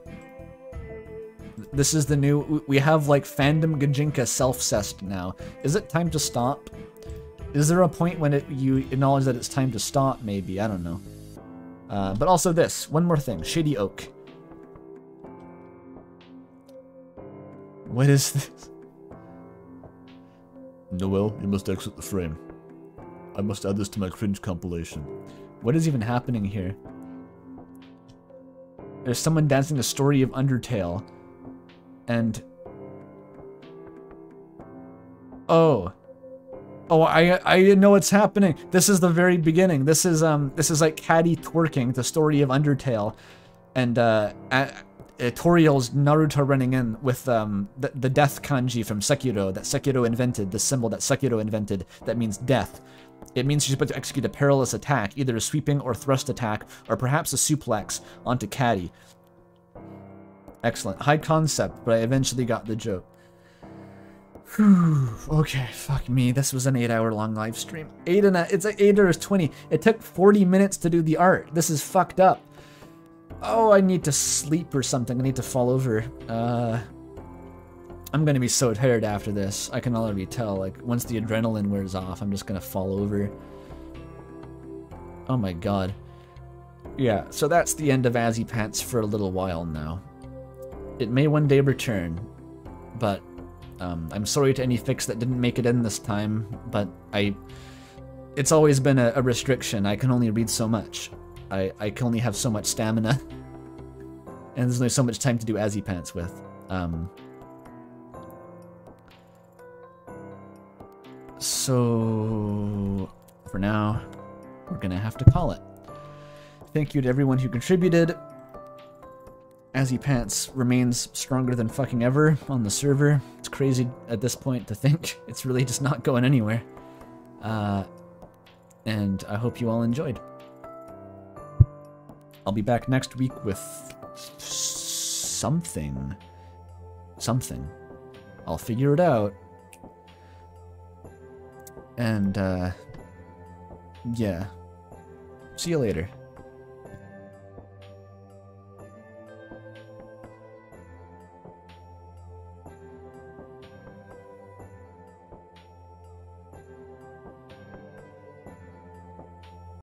Speaker 1: This is the new... We have, like, Fandom Gijinka self cessed now. Is it time to stop? Is there a point when it, you acknowledge that it's time to stop, maybe? I don't know. Uh, but also this. One more thing. Shady Oak.
Speaker 2: What is this? Noelle, you must exit the frame. I must add this to my cringe compilation.
Speaker 1: What is even happening here? There's someone dancing the story of Undertale. And... Oh. Oh, I I didn't know what's happening. This is the very beginning. This is um this is like Catti twerking, the story of Undertale, and uh, uh, Toriel's Naruto running in with um the, the death kanji from Sekiro that Sekiro invented, the symbol that Sekiro invented that means death. It means she's about to execute a perilous attack, either a sweeping or thrust attack, or perhaps a suplex onto Catti. Excellent. High concept, but I eventually got the joke. Whew. Okay, fuck me. This was an eight-hour-long live stream. Eight and a, it's like eight hours twenty. It took forty minutes to do the art. This is fucked up. Oh, I need to sleep or something. I need to fall over. Uh, I'm gonna be so tired after this. I can already tell, like, once the adrenaline wears off, I'm just gonna fall over. Oh my god. Yeah, so that's the end of Pants for a little while now. It may one day return, but um, I'm sorry to any fics that didn't make it in this time, but I... It's always been a, a restriction. I can only read so much. I, I can only have so much stamina. <laughs> and there's only so much time to do Pants with. Um, So for now, we're going to have to call it. Thank you to everyone who contributed. he Pants remains stronger than fucking ever on the server. It's crazy at this point to think. <laughs> It's really just not going anywhere. Uh, and I hope you all enjoyed. I'll be back next week with something. Something. I'll figure it out. And, uh, yeah. See you later.